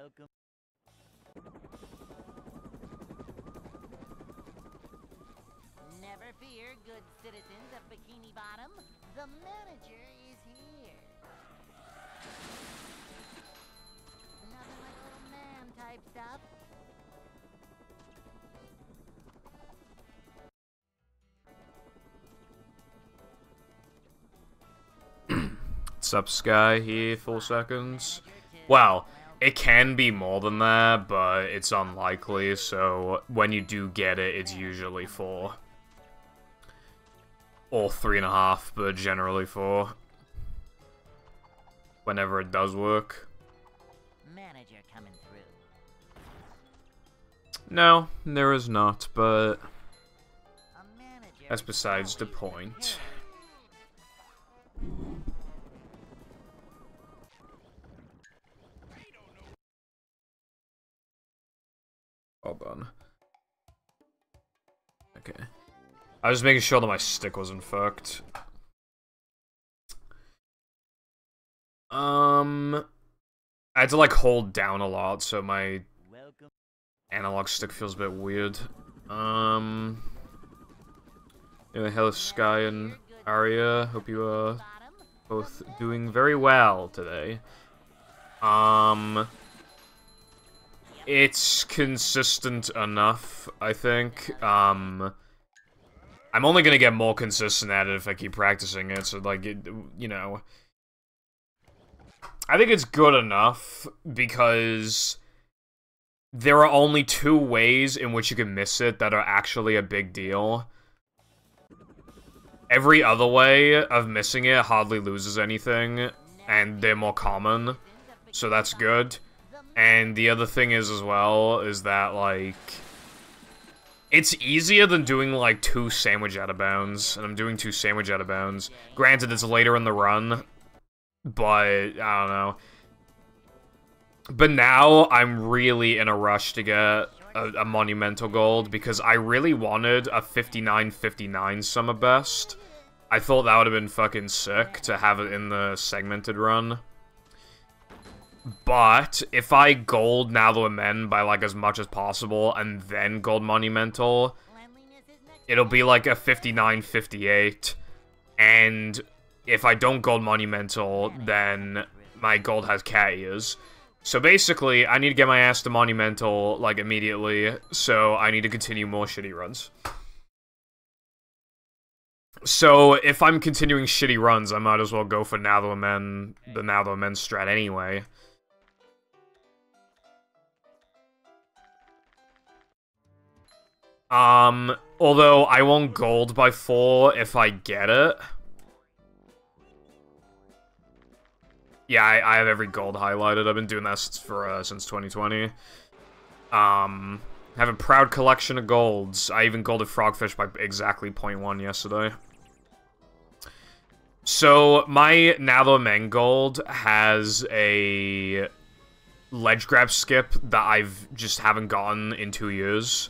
Welcome. Never fear, good citizens of Bikini Bottom. The manager is here. Nothing like little man type stuff. What's up, Sky? Here, four seconds. Well, it can be more than that, but it's unlikely, so when you do get it, it's usually four. Or three and a half, but generally four. Whenever it does work. Manager coming through. No, there is not, but that's besides the point. Hold on. Okay. I was making sure that my stick wasn't fucked. Um, I had to like hold down a lot, so my analog stick feels a bit weird. Um, yeah, hello Sky and Aria. Hope you are both doing very well today. Um, it's consistent enough, I think. Um, I'm only gonna get more consistent at it if I keep practicing it. So, like, it, you know, I think it's good enough because there are only two ways in which you can miss it that are actually a big deal. Every other way of missing it hardly loses anything, and they're more common, so that's good. And the other thing is as well is that like it's easier than doing like two sandwich out of bounds, and I'm doing two sandwich out of bounds. Granted, it's later in the run, but I don't know. But now I'm really in a rush to get a, a monumental gold because I really wanted a 59-59 summer best. I thought that would have been fucking sick to have it in the segmented run. But if I gold now the men by like as much as possible and then gold monumental, it'll be like a 59-58 and if I don't gold monumental then my gold has cat ears. So basically, I need to get my ass to monumental like immediately, so I need to continue more shitty runs. So if I'm continuing shitty runs, I might as well go for now the men strat anyway. Um, although I won't gold by four if I get it. Yeah, I, I have every gold highlighted. I've been doing that since, for uh, since 2020. Um, have a proud collection of golds. I even golded Frogfish by exactly 0.1 yesterday. So, my Nalo Men gold has a ledge grab skip that I've just haven't gotten in two years.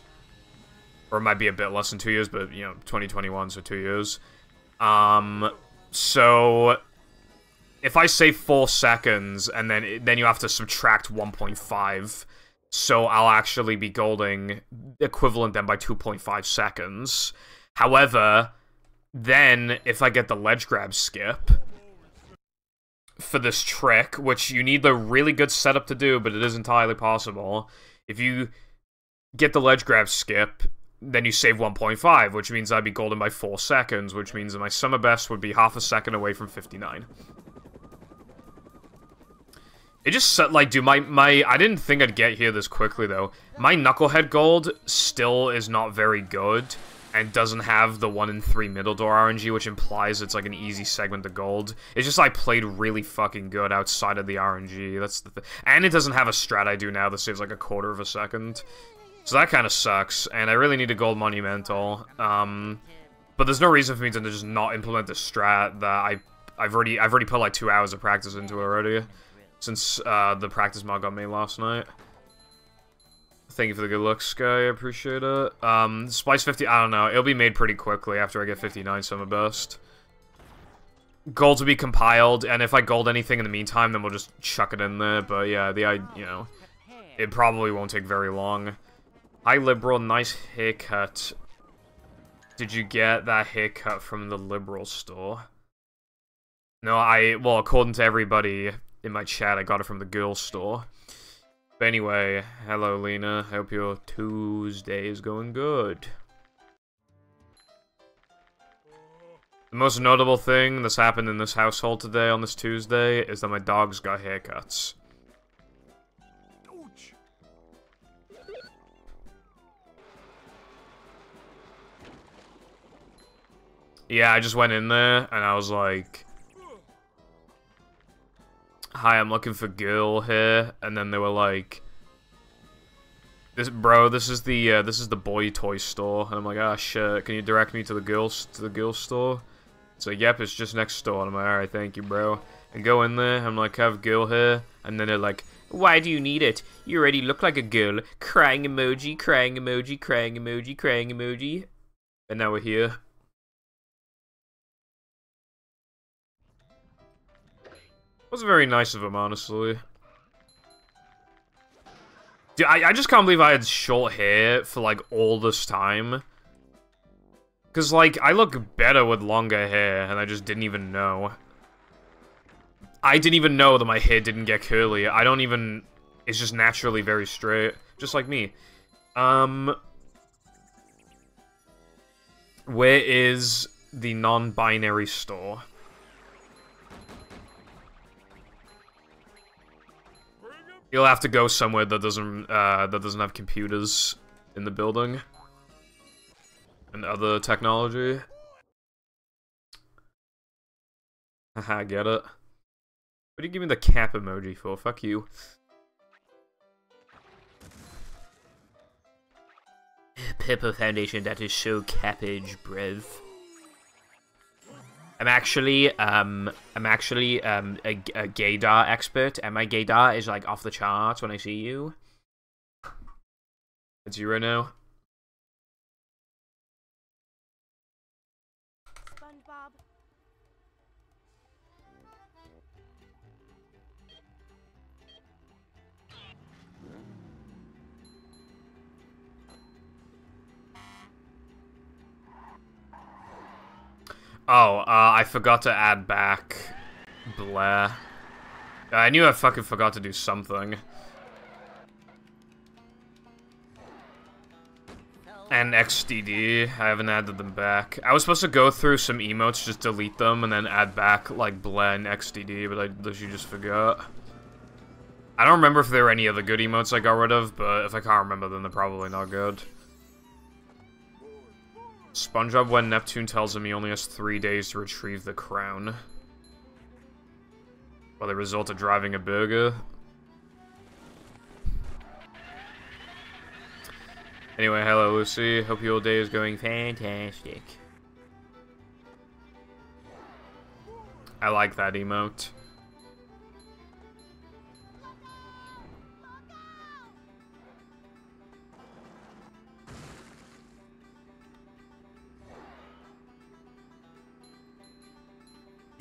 Or it might be a bit less than two years, but, you know, 2021, so two years. Um, so if I say four seconds and then then you have to subtract 1.5, so I'll actually be golding equivalent then by 2.5 seconds. However, then if I get the ledge grab skip for this trick, which you need the really good setup to do, but it is entirely possible. If you get the ledge grab skip, then you save 1.5, which means I'd be golden by 4 seconds, which means that my summer best would be half a second away from 59. It just set like, dude, my my I didn't think I'd get here this quickly though. My knucklehead gold still is not very good and doesn't have the one in three middle door RNG, which implies it's like an easy segment to gold. It's just I played really fucking good outside of the RNG. That's the th and it doesn't have a strat I do now that saves like a quarter of a second. So that kind of sucks, and I really need a gold monumental. Um, but there's no reason for me to just not implement the strat that I I've already I've already put like two hours of practice into already since uh, the practice mod got made last night. Thank you for the good looks, Sky. I appreciate it. Um, Spice 50, I don't know. It'll be made pretty quickly after I get 59 summer best. Gold will be compiled, and if I gold anything in the meantime, then we'll just chuck it in there. But yeah, the I, you know, it probably won't take very long. Hi, Liberal. Nice haircut. Did you get that haircut from the Liberal store? No, I... Well, according to everybody in my chat, I got it from the girl store. But anyway, hello, Lena. Hope your Tuesday is going good. The most notable thing that's happened in this household today on this Tuesday is that my dogs got haircuts. Yeah, I just went in there and I was like, "Hi, I'm looking for girl here," and then they were like, "This, bro, this is the uh, this is the boy toy store," and I'm like, "Ah, shit, can you direct me to the girls to the girl store?" So, yep, it's just next door, and I'm like, "Alright, thank you, bro." And go in there, I'm like, "Have girl here," and then they're like, "Why do you need it? You already look like a girl." Crying emoji, crying emoji, crying emoji, crying emoji, and now we're here. Was very nice of him, honestly. Dude, I, I just can't believe I had short hair for, like, all this time. Because, like, I look better with longer hair, and I just didn't even know. I didn't even know that my hair didn't get curly. I don't even... It's just naturally very straight. Just like me. Um... Where is the non-binary store? You'll have to go somewhere that doesn't uh, that doesn't have computers in the building and other technology. Haha, get it? What do you give me the cap emoji for? Fuck you. Pippa Foundation, that is so cappage, brev. I'm actually, um, I'm actually, um, a, a gaydar expert, and my gaydar is, like, off the charts when I see you. It's you right now. Oh, uh, I forgot to add back Blair. I knew I fucking forgot to do something. And XDD, I haven't added them back. I was supposed to go through some emotes, just delete them, and then add back, like, Blair and XDD, but I literally just forgot. I don't remember if there were any other good emotes I got rid of, but if I can't remember, then they're probably not good. SpongeBob when Neptune tells him he only has three days to retrieve the crown. Well, the result of driving a burger. Anyway, hello Lucy. Hope your day is going fantastic. I like that emote.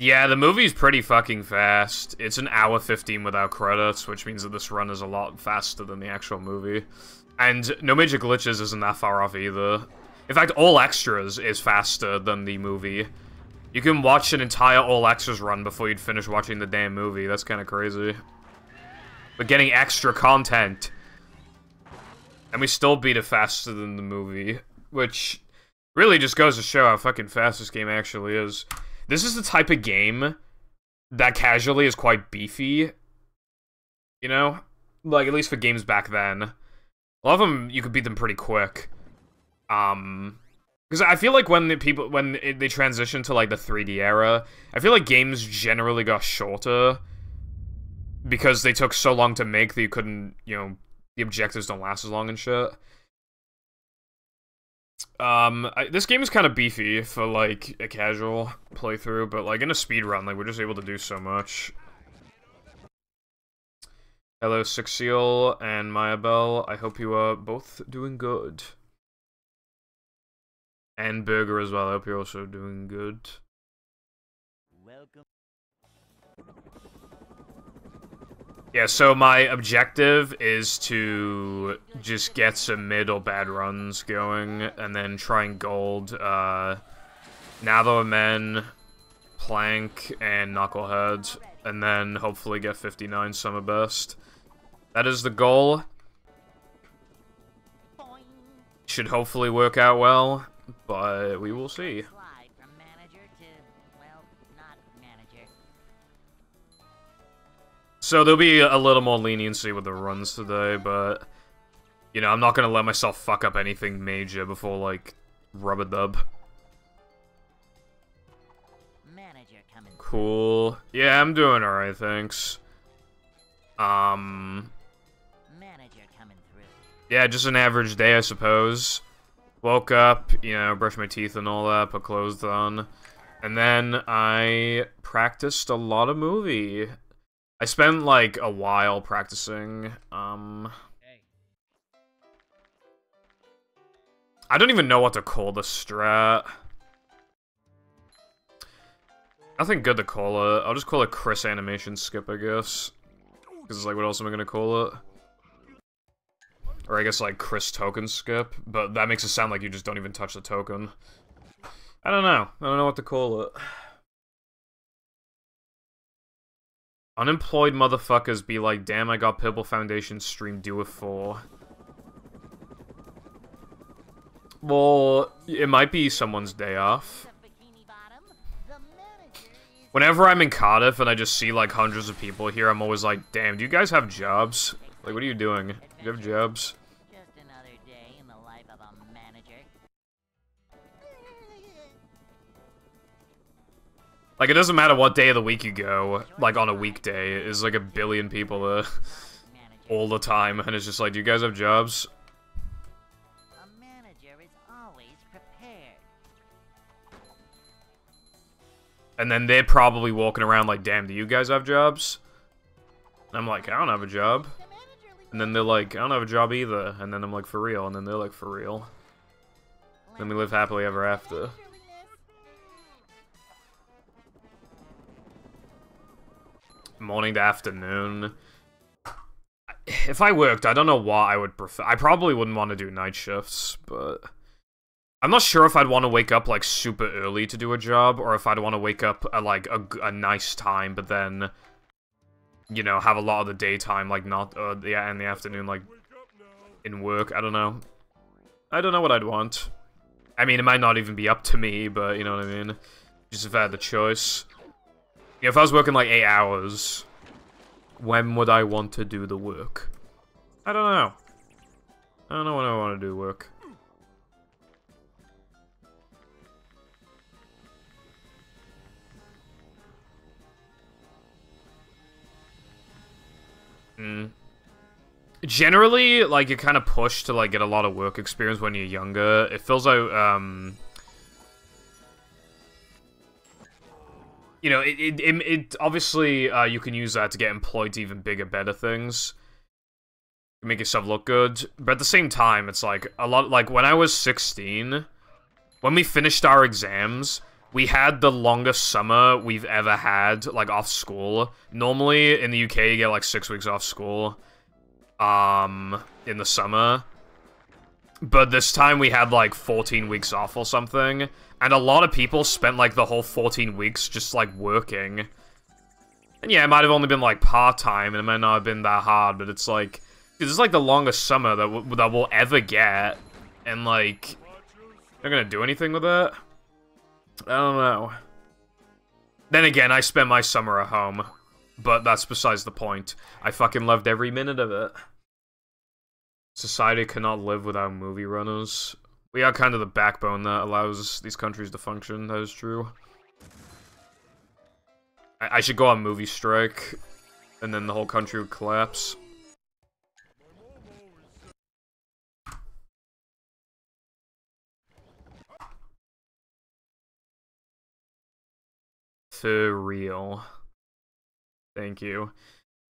Yeah, the movie's pretty fucking fast. It's an hour 15 without credits, which means that this run is a lot faster than the actual movie. And No Major Glitches isn't that far off either. In fact, All Extras is faster than the movie. You can watch an entire All Extras run before you'd finish watching the damn movie. That's kind of crazy. But getting extra content. And we still beat it faster than the movie. Which really just goes to show how fucking fast this game actually is. This is the type of game that casually is quite beefy. You know? Like, at least for games back then. A lot of them, you could beat them pretty quick. Um... Because I feel like when the people when it, they transition to like the 3D era, I feel like games generally got shorter because they took so long to make that you couldn't, you know, the objectives don't last as long and shit. Um, I, this game is kind of beefy for, like, a casual playthrough, but, like, in a speed run, like, we're just able to do so much. Hello, Six Seal and Maya Bell. I hope you are both doing good. And Burger as well. I hope you're also doing good. Yeah, so my objective is to just get some mid or bad runs going, and then try and gold, uh, Nather Men, Plank, and Knucklehead, and then hopefully get 59 Summer Best. That is the goal. Should hopefully work out well, but we will see. So there'll be a little more leniency with the runs today, but you know, I'm not gonna let myself fuck up anything major before like rub a dub. Manager coming. Cool. Yeah, I'm doing alright, thanks. Um Manager coming through. yeah, just an average day I suppose. Woke up, you know, brushed my teeth and all that, put clothes on. And then I practiced a lot of movie. I spent like a while practicing. Um I don't even know what to call the strat. Nothing good to call it. I'll just call it Chris animation skip, I guess. Because it's like, what else am I gonna call it? Or I guess like Chris token skip, but that makes it sound like you just don't even touch the token. I don't know. I don't know what to call it. Unemployed motherfuckers be like, damn, I got Pibble Foundation stream do it for. Well, it might be someone's day off. Whenever I'm in Cardiff and I just see like hundreds of people here, I'm always like, damn, do you guys have jobs? Like, what are you doing? Do you have jobs? Like, it doesn't matter what day of the week you go, like on a weekday, is like a billion people there all the time, and it's just like, do you guys have jobs? A manager is always prepared. And then they're probably walking around like, damn, do you guys have jobs? And I'm like, I don't have a job. And then they're like, I don't have a job either. And then I'm like, for real. And then they're like, for real. Then we live happily ever after. Morning to afternoon. If I worked, I don't know what I would prefer. I probably wouldn't want to do night shifts, but I'm not sure if I'd want to wake up like super early to do a job, or if I'd want to wake up at like a nice time, but then you know have a lot of the daytime like not uh, yeah in the afternoon like in work. I don't know. I don't know what I'd want. I mean, it might not even be up to me, but you know what I mean. Just if I had the choice. If I was working like eight hours, when would I want to do the work? I don't know. I don't know when I want to do work. Mm. Generally, like you're kind of pushed to like get a lot of work experience when you're younger. It feels like um you know, it it, it, it obviously uh, you can use that to get employed to even bigger, better things, make yourself look good. But at the same time, it's like a lot. Like when I was sixteen, when we finished our exams, we had the longest summer we've ever had, like off school. Normally in the UK, you get like six weeks off school, um, in the summer. But this time we had like 14 weeks off or something. And a lot of people spent like the whole 14 weeks just like working. And yeah, it might have only been like part-time and it might not have been that hard, but it's like... This is like the longest summer that, that we'll ever get. And like... They're gonna do anything with it? I don't know. Then again, I spent my summer at home. But that's besides the point. I fucking loved every minute of it. Society cannot live without movie runners. We are kind of the backbone that allows these countries to function, that is true. I, I should go on movie strike, and then the whole country would collapse. For real. Thank you.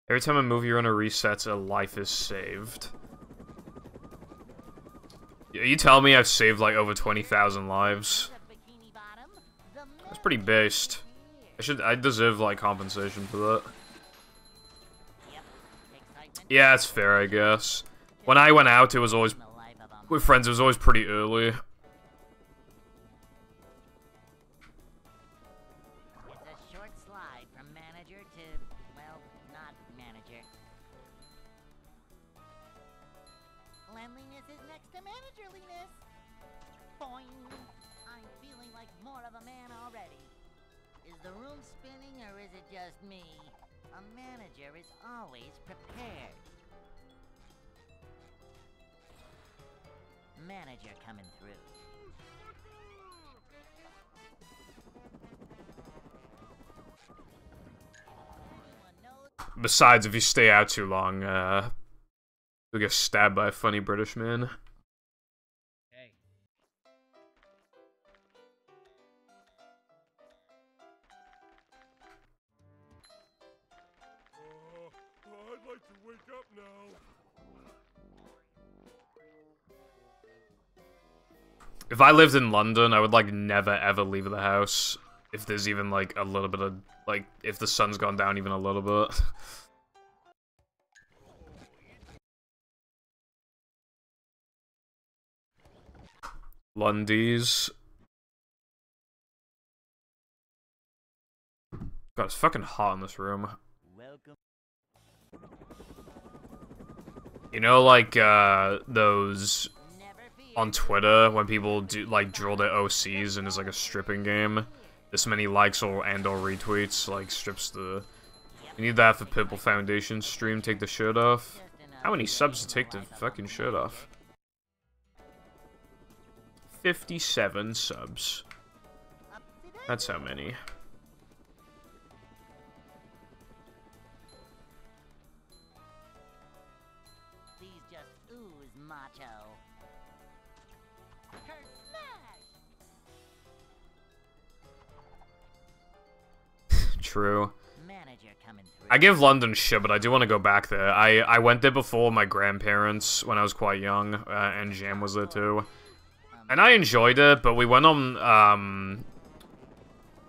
Every time a movie runner resets, a life is saved. You tell me I've saved like over 20,000 lives. That's pretty based. I should, I deserve like compensation for that. Yeah, it's fair, I guess. When I went out, it was always with friends. It was always pretty early. Always prepared. Manager coming through. Besides, if you stay out too long, uh, you'll get stabbed by a funny British man. If I lived in London, I would like never ever leave the house. If there's even like a little bit of like if the sun's gone down even a little bit. Lundy's. God, it's fucking hot in this room. Welcome. You know, like uh those. On Twitter when people do like draw their OCs and it's like a stripping game. This many likes or and or retweets like strips the. You need that for Purple Foundation stream. Take the shirt off. How many subs to take the fucking shirt off? Fifty-seven subs. That's how many. True. Manager coming through. I give London shit, but I do want to go back there. I I went there before my grandparents when I was quite young, uh, and Jam was there too. And I enjoyed it, but we went on, um...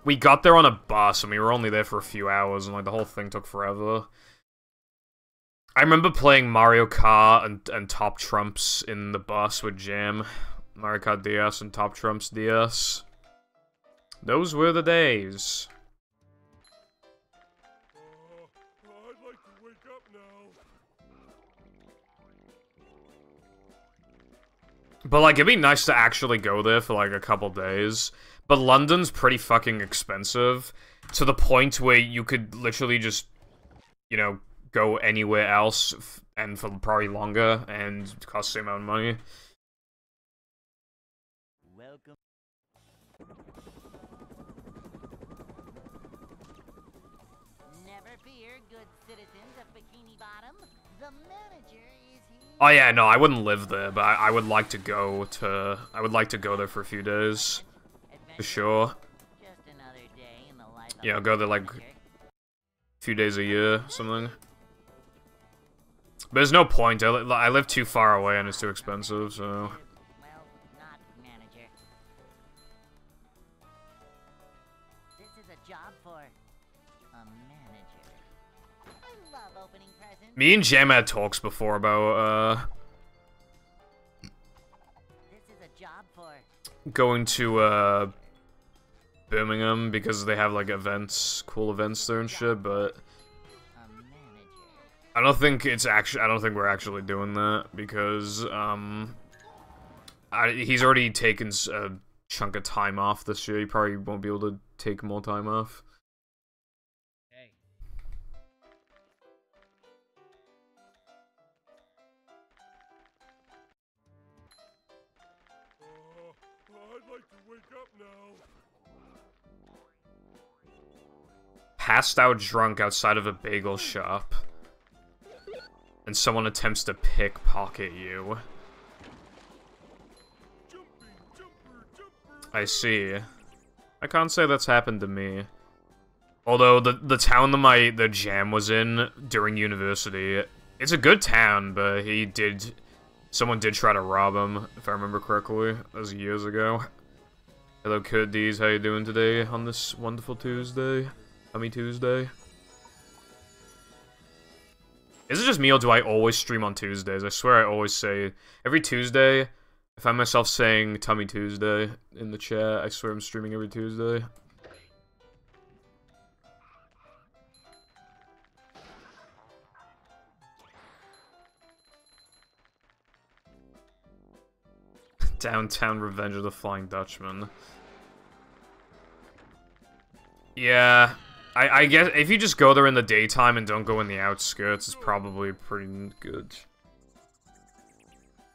We got there on a bus, and we were only there for a few hours, and, like, the whole thing took forever. I remember playing Mario Kart and, and Top Trumps in the bus with Jam. Mario Kart DS and Top Trumps DS. Those were the days. But like, it'd be nice to actually go there for like a couple days. But London's pretty fucking expensive to the point where you could literally just, you know, go anywhere else and for probably longer and cost the same amount of money. Oh yeah, no, I wouldn't live there, but I, I would like to go to. I would like to go there for a few days, for sure. Yeah, a go there, like. A few days a year, something. But there's no point. I, li- I live too far away and it's too expensive, so. Me and Jam had talks before about uh This is a job for going to uh Birmingham because they have like events, cool events there and shit, but. I don't think it's actually I don't think we're actually doing that because um I, he's already taken a chunk of time off this year. He probably won't be able to take more time off. Passed out drunk outside of a bagel shop. And someone attempts to pickpocket you. I see. I can't say that's happened to me. Although the the town that my the jam was in during university, it's a good town, but he did someone did try to rob him, if I remember correctly. That was years ago. Hello D's, how you doing today on this wonderful Tuesday? Hummy Tuesday. Is it just me or do I always stream on Tuesdays? I swear I always say every Tuesday. I find myself saying Tummy Tuesday in the chat. I swear I'm streaming every Tuesday. Downtown Revenge of the Flying Dutchman. Yeah, I, I guess if you just go there in the daytime and don't go in the outskirts, it's probably pretty good.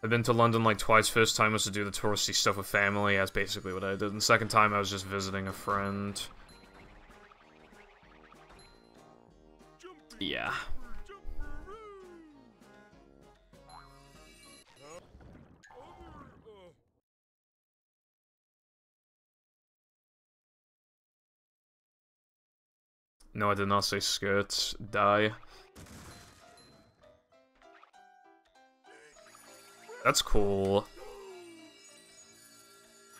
I've been to London like twice. First time was to do the touristy stuff with family. That's basically what I did. And second time I was just visiting a friend. Yeah. No, I did not say skirts. Die. That's cool.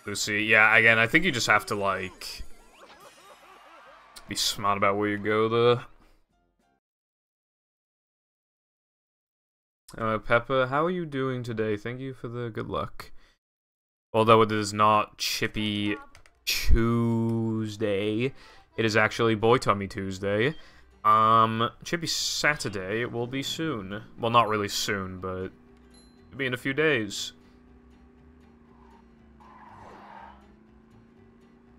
Lucy, yeah, again, I think you just have to, like, be smart about where you go there. Uh, Peppa, how are you doing today? Thank you for the good luck. Although it is not Chippy Tuesday, it is actually Boy Tummy Tuesday. Um, Chippy Saturday it will be soon. Well, not really soon, but it'll be in a few days.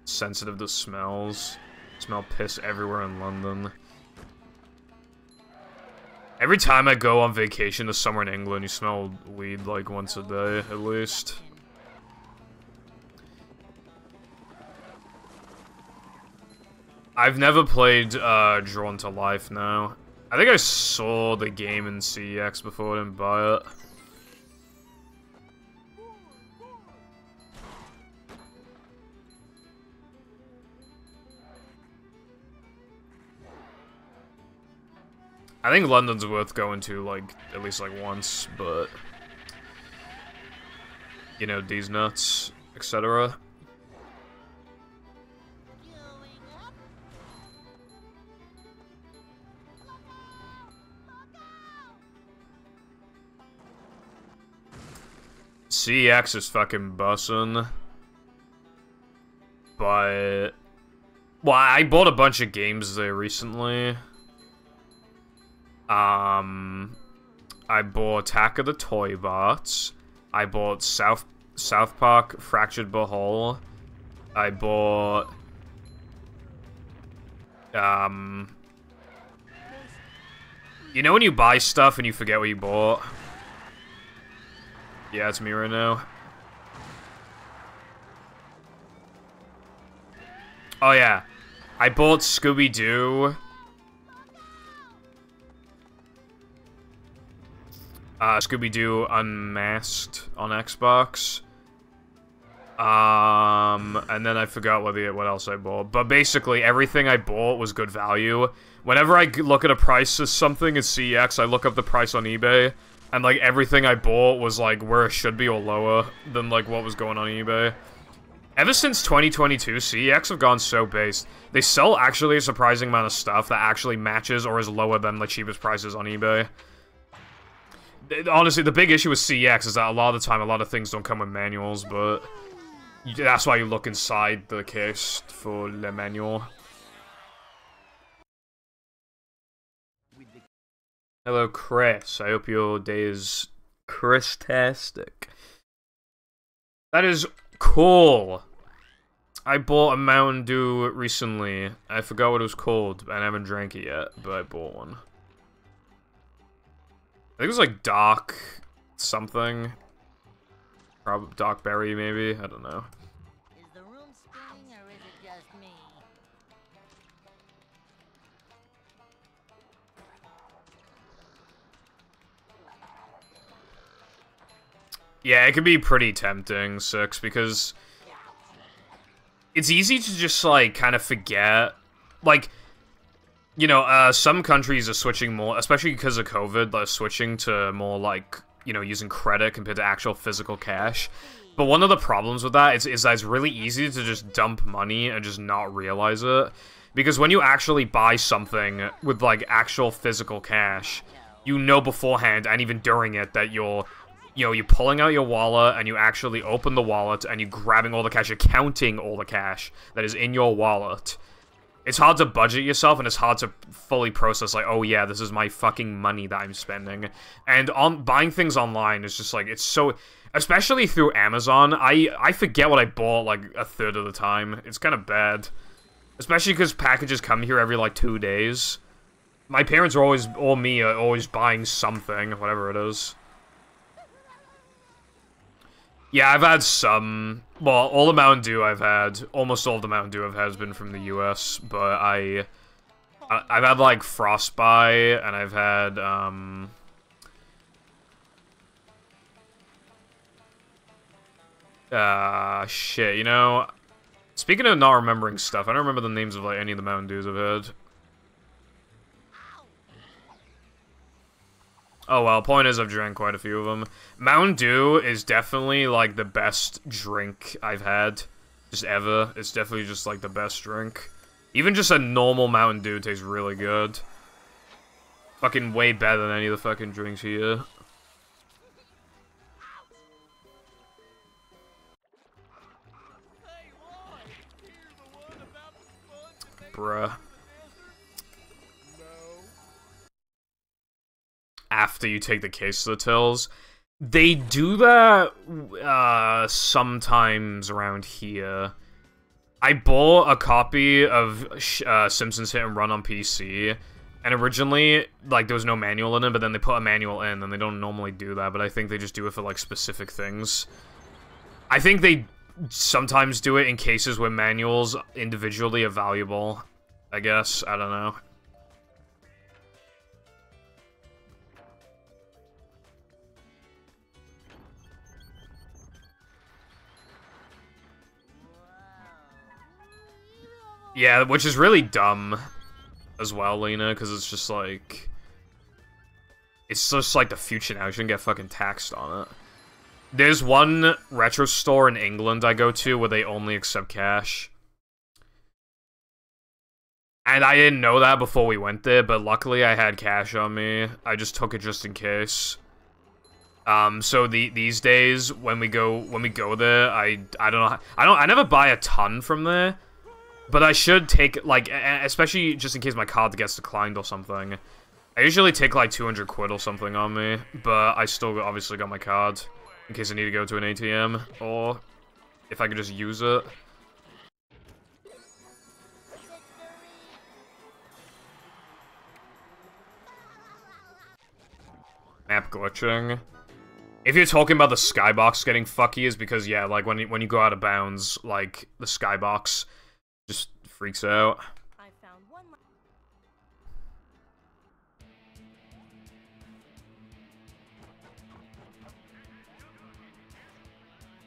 Sensitive to smells. Smell piss everywhere in London. Every time I go on vacation to somewhere in England, you smell weed like once a day, at least. I've never played uh, Drawn to Life now. I think I saw the game in CEX before I didn't buy it. I think London's worth going to, like, at least, like, once, but... You know, these nuts, etc. CEX is fucking bussin'. But... Well, I bought a bunch of games there recently. Um... I bought Attack of the Toy Bots. I bought South South Park Fractured But Whole. I bought... Um... You know when you buy stuff and you forget what you bought? Yeah, it's me right now. Oh yeah. I bought Scooby-Doo. Uh, Scooby-Doo Unmasked on Xbox. Um, and then I forgot what, the, what else I bought. But basically, everything I bought was good value. Whenever I look at a price of something in CEX, I look up the price on eBay. And, like, everything I bought was, like, where it should be or lower than, like, what was going on eBay. Ever since 2022, CEX have gone so based. They sell actually a surprising amount of stuff that actually matches or is lower than the cheapest prices on eBay. Honestly, the big issue with CEX is that a lot of the time, a lot of things don't come with manuals, but... That's why you look inside the case for the manual. Hello, Chris. I hope your day is Chris-tastic. That is cool. I bought a Mountain Dew recently. I forgot what it was called, and I haven't drank it yet, but I bought one. I think it was like Doc something. Probably Doc Berry, maybe? I don't know. Yeah, it can be pretty tempting, Six, because it's easy to just, like, kind of forget. Like, you know, uh, some countries are switching more, especially because of COVID, they're switching to more, like, you know, using credit compared to actual physical cash. But one of the problems with that is, is that it's really easy to just dump money and just not realize it. Because when you actually buy something with, like, actual physical cash, you know beforehand and even during it that you're you know, you're pulling out your wallet and you actually open the wallet and you're grabbing all the cash, you're counting all the cash that is in your wallet. It's hard to budget yourself and it's hard to fully process like, oh yeah, this is my fucking money that I'm spending. And on buying things online is just like it's so especially through Amazon, I I forget what I bought like a third of the time. It's kind of bad. Especially because packages come here every like two days. My parents are always, or me, are always buying something, whatever it is. Yeah, I've had some. Well, all the Mountain Dew I've had, almost all the Mountain Dew I've had has been from the U.S. But I, I've had like Frostbite, and I've had um. Uh, shit, you know, speaking of not remembering stuff, I don't remember the names of like any of the Mountain Dews I've had. Oh well, point is I've drank quite a few of them. Mountain Dew is definitely like the best drink I've had, just ever. It's definitely just like the best drink. Even just a normal Mountain Dew tastes really good. Fucking way better than any of the fucking drinks here. Bruh. After you take the case to the tills. They do that uh, sometimes around here. I bought a copy of uh, Simpsons Hit and Run on PC, and originally, like, there was no manual in it, but then they put a manual in, and they don't normally do that, but I think they just do it for, like, specific things. I think they sometimes do it in cases where manuals individually are valuable, I guess. I don't know. Yeah, which is really dumb as well, Lena, because it's just like... It's just like the future now, you shouldn't get fucking taxed on it. There's one retro store in England I go to where they only accept cash. And I didn't know that before we went there, but luckily I had cash on me. I just took it just in case. Um, so the these days when we go when we go there, I I don't know I don't I never buy a ton from there, but I should take, like, especially just in case my card gets declined or something. I usually take, like, 200 quid or something on me, but I still obviously got my card in case I need to go to an ATM, or if I could just use it. Map glitching. If you're talking about the skybox getting fucky, is because, yeah, like, when you, when you go out of bounds, like, the skybox just freaks out. I found one.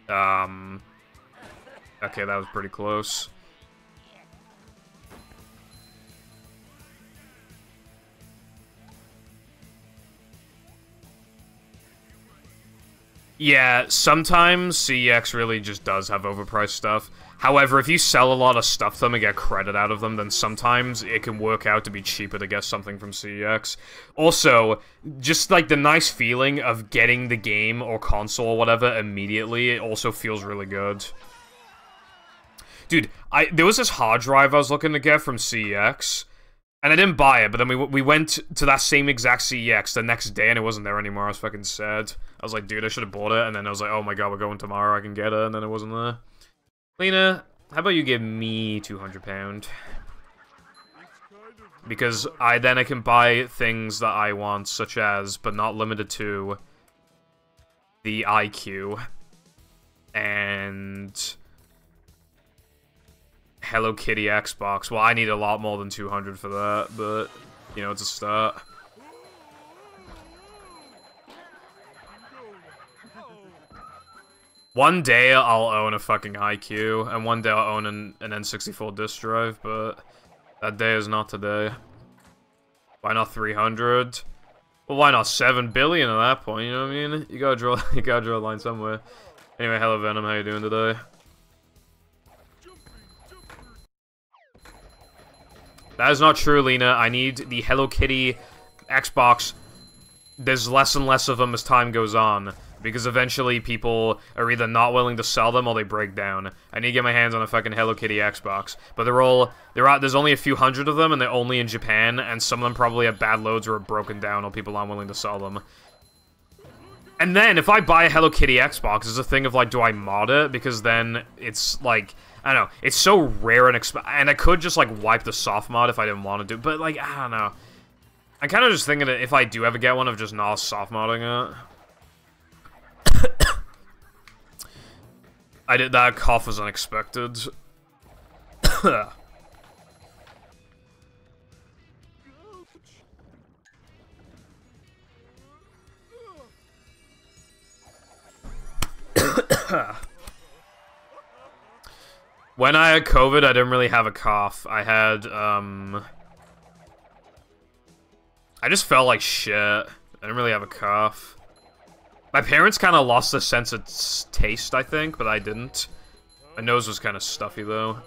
Um. Okay, that was pretty close. Yeah, sometimes CEX really just does have overpriced stuff. However, if you sell a lot of stuff to them and get credit out of them, then sometimes it can work out to be cheaper to get something from CEX. Also, just like the nice feeling of getting the game or console or whatever immediately, it also feels really good. Dude, I there was this hard drive I was looking to get from CEX, and I didn't buy it, but then we, we went to that same exact CEX the next day and it wasn't there anymore. I was fucking sad. I was like, dude, I should have bought it, and then I was like, oh my god, we're going tomorrow, I can get it, and then it wasn't there. Lena, how about you give me 200 pound? Because I then I can buy things that I want, such as, but not limited to, the iQue, and Hello Kitty Xbox. Well, I need a lot more than 200 for that, but, you know, it's a start. One day I'll own a fucking iQue, and one day I'll own an, an N64 disk drive, but that day is not today. Why not 300? Well, why not 7 billion at that point, you know what I mean? You gotta draw, you gotta draw a line somewhere. Anyway, hello Venom, how you doing today? That is not true, Lena. I need the Hello Kitty Xbox there's less and less of them as time goes on because eventually people are either not willing to sell them or they break down. I need to get my hands on a fucking Hello Kitty Xbox, but they're all they're out. There's only a few hundred of them, and they're only in Japan, and some of them probably have bad loads or are broken down, or people aren't willing to sell them. And then if I buy a Hello Kitty Xbox, it's a thing of like, do I mod it? Because then it's like. I don't know. It's so rare and exp- and I could just like wipe the soft mod if I didn't want to do. But like I don't know. I'm kind of just thinking that if I do ever get one of just not soft modding it. I did that cough was unexpected. when I had COVID, I didn't really have a cough. I had, um... I just felt like shit. I didn't really have a cough. My parents kind of lost the sense of taste, I think, but I didn't. My nose was kind of stuffy, though.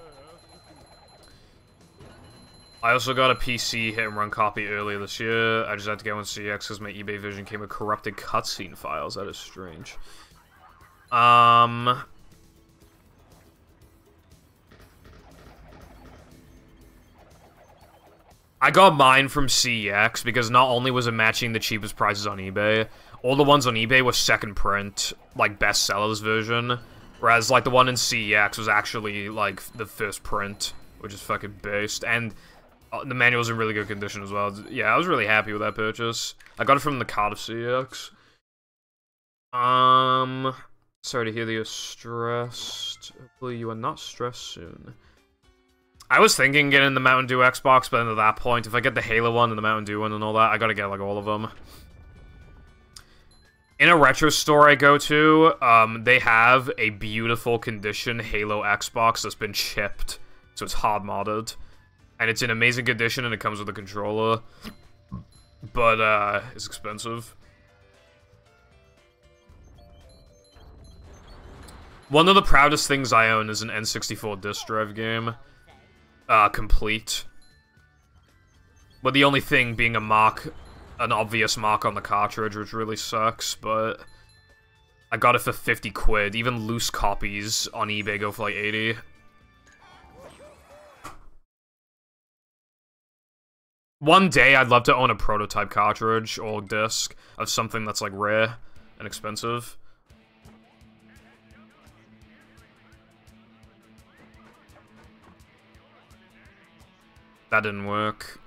I also got a PC hit and run copy earlier this year. I just had to get one CEX because my eBay Vision came with corrupted cutscene files. That is strange. Um... I got mine from CEX because not only was it matching the cheapest prices on eBay, all the ones on eBay were second print, like bestsellers version, whereas like the one in CEX was actually like the first print, which is fucking based, and uh, the manual's in really good condition as well. Yeah, I was really happy with that purchase. I got it from the Cardiff CEX. Um, sorry to hear that you're stressed. Hopefully you are not stressed soon. I was thinking getting the Mountain Dew Xbox, but then at that point, if I get the Halo one and the Mountain Dew one and all that, I gotta get, like, all of them. In a retro store I go to, um, they have a beautiful condition Halo Xbox that's been chipped, so it's hard modded. And it's in amazing condition and it comes with a controller. But, uh, it's expensive. One of the proudest things I own is an N64 disc drive game uh, complete. But the only thing being a mark, an obvious mark on the cartridge, which really sucks, but... I got it for 50 quid. Even loose copies on eBay go for like 80. One day, I'd love to own a prototype cartridge or disc of something that's like rare and expensive. That didn't work.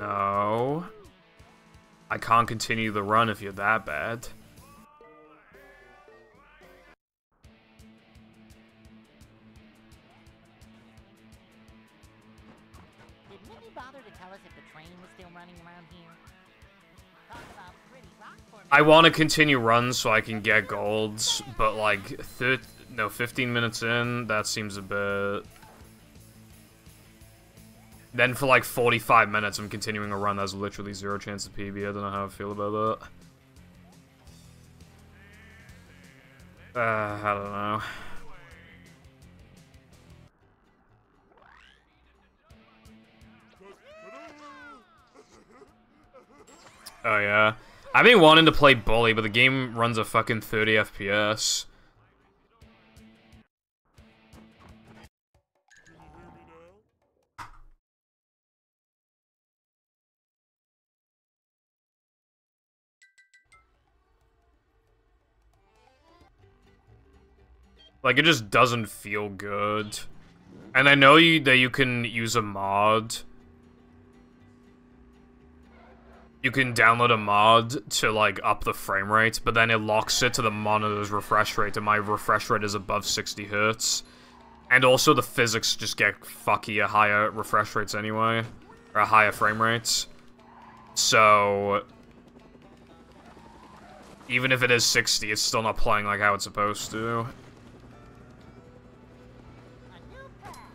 No. I can't continue the run if you're that bad. Did bother to tell us if the train was still running around here? Talk about pretty rock for I want to continue runs so I can get golds, but like, thir no, 15 minutes in, that seems a bit... Then for like 45 minutes, I'm continuing a run that's literally zero chance of PB. I don't know how I feel about that. Uh, I don't know. Oh yeah. I've been wanting to play Bully, but the game runs a fucking 30 FPS. Like, it just doesn't feel good. And I know you that you can use a mod. You can download a mod to, like, up the frame rate, but then it locks it to the monitor's refresh rate, and my refresh rate is above 60 hertz. And also the physics just get fucky at higher refresh rates anyway. Or higher frame rates. So... Even if it is 60, it's still not playing like how it's supposed to.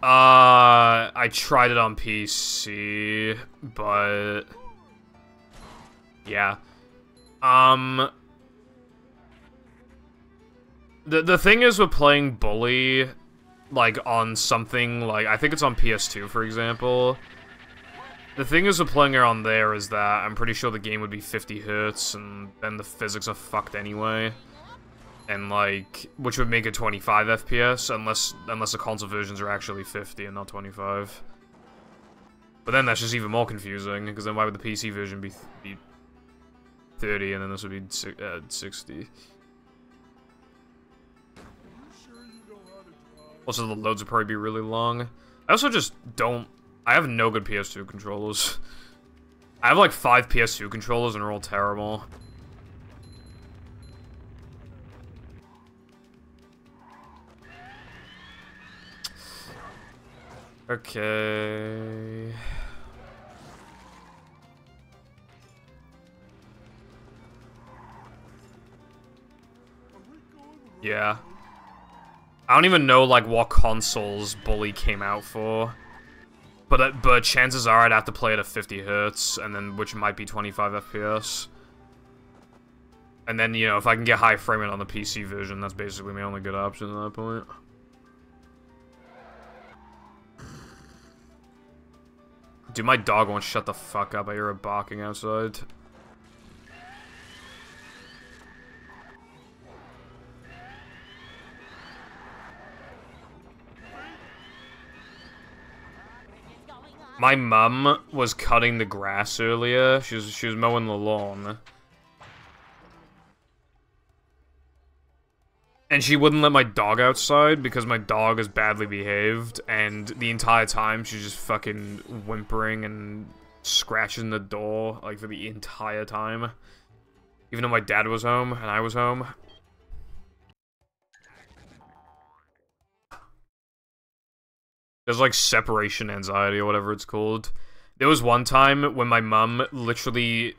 Uh, I tried it on PC, but yeah. Um, The the thing is with playing Bully, like on something like I think it's on PS2 for example. The thing is with playing it on there is that I'm pretty sure the game would be 50 hertz, and then the physics are fucked anyway. And like, which would make it 25 FPS, unless unless the console versions are actually 50 and not 25. But then that's just even more confusing, because then why would the PC version be, be 30 and then this would be si uh, 60? You sure you know how to drive? Also, the loads would probably be really long. I also just don't... I have no good PS2 controllers. I have like five PS2 controllers and they're all terrible. Okay... Yeah. I don't even know like what consoles Bully came out for. But uh, but chances are I'd have to play it at 50 hertz, and then which might be 25 FPS. And then you know if I can get high frame rate on the PC version, that's basically my only good option at that point. Dude, my dog won't shut the fuck up. I hear it barking outside. My mum was cutting the grass earlier. She was she was mowing the lawn. And she wouldn't let my dog outside because my dog is badly behaved and the entire time she's just fucking whimpering and scratching the door like for the entire time. Even though my dad was home and I was home. There's like separation anxiety or whatever it's called. There was one time when my mum literally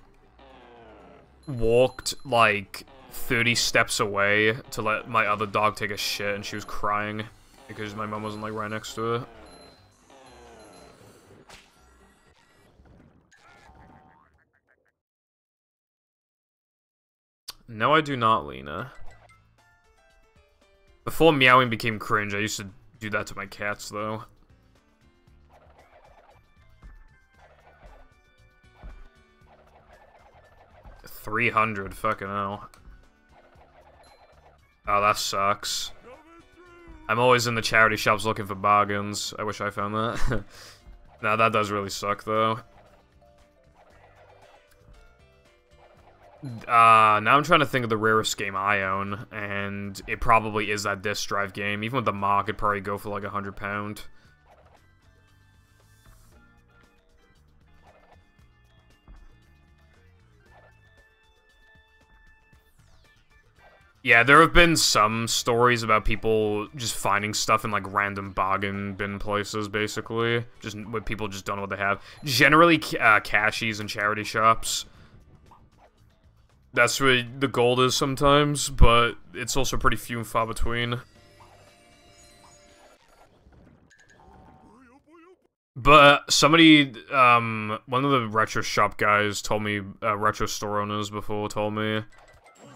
walked like 30 steps away to let my other dog take a shit and she was crying because my mom wasn't like right next to her. No, I do not, Lena. Before meowing became cringe, I used to do that to my cats, though. Three hundred, fucking hell. Oh, that sucks. I'm always in the charity shops looking for bargains. I wish I found that. now that does really suck, though. Uh, now I'm trying to think of the rarest game I own, and it probably is that disc drive game. Even with the mock, it'd probably go for like a hundred pound. Yeah, there have been some stories about people just finding stuff in like random bargain bin places, basically. Just when people just don't know what they have. Generally, uh, cashies and charity shops. That's where the gold is sometimes, but it's also pretty few and far between. But somebody, um, one of the retro shop guys told me, uh, retro store owners before told me,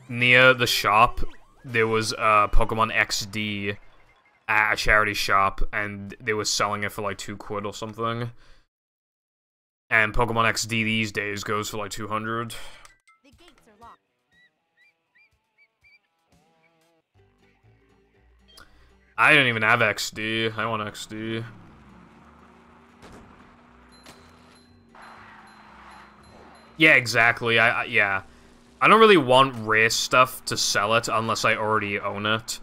near the shop, there was, uh, Pokemon XD at a charity shop, and they were selling it for like two quid or something. And Pokemon XD these days goes for like 200. The gates are locked. I don't even have XD. I want XD. Yeah, exactly. I, I yeah. I don't really want rare stuff to sell it unless I already own it.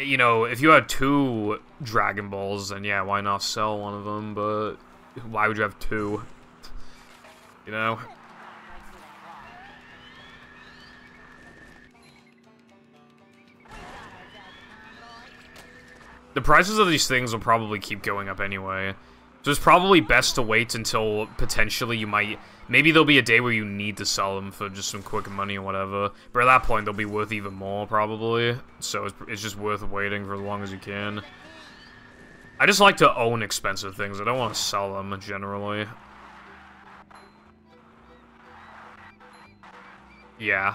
You know, if you had two Dragon Balls, then yeah, why not sell one of them? But why would you have two? You know? The prices of these things will probably keep going up anyway. So it's probably best to wait until potentially you might... Maybe there'll be a day where you need to sell them for just some quick money or whatever. But at that point, they'll be worth even more, probably. So it's, it's just worth waiting for as long as you can. I just like to own expensive things. I don't want to sell them, generally. Yeah.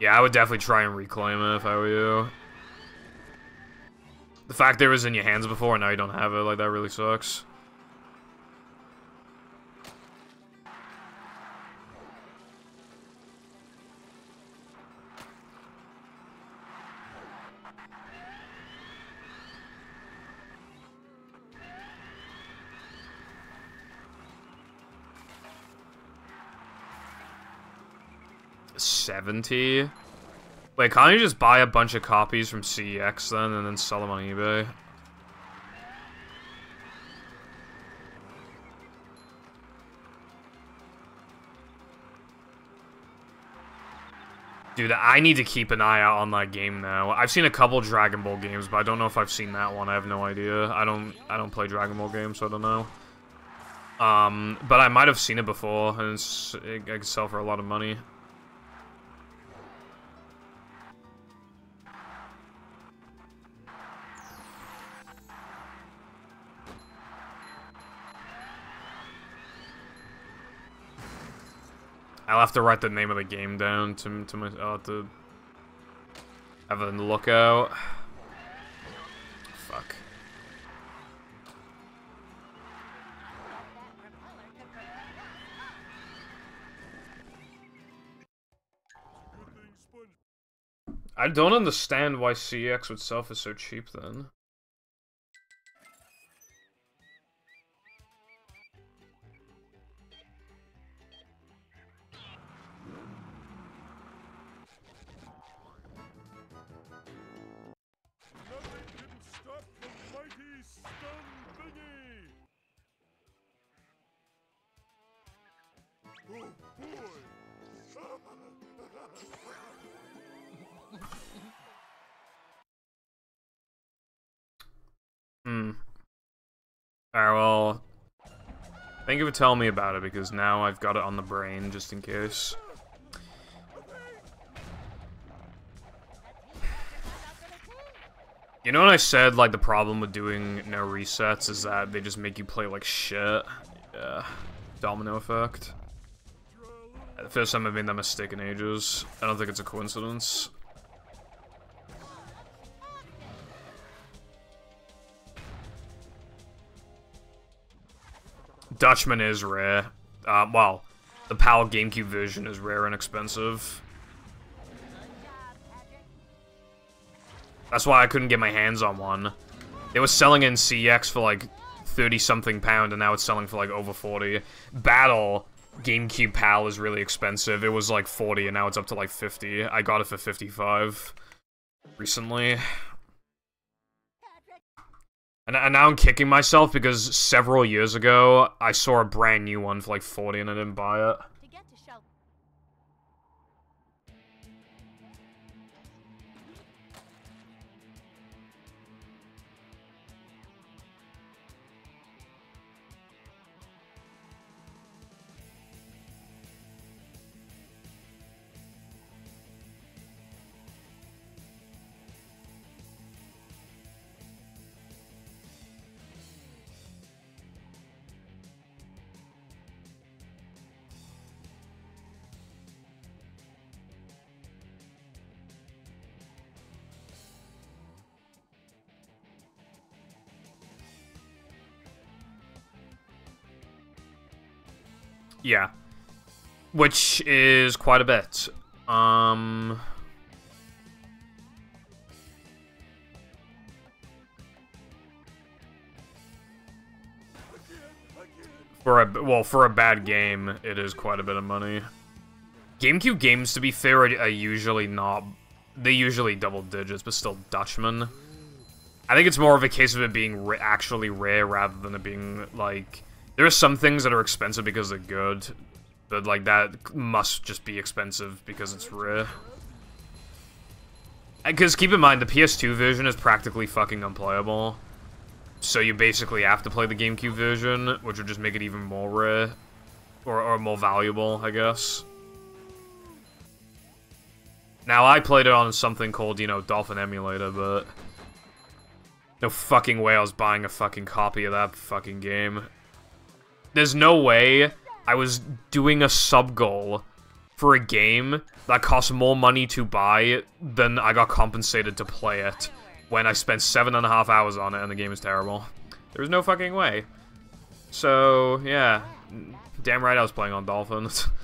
Yeah, I would definitely try and reclaim it if I were you. The fact that it was in your hands before and now you don't have it, like, that really sucks. Seventy? Wait, can't you just buy a bunch of copies from CEX then and then sell them on eBay? Dude, I need to keep an eye out on that game now. I've seen a couple Dragon Ball games, but I don't know if I've seen that one. I have no idea. I don't I don't play Dragon Ball games, so I don't know. Um, but I might have seen it before, and it, it can sell for a lot of money. I'll have to write the name of the game down to to my. I'll have to have a lookout. Fuck. I don't understand why CEX itself is so cheap then. Alright, well... Thank you for telling me about it, because now I've got it on the brain, just in case. You know what I said, like, the problem with doing no resets is that they just make you play like shit? Yeah. Domino effect. The first time I've made that mistake in ages. I don't think it's a coincidence. Dutchman is rare. Uh, well, the PAL GameCube version is rare and expensive. That's why I couldn't get my hands on one. They were selling in CEX for like 30 something pound and now it's selling for like over 40. Battle GameCube PAL is really expensive. It was like 40 and now it's up to like 50. I got it for 55 recently. And, and now I'm kicking myself because several years ago I saw a brand new one for like 40 and I didn't buy it. Yeah. Which is quite a bit. Um... For a well, for a bad game, it is quite a bit of money. GameCube games, to be fair, are, usually not. They usually double digits, but still Dutchman. I think it's more of a case of it being actually rare rather than it being like. There are some things that are expensive because they're good, but like that must just be expensive because it's rare. Uh, because keep in mind, the PS2 version is practically fucking unplayable. So you basically have to play the GameCube version, which would just make it even more rare. Or, or more valuable, I guess. Now, I played it on something called, you know, Dolphin Emulator, but... No fucking way I was buying a fucking copy of that fucking game. There's no way I was doing a sub goal for a game that costs more money to buy than I got compensated to play it when I spent seven and a half hours on it and the game is terrible. There's no fucking way. So, yeah. Damn right I was playing on ate.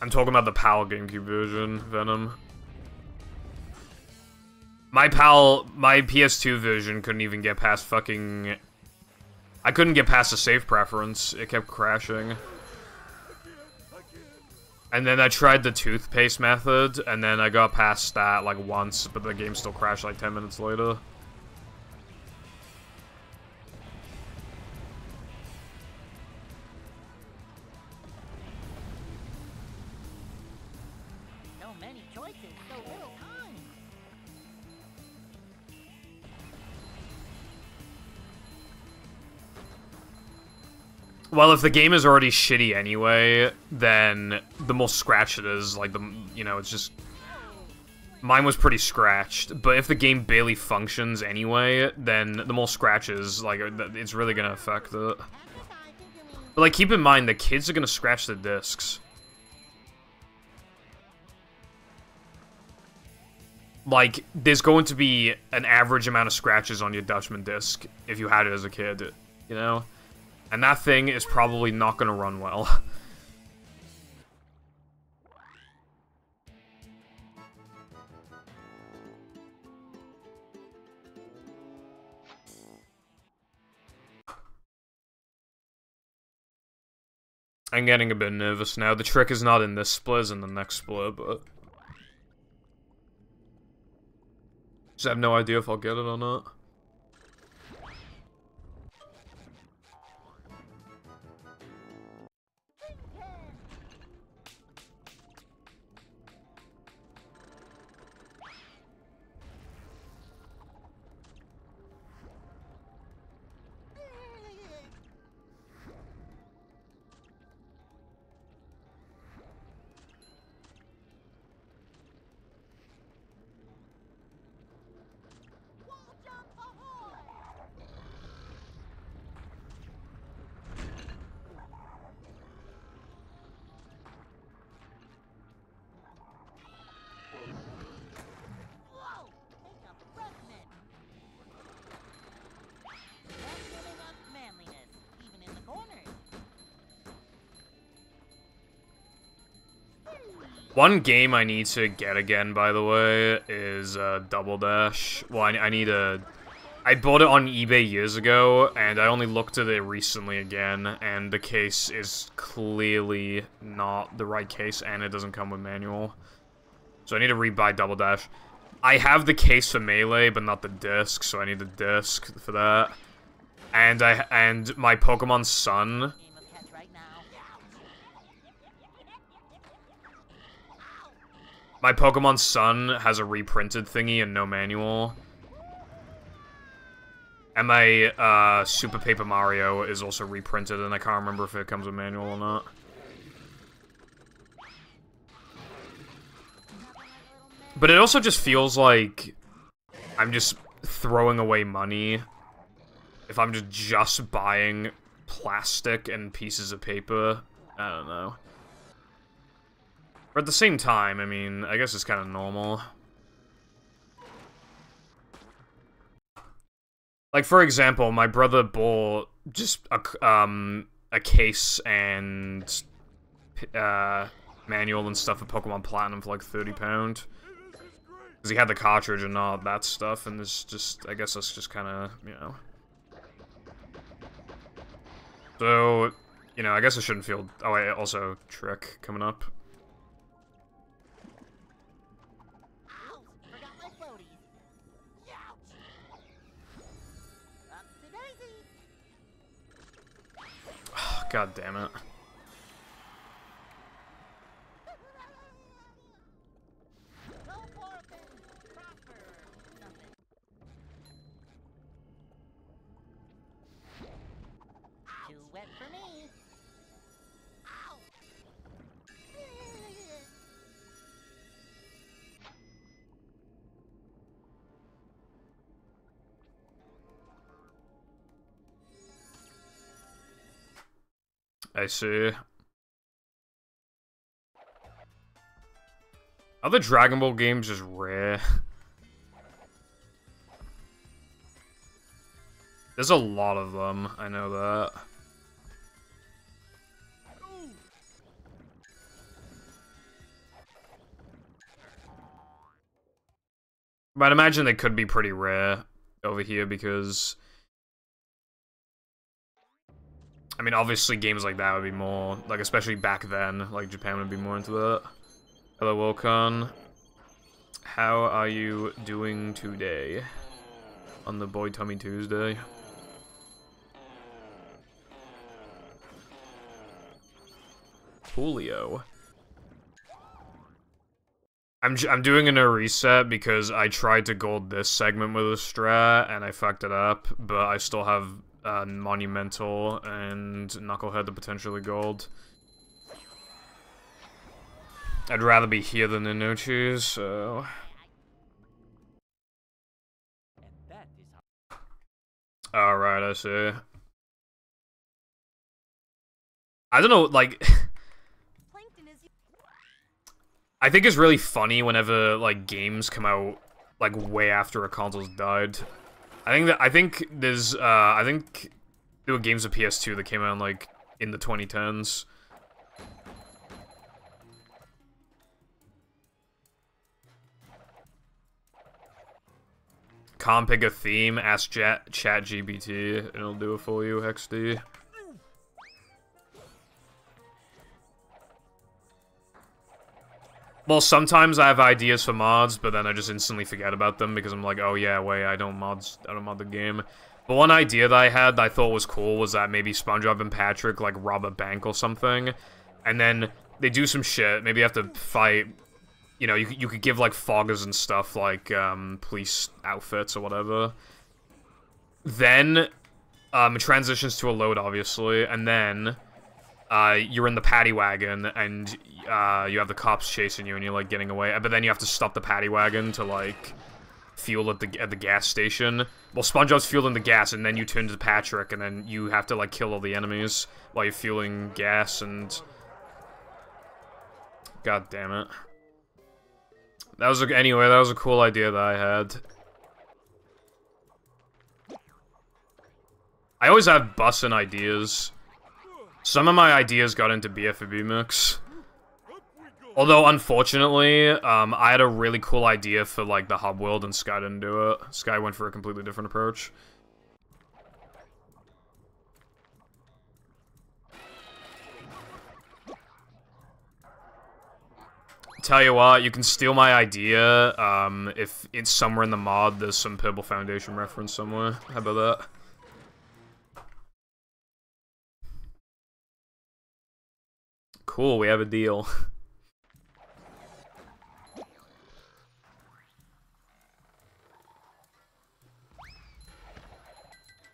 I'm talking about the PAL GameCube version, Venom. My PAL, my PS2 version couldn't even get past fucking... I couldn't get past the save preference. It kept crashing. And then I tried the toothpaste method, and then I got past that, like, once, but the game still crashed, like, 10 minutes later. Well, if the game is already shitty anyway, then the more scratched it is, like, the, you know, it's just... Mine was pretty scratched, but if the game barely functions anyway, then the more scratches, like, uh, it's really gonna affect mean. But, like, keep in mind, the kids are gonna scratch the discs. Like, there's going to be an average amount of scratches on your Dutchman disc if you had it as a kid, you know? And that thing is probably not gonna run well. I'm getting a bit nervous now. The trick is not in this split, it's in the next split, but... Just have no idea if I'll get it or not. One game I need to get again, by the way, is uh, Double Dash. Well, I, I need a... I bought it on eBay years ago, and I only looked at it recently again, and the case is clearly not the right case, and it doesn't come with manual. So I need to rebuy Double Dash. I have the case for Melee, but not the disc, so I need the disc for that. And I and my Pokemon Sun Game of catch right now. My Pokemon Sun has a reprinted thingy and no manual. And my uh, Super Paper Mario is also reprinted, and I can't remember if it comes with manual or not. But it also just feels like I'm just throwing away money if I'm just just buying plastic and pieces of paper. I don't know. But at the same time, I mean, I guess it's kind of normal. Like, for example, my brother bought just a, um, a case and uh, manual and stuff for Pokemon Platinum for like 30 pound. Because he had the cartridge and all that stuff, and it's just, I guess that's just kind of, you know. So, you know, I guess I shouldn't feel. Oh, wait, also, Trick coming up. God damn it. I see. Other Dragon Ball games just rare. There's a lot of them, I know that. But I'd imagine they could be pretty rare over here because... I mean, obviously games like that would be more, like, especially back then, like, Japan would be more into that. Hello, Wilcon. How are you doing today? On the Boy Tummy Tuesday? Julio. I'm, I'm doing a reset because I tried to gold this segment with a strat and I fucked it up, but I still have uh, Monumental and Knucklehead to potentially gold. I'd rather be here than in Noches, so... Alright, I see. I don't know, like... I think it's really funny whenever, like, games come out, like, way after a console's died. I think that, I think there's, uh, I think there were games of PS2 that came out, like, in the 2010s. Can't pick a theme, ask chat, chat GPT, and it'll do it for you, XD. Well, sometimes I have ideas for mods, but then I just instantly forget about them because I'm like, oh yeah, wait, I don't mods, I don't mod the game. But one idea that I had that I thought was cool was that maybe SpongeBob and Patrick like rob a bank or something, and then they do some shit. Maybe they have to fight. You know, you could- you could give like foggers and stuff like um, police outfits or whatever. Then um, it transitions to a load, obviously, and then uh, you're in the paddy wagon and uh, you have the cops chasing you and you're like getting away, but then you have to stop the paddy wagon to like fuel at the at the gas station. Well, SpongeBob's fueling the gas, and then you turn to Patrick, and then you have to like kill all the enemies while you're fueling gas. And god damn it, that was a, anyway. That was a cool idea that I had. I always have bussin' ideas. Some of my ideas got into BFB mix. Although, unfortunately, um, I had a really cool idea for, like, the hub world, and Sky didn't do it. Sky went for a completely different approach. Tell you what, you can steal my idea, um, if it's somewhere in the mod, there's some Purple Foundation reference somewhere. How about that? Cool, we have a deal.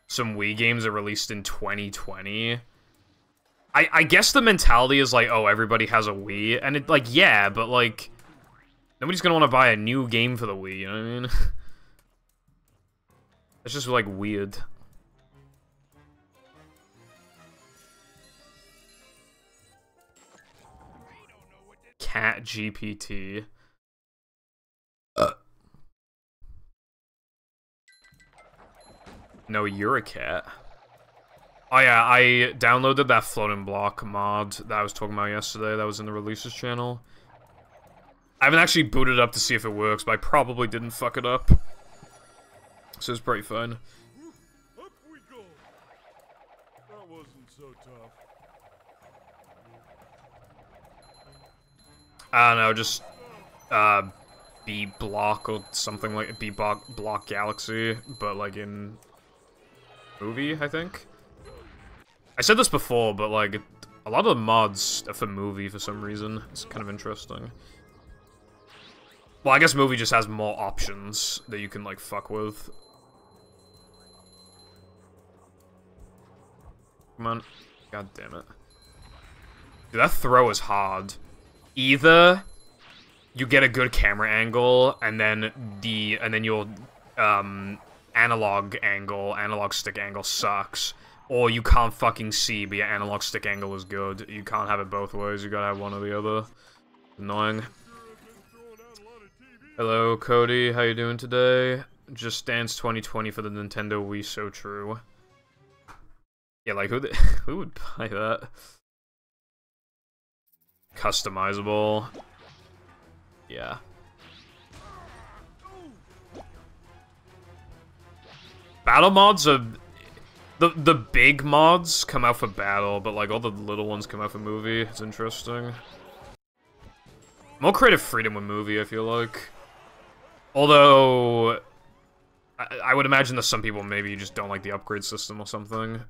Some Wii games are released in 2020. I, I guess the mentality is like, oh, everybody has a Wii, and it like, yeah, but like, nobody's gonna want to buy a new game for the Wii. You know what I mean? it's just like weird. Cat GPT. Uh. No, you're a cat. Oh yeah, I downloaded that floating block mod that I was talking about yesterday that was in the releases channel. I haven't actually booted up to see if it works, but I probably didn't fuck it up. So it's pretty fun. Up we go. That wasn't so tough. I don't know, just uh B block or something like B block block galaxy, but like in movie, I think. I said this before, but like a lot of the mods are for movie for some reason. It's kind of interesting. Well, I guess movie just has more options that you can like fuck with. Come on. God damn it. Dude, that throw is hard either you get a good camera angle and then the and then you'll um analog angle analog stick angle sucks or you can't fucking see, but your analog stick angle is good. You can't have it both ways. You gotta have one or the other. Annoying. Hello, Cody. How you doing today? Just Dance 2020 for the Nintendo Wii. So true. Yeah, like who th who would buy that? Customizable. Yeah. Battle mods are the the big mods come out for battle, but like all the little ones come out for movie. It's interesting. More creative freedom with movie, I feel like. Although, I, I would imagine that some people maybe just don't like the upgrade system or something.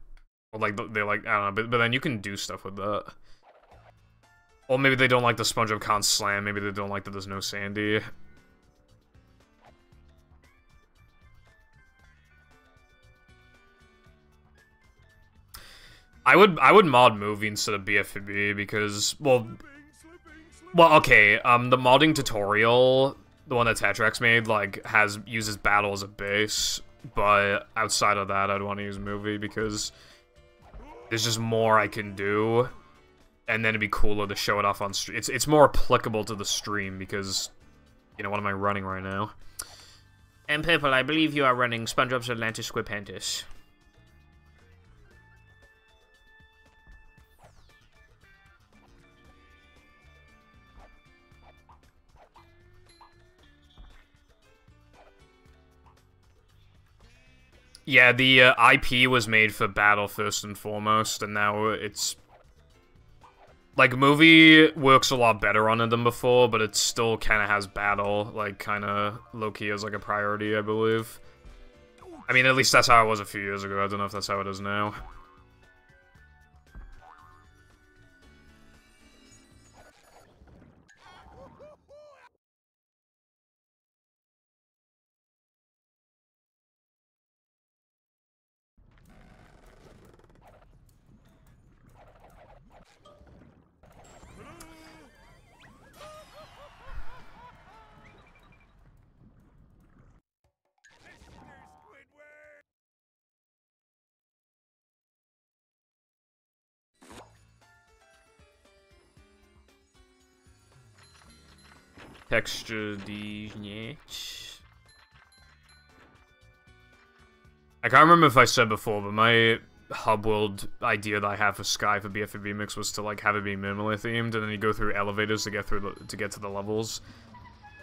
Or like, they're like, I don't know, but, but then you can do stuff with that. Or maybe they don't like the SpongeBob can't slam, maybe they don't like that there's no Sandy. I would I would mod movie instead of BFB because well well okay um the modding tutorial the one that Tetrax made like has uses battle as a base but outside of that I'd want to use movie because there's just more I can do and then it'd be cooler to show it off on stream. It's it's more applicable to the stream because you know what am I running right now? And people, I believe you are running SpongeBob's Atlantis Squidpantis. Yeah, the uh, IP was made for Battle first and foremost, and now it's like movie works a lot better on it than before, but it still kind of has Battle like kind of low key as like a priority, I believe. I mean, at least that's how it was a few years ago. I don't know if that's how it is now. Texture the I can't remember if I said before, but my hub world idea that I have for Sky for BFB Mix was to like have it be minimally themed, and then you go through elevators to get through the, to get to the levels,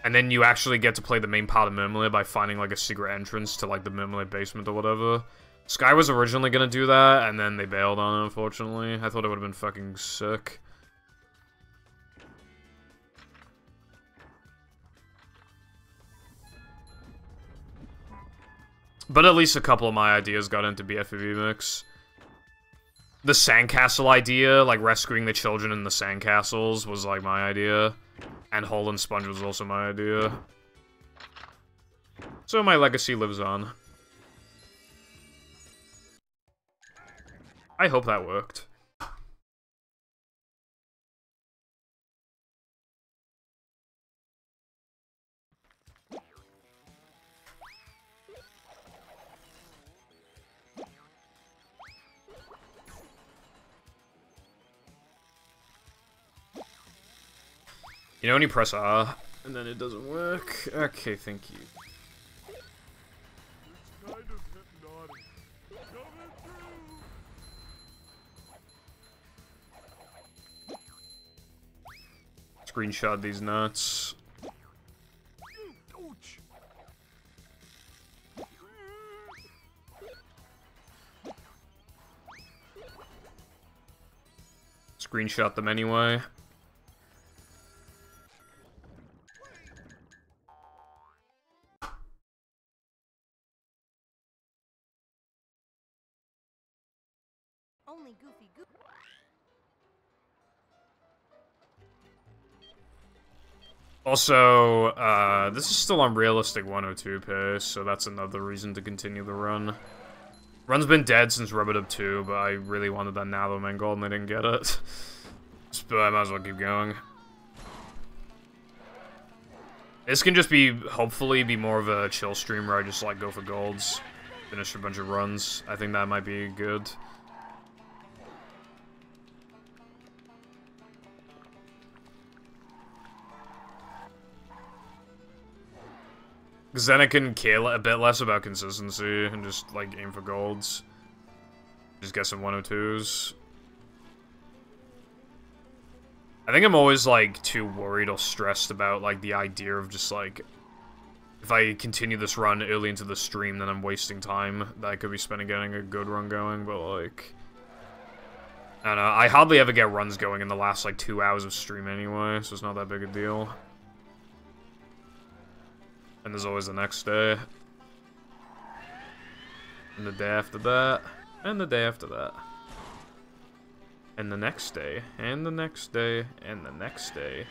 and then you actually get to play the main part of Mimily by finding like a secret entrance to like the Mimily basement or whatever. Sky was originally gonna do that, and then they bailed on it, unfortunately. I thought it would have been fucking sick. But at least a couple of my ideas got into BFB Mix. The sandcastle idea, like rescuing the children in the sandcastles, was like my idea. And Hole and Sponge was also my idea. So my legacy lives on. I hope that worked. You know when you press R and then it doesn't work? Okay, thank you. Screenshot these nuts. Screenshot them anyway. Also, uh, this is still on realistic 102 pace, so that's another reason to continue the run. Run's been dead since Rubber 2, but I really wanted that Naloman gold and I didn't get it. but I might as well keep going. This can just be, hopefully, be more of a chill stream where I just, like, go for golds. Finish a bunch of runs. I think that might be good. Because then I can care a bit less about consistency and just, like, aim for golds. Just get some 102s. I think I'm always, like, too worried or stressed about, like, the idea of just, like... If I continue this run early into the stream, then I'm wasting time that I could be spending getting a good run going, but, like... I don't know, I hardly ever get runs going in the last, like, two hours of stream anyway, so it's not that big a deal. And there's always the next day. And the day after that. And the day after that. And the next day. And the next day. And the next day.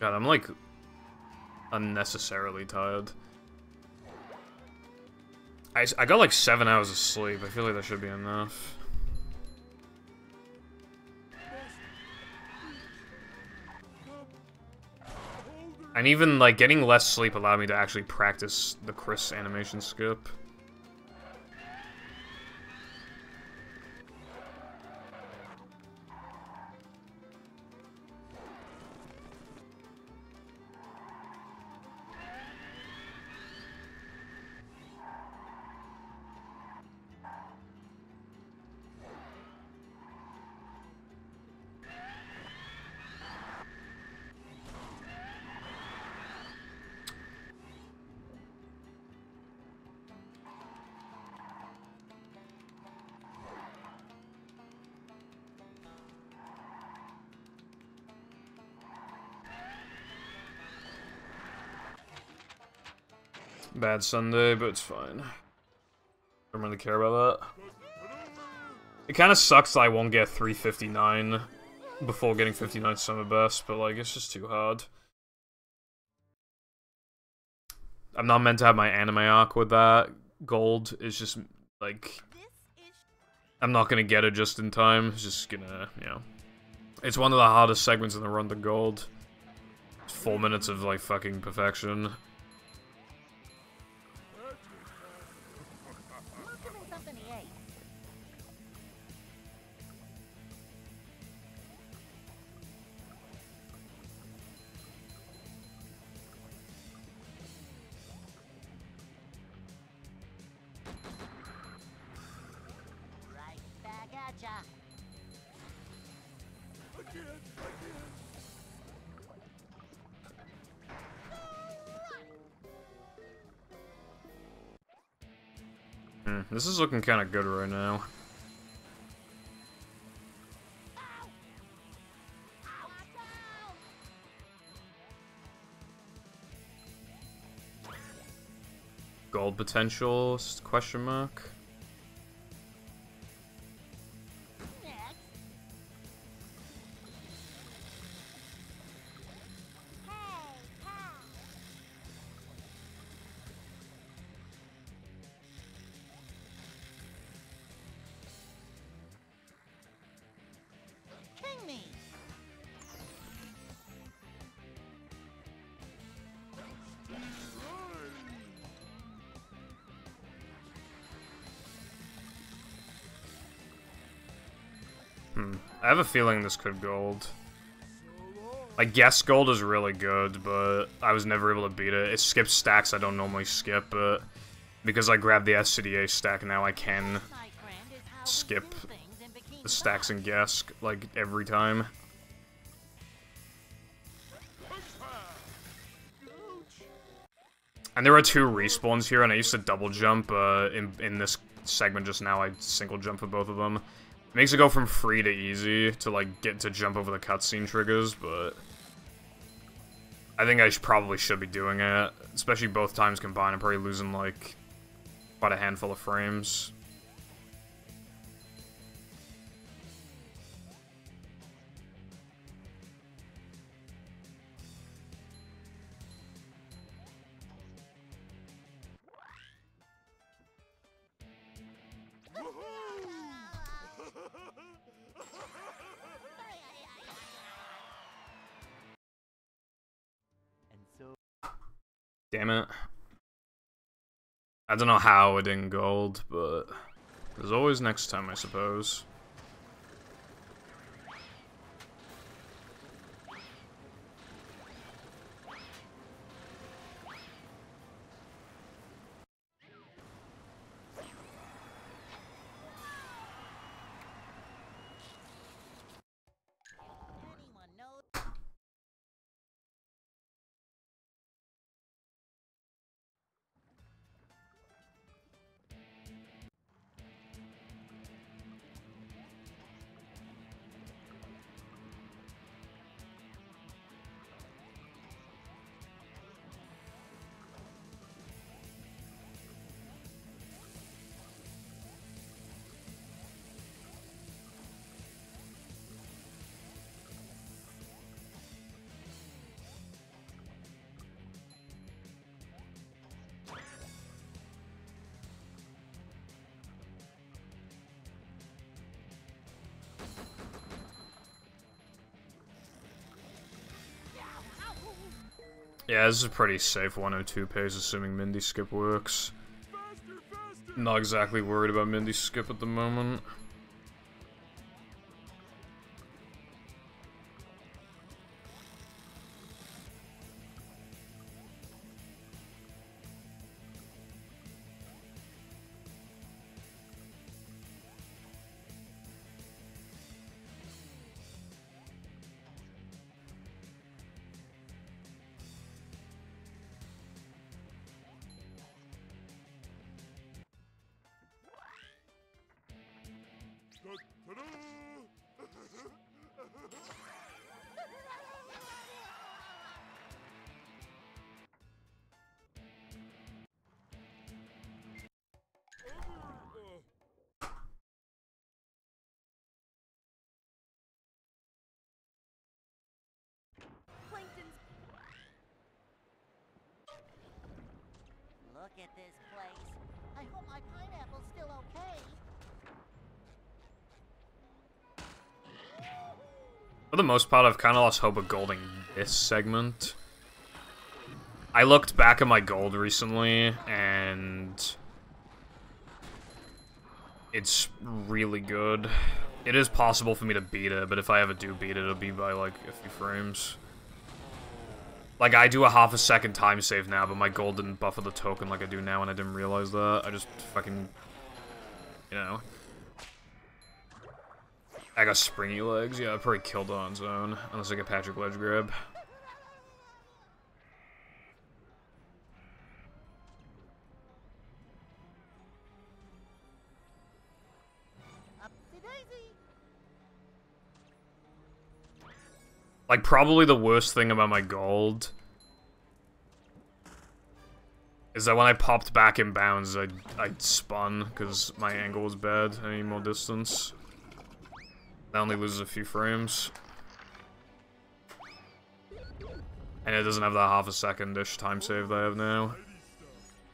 God, I'm like unnecessarily tired. I, I got like seven hours of sleep. I feel like that should be enough. And even like getting less sleep allowed me to actually practice the Chris animation skip. Bad Sunday, but it's fine. I Don't really care about that. It kind of sucks that I won't get 359 before getting 59 summer best, but like it's just too hard. I'm not meant to have my anime arc with that gold. It's just like I'm not gonna get it just in time. It's just gonna, you know. It's one of the hardest segments in the run to gold. It's four minutes of like fucking perfection. This is looking kind of good right now. Gold potential? Question mark. Have a feeling this could gold. I guess gold is really good, but I was never able to beat it. It skips stacks I don't normally skip, but because I grabbed the SCDA stack now, I can skip the stacks and guess like every time. And there are two respawns here, and I used to double jump uh, in in this segment just now. I single jump for both of them. Makes it go from free to easy to like get to jump over the cutscene triggers, but I think I should, probably should be doing it, especially both times combined. I'm probably losing like quite a handful of frames. It. I don't know how it didn't gold, but there's always next time, I suppose. Yeah, this is a pretty safe 102 pace, assuming Mindy skip works. Not exactly worried about Mindy skip at the moment. For the most part, I've kind of lost hope of golding this segment. I looked back at my gold recently, and it's really good. It is possible for me to beat it, but if I ever do beat it, it'll be by like a few frames. Like, I do a half a second time save now, but my gold didn't buffer the token like I do now, and I didn't realize that. I just fucking, you know. I got springy legs. Yeah, I probably killed on zone. Unless I get Patrick ledge grab. Like, probably the worst thing about my gold is that when I popped back in bounds, I I spun because my angle was bad. I need more distance. That only loses a few frames. And it doesn't have that half a second-ish time save that I have now.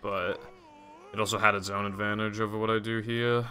But it also had its own advantage over what I do here.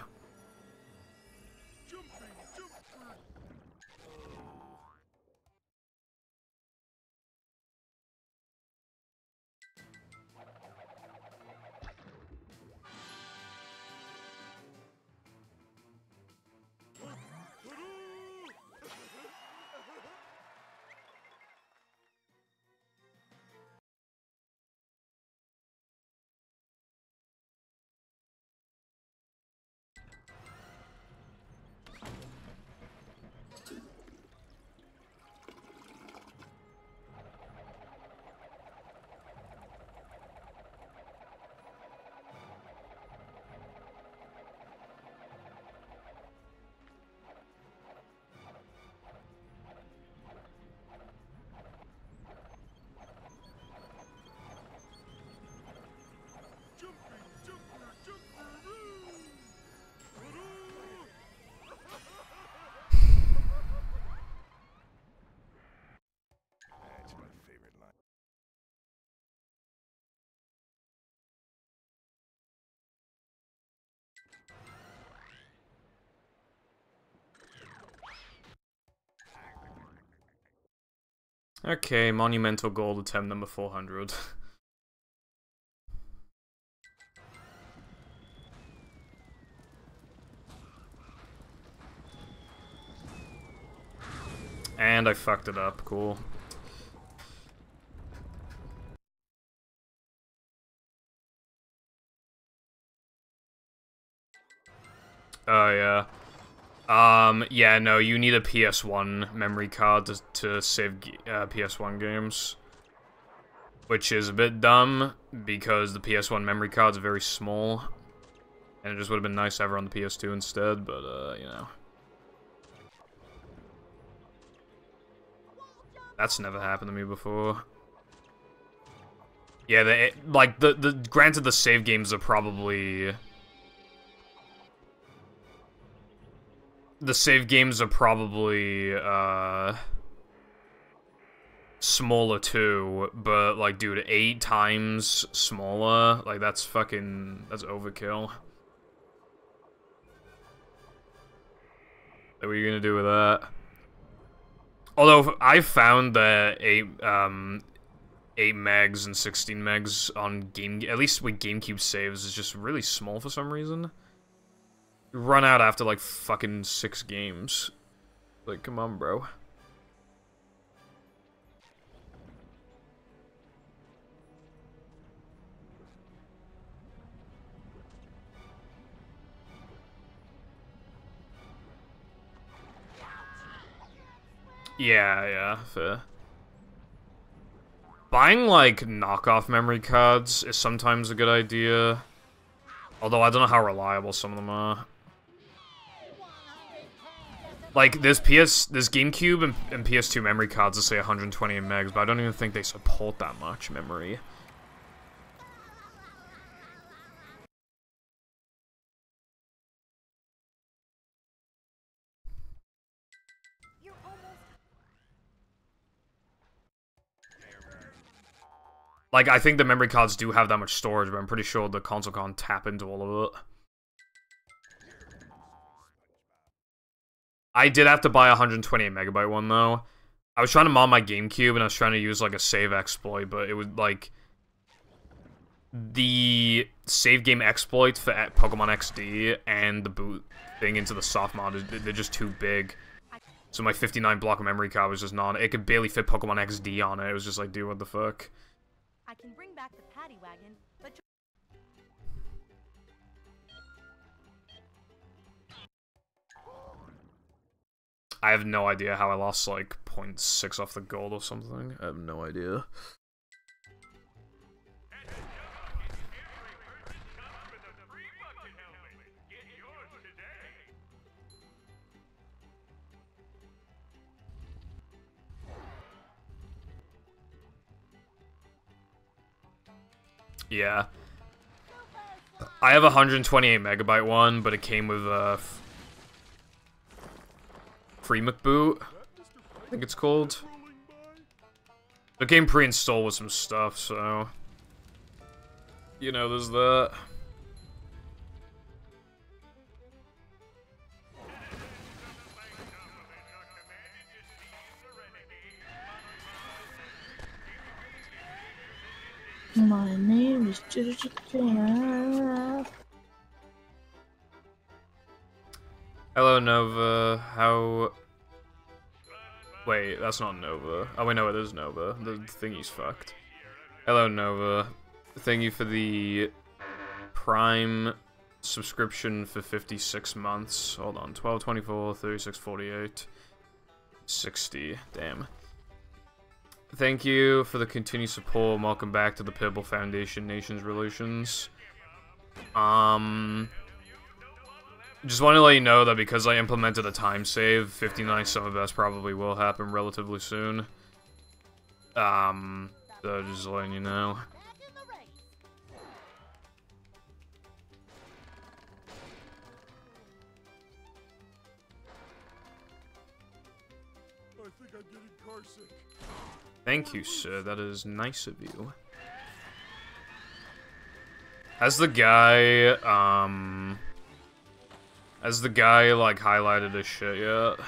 Okay, monumental gold attempt number 400. and I fucked it up, cool. Oh, yeah. Um, yeah, no, you need a PS1 memory card to, to save uh, PS1 games. Which is a bit dumb, because the PS1 memory card's are very small. And it just would have been nice to have on the PS2 instead, but, uh, you know. That's never happened to me before. Yeah, the, like, the, the, granted the save games are probably... the save games are probably uh smaller too, but like dude, eight times smaller, like that's fucking that's overkill. What are you gonna do with that? Although I found that eight um eight megs and sixteen megs on game at least with GameCube saves is just really small for some reason run out after like fucking six games. Like, come on, bro. Yeah, yeah, fair. Buying, like, knockoff memory cards is sometimes a good idea. Although I don't know how reliable some of them are. Like, this PS, this GameCube and, and PS2 memory cards that say 120 megs, but I don't even think they support that much memory. Like, I think the memory cards do have that much storage, but I'm pretty sure the console can't tap into all of it. I did have to buy a 128 megabyte one though. I was trying to mod my GameCube and I was trying to use like a save exploit, but it would like the save game exploit for Pokemon XD and the boot thing into the soft mod they're just too big. So my 59 block memory card was just not. It could barely fit Pokemon XD on it. It was just like, dude, what the fuck? I can bring back the paddy wagon, I have no idea how I lost like 0.6 off the gold or something. I have no idea. Yeah. I have a 128 megabyte one, but it came with a uh, free McBoot. I think it's called. The game pre-installed with some stuff, so... You know, there's that. My name is Hello, Nova. How Wait, that's not Nova. Oh, wait, no, it is Nova. The thingy's fucked. Hello, Nova. Thank you for the Prime subscription for 56 months. Hold on. 12, 24, 36, 48, 60. Damn. Thank you for the continued support. Welcome back to the Pibble Foundation Nations Relations. Um... Just want to let you know that because I implemented a time save, 59 Summer Best probably will happen relatively soon. Um, so just letting you know. Thank you, sir. That is nice of you. Has the guy, um... Has the guy, like, highlighted his shit yet?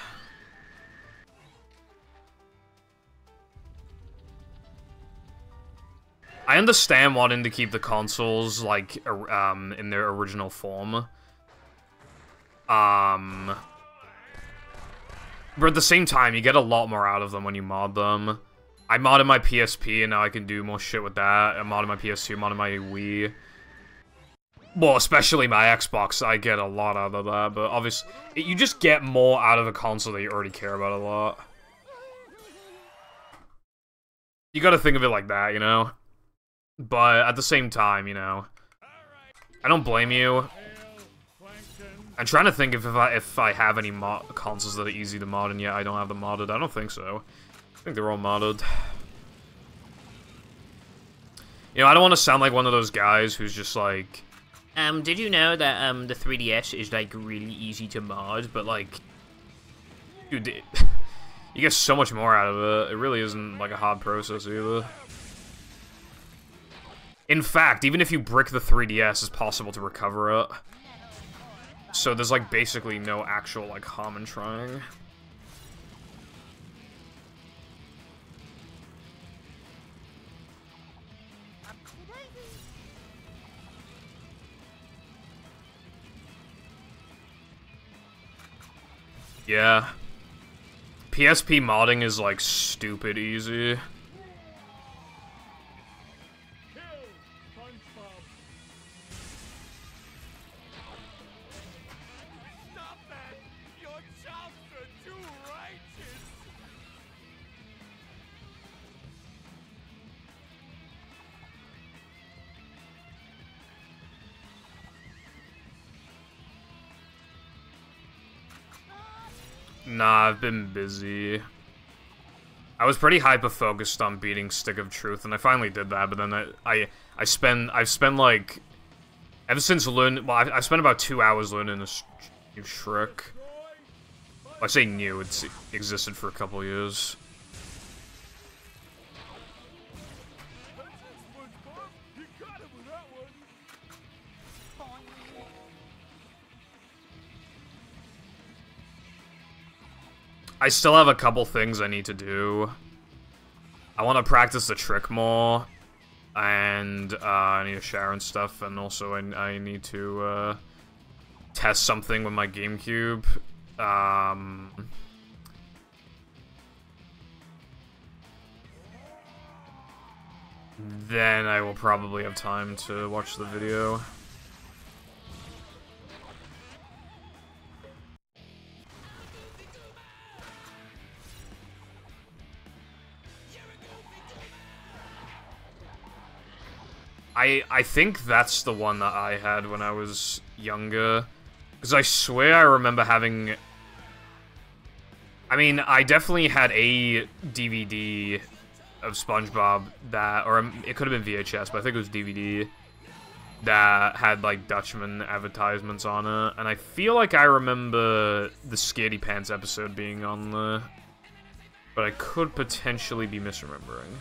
I understand wanting to keep the consoles like um in their original form. Um but at the same time, you get a lot more out of them when you mod them. I modded my PSP and now I can do more shit with that. I modded my PS2, modded my Wii. Well, especially my Xbox, I get a lot out of that, but obviously, you just get more out of a console that you already care about a lot. You gotta think of it like that, you know? But at the same time, you know, I don't blame you. I'm trying to think if, if I if I have any consoles that are easy to mod, and yet I don't have them modded. I don't think so. I think they're all modded. You know, I don't want to sound like one of those guys who's just like, um, did you know that um the 3DS is like really easy to mod, but like, you get so much more out of it. It really isn't like a hard process either. In fact, even if you brick the 3DS, it's possible to recover it. So there's like basically no actual like harm in trying. Yeah. PSP modding is like stupid easy. Nah, I've been busy. I was pretty hyper focused on beating Stick of Truth, and I finally did that. But then I, I, I spend, I've spent like, ever since learn, well, I've, I've spent about two hours learning this new Shrek. I say new; it's existed for a couple years. I still have a couple things I need to do. I want to practice the trick more, and uh, I need to share and stuff, and also I, I need to uh, test something with my GameCube. Um, then I will probably have time to watch the video. I I think that's the one that I had when I was younger. Because I swear I remember having... I mean, I definitely had a DVD of SpongeBob that... Or um, it could have been VHS, but I think it was DVD. That had, like, Dutchman advertisements on it. And I feel like I remember the Scaredy Pants episode being on there. But I could potentially be misremembering.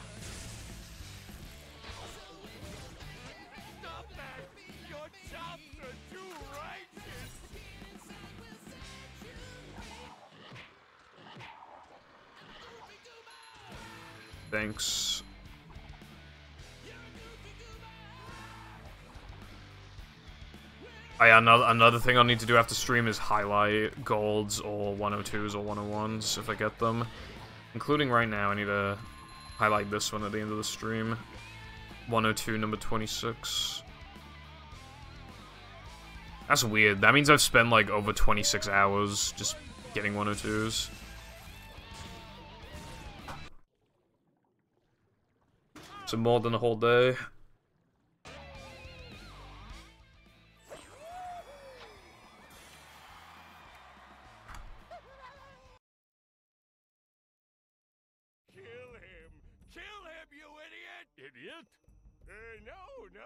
Thanks. Oh yeah, another, another thing I'll need to do after stream is highlight golds or 102s or 101s if I get them. Including right now, I need to highlight this one at the end of the stream. 102, number 26. That's weird. That means I've spent like over 26 hours just getting 102s. So more than a whole day. Kill him! Kill him, you idiot! Idiot? Uh, no, no.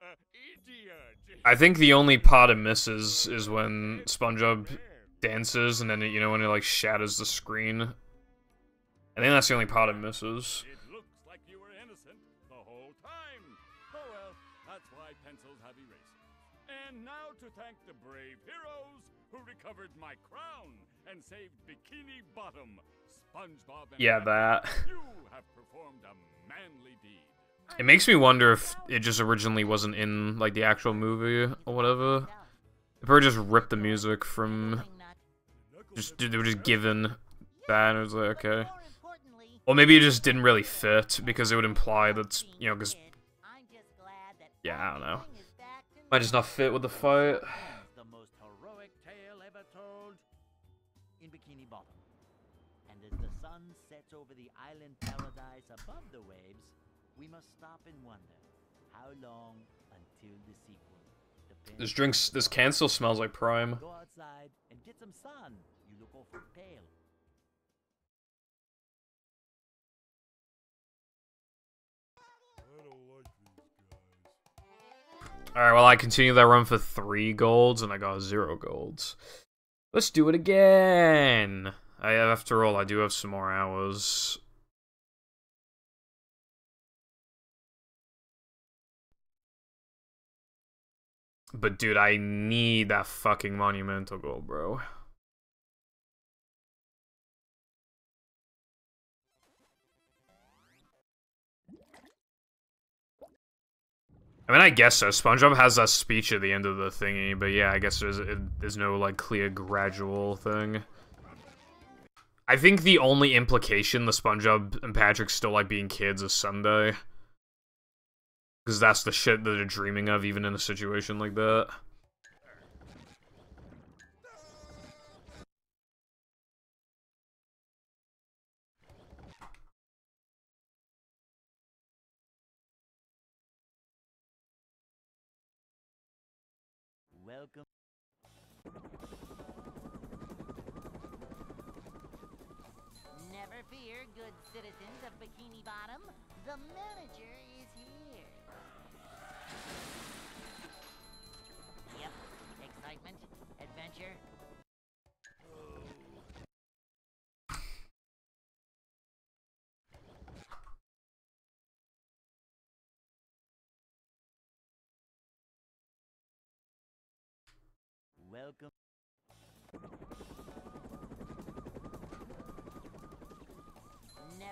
Uh, idiot. I think the only part it misses is when SpongeBob dances and then it, you know when it like shatters the screen. I think that's the only part it misses. Thank the brave heroes who recovered my crown and saved Bikini Bottom, SpongeBob and Yeah, that. You have performed a manly deed. It makes me wonder if it just originally wasn't in like the actual movie or whatever. They probably just ripped the music from just they were just given that and it was like okay. Or maybe it just didn't really fit because it would imply that you know because I'm just glad that yeah I don't know might just not fit with the fight. the most heroic tale ever told in Bikini Bottom. And as the sun sets over the island paradise above the waves, we must stop and wonder how long until the sequel. Depends This drinks this can still smells like prime. Go outside and get some sun. Alright, well I continued that run for three golds and I got zero golds. Let's do it again! I after all I do have some more hours. But dude, I need that fucking monumental gold, bro. I mean, I guess so. SpongeBob has that speech at the end of the thingy, but yeah, I guess there's there's no like clear gradual thing. I think the only implication the SpongeBob and Patrick still like being kids is sundae, because that's the shit that they're dreaming of, even in a situation like that. Fear, good citizens of Bikini Bottom. The manager is here. Yep, excitement, adventure. Welcome.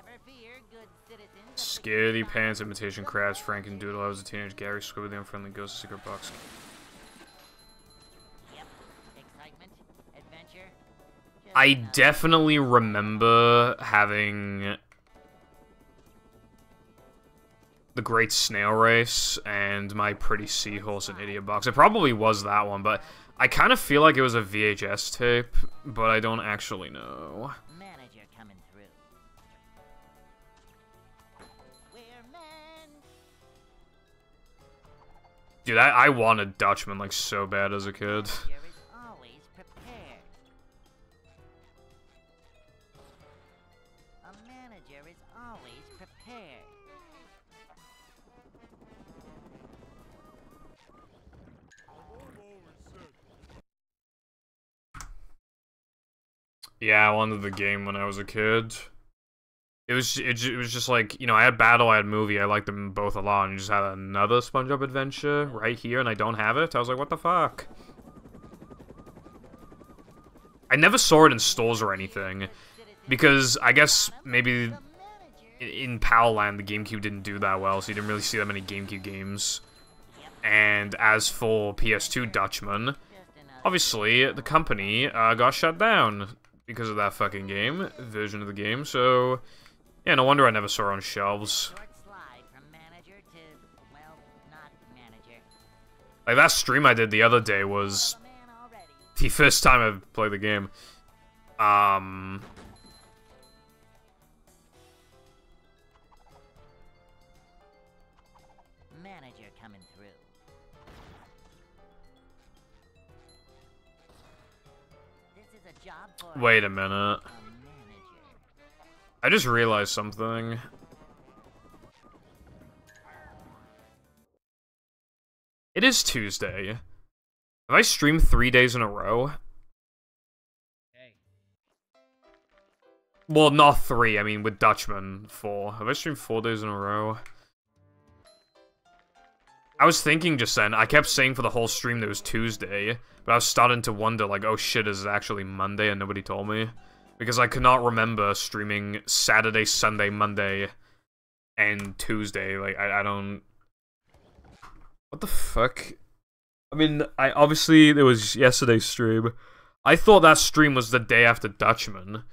Never fear, good citizens. Scaredy Pants, Imitation Krabs, Frank and Doodle. I was a teenage Gary Squibby, the unfriendly ghost, secret box. Yep, excitement, adventure. Just I definitely remember having the Great Snail Race and my Pretty Seahorse and Idiot Box. It probably was that one, but I kind of feel like it was a VHS tape, but I don't actually know. Dude, I, I wanted Dutchman like so bad as a kid. Yeah, I wanted the game when I was a kid. It was it, it was just like you know I had Battle, I had Movie, I liked them both a lot, and just had another SpongeBob adventure right here, and I don't have it. I was like, what the fuck? I never saw it in stores or anything, because I guess maybe in PAL Land the GameCube didn't do that well, so you didn't really see that many GameCube games. And as for PS2 Dutchman, obviously the company uh, got shut down because of that fucking game version of the game. So yeah, no wonder I never saw it on shelves. short slide from manager to well, not manager. Like that stream I did the other day was The man already. the first time I've played the game. Um, Manager coming through. This is a job for wait a minute. I just realized something. It is Tuesday. Have I streamed three days in a row? Hey. Well, not three. I mean, with Dutchman, four. Have I streamed four days in a row? I was thinking just then. I kept saying for the whole stream that it was Tuesday, but I was starting to wonder, like, oh shit, is it actually Monday and nobody told me? Because I could not remember streaming Saturday, Sunday, Monday, and Tuesday. Like I, I don't. What the fuck? I mean, I obviously there was yesterday's stream. I thought that stream was the day after Dutchman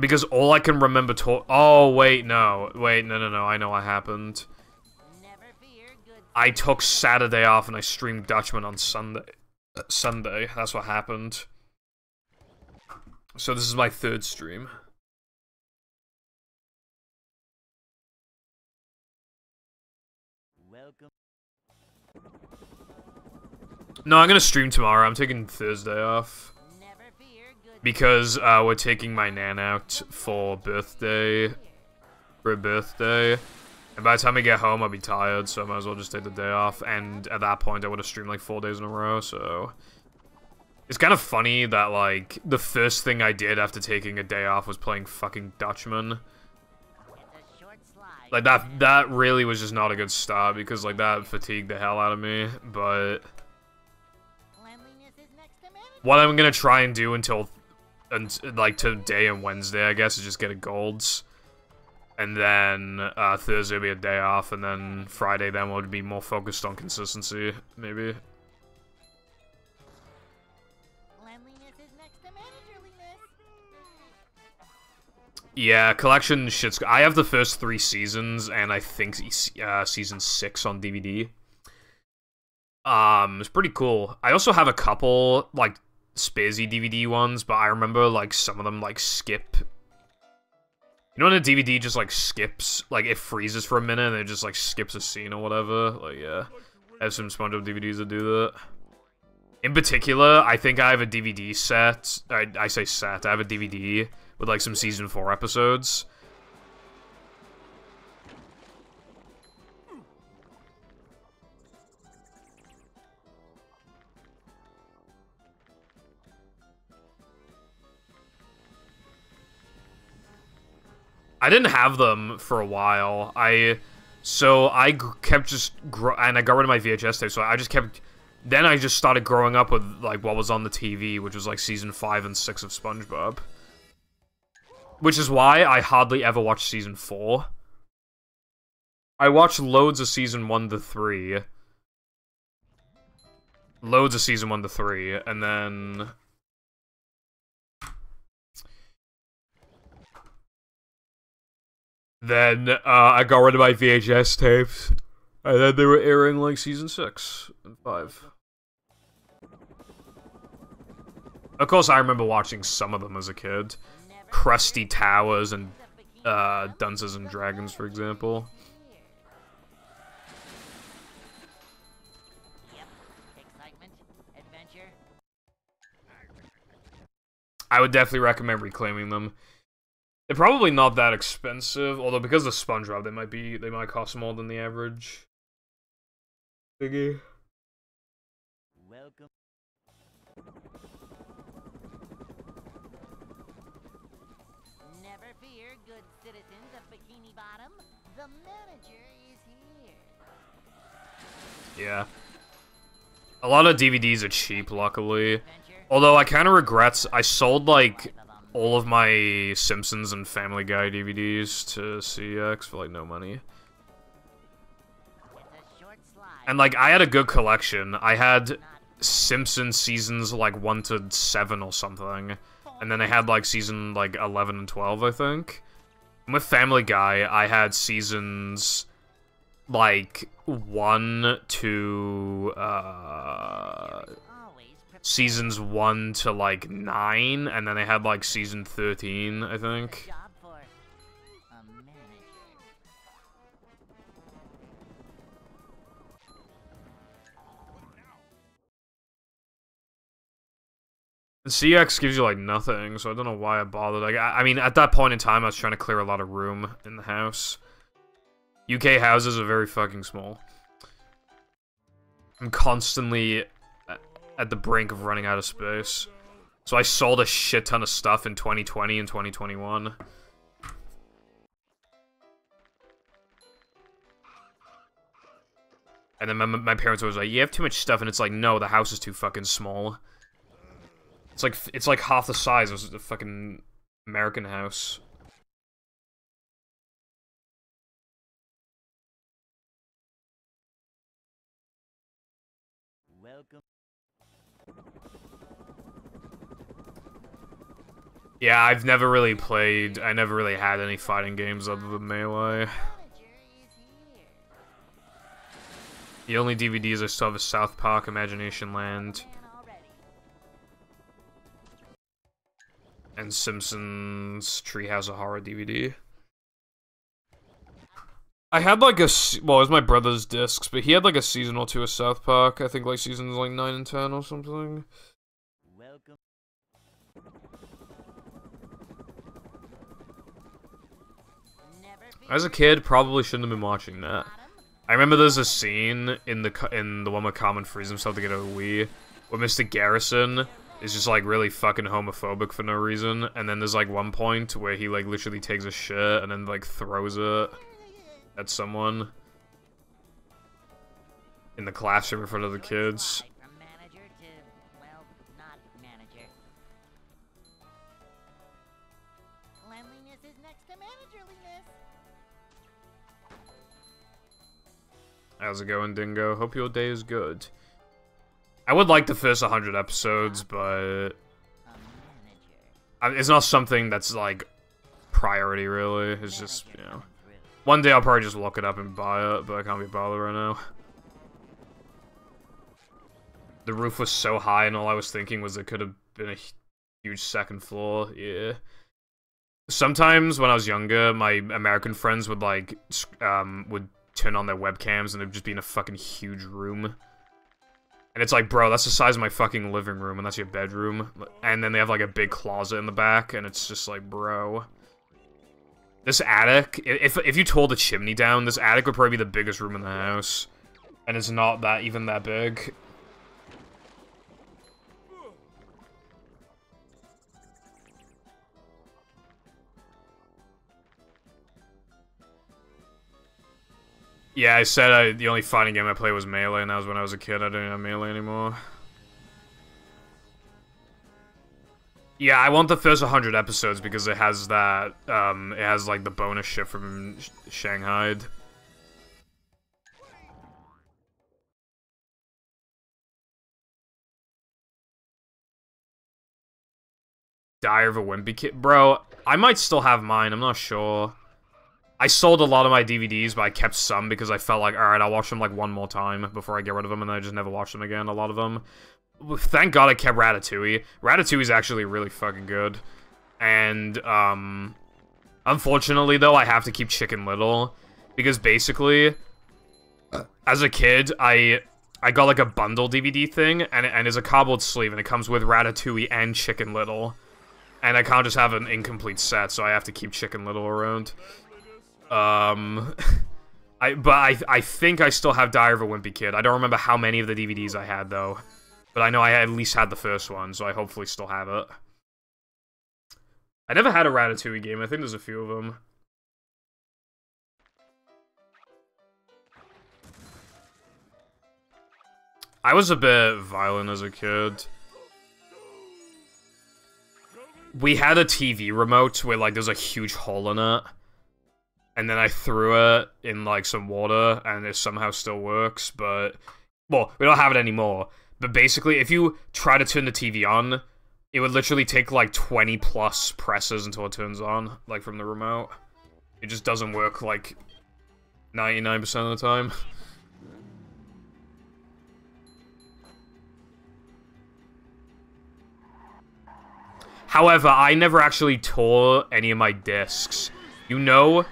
because all I can remember talk. Oh wait, no, wait, no, no, no. I know what happened. I took Saturday off and I streamed Dutchman on Sunday. uh, Sunday. That's what happened. So this is my third stream. Welcome. No, I'm gonna stream tomorrow. I'm taking Thursday off never fear, good because uh, we're taking my nan out for birthday. For a birthday. And by the time I get home, I'll be tired, so I might as well just take the day off. And at that point, I would have streamed like four days in a row, so. It's kind of funny that, like, the first thing I did after taking a day off was playing fucking Dutchman. Like, that that really was just not a good start because, like, that fatigued the hell out of me. But what I'm gonna try and do until, and like today and Wednesday, I guess, is just get a golds, and then uh, Thursday will be a day off, and then Friday then would be more focused on consistency, maybe. Yeah, collection shit's. I have the first three seasons, and I think uh, season six on DVD. Um, it's pretty cool. I also have a couple like Spearsy DVD ones, but I remember like some of them like skip. You know when a DVD just like skips, like it freezes for a minute and it just like skips a scene or whatever. Like yeah, I have some SpongeBob DVDs that do that. In particular, I think I have a DVD set. I, I say set. I have a DVD with like some season four episodes. I didn't have them for a while. I so I kept just and I got rid of my VHS tape. So I just kept. Then I just started growing up with like what was on the TV, which was like season five and six of SpongeBob. Which is why I hardly ever watch season four. I watched loads of season one to three. Loads of season one to three, and then Then uh, I got rid of my VHS tapes, and then they were airing like season six and five. Of course, I remember watching some of them as a kid. Fear, Towers and uh, and Dragons, for example. I would definitely recommend reclaiming them. They're probably not that expensive, although because of SpongeBob, they might be they might cost more than the average. Yeah. A lot of DVDs are cheap, luckily. Although I kind of regrets I sold like all of my Simpsons and Family Guy DVDs to CEX for like no money. And like I had a good collection. I had Simpsons seasons like 1 to 7 or something. And then I had like season like 11 and 12, I think. And with Family Guy, I had seasons like 1 to uh seasons 1 to like 9 and then they had like season 13, i think. CEX gives you like nothing, so I don't know why I bothered. Like, I, I mean, at that point in time, I was trying to clear a lot of room in the house. UK houses are very fucking small. I'm constantly at, at the brink of running out of space. So I sold a shit ton of stuff in 2020 and 2021. And then my, my parents was like, "You have too much stuff," and it's like, "No, the house is too fucking small." It's like it's like half the size of the fucking American house. Yeah, I've never really played. I never really had any fighting games other than Melee. The only DVDs I still have is South Park, Imaginationland, and Simpsons Treehouse of Horror DVD. I had like a well, it was my brother's discs, but he had like a season or two of South Park. I think like seasons like nine and ten or something. As a kid, probably shouldn't have been watching that. I remember there's a scene in the in the one where Cartman frees himself to get a Wii, where Mr. Garrison is just like really fucking homophobic for no reason, and then there's like one point where he like literally takes a shit and then like throws it at someone in the classroom in front of the kids. How's it going, Dingo? Hope your day is good. I would like the first 100 episodes, but A manager. I- it's not something that's like priority really. It's just, you know. One day I'll probably just look it up and buy it, but I can't be bothered right now. The roof was so high, and all I was thinking was it could have been a huge second floor. Yeah. Sometimes when I was younger, my American friends would like um would turn on their webcams, and it'd just be in a fucking huge room. And it's like, bro, that's the size of my fucking living room, and that's your bedroom. And then they have like a big closet in the back, and it's just like, bro. This attic, if if you tore the chimney down, this attic would probably be the biggest room in the house, and it's not that even that big. Yeah, I said I, the only fighting game I played was Melee, and that was when I was a kid. I don't have Melee anymore. Yeah, I want the first 100 episodes because it has that, um, it has, like, the bonus shit from Sh- Shanghai. Diary of a Wimpy Kid. Bro, I might still have mine, I'm not sure. I sold a lot of my DVDs, but I kept some because I felt like, alright, I'll watch them, like, one more time before I get rid of them, and I just never watched them again, a lot of them. Thank God I kept Ratatouille. Ratatouille is actually really fucking good. And, um... Unfortunately, though, I have to keep Chicken Little. Because basically, as a kid, I... I got, like, a bundle DVD thing, and, and it's a cobbled sleeve, and it comes with Ratatouille and Chicken Little. And I can't just have an incomplete set, so I have to keep Chicken Little around. Um... I, but I, I think I still have Diary of a Wimpy Kid. I don't remember how many of the DVDs I had, though. But I know I at least had the first one, so I hopefully still have it. I never had a Ratatouille game. I think there's a few of them. I was a bit violent as a kid. We had a TV remote where, like, there's a huge hole in it. And then I threw it in, like, some water, and it somehow still works, but... Well, we don't have it anymore. But basically, if you try to turn the TV on, it would literally take like 20 plus presses until it turns on, like from the remote. It just doesn't work like 99% of the time. However, I never actually tore any of my discs. You know,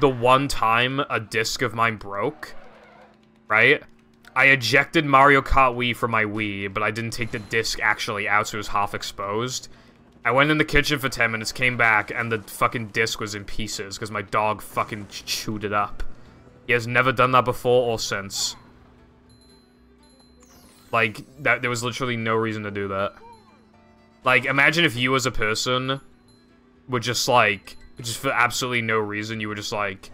the one time a disc of mine broke, right? I ejected Mario Kart Wii from my Wii, but I didn't take the disc actually out, so it was half exposed. I went in the kitchen for 10 minutes, came back, and the fucking disc was in pieces, because my dog fucking chewed it up. He has never done that before or since. Like, that there was literally no reason to do that. Like, imagine if you as a person were just like, just for absolutely no reason, you were just like,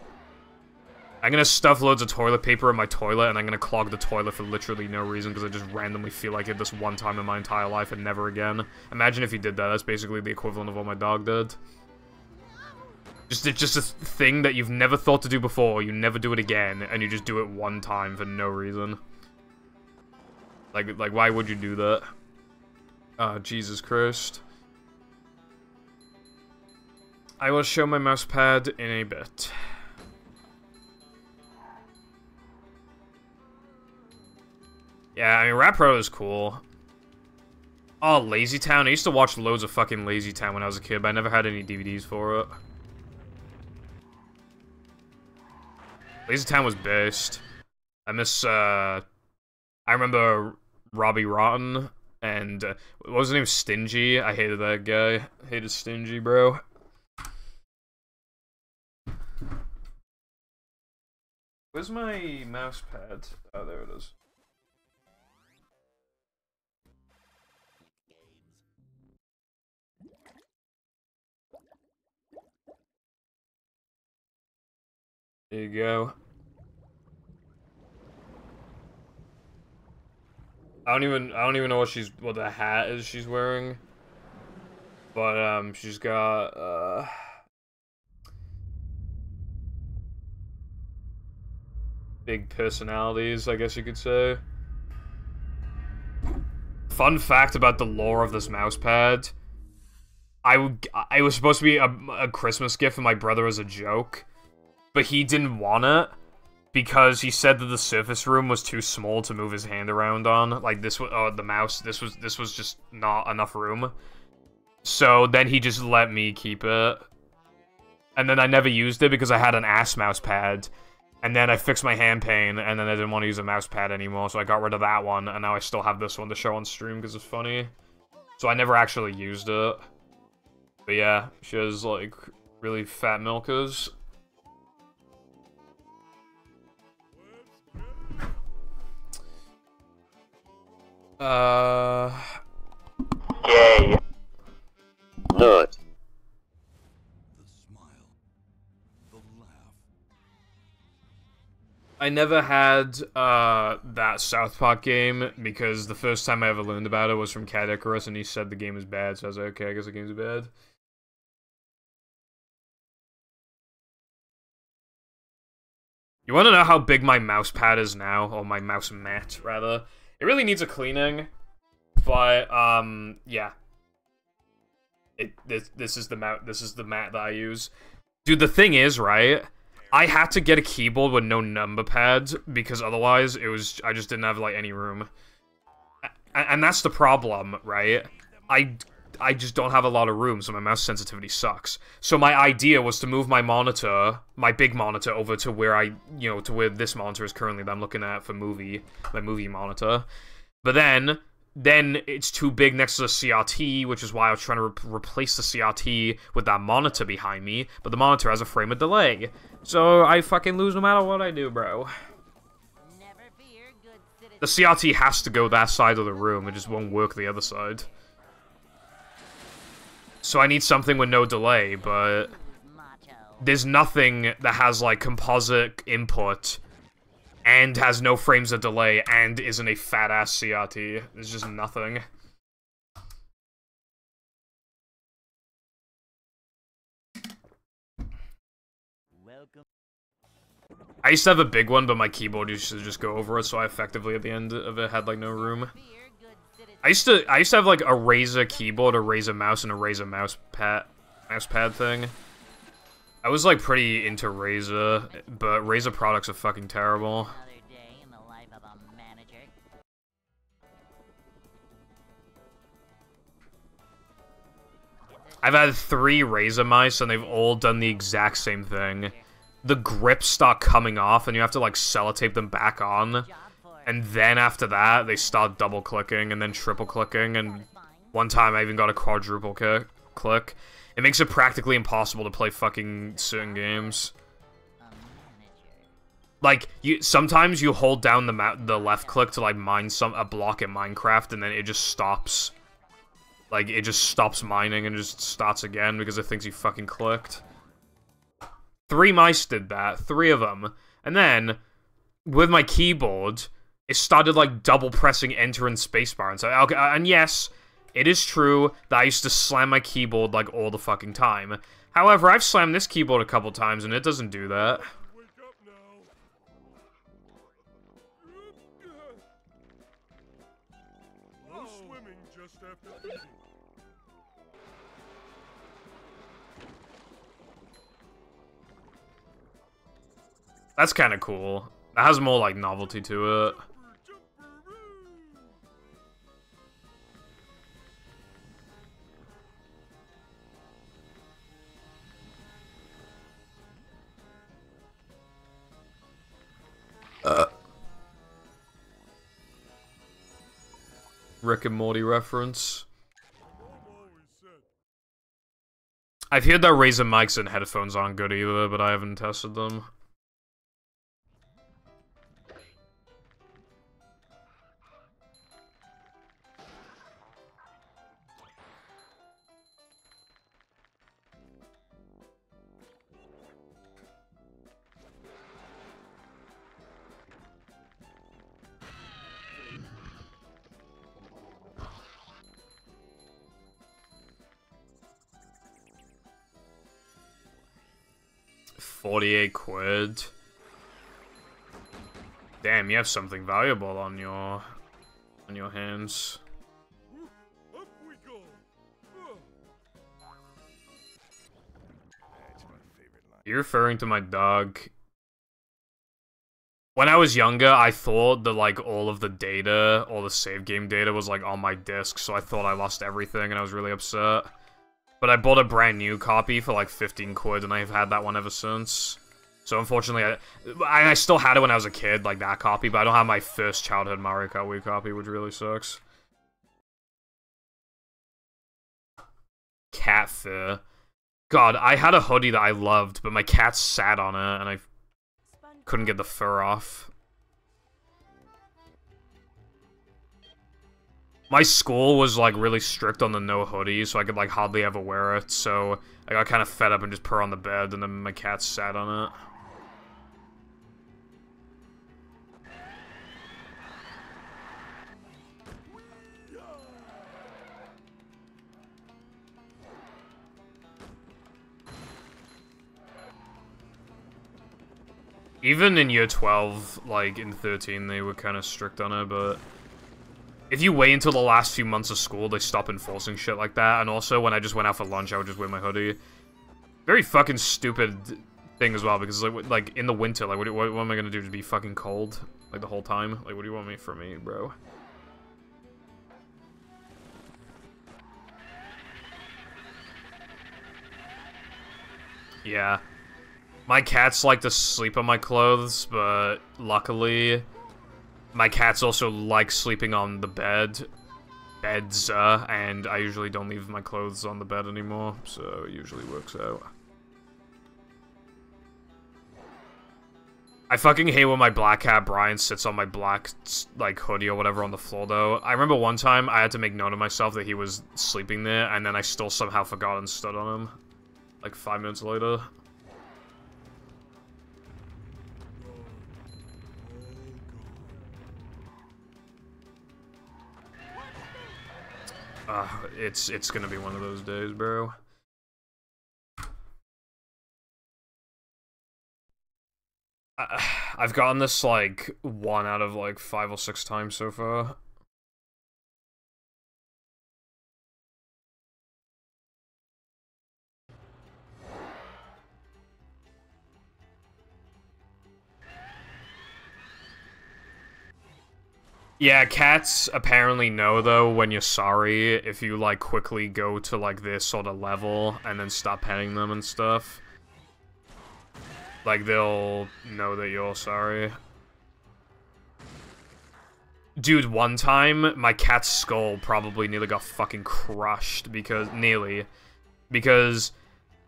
I'm gonna stuff loads of toilet paper in my toilet, and I'm gonna clog the toilet for literally no reason because I just randomly feel like it this one time in my entire life and never again. Imagine if you did that. That's basically the equivalent of what my dog did. Just it's just a thing that you've never thought to do before, you never do it again, and you just do it one time for no reason. Like, like, why would you do that? Ah, Jesus Christ. I will show my mouse pad in a bit. Yeah, I mean, Rap Pro is cool. Oh, Lazy Town. I used to watch loads of fucking Lazy Town when I was a kid, but I never had any DVDs for it. Lazy Town was best. I miss, uh... I remember Robbie Rotten and... Uh, what was his name? Stingy? I hated that guy. hated Stingy, bro. Where's my mouse pad? Oh, there it is. There you go. I don't even I don't even know what she's what the hat is she's wearing. But um she's got uh big personalities, I guess you could say. Fun fact about the lore of this mouse pad. I, I was supposed to be a, a Christmas gift for my brother as a joke but he didn't want it because he said that the surface room was too small to move his hand around on. Like this was, oh, uh, the mouse. This was this was just not enough room. So then he just let me keep it, and then I never used it because I had an ass mouse pad. And then I fixed my hand pain, and then I didn't want to use a mouse pad anymore, so I got rid of that one, and now I still have this one to show on stream because it's funny. So I never actually used it. But yeah, she has, like, really fat milkers. Uh. Gay. Nut. I never had uh, that South Park game because the first time I ever learned about it was from Cat Icarus, and he said the game is bad. So I was like, okay, I guess the game's bad. You want to know how big my mouse pad is now, or my mouse mat rather? It really needs a cleaning, but um, yeah. It this this is the mat this is the mat that I use. Dude, the thing is, right? I had to get a keyboard with no number pads because otherwise it was I just didn't have like any room. And that's the problem, right? I I just don't have a lot of room, so my mouse sensitivity sucks. So my idea was to move my monitor, my big monitor, over to where I, you know, to where this monitor is currently that I'm looking at for movie, my movie monitor. But then, then it's too big next to the CRT, which is why I was trying to re replace the CRT with that monitor behind me. But the monitor has a frame of delay, so I fucking lose no matter what I do, bro. Never fear, good citizen. The CRT has to go that side of the room, it just won't work the other side. So I need something with no delay, but there's nothing that has like composite input and has no frames of delay and isn't a fat ass CRT. There's just nothing. I used to have a big one, but my keyboard used to just go over it, so I effectively at the end of it had like no room. I used to I used to have like a Razer keyboard, a Razer mouse, and a Razer mouse pad mouse pad thing. I was like pretty into Razer, but Razer products are fucking terrible. I've had three Razer mice, and they've all done the exact same thing. The grips start coming off, and you have to like sellotape them back on. And then after that, they start double clicking and then triple clicking. And one time, I even got a quadruple click. It makes it practically impossible to play fucking certain games. Like you, sometimes you hold down the the left click to like mine some a block in Minecraft, and then it just stops. Like it just stops mining and just starts again because it thinks you fucking clicked. Three mice did that, three of them, and then with my keyboard, it started like double pressing enter and spacebar, and so okay, uh, and yes, it is true that I used to slam my keyboard like all the fucking time. However, I've slammed this keyboard a couple times and it doesn't do that. That's kind of cool. That has more like novelty to it. Uh. Rick and Morty reference. I've heard that Razer mics and headphones aren't good either, but I haven't tested them. Forty-eight quid. Damn, you have something valuable on your on your hands. You're referring to my dog. When I was younger, I thought that like all of the data, all the save game data was like on my disc, so I thought I lost everything and I was really upset. But I bought a brand new copy for like 15 quid and I've had that one ever since. So unfortunately, I, I still had it when I was a kid, like that copy, but I don't have my first childhood Mario Kart Wii copy, which really sucks. Cat fur. God, I had a hoodie that I loved, but my cat sat on it, and I couldn't get the fur off. My school was, like, really strict on the no hoodie, so I could, like, hardly ever wear it, so I got kind of fed up and just put on the bed, and then my cat sat on it. Even in year 12, like, in 13, they were kind of strict on it, but... If you wait until the last few months of school, they stop enforcing shit like that, and also, when I just went out for lunch, I would just wear my hoodie. Very fucking stupid thing as well, because, like, like in the winter, like, what, what, what am I gonna do, to be fucking cold? Like, the whole time? Like, what do you want me from me, bro? Yeah. My cats like to sleep on my clothes, but luckily, my cats also like sleeping on the bed. Beds, uh, and I usually don't leave my clothes on the bed anymore, so it usually works out. I fucking hate when my black cat Brian sits on my black, like, hoodie or whatever on the floor, though. I remember one time I had to make note of myself that he was sleeping there, and then I still somehow forgot and stood on him. Like, five minutes later. Uh, it's it's gonna be one of those days, bro. Uh, I've gotten this like one out of like five or six times so far. Yeah, cats apparently know though when you're sorry if you like quickly go to like this sort of level and then stop petting them and stuff. Like they'll know that you're sorry. Dude, one time my cat's skull probably nearly got fucking crushed because nearly because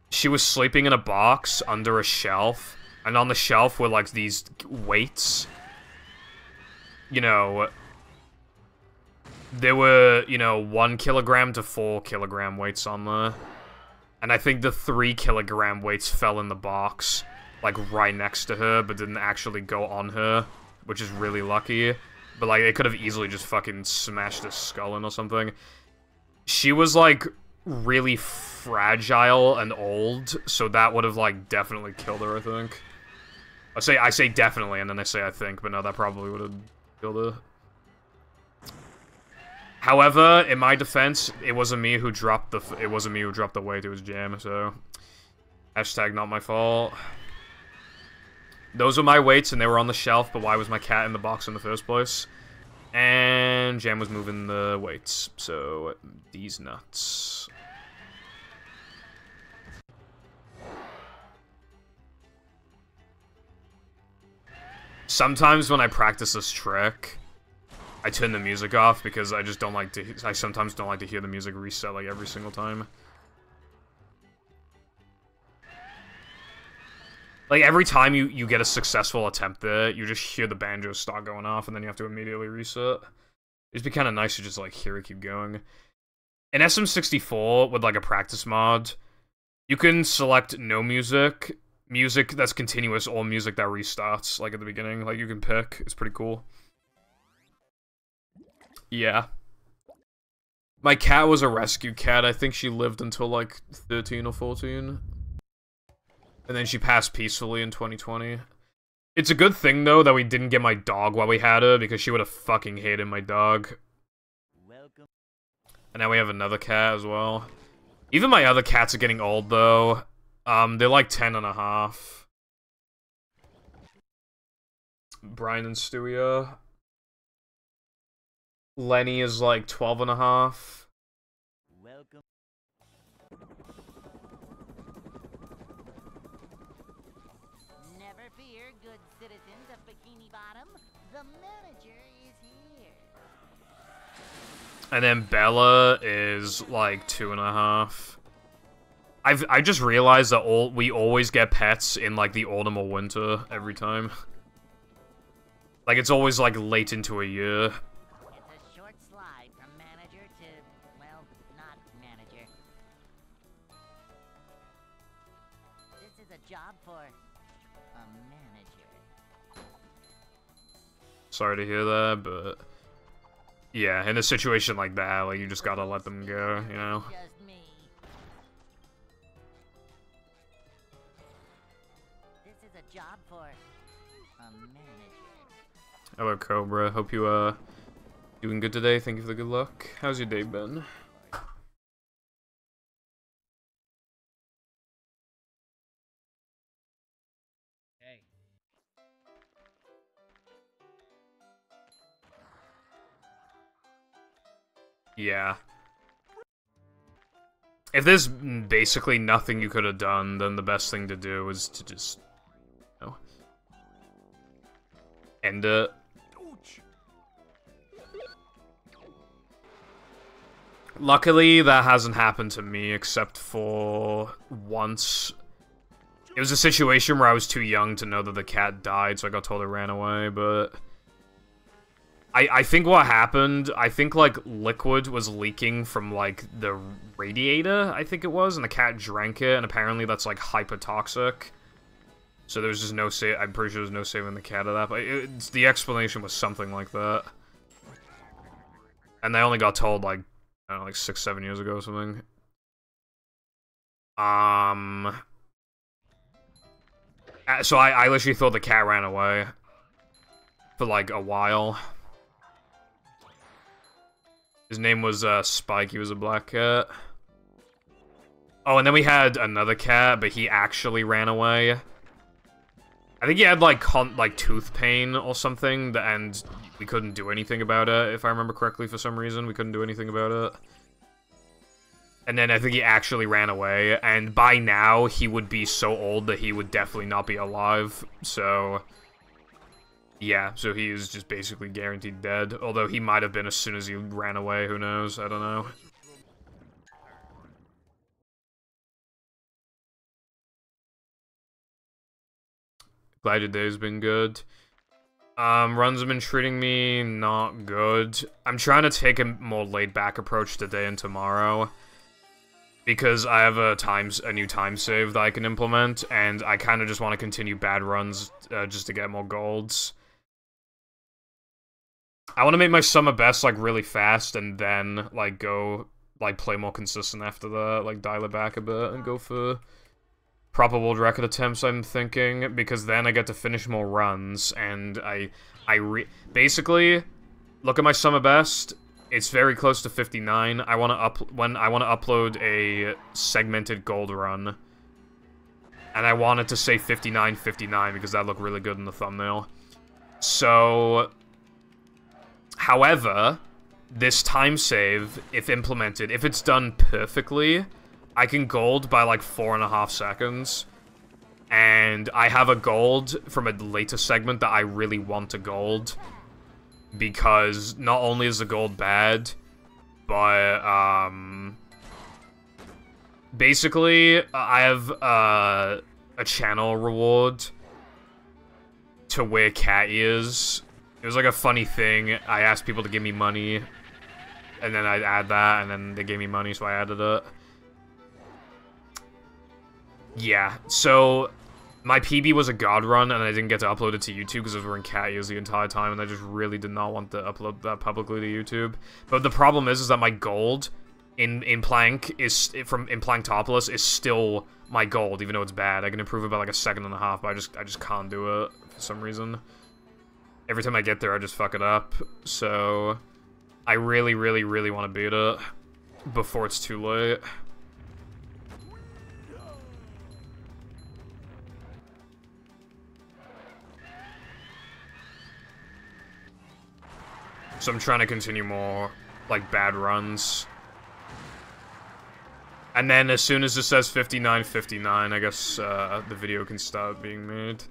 she was sleeping in a box under a shelf and on the shelf were like these weights you know, there were, you know, one kilogram to four kilogram weights on there. And I think the three kilogram weights fell in the box, like, right next to her, but didn't actually go on her, which is really lucky. But, like, they could have easily just fucking smashed her skull in or something. She was, like, really fragile and old, so that would have, like, definitely killed her, I think. I say I say definitely, and then I say I think, but no, that probably would have killed her. However, in my defense, it wasn't me who dropped the it wasn't me who dropped the weight. It was Jam. So hashtag not my fault. those were my weights and they were on the shelf, but why was my cat in the box in the first place? And Jam was moving the weights, so these nuts. Sometimes when I practice this trick, I turn the music off because I just don't like to. I sometimes don't like to hear the music reset like every single time. Like every time you you get a successful attempt there, you just hear the banjo start going off, and then you have to immediately reset. It'd be kind of nice to just like hear it keep going. In SM64 with like a practice mod, you can select no music, music that's continuous, or music that restarts like at the beginning. Like you can pick. It's pretty cool. Yeah. My cat was a rescue cat. I think she lived until like 13 or 14. And then she passed peacefully in 2020. It's a good thing, though, that we didn't get my dog while we had her, because she would have fucking hated my dog. Welcome. And now we have another cat as well. Even my other cats are getting old, though. Um, they're like 10 and a half. Brian and Stewie. Lenny is like 12 and a half. Welcome. Never fear, good citizens of Bikini Bottom. The manager is here. And then Bella is like two and a half. I've I just realized that all we always get pets in like the autumn or winter every time. Like it's always like late into a year. Sorry to hear that, but yeah, in a situation like that, like you just gotta let them go, you know. Hello, Cobra. Hope you uh doing good today. Thank you for the good luck. How's your day been? Yeah. If there's basically nothing you could have done, then the best thing to do is to just, you know, end it. Luckily, that hasn't happened to me except for once. It was a situation where I was too young to know that the cat died, so I got told it ran away, but... I, I think what happened, I think, like, liquid was leaking from, like, the radiator, I think it was, and the cat drank it, and apparently that's, like, hypotoxic. So there was just no save. I'm pretty sure there's no saving the cat of that, but it, the explanation was something like that. And they only got told, like, I don't know, like six, seven years ago or something. Um... So I, I literally thought the cat ran away. For, like, a while. His name was uh, Spike. He was a black cat. Oh, and then we had another cat, but he actually ran away. I think he had like like tooth pain or something, and we couldn't do anything about it. If I remember correctly, for some reason, we couldn't do anything about it. And then I think he actually ran away, and by now he would be so old that he would definitely not be alive. So, yeah, so he is just basically guaranteed dead. Although he might have been as soon as he ran away. Who knows? I don't know. Glad your day's been good. Um, runs have been treating me not good. I'm trying to take a more laid-back approach today and tomorrow. Because I have a times a new time save that I can implement, and I kind of just want to continue bad runs uh, just to get more golds. I want to make my sum of best like really fast, and then like go like play more consistent after that, like dial it back a bit and go for proper world record attempts. I'm thinking because then I get to finish more runs, and I I re basically look at my sum of best. It's very close to 59. I want to up when I want to upload a segmented gold run. and I wanted to say 5959 because that looked really good in the thumbnail. So, however, this time save, if implemented, if it's done perfectly, I can gold by like four and a half seconds. And I have a gold from a later segment that I really want to gold. Because not only is the gold bad, but, um... Basically, I have, uh, a channel reward to wear cat ears. It was like a funny thing. I asked people to give me money, and then I'd add that, and then they gave me money, so I added it. Yeah, so my PB was a god run, and I didn't get to upload it to YouTube because I was wearing cat ears the entire time, and I just really did not want to upload that publicly to YouTube. But the problem is, is that my gold in in Plank is from in Planktopolis is still my gold, even though it's bad. I can improve it by like a second and a half, but I just I just can't do it for some reason. Every time I get there, I just fuck it up. So I really, really, really want to beat it before it's too late. So I'm trying to continue more, like, bad runs. And then as soon as it says 5959, I guess uh, the video can start being made.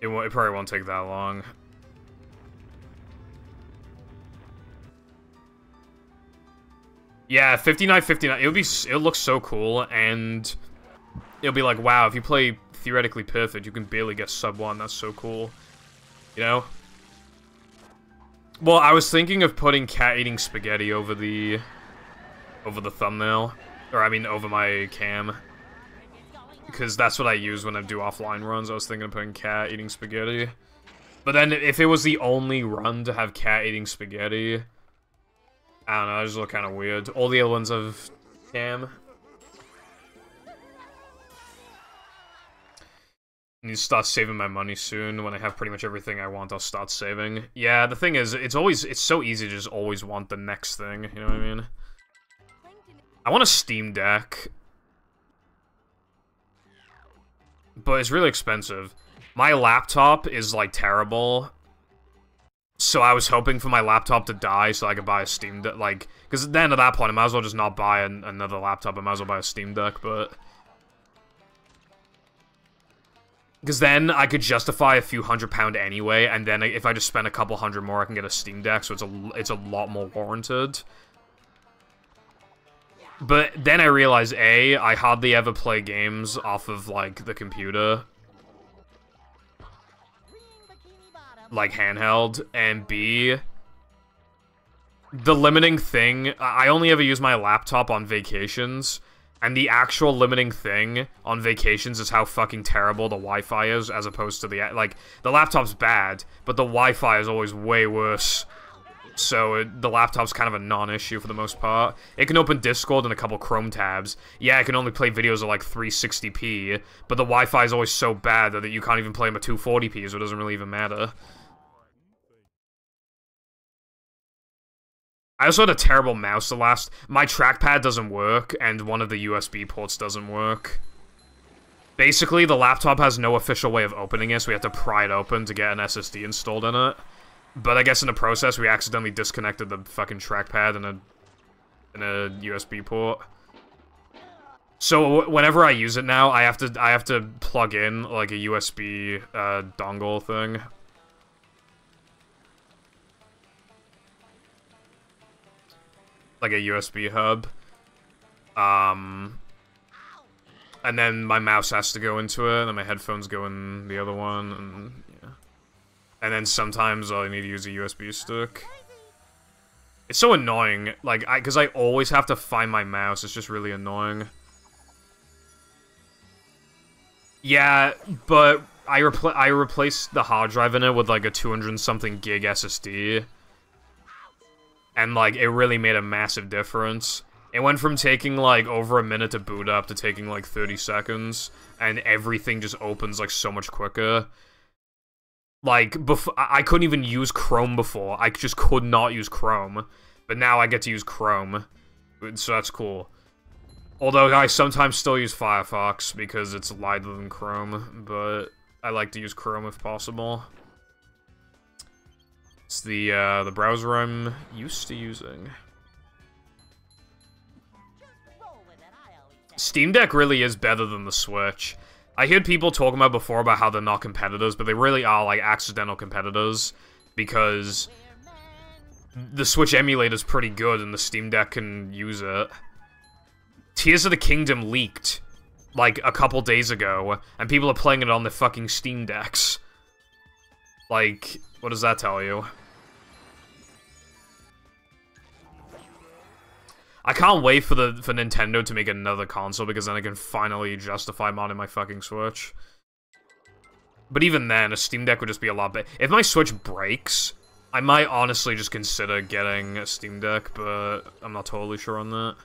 It, won't, it probably won't take that long. Yeah, 5959, it'll be, it'll look so cool, and it'll be like, wow, if you play theoretically perfect, you can barely get sub 1, that's so cool. You know? Well, I was thinking of putting cat eating spaghetti over the over the thumbnail, or I mean over my cam, because that's what I use when I do offline runs. I was thinking of putting cat eating spaghetti, but then if it was the only run to have cat eating spaghetti, I don't know. I just look kind of weird. All the other ones of cam. need to start saving my money soon. When I have pretty much everything I want, I'll start saving. Yeah, the thing is, it's always, it's so easy to just always want the next thing, you know what I mean? I want a Steam Deck. But it's really expensive. My laptop is, like, terrible. So I was hoping for my laptop to die so I could buy a Steam Deck, like... Because then at that point, I might as well just not buy an another laptop. I might as well buy a Steam Deck, but... Because then I could justify a few hundred pound anyway, and then if I just spend a couple hundred more, I can get a Steam Deck, so it's a, it's a lot more warranted. But then I realized, A, I hardly ever play games off of, like, the computer. Like, handheld. And B, the limiting thing, I only ever use my laptop on vacations. And the actual limiting thing on vacations is how fucking terrible the Wi-Fi is, as opposed to the, like, the laptop's bad, but the Wi-Fi is always way worse. So it, the laptop's kind of a non-issue for the most part. It can open Discord and a couple Chrome tabs. Yeah, it can only play videos at like 360p, but the Wi-Fi is always so bad that you can't even play them at 240p, so it doesn't really even matter. I also had a terrible mouse the last... My trackpad doesn't work, and one of the USB ports doesn't work. Basically, the laptop has no official way of opening it, so we have to pry it open to get an SSD installed in it. But I guess in the process, we accidentally disconnected the fucking trackpad and a, and a USB port. So whenever I use it now, I have to I have to plug in like a USB uh, dongle thing. like a USB hub. Um, and then my mouse has to go into it, and my headphones go in the other one, and. And then sometimes I need to use a USB stick. It's so annoying, like, I, because I always have to find my mouse, it's just really annoying. Yeah, but I, repl I replaced the hard drive in it with, like, a 200 something gig SSD and like it really made a massive difference. It went from taking like over a minute to boot up to taking like 30 seconds, and everything just opens like so much quicker. Like, before I couldn't even use Chrome before. I just could not use Chrome. But now I get to use Chrome. So that's cool. Although I sometimes still use Firefox because it's lighter than Chrome, but I like to use Chrome if possible. It's the uh, the browser I'm used to using. Steam Deck really is better than the Switch. I heard people talking about before about how they're not competitors, but they really are like accidental competitors because the Switch emulator is pretty good and the Steam Deck can use it. Tears of the Kingdom leaked like a couple days ago, and people are playing it on their fucking Steam Decks. Like, what does that tell you? I can't wait for the for Nintendo to make another console because then I can finally justify modding my fucking Switch. But even then, a Steam Deck would just be a lot better. If my Switch breaks, I might honestly just consider getting a Steam Deck, but I'm not totally sure on that.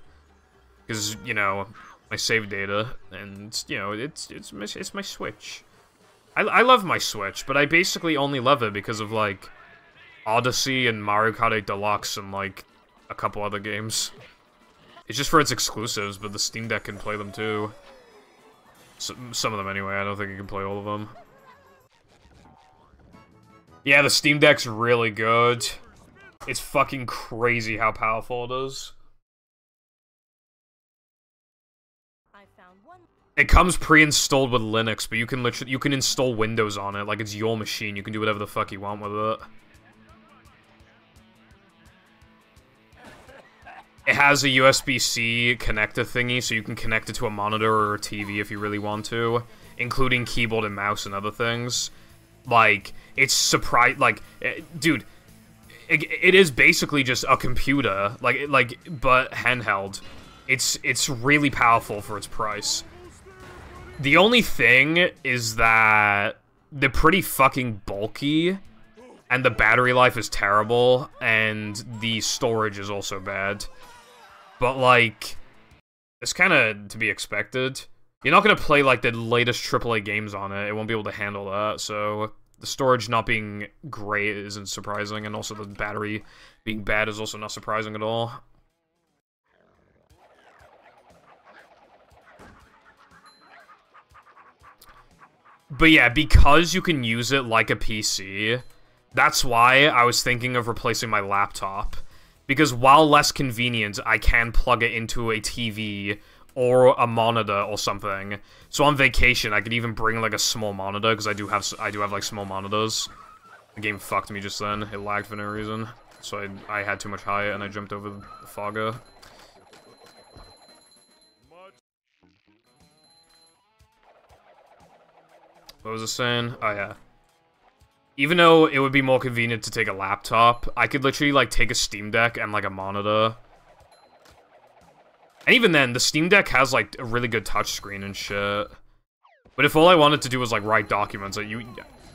Because, you know, I save data, and, you know, it's it's my, it's my Switch. I, I love my Switch, but I basically only love it because of, like, Odyssey and Mario Kart 8 Deluxe and, like, a couple other games. It's just for its exclusives, but the Steam Deck can play them too. Some, some of them anyway, I don't think you can play all of them. Yeah, the Steam Deck's really good. It's fucking crazy how powerful it is. It comes pre-installed with Linux, but you can literally you can install Windows on it, like it's your machine. You can do whatever the fuck you want with it. It has a USB-C connector thingy, so you can connect it to a monitor or a TV if you really want to, including keyboard and mouse and other things. Like, it's surprise. Like, eh, dude, it, it is basically just a computer, like, like, but handheld. It's it's really powerful for its price. The only thing is that they're pretty fucking bulky, and the battery life is terrible, and the storage is also bad. But, like, it's kind of to be expected. You're not going to play, like, the latest AAA games on it. It won't be able to handle that, so the storage not being great isn't surprising, and also the battery being bad is also not surprising at all. But yeah, because you can use it like a PC, that's why I was thinking of replacing my laptop. Because while less convenient, I can plug it into a TV or a monitor or something. So on vacation, I could even bring like a small monitor because I do have I do have like small monitors. The game fucked me just then. It lagged for no reason. So I, I had too much height and I jumped over the fogger. What was I saying? Oh yeah. Even though it would be more convenient to take a laptop, I could literally like take a Steam Deck and like a monitor. And even then, the Steam Deck has like a really good touchscreen and shit. But if all I wanted to do was like write documents, like you,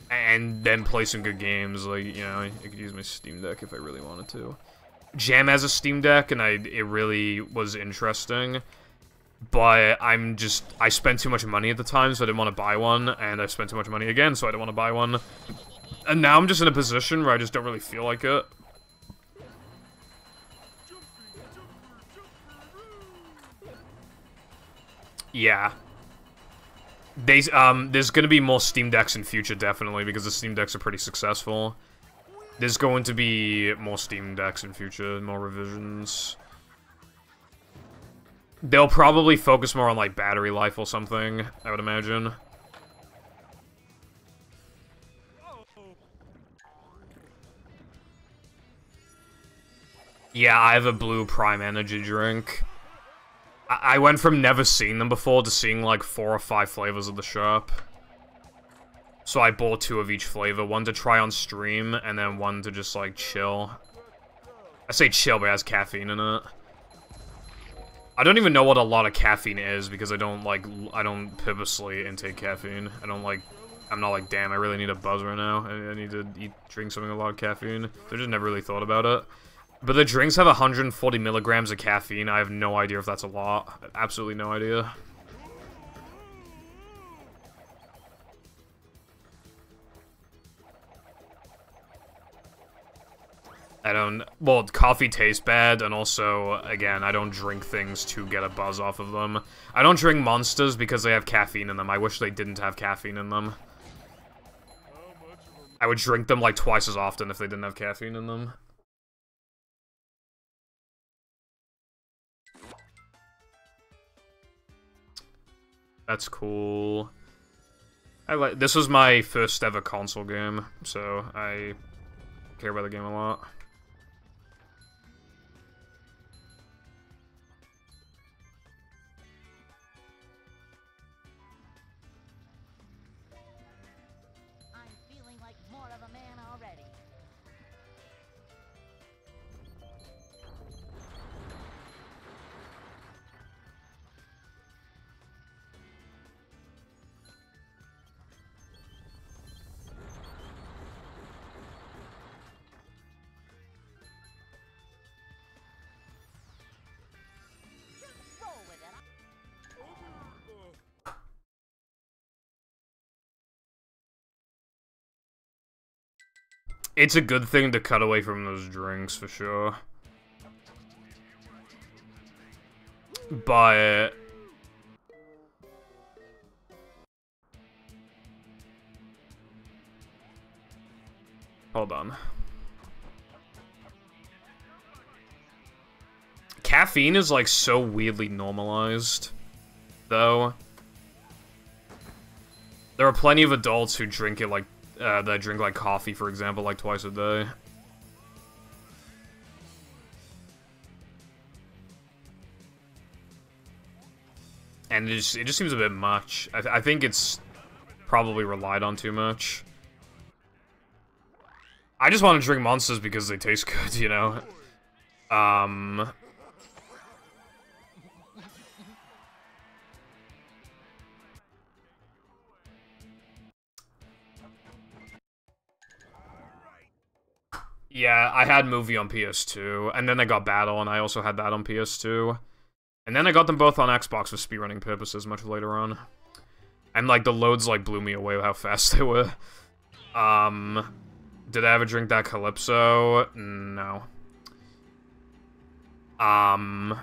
and then play some good games, like you know, I could use my Steam Deck if I really wanted to. Jam has a Steam Deck, and I it really was interesting but I'm just I spent too much money at the time, so I didn't want to buy one, and I spent too much money again, so I didn't want to buy one. And now I'm just in a position where I just don't really feel like it. Yeah. They, um, there's gonna be more Steam Decks in future, definitely, because the Steam Decks are pretty successful. There's going to be more Steam Decks in future, more revisions. They'll probably focus more on, like, battery life or something, I would imagine. Yeah, I have a blue Prime Energy drink. I, I went from never seeing them before to seeing, like, four or five flavors of the shop. So I bought two of each flavor, one to try on stream, and then one to just, like, chill. I say chill, but it has caffeine in it. I don't even know what a lot of caffeine is because I don't like I don't purposely intake caffeine. I don't like I'm not like damn I really need a buzz right now. I, I need to eat drink something with a lot of caffeine. I just never really thought about it. But the drinks have 140 milligrams of caffeine. I have no idea if that's a lot. Absolutely no idea. I don't. Well, coffee tastes bad, and also, again, I don't drink things to get a buzz off of them. I don't drink monsters because they have caffeine in them. I wish they didn't have caffeine in them. I would drink them like twice as often if they didn't have caffeine in them. That's cool. I like. This was my first ever console game, so I care about the game a lot. It's a good thing to cut away from those drinks for sure. But Hold on. Caffeine is like so weirdly normalized though. There are plenty of adults who drink it like uh, that drink like coffee, for example, like twice a day. And it just, it just seems a bit much. I, th I think it's probably relied on too much. I just want to drink monsters because they taste good, you know? Um... Yeah, I had movie on PS2, and then I got Battle, and I also had that on PS2. And then I got them both on Xbox for speedrunning purposes much later on. And, like, the loads, like, blew me away how fast they were. Um, did I ever drink that Calypso? No. Um,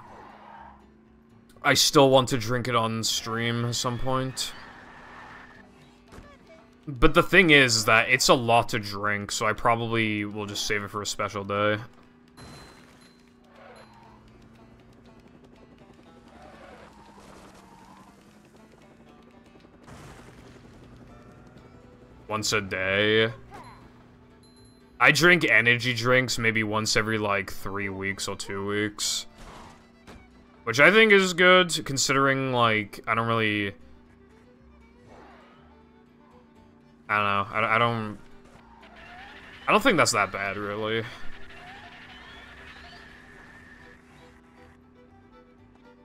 I still want to drink it on stream at some point. But the thing is that it's a lot to drink, so I probably will just save it for a special day. Once a day. I drink energy drinks maybe once every like three weeks or two weeks. Which I think is good, considering like, I don't really... I don't know. I, I don't... I don't think that's that bad, really.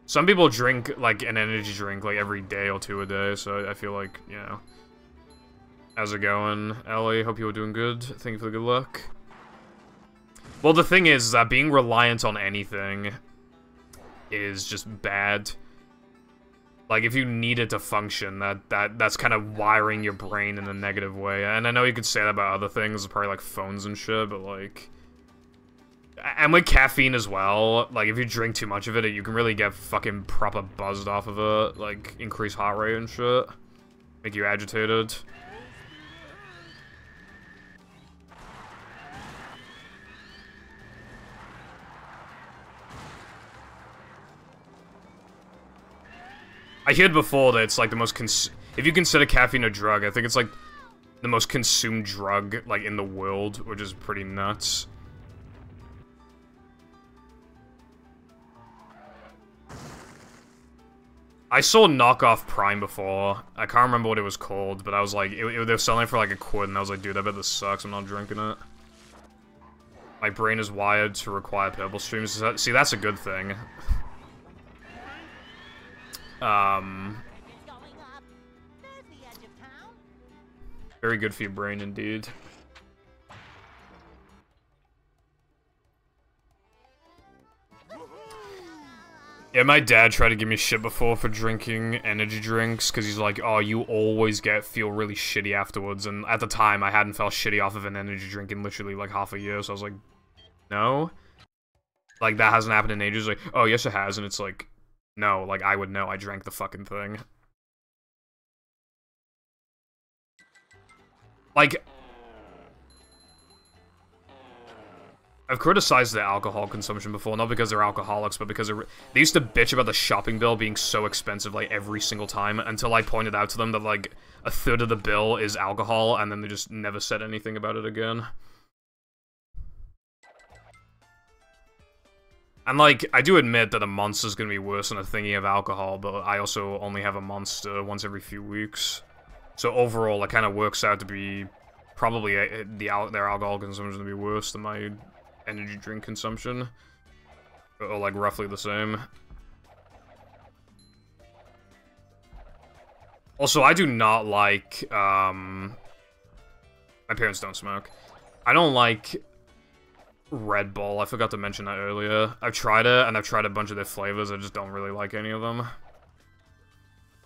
Some people drink, like, an energy drink, like, every day or two a day, so I feel like, you know... How's it going, Ellie? Hope you are doing good. Thank you for the good luck. Well, the thing is that being reliant on anything is just bad. Like, if you need it to function, that, that that's kind of wiring your brain in a negative way. And I know you could say that about other things, probably like phones and shit, but like... And with caffeine as well, like, if you drink too much of it, you can really get fucking proper buzzed off of it. Like, increase heart rate and shit. Make you agitated. I heard before that it's like the most cons- if you consider caffeine a drug, I think it's like the most consumed drug like in the world, which is pretty nuts. I saw knockoff Prime before. I can't remember what it was called, but I was like, it, it, they were selling it for like a quid, and I was like, dude, I bet this sucks. I'm not drinking it. My brain is wired to require purple streams. See, that's a good thing. Town. very good for your brain indeed. Yeah, my dad tried to give me shit before for drinking energy drinks because he's like, "Oh, you always get feel really shitty afterwards." And at the time, I hadn't felt shitty off of an energy drink in literally like half a year, so I was like, no. Like that hasn't happened in ages. Like, oh yes, it has, and it's like, no, like I would know. I drank the fucking thing. Like, I've criticized their alcohol consumption before, not because they're alcoholics, but because they used to bitch about the shopping bill being so expensive, like, every single time, until I pointed out to them that, like, a third of the bill is alcohol, and then they just never said anything about it again. And, like, I do admit that a monster's gonna be worse than a thingy of alcohol, but I also only have a monster once every few weeks. So overall, it kind of works out to be probably uh, the their alcohol consumption gonna be worse than my energy drink consumption, or like roughly the same. Also, I do not like. Um, my parents don't smoke. I don't like Red Bull. I forgot to mention that earlier. I've tried it, and I've tried a bunch of their flavors. I just don't really like any of them.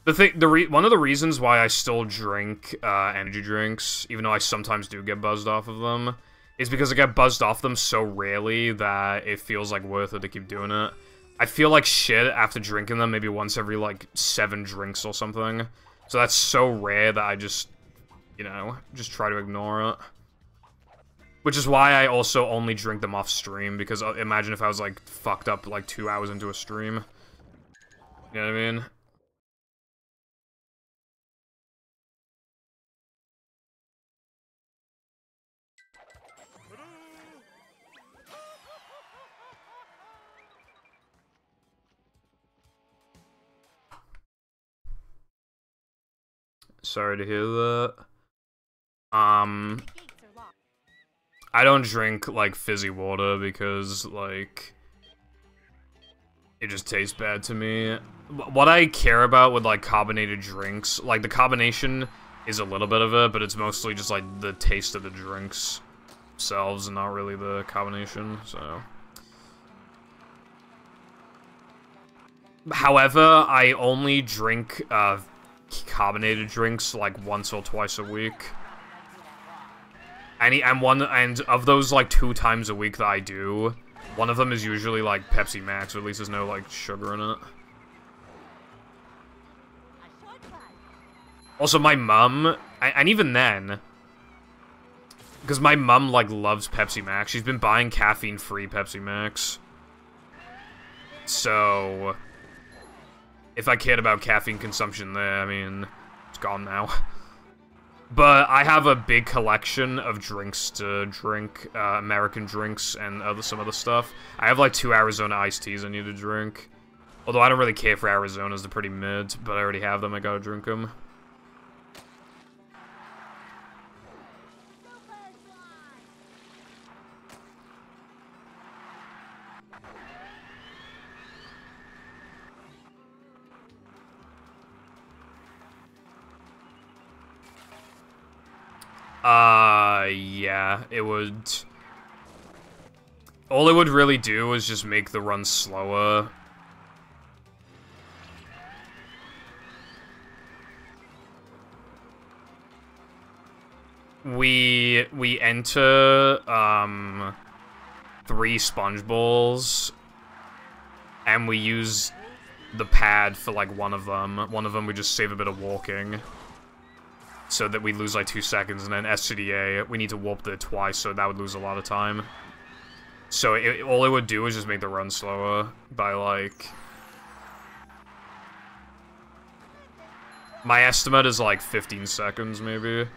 The thing, the re one of the reasons why I still drink uh, energy drinks, even though I sometimes do get buzzed off of them, is because I get buzzed off them so rarely that it feels like worth it to keep doing it. I feel like shit after drinking them maybe once every like seven drinks or something. So that's so rare that I just, you know, just try to ignore it. Which is why I also only drink them off stream, because uh, imagine if I was like fucked up like two hours into a stream. You know what I mean? Sorry to hear that. Um. I don't drink like fizzy water because like it just tastes bad to me. What I care about with like carbonated drinks, like the combination is a little bit of it, but it's mostly just like the taste of the drinks themselves and not really the combination, so. However, I only drink uh, carbonated drinks like once or twice a week. Any and one and of those like two times a week that I do, one of them is usually like Pepsi Max, or at least there's no like sugar in it. Also, my mum, and even then, because my mum like loves Pepsi Max, she's been buying caffeine-free Pepsi Max. So, if I cared about caffeine consumption there, I mean, it's gone now. But I have a big collection of drinks to drink, uh, American drinks and other some other stuff. I have like two Arizona iced teas I need to drink. Although I don't really care for Arizonas, they're pretty mid, but I already have them, I gotta drink them. Uh, yeah, it would... All it would really do is just make the run slower. We, we enter, um, three sponge balls and we use the pad for, like, one of them. One of them we just save a bit of walking so that we lose like two seconds, and then SCDA, we need to warp there twice, so that would lose a lot of time. So it, all it would do is just make the run slower by like... My estimate is like 15 seconds, maybe.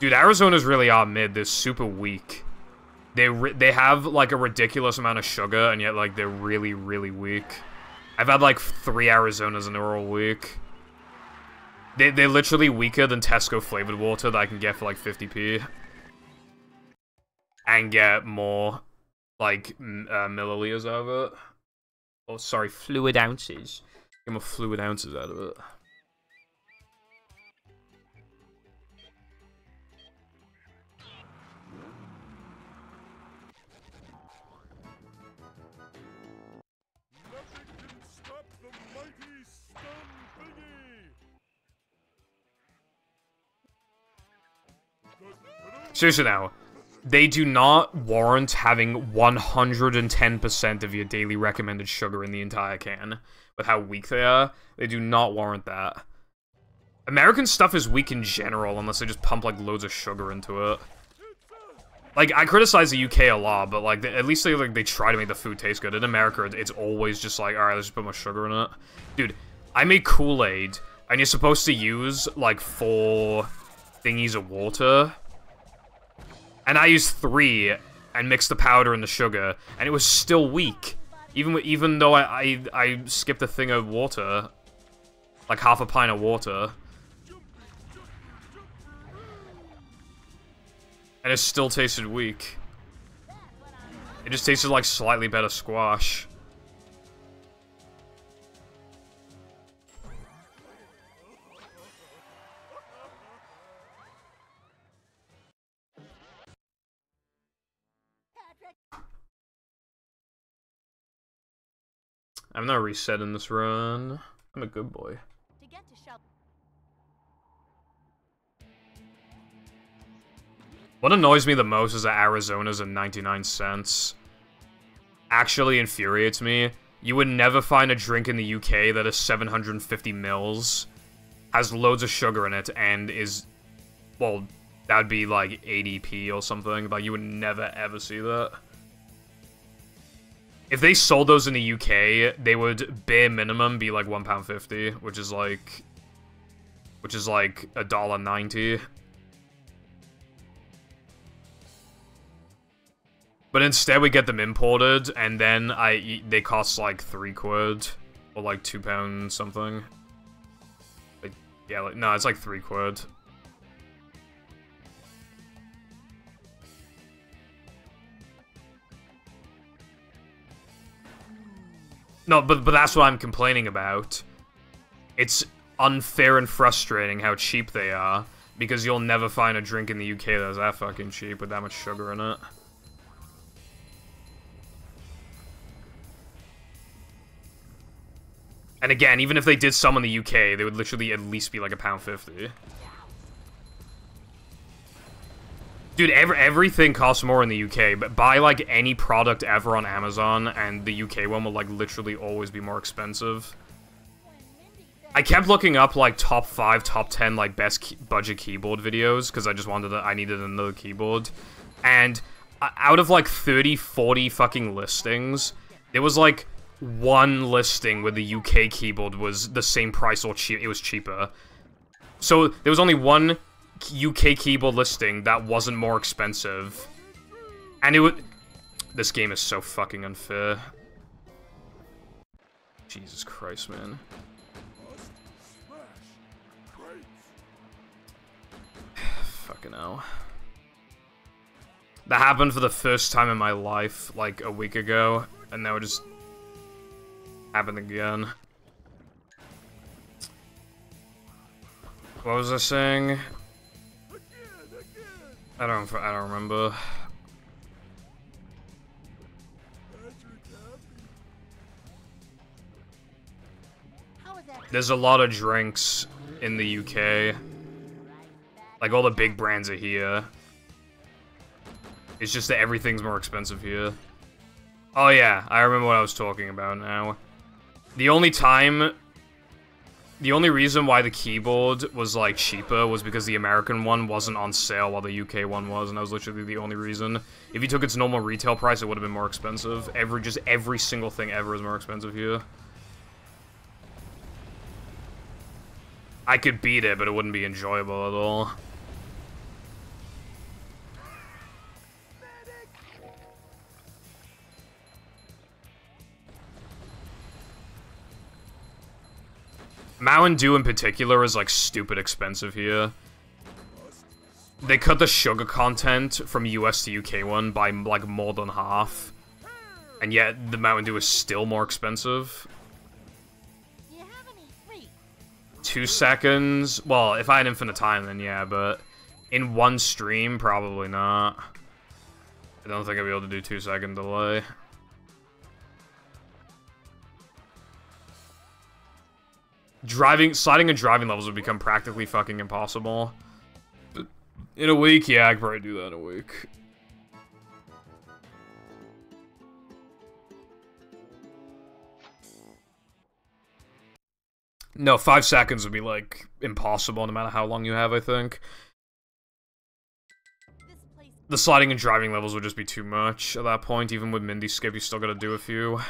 Dude, Arizona's really are mid. They're super weak. They they have like a ridiculous amount of sugar, and yet like they're really, really weak. I've had like three Arizonas and they're all weak. They, they're literally weaker than Tesco flavored water that I can get for like 50p. And get more, like, uh, milliliters out of it. Oh, sorry, fluid ounces. Get more fluid ounces out of it. Seriously now, they do not warrant having 110% of your daily recommended sugar in the entire can. With how weak they are, they do not warrant that. American stuff is weak in general, unless they just pump, like, loads of sugar into it. Like, I criticize the UK a lot, but, like, at least they, like, they try to make the food taste good. In America, it's always just like, alright, let's just put more sugar in it. Dude, I make Kool-Aid, and you're supposed to use, like, four thingies of water. And I used three and mixed the powder and the sugar, and it was still weak. Even even though I, I, I skipped a thing of water. Like half a pint of water. And it still tasted weak. It just tasted like slightly better squash. I'm not resetting this run. I'm a good boy. To get to Shel- What annoys me the most is that Arizona's at 99 cents. Actually infuriates me. You would never find a drink in the UK that is 750 mils, has loads of sugar in it, and is, well, that'd be like 80p or something. Like, you would never ever see that. If they sold those in the UK, they would bare minimum be like one pound fifty, which is like, which is like a dollar ninety. But instead, we get them imported, and then I they cost like three quid or like two pound something. Like, yeah, like no, it's like three quid. No, but but that's what I'm complaining about. It's unfair and frustrating how cheap they are because you'll never find a drink in the UK that's that fucking cheap with that much sugar in it. And again, even if they did some in the UK, they would literally at least be like a pound fifty. Dude, every, everything costs more in the UK, but buy, like, any product ever on Amazon, and the UK one will, like, literally always be more expensive. I kept looking up, like, top 5, top 10, like, best key budget keyboard videos, because I just wanted I needed another keyboard. And uh, out of, like, 30, 40 fucking listings, there was, like, one listing where the UK keyboard was the same price or cheap, it was cheaper. So, there was only one UK keyboard listing that wasn't more expensive. And it would... This game is so fucking unfair. Jesus Christ, man. fucking hell. That happened for the first time in my life, like, a week ago. And now it just... happened again. What was I saying? I don't. I don't remember. There's a lot of drinks in the UK. Like all the big brands are here. It's just that everything's more expensive here. Oh yeah, I remember what I was talking about now. The only time the only reason why the keyboard was, like, cheaper was because the American one wasn't on sale while the UK one was, and that was literally the only reason. If you took its normal retail price, it would have been more expensive. Every, just every single thing ever is more expensive here. I could beat it, but it wouldn't be enjoyable at all. Mountain Dew in particular is like stupid expensive here. They cut the sugar content from US to UK one by like more than half. And yet the Mountain Dew is still more expensive. Two seconds? Well, if I had infinite time then yeah, but in one stream, probably not. I don't think I'd be able to do two second delay. driving, sliding and driving levels would become practically fucking impossible. In a week, yeah, I could probably do that in a week. No, five seconds would be, like, impossible no matter how long you have, I think. The sliding and driving levels would just be too much at that point. Even with Mindy Skip, you still gotta do a few.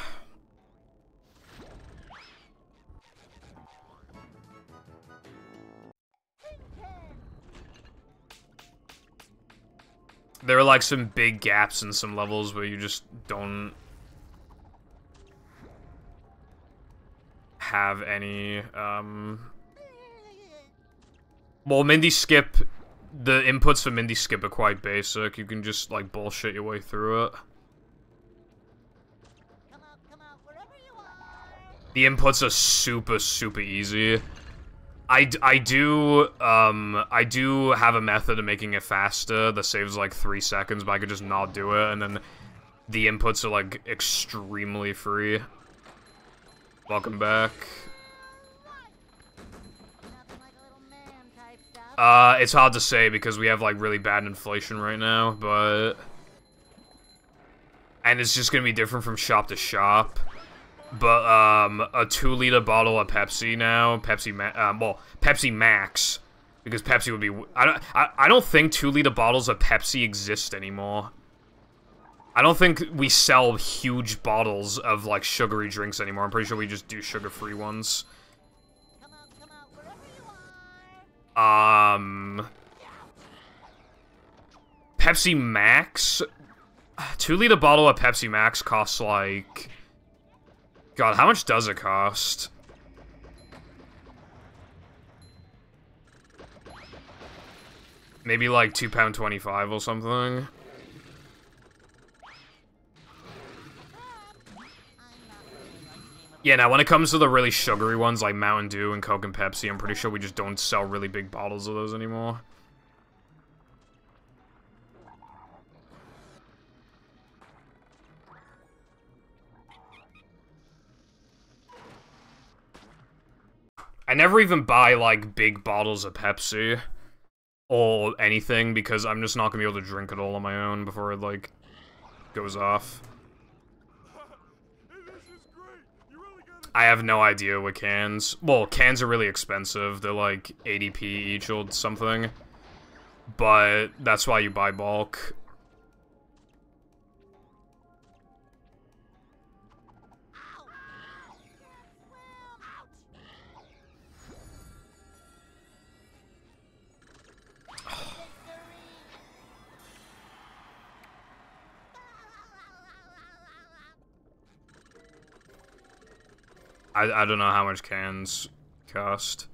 There are like some big gaps in some levels where you just don't have any um well Mindy Skip the inputs for Mindy Skip are quite basic. You can just like bullshit your way through it. Come out, come out, wherever you are. The inputs are super super easy. I, I do um I do have a method of making it faster that saves like three seconds, but I could just not do it, and then the inputs are like extremely free. Welcome back. Uh, it's hard to say because we have like really bad inflation right now, but and it's just gonna be different from shop to shop. But um, a two-liter bottle of Pepsi now, Pepsi, Ma- um, well, Pepsi Max, because Pepsi would be. I don't. I, I don't think two-liter bottles of Pepsi exist anymore. I don't think we sell huge bottles of like sugary drinks anymore. I'm pretty sure we just do ones. Wherever you are. Um, Pepsi Max, two liter bottle of Pepsi Max costs like, God, how much does it cost? Maybe like two pound twenty five or something. Yeah, now when it comes to the really sugary ones like Mountain Dew and Coke and Pepsi, I'm pretty sure we just don't sell really big bottles of those anymore. I never even buy like big bottles of Pepsi or anything because I'm just not gonna be able to drink it all on my own before it like goes off. I have no idea what cans. Well, cans are really expensive. They're like 80p each or something. But that's why you buy bulk. I, I don't know how much cans cost.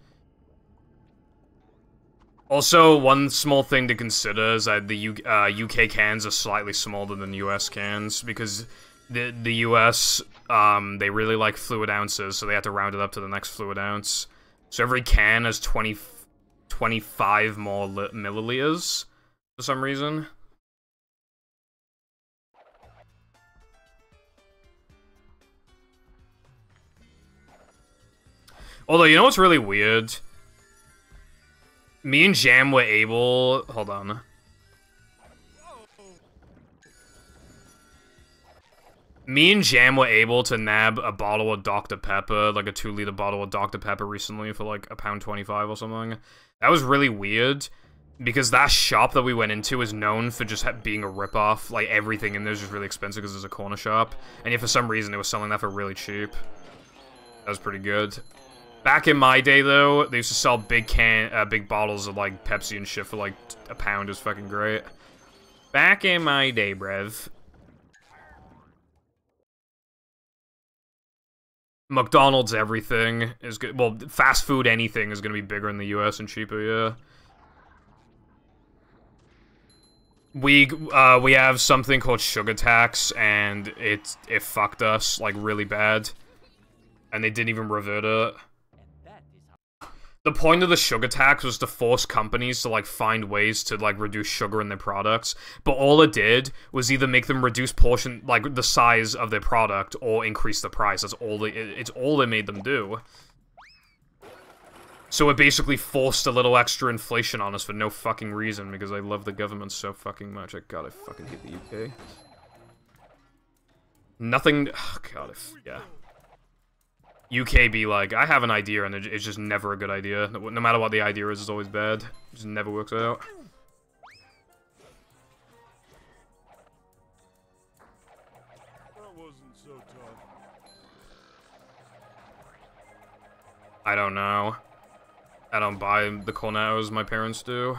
Also, one small thing to consider is that the U uh, UK cans are slightly smaller than US cans because the the US um they really like fluid ounces, so they have to round it up to the next fluid ounce. So every can has 20, 25 more milliliters for some reason. Although, you know what's really weird? Me and Jam were able... Hold on. Me and Jam were able to nab a bottle of Dr. Pepper, like a two-liter bottle of Dr. Pepper recently for like a pound 25 or something. That was really weird, because that shop that we went into is known for just being a ripoff. Like, everything in there is just really expensive because it's a corner shop. And yet, for some reason, they were selling that for really cheap. That was pretty good. Back in my day, though, they used to sell big can, uh, big bottles of like Pepsi and shit for like a pound. Is fucking great. Back in my day, brev. McDonald's everything is good. Well, fast food anything is gonna be bigger in the U.S. and cheaper. Yeah. We uh we have something called sugar tax, and it it fucked us like really bad, and they didn't even revert it. And that is how the point of the sugar tax was to force companies to like find ways to like reduce sugar in their products but all it did was either make them reduce portion like the size of their product or increase the price that's all they, it- it's all they made them do so it basically forced a little extra inflation on us for no fucking reason because I love the government so fucking much. I god, I fucking hate the UK. Nothing. Oh god, if yeah. UK be like, I have an idea, and it's just never a good idea. No matter what the idea is, it's always bad. It just never works out. I don't know. I don't buy the Cornettos my parents do.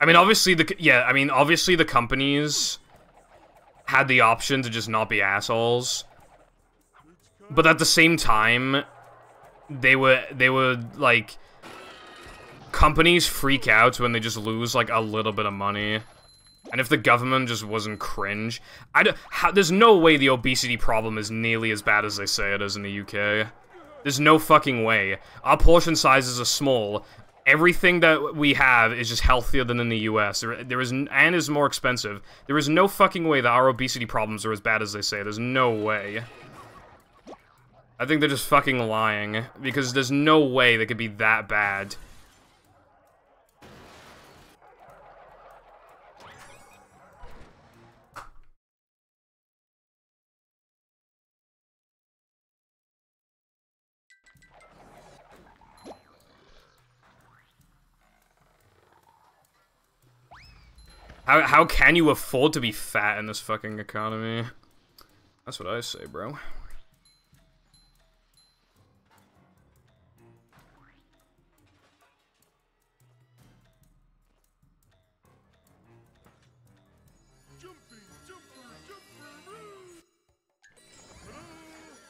I mean, obviously the yeah. I mean, obviously the companies had the option to just not be assholes, but at the same time, they were they were like companies freak out when they just lose like a little bit of money. And if the government just wasn't cringe, I don't, there's no way the obesity problem is nearly as bad as they say it is in the UK. There's no fucking way. Our portion sizes are small. Everything that we have is just healthier than in the US. There, there is and is more expensive. There is no fucking way that our obesity problems are as bad as they say. There's no way. I think they're just fucking lying because there's no way they could be that bad. How how can you afford to be fat in this fucking economy? That's what I say, bro.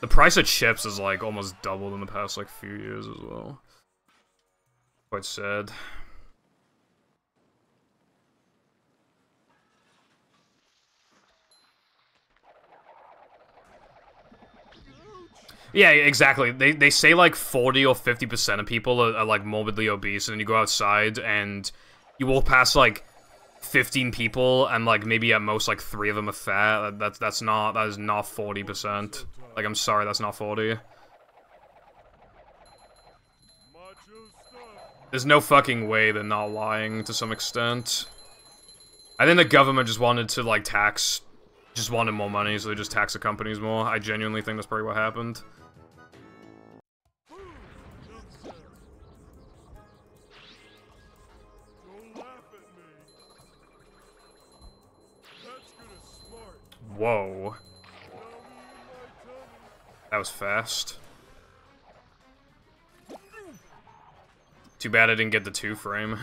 The price of chips is like almost doubled in the past like few years as well. Quite sad. Yeah, exactly. They they say like forty or fifty percent of people are, are like morbidly obese, and then you go outside and you walk past like fifteen people, and like maybe at most like three of them are fat. That's that's not that is not forty percent. Like I'm sorry, that's not forty. There's no fucking way they're not lying to some extent. I think the government just wanted to like tax, just wanted more money, so they just tax the companies more. I genuinely think that's probably what happened. Whoa, that was fast. Too bad I didn't get the two frame.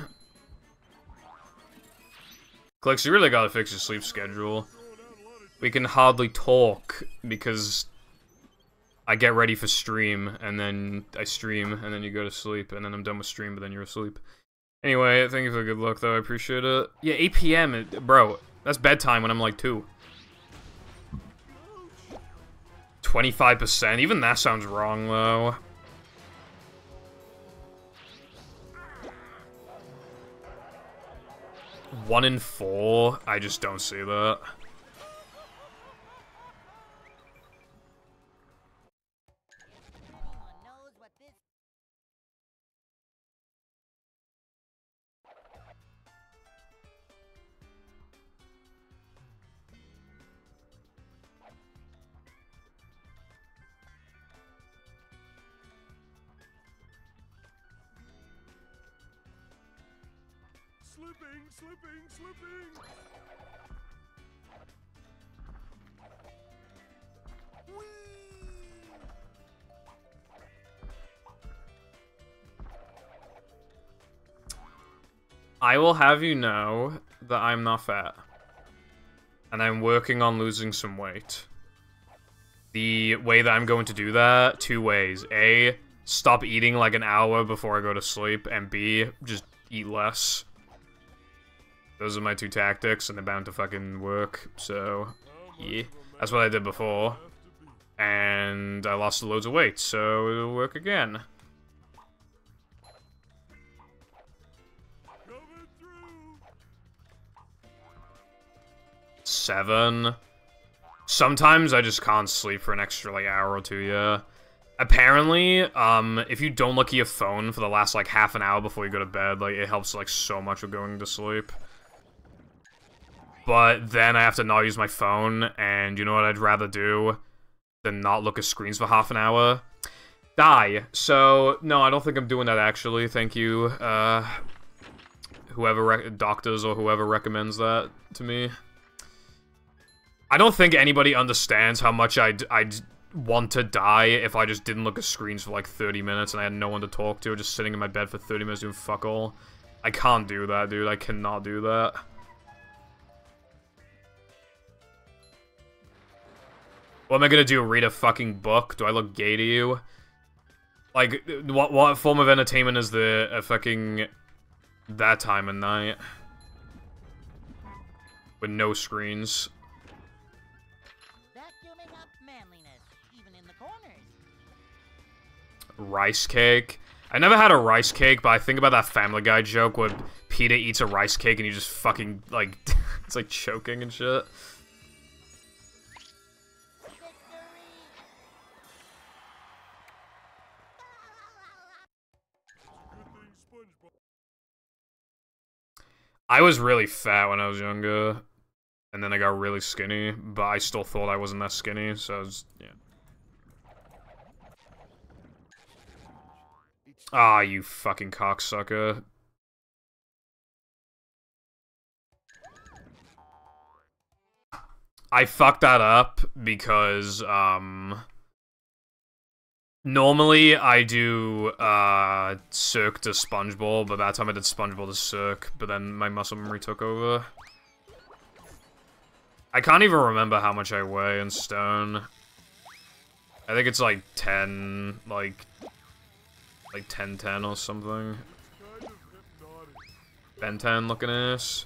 Clicks, you really gotta fix your sleep schedule. We can hardly talk because I get ready for stream and then I stream and then you go to sleep and then I'm done with stream but then you're asleep. Anyway, thank you for the good luck though. I appreciate it. Yeah, 8 p.m. Bro, that's bedtime when I'm like two. 25%. Even that sounds wrong though. One in four? I just don't see that. I will have you know that I'm not fat. And I'm working on losing some weight. The way that I'm going to do that, two ways. A, stop eating like an hour before I go to sleep, and B, just eat less. Those are my two tactics, and they're bound to fucking work, so, yeah. That's what I did before. And I lost loads of weight, so it'll work again. Seven. Sometimes I just can't sleep for an extra like hour or two. Yeah, Apparently, um, if you don't look at your phone for the last like half an hour before you go to bed, like it helps like so much with going to sleep. But then I have to not use my phone, and you know what I'd rather do than not look at screens for half an hour? Die. So no, I don't think I'm doing that actually. Thank you, uh, whoever doctors or whoever recommends that to me. I don't think anybody understands how much I'd I'd want to die if I just didn't look at screens for like 30 minutes and I had no one to talk to, just sitting in my bed for 30 minutes doing fuck all. I can't do that, dude. I cannot do that. What am I gonna do? Read a fucking book? Do I look gay to you? Like, what what form of entertainment is the a fucking that time of night with no screens? Rice cake. I never had a rice cake, but I think about that Family Guy joke where Peter eats a rice cake and you just fucking, like, it's like choking and shit. I was really fat when I was younger, and then I got really skinny, but I still thought I wasn't that skinny, so was, yeah. Ah, you fucking cocksucker. I fucked that up because, um... Normally, I do, uh, Cirque to Spongeball, but that time I did Spongeball to Cirque, but then my muscle memory took over. I can't even remember how much I weigh in stone. I think it's like 10, like, like 1010 or something. Ben 10 looking ass.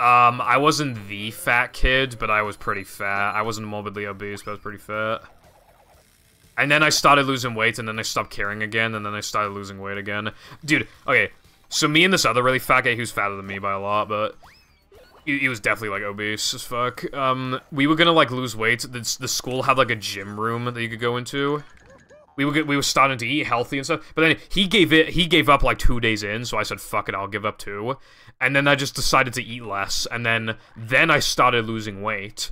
Um, I wasn't the fat kid, but I was pretty fat. I wasn't morbidly obese, but I was pretty fat. And then I started losing weight, and then I stopped caring again, and then I started losing weight again. Dude, okay, so me and this other really fat guy, who's fatter than me by a lot, but he, he was definitely, like, obese as fuck. Um, we were gonna, like, lose weight. The, the school had, like, a gym room that you could go into we were we were starting to eat healthy and stuff. But then he gave it he gave up like two days in, so I said fuck it, I'll give up too. And then I just decided to eat less, and then then I started losing weight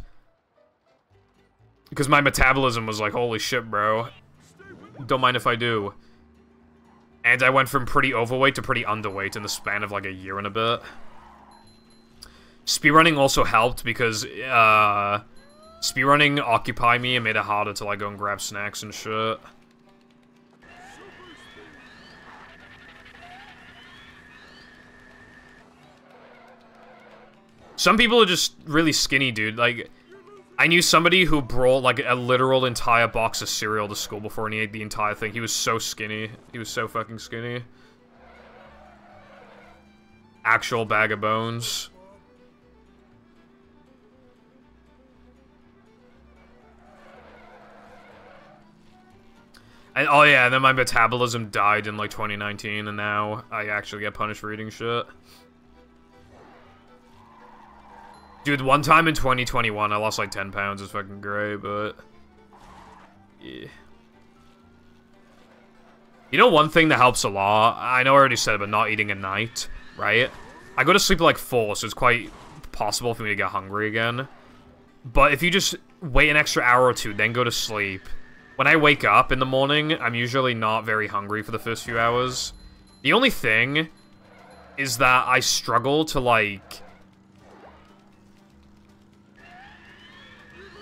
because my metabolism was like holy shit, bro. Don't mind if I do. And I went from pretty overweight to pretty underweight in the span of like a year and a bit. Speedrunning also helped because uh, speedrunning occupied me and made it harder to like go and grab snacks and shit. Some people are just really skinny, dude. Like, I knew somebody who brought, like, a literal entire box of cereal to school before and he ate the entire thing. He was so skinny. He was so fucking skinny. Actual bag of bones. And, oh yeah, and then my metabolism died in like 2019, and now I actually get punished for eating shit. Dude, one time in 2021, I lost like 10 pounds. It's fucking great, but... Yeah. You know one thing that helps a lot? I know I already said it, but not eating at night, right? I go to sleep at like 4, so it's quite possible for me to get hungry again. But if you just wait an extra hour or two, then go to sleep... When I wake up in the morning, I'm usually not very hungry for the first few hours. The only thing is that I struggle to, like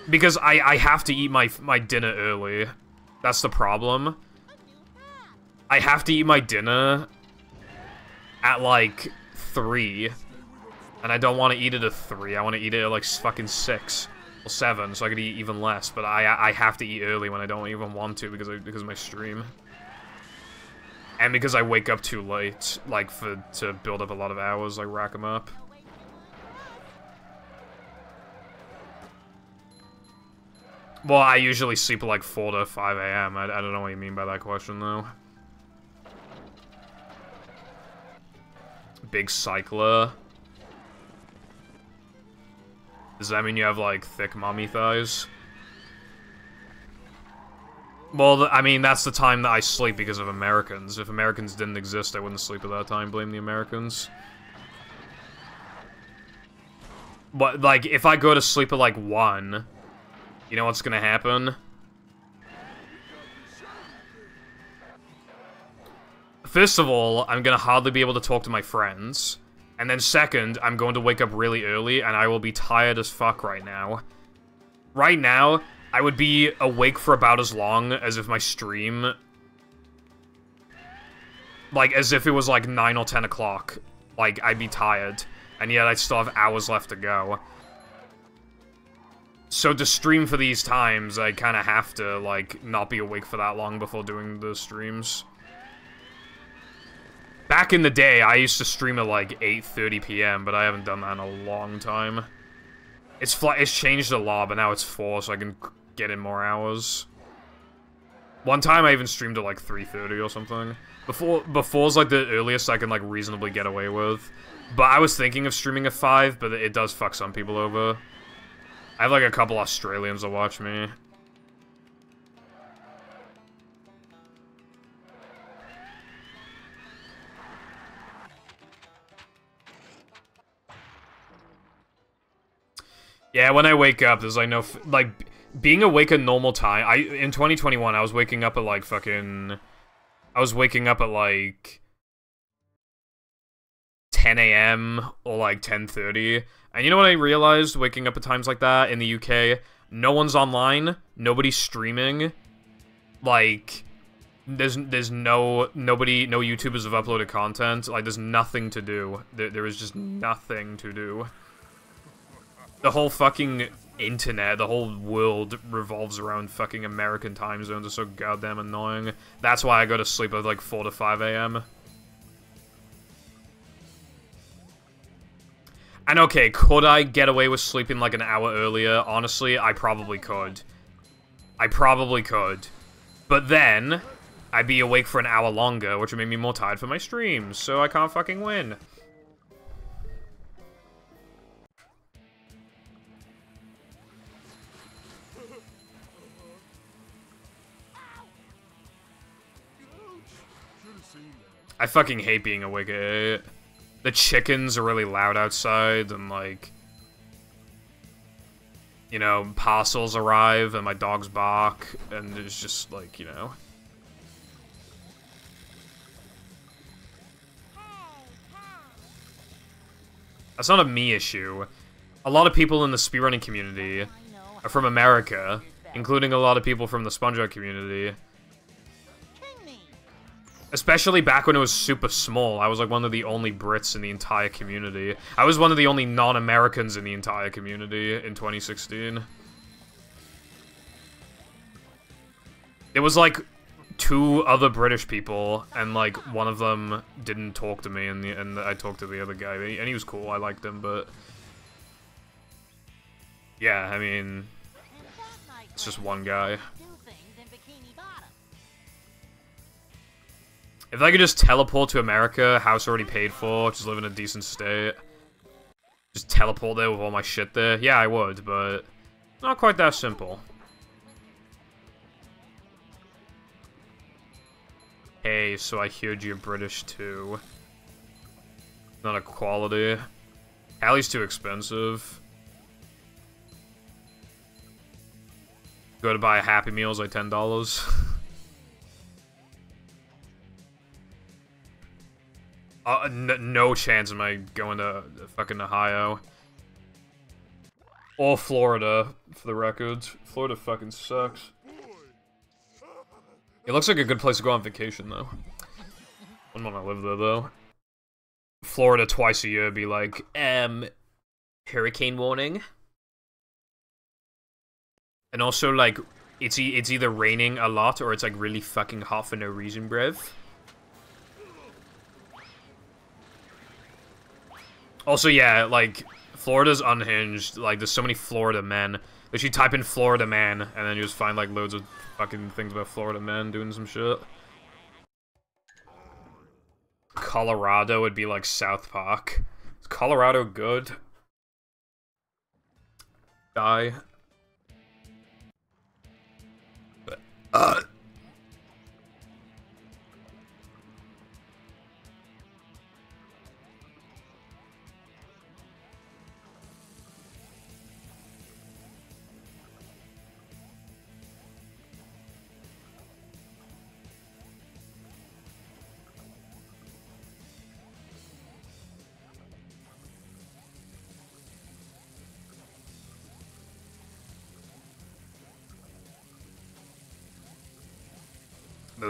Because I, I have to eat my, my dinner early. That's the problem. I have to eat my dinner at, like, 3. And I don't want to eat it at 3. I want to eat it at, like, fucking 6. Or 7, so I could eat even less. But I I have to eat early when I don't even want to because, I, because of my stream. And because I wake up too late, like, for to build up a lot of hours, like, rack them up. Well, I usually sleep like 4 to 5 a.m. I, I don't know what you mean by that question, though. Big cycler. Does that mean you have, like, thick mommy thighs? Well, I mean, that's the time that I sleep because of Americans. If Americans didn't exist, I wouldn't sleep at that time. Blame the Americans. But, like, if I go to sleep at, like, 1, you know what's gonna happen? First of all, I'm gonna hardly be able to talk to my friends. And then second, I'm going to wake up really early, and I will be tired as fuck right now. Right now, I would be awake for about as long as if my stream... Like, as if it was like 9 or 10 o'clock. Like, I'd be tired. And yet I'd still have hours left to go. So to stream for these times, I kind of have to, like, not be awake for that long before doing the streams. Back in the day, I used to stream at like 8:30 p.m., but I haven't done that in a long time. It's fl it's changed a lot, but now it's 4, so I can get in more hours. One time I even streamed at like 3:30 or something. Before before's like the earliest I can like reasonably get away with. But I was thinking of streaming at 5, but it does fuck some people over. I have like a couple Australians that watch me. Yeah, when I wake up, there's like no like being awake at normal time. I in 2021, I was waking up at like fucking. I was waking up at like 10 a.m. or like 10:30, and you know what I realized waking up at times like that in the UK? No one's online, nobody's streaming, like. There's there's no nobody no YouTubers have uploaded content like there's nothing to do there there is just nothing to do the whole fucking internet, the whole world revolves around fucking American time zones are so goddamn annoying. That's why I go to sleep at like 4 to 5 a.m. And okay, could I get away with sleeping like an hour earlier? Honestly, I probably could. I probably could. But then, I'd be awake for an hour longer, which would make me more tired for my streams, so I can't fucking win. I fucking hate being awake at 8. The chickens are really loud outside, and like... You know, parcels arrive, and my dogs bark, and it's just like, you know... That's not a me issue. A lot of people in the speedrunning community are from America, including a lot of people from the SpongeBob community. Especially back when it was super small, I was like one of the only Brits in the entire community. I was one of the only non-Americans in the entire community in 2016. It was like two other British people, and like one of them didn't talk to me, and the, and I talked to the other guy, and he was cool. I liked him, but yeah, I mean, it's just one guy. If I could just teleport to America, house already paid for, just live in a decent state. Just teleport there with all my shit there. Yeah, I would, but not quite that simple. Hey, so I heard you're British too. Not a quality. Alley's too expensive. Go to buy a Happy Meals like $10. Uh, no chance am I going to fucking Ohio. Or Florida, for the record. Florida fucking sucks. It looks like a good place to go on vacation, though. I want to live there, though. Florida twice a year be like, um, hurricane warning. And also, like, it's e it's either raining a lot or it's, like, really fucking hot for no reason, brev. Also, yeah, like, Florida's unhinged. Like, there's so many Florida men. But you type in Florida man, and then you just find, like, loads of fucking things about Florida men doing some shit. Colorado would be, like, South Park. Is Colorado good? Die. Uh,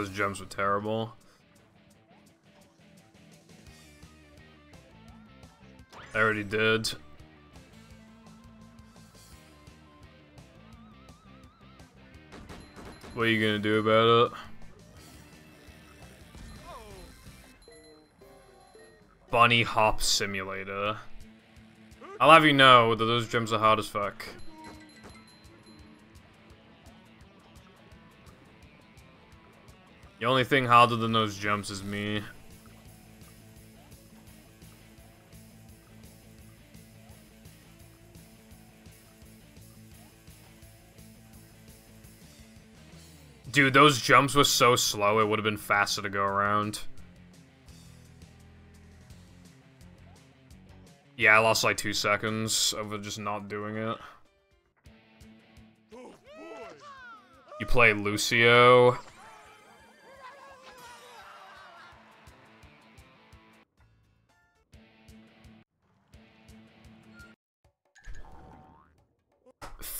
Those jumps were terrible. I already did. What are you gonna do about it? Bunny Hop Simulator. I'll have you know that those jumps are hard as fuck. The only thing harder than those jumps is me. Dude, those jumps were so slow, it would have been faster to go around. Yeah, I lost like two seconds of just not doing it. You play Lucio.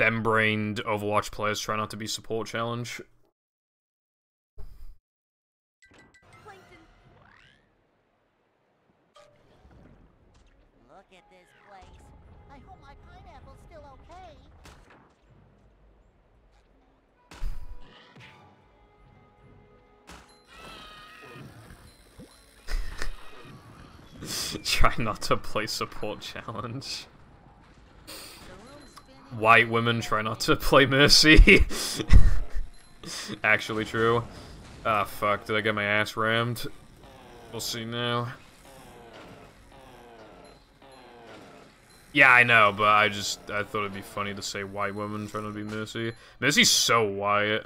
Fembrained Overwatch players try not to be support challenge. Plankton, Look at this place. I hope my pineapple's still okay. Try not to play support challenge. White women try not to play Mercy. Actually true. Ah, fuck. Did I get my ass rammed? We'll see now. Yeah, I know, but I just I thought it'd be funny to say white women trying to be Mercy. Mercy's so white.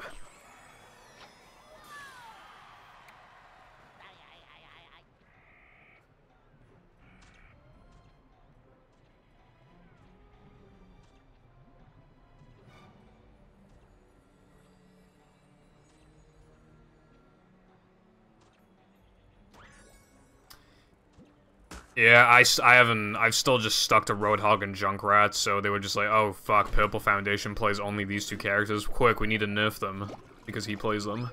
Yeah, I, I haven't. I've still just stuck to Roadhog and Junkrat, so they were just like, oh fuck, Purple Foundation plays only these two characters. Quick, we need to nerf them because he plays them.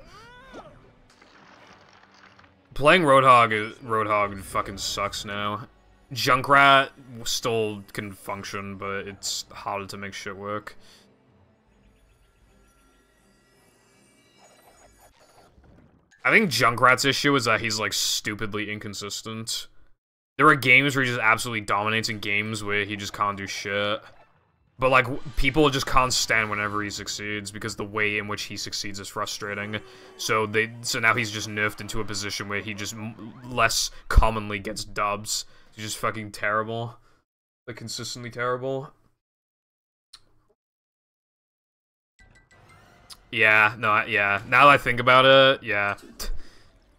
Playing Roadhog, is, Roadhog fucking sucks now. Junkrat still can function, but it's harder to make shit work. I think Junkrat's issue is that he's like stupidly inconsistent. There are games where he just absolutely dominates and games where he just can't do shit. But like people just can't stand whenever he succeeds because the way in which he succeeds is frustrating. So they so now he's just nerfed into a position where he just less commonly gets dubs. He's just fucking terrible. Like consistently terrible. Yeah, no, yeah. Now that I think about it, yeah.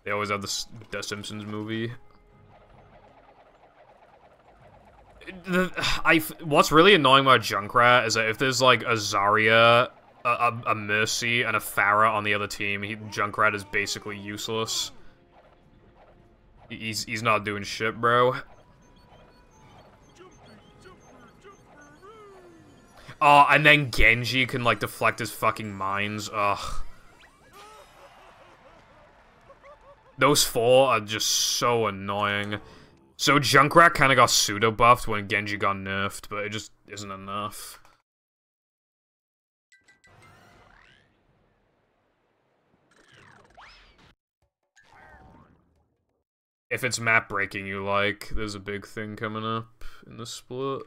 They always have the, the Simpsons movie. I what's really annoying about Junkrat is that if there's like a Zarya, a, a, a Mercy, and a Pharah on the other team, he, Junkrat is basically useless. He's he's not doing shit, bro. Oh, and then Genji can like deflect his fucking mines. Ugh. Those four are just so annoying. So Junkrat kind of got pseudo buffed when Genji got nerfed, but it just isn't enough. If it's map breaking you like, there's a big thing coming up in the split.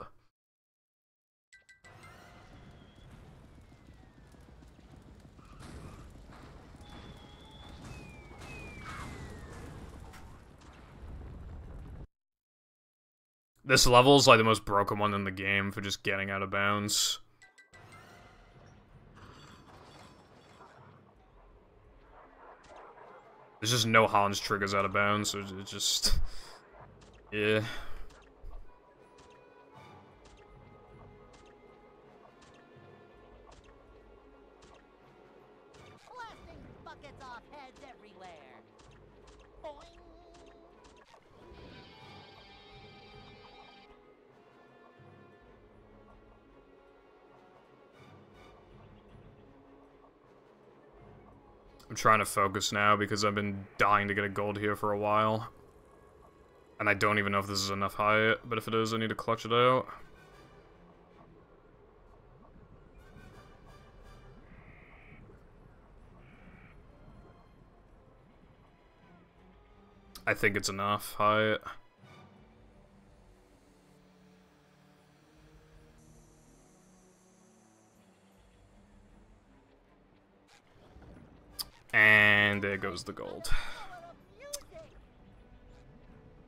This level is like the most broken one in the game for just getting out of bounds. There's just no Hans triggers out of bounds, so it's just... Yeah. I'm trying to focus now because I've been dying to get a gold here for a while. And I don't even know if this is enough height, but if it is, I need to clutch it out. I think it's enough height. And there goes the gold.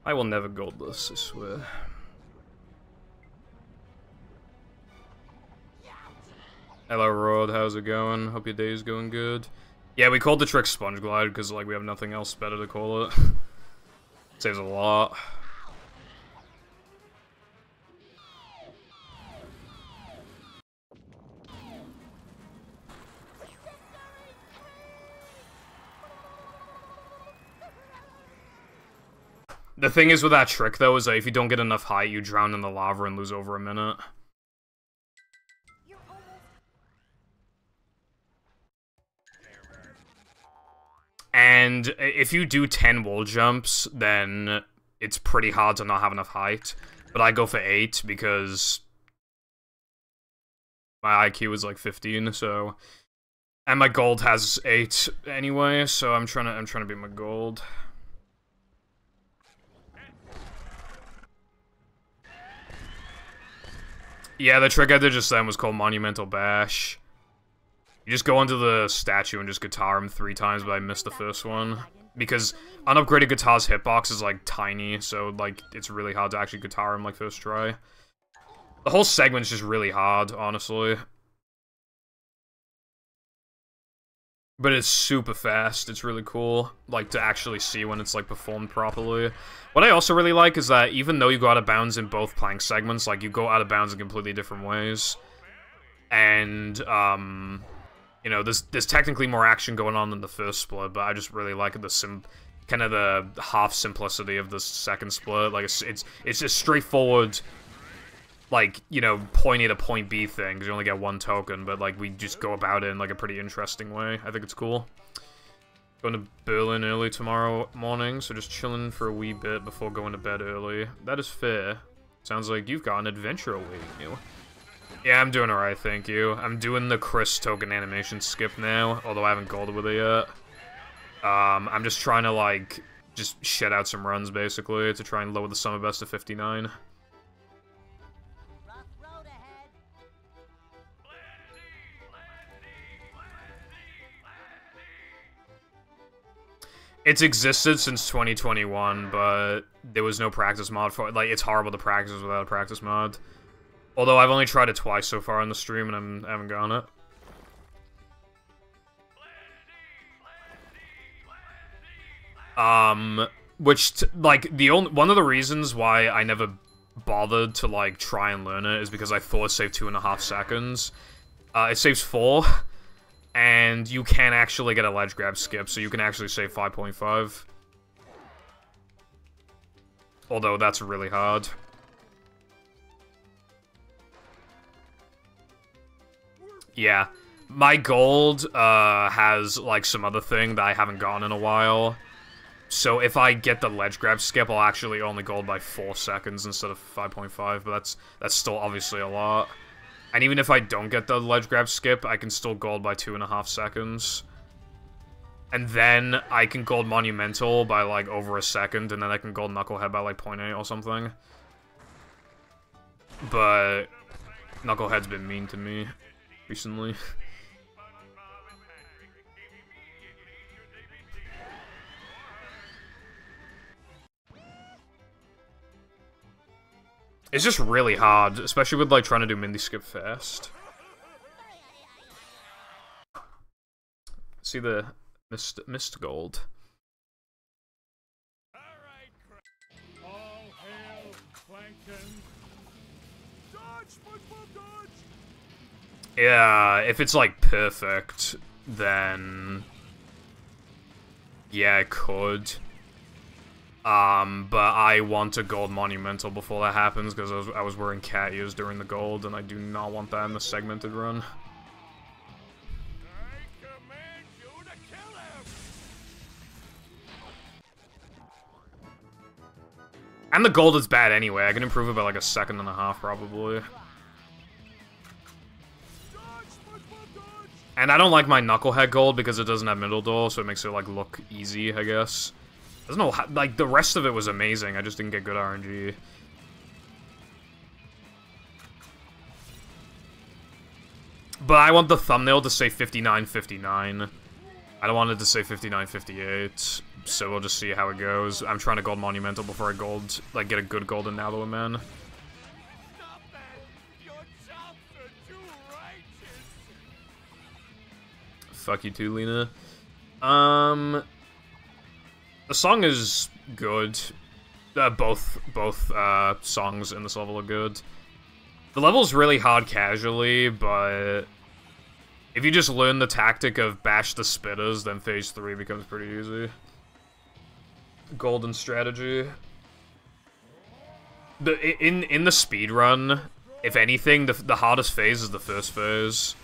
I will never gold this, I swear. Hello, Rod. How's it going? Hope your day's going good. Yeah, we called the trick Sponge Glide because, like, we have nothing else better to call it. Saves a lot. The thing is with that trick, though, is that if you don't get enough height, you drown in the lava and lose over a minute. And if you do 10 wall jumps, then it's pretty hard to not have enough height. But I go for 8 because my IQ is like 15, so... And my gold has 8 anyway, so I'm trying to I'm trying to beat my gold. Yeah, the trick I did just then was called Monumental Bash. You just go onto the statue and just guitar him three times, but I missed the first one. Because unupgraded guitar's hitbox is, like, tiny, so, like, it's really hard to actually guitar him, like, first try. The whole segment's just really hard, honestly. But it's super fast. It's really cool, like, to actually see when it's, like, performed properly. What I also really like is that even though you go out of bounds in both plank segments, like, you go out of bounds in completely different ways. And, um... You know, there's, there's technically more action going on than the first split, but I just really like the sim... Kind of the half simplicity of the second split. Like, it's, it's, it's just straightforward like, you know, point A to point B thing, because you only get one token, but, like, we just go about it in, like, a pretty interesting way. I think it's cool. Going to Berlin early tomorrow morning, so just chilling for a wee bit before going to bed early. That is fair. Sounds like you've got an adventure awaiting you. Yeah, I'm doing alright, thank you. I'm doing the Chris token animation skip now, although I haven't golded with it yet. Um, I'm just trying to, like, just shed out some runs, basically, to try and lower the sum of best to 59. It's existed since 2021, but there was no practice mod for it. Like, it's horrible to practice without a practice mod. Although I've only tried it twice so far on the stream and I'm, I haven't gotten it. Um, which, like, the only- one of the reasons why I never bothered to, like, try and learn it is because I thought it saved two and a half seconds. Uh, it saves four, and you can actually get a ledge grab skip, so you can actually save 5.5. Although, that's really hard. Yeah. My gold, uh, has, like, some other thing that I haven't gotten in a while. So if I get the ledge grab skip, I'll actually only gold by 4 seconds instead of 5.5, but that's that's still obviously a lot. And even if I don't get the ledge grab skip, I can still gold by 2.5 seconds. And then I can gold Monumental by, like, over a second, and then I can gold Knucklehead by, like, 0.8 or something. But Knucklehead's been mean to me recently. It's just really hard, especially with like trying to do Mindy skip fast. See the mist mist gold. Yeah, if it's like perfect, then yeah, it could. Um, but I want a gold monumental before that happens because I, I was, wearing cat ears during the gold, and I do not want that in the segmented run. And the gold is bad anyway. I can improve it by like a second and a half probably. And I don't like my knucklehead gold because it doesn't have middle door, so it makes it like look easy, I guess. There's no like the rest of it was amazing. I just didn't get good RNG. But I want the thumbnail to say 59.59. I don't want it to say 59.58. So we'll just see how it goes. I'm trying to gold monumental before I gold like get a good golden man. Chops are too righteous! Fuck you too, Lena. Um, the song is good. Uh, both both uh, songs in this level are good. The level's really hard casually, but if you just learn the tactic of bash the spitters, then phase three becomes pretty easy. Golden strategy. The in in the speed run, if anything, the the hardest phase is the first phase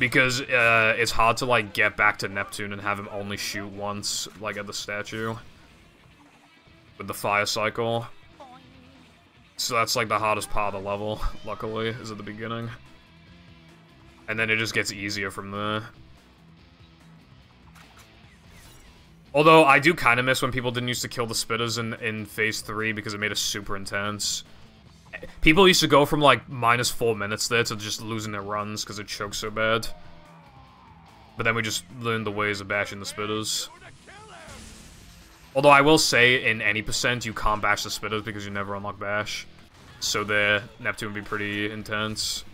because uh, it's hard to like get back to Neptune and have him only shoot once, like at the statue with the fire cycle. So that's like the hardest part of the level. Luckily, is at the beginning, and then it just gets easier from there. Although I do kind of miss when people didn't used to kill the spitters in in phase three because it made it super intense. People used to go from like minus four minutes there to just losing their runs because it chokes so bad. But then we just learned the ways of bashing the spitters. Although I will say, in any percent, you can't bash the spitters because you never unlock bash. So there, Neptune would be pretty intense.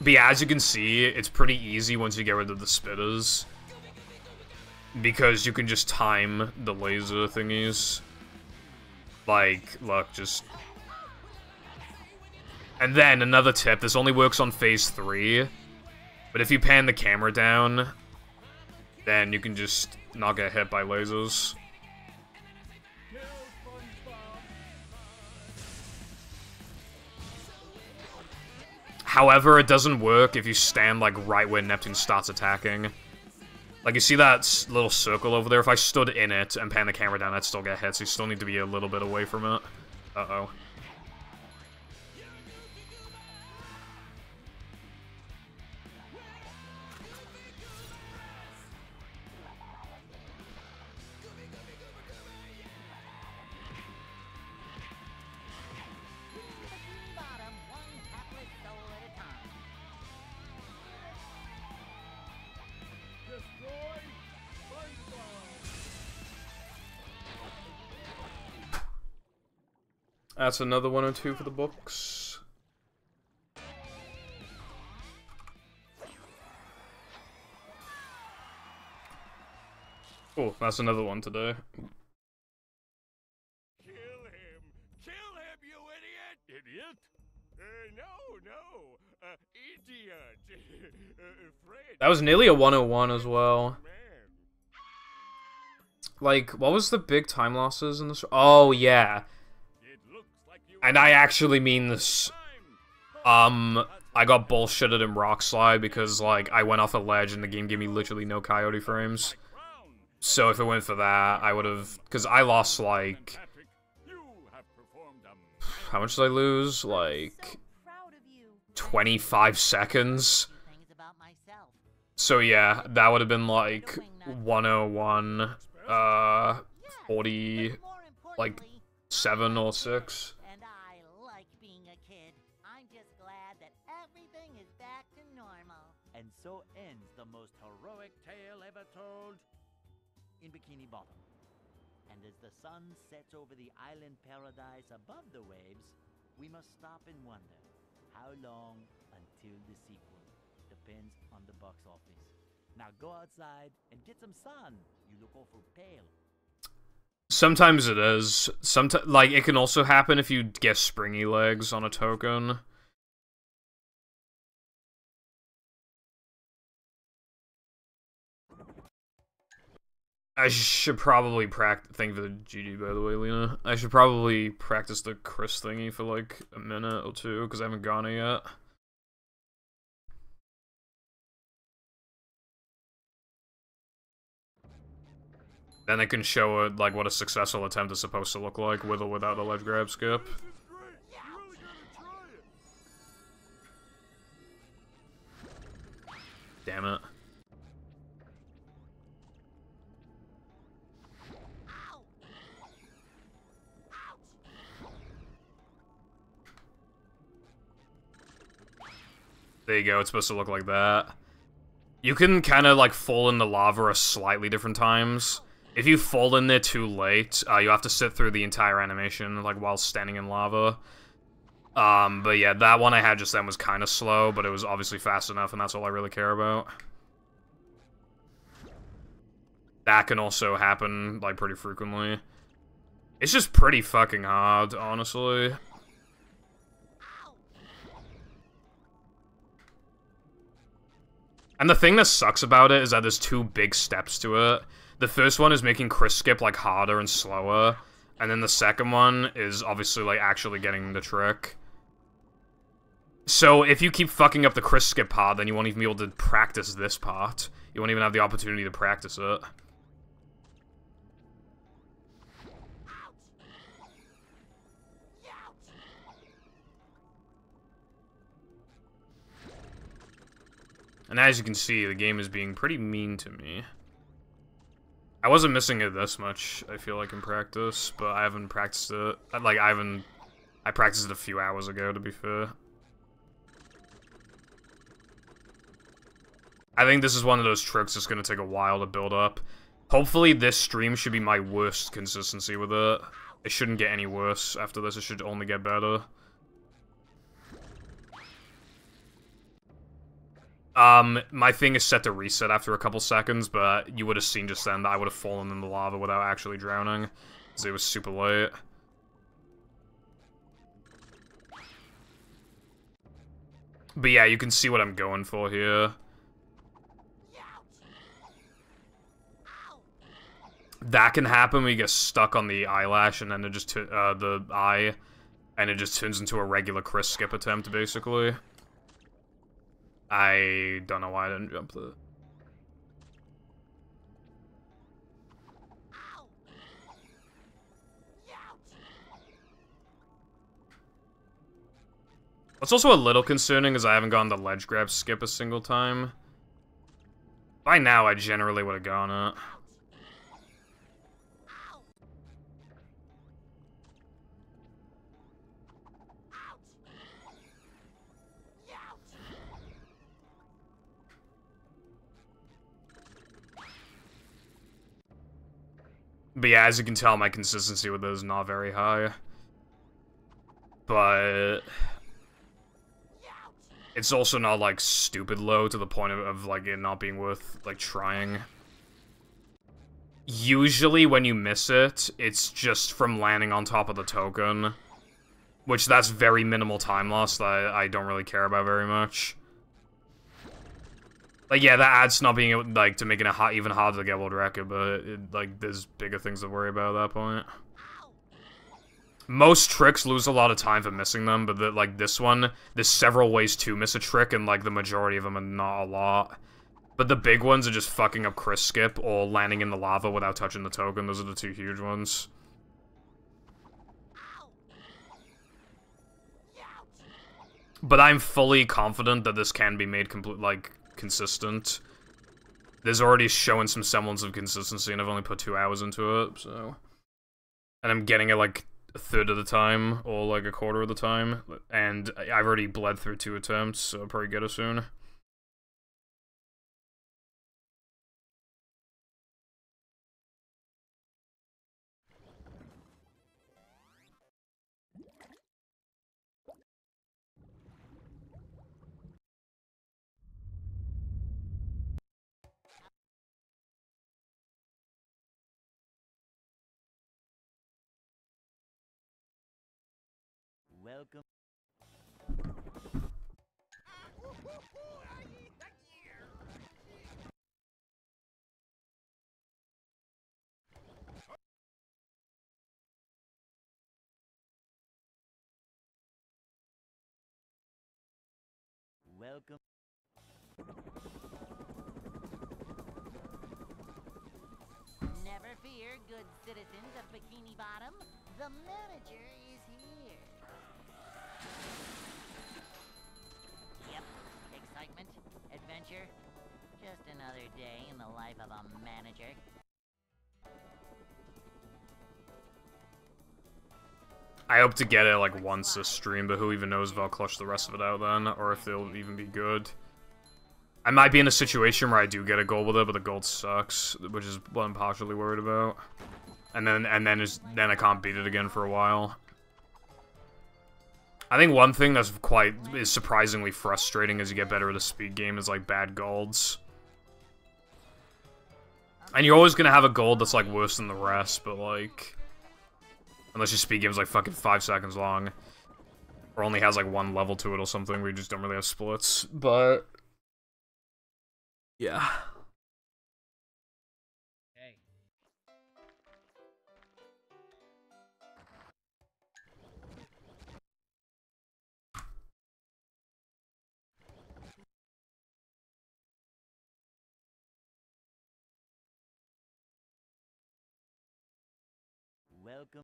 But yeah, as you can see, it's pretty easy once you get rid of the spitters. Because you can just time the laser thingies. Like, look, just... And then, another tip, this only works on phase 3. But if you pan the camera down, then you can just not get hit by lasers. However, it doesn't work if you stand, like, right where Neptune starts attacking. Like, you see that little circle over there? If I stood in it and pan the camera down, I'd still get hit, so you still need to be a little bit away from it. Uh-oh. That's another 102 for the books. Oh, that's another one today. Kill him! Kill him, you idiot! Idiot? Uh, no, no. Uh, idiot. uh, That was nearly a 101 as well. Like, what was the big time losses in this? Oh, yeah. And I actually mean this. Um, I got bullshitted in Rock Slide because, like, I went off a ledge and the game gave me literally no coyote frames. So if it went for that, I would have. Because I lost, like. How much did I lose? Like. So proud of you. 25 seconds. So yeah, that would have been like 101, uh, 40, like, importantly, 7 or 6. Bikini Bottom. And as the sun sets over the island paradise above the waves, we must stop and wonder how long until the sequel depends on the box office. Now go outside and get some sun. You look awful pale. Sometimes it is. Sometimes, like, it can also happen if you get springy legs on a token. I should probably practice. Thank the GG, by the way, Lena. I should probably practice the Chris thingy for like a minute or two because I haven't gone it yet. Then I can show it like what a successful attempt is supposed to look like with or without the ledge grab skip. Damn is There you go, it's supposed to look like that. You can kind of like fall in the lava at slightly different times. If you fall in there too late, uh, you have to sit through the entire animation, like while standing in lava. Um, but yeah, that one I had just then was kind of slow, but it was obviously fast enough, and that's all I really care about. That can also happen, like, pretty frequently. It's just pretty fucking hard, honestly. And the thing that sucks about it is that there's two big steps to it. The first one is making Chris skip, like, harder and slower. And then the second one is obviously, like, actually getting the trick. So if you keep fucking up the Chris skip part, then you won't even be able to practice this part. You won't even have the opportunity to practice it. And as you can see, the game is being pretty mean to me. I wasn't missing it this much, I feel like, in practice, but I haven't practiced it. Like, I haven't... I practiced it a few hours ago, to be fair. I think this is one of those tricks that's going to take a while to build up. Hopefully this stream should be my worst consistency with it. It shouldn't get any worse after this, it should only get better. Um, my thing is set to reset after a couple seconds, but you would have seen just then that I would have fallen in the lava without actually drowning, because it was super late. But yeah, you can see what I'm going for here. That can happen when you get stuck on the eyelash and then it just, uh, the eye, and it just turns into a regular Chris skip attempt, basically. I don't know why I didn't jump there. What's also a little concerning is I haven't gone the ledge grab skip a single time. By now, I generally would have gone it. But yeah, as you can tell, my consistency with those is not very high. But... It's also not, like, stupid low to the point of, of, like, it not being worth, like, trying. Usually, when you miss it, it's just from landing on top of the token. Which, that's very minimal time loss that I, I don't really care about very much. Like, yeah, that adds not being able, like, to making it hot, even harder to get world record, but, it, like, there's bigger things to worry about at that point. Most tricks lose a lot of time for missing them, but, the, like, this one, there's several ways to miss a trick, and, like, the majority of them are not a lot. But the big ones are just fucking up Chris Skip, or landing in the lava without touching the token. Those are the two huge ones. But I'm fully confident that this can be made complete, like, consistent. There's already showing some semblance of consistency, and I've only put two hours into it, so... And I'm getting it, like, a third of the time, or, like, a quarter of the time, and I've already bled through two attempts, so I'll probably get it soon. Welcome. Welcome. Never fear. good citizens of Bikini Bottom. The manager is here. Adventure. Just another day in the life of a manager. I hope to get it like once a stream, but who even knows if I'll clutch the rest of it out then, or if they'll even be good. I might be in a situation where I do get a gold with it, but the gold sucks, which is what I'm partially worried about. And then and then is then I can't beat it again for a while. I think one thing that's quite is surprisingly frustrating as you get better at a speed game is like bad golds. And you're always gonna have a gold that's like worse than the rest, but like unless your speed game's like fucking five seconds long. Or only has like one level to it or something, we just don't really have splits. But yeah. Welcome.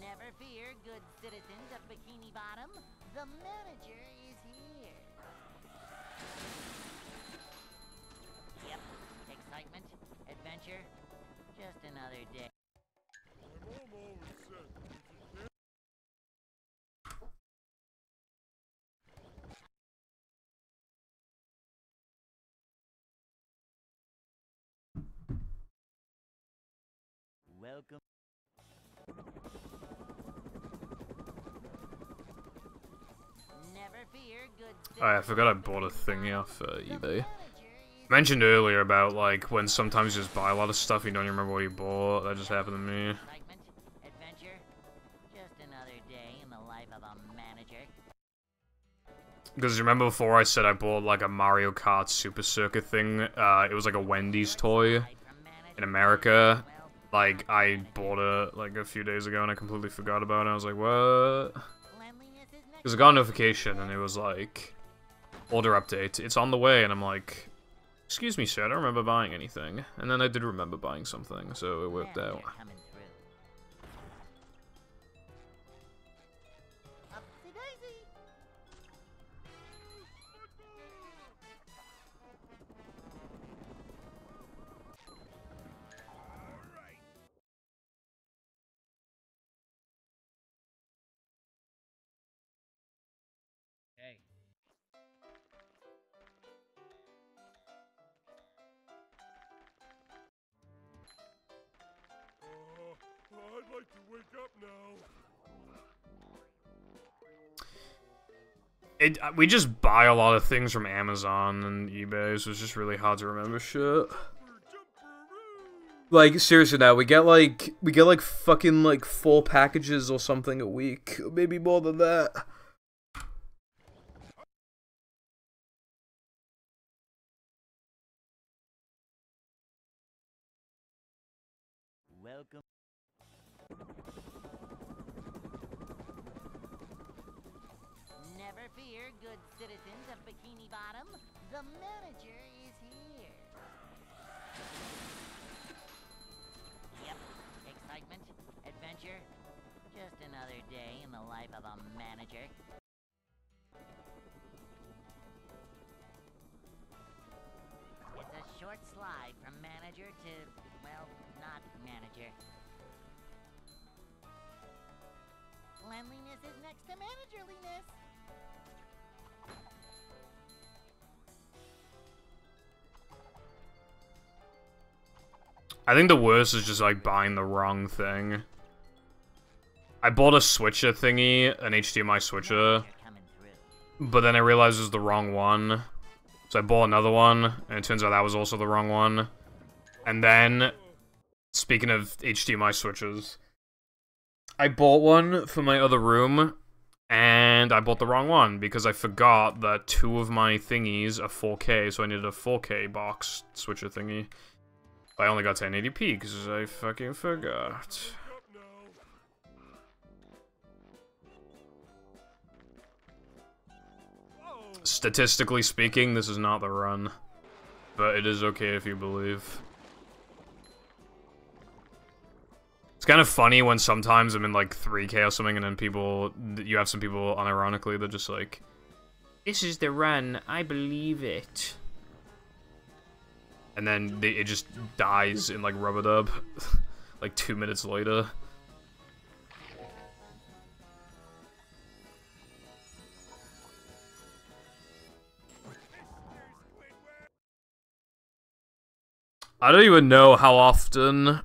Never fear, good citizens of Bikini Bottom. The manager is here. Yep, excitement, adventure. Just another day. Welcome. Never fear, good Oh, yeah, I forgot I bought a Bikini thingy Bottom. off uh, eBay. Mentioned earlier about like when sometimes you just buy a lot of stuff and you don't even remember what you bought. That just happened to me. Excitement, adventure. Just another day in the life of a manager. Because remember before I said I bought like a Mario Kart Super Circuit thing? Uh, it was like a Wendy's toy Aside from manager, in America. Like I bought it like a few days ago and I completely forgot about it. I was like, what? cleanliness is next Because I got a notification and it was like, order update. It's on the way, and I'm like, excuse me, sir, I don't remember buying anything. And then I did remember buying something, so it worked out. It, uh, we just buy a lot of things from Amazon and eBay, so it's just really hard to remember shit. Like seriously now, we get like we get like fucking like four packages or something a week, maybe more than that. Good citizens of Bikini Bottom. The manager is here. Yep, excitement, adventure. Just another day in the life of a manager. It's a short slide from manager to, well, not manager. Cleanliness is next to managerliness. I think the worst is just like buying the wrong thing. I bought a switcher thingy, an HDMI switcher, but then I realized it was the wrong one. So I bought another one, and it turns out that was also the wrong one. And then, speaking of HDMI switches, I bought one for my other room, and I bought the wrong one because I forgot that two of my thingies are 4K, so I needed a 4K box switcher thingy. I only got 1080p because I fucking forgot. Statistically speaking, this is not the run. But it is okay if you believe. It's kind of funny when sometimes I'm in like 3k or something and then people, you have some people unironically that just like, This is the run, I believe it. And then they, it just dies in like rubber dub, like two minutes later. I don't even know how often.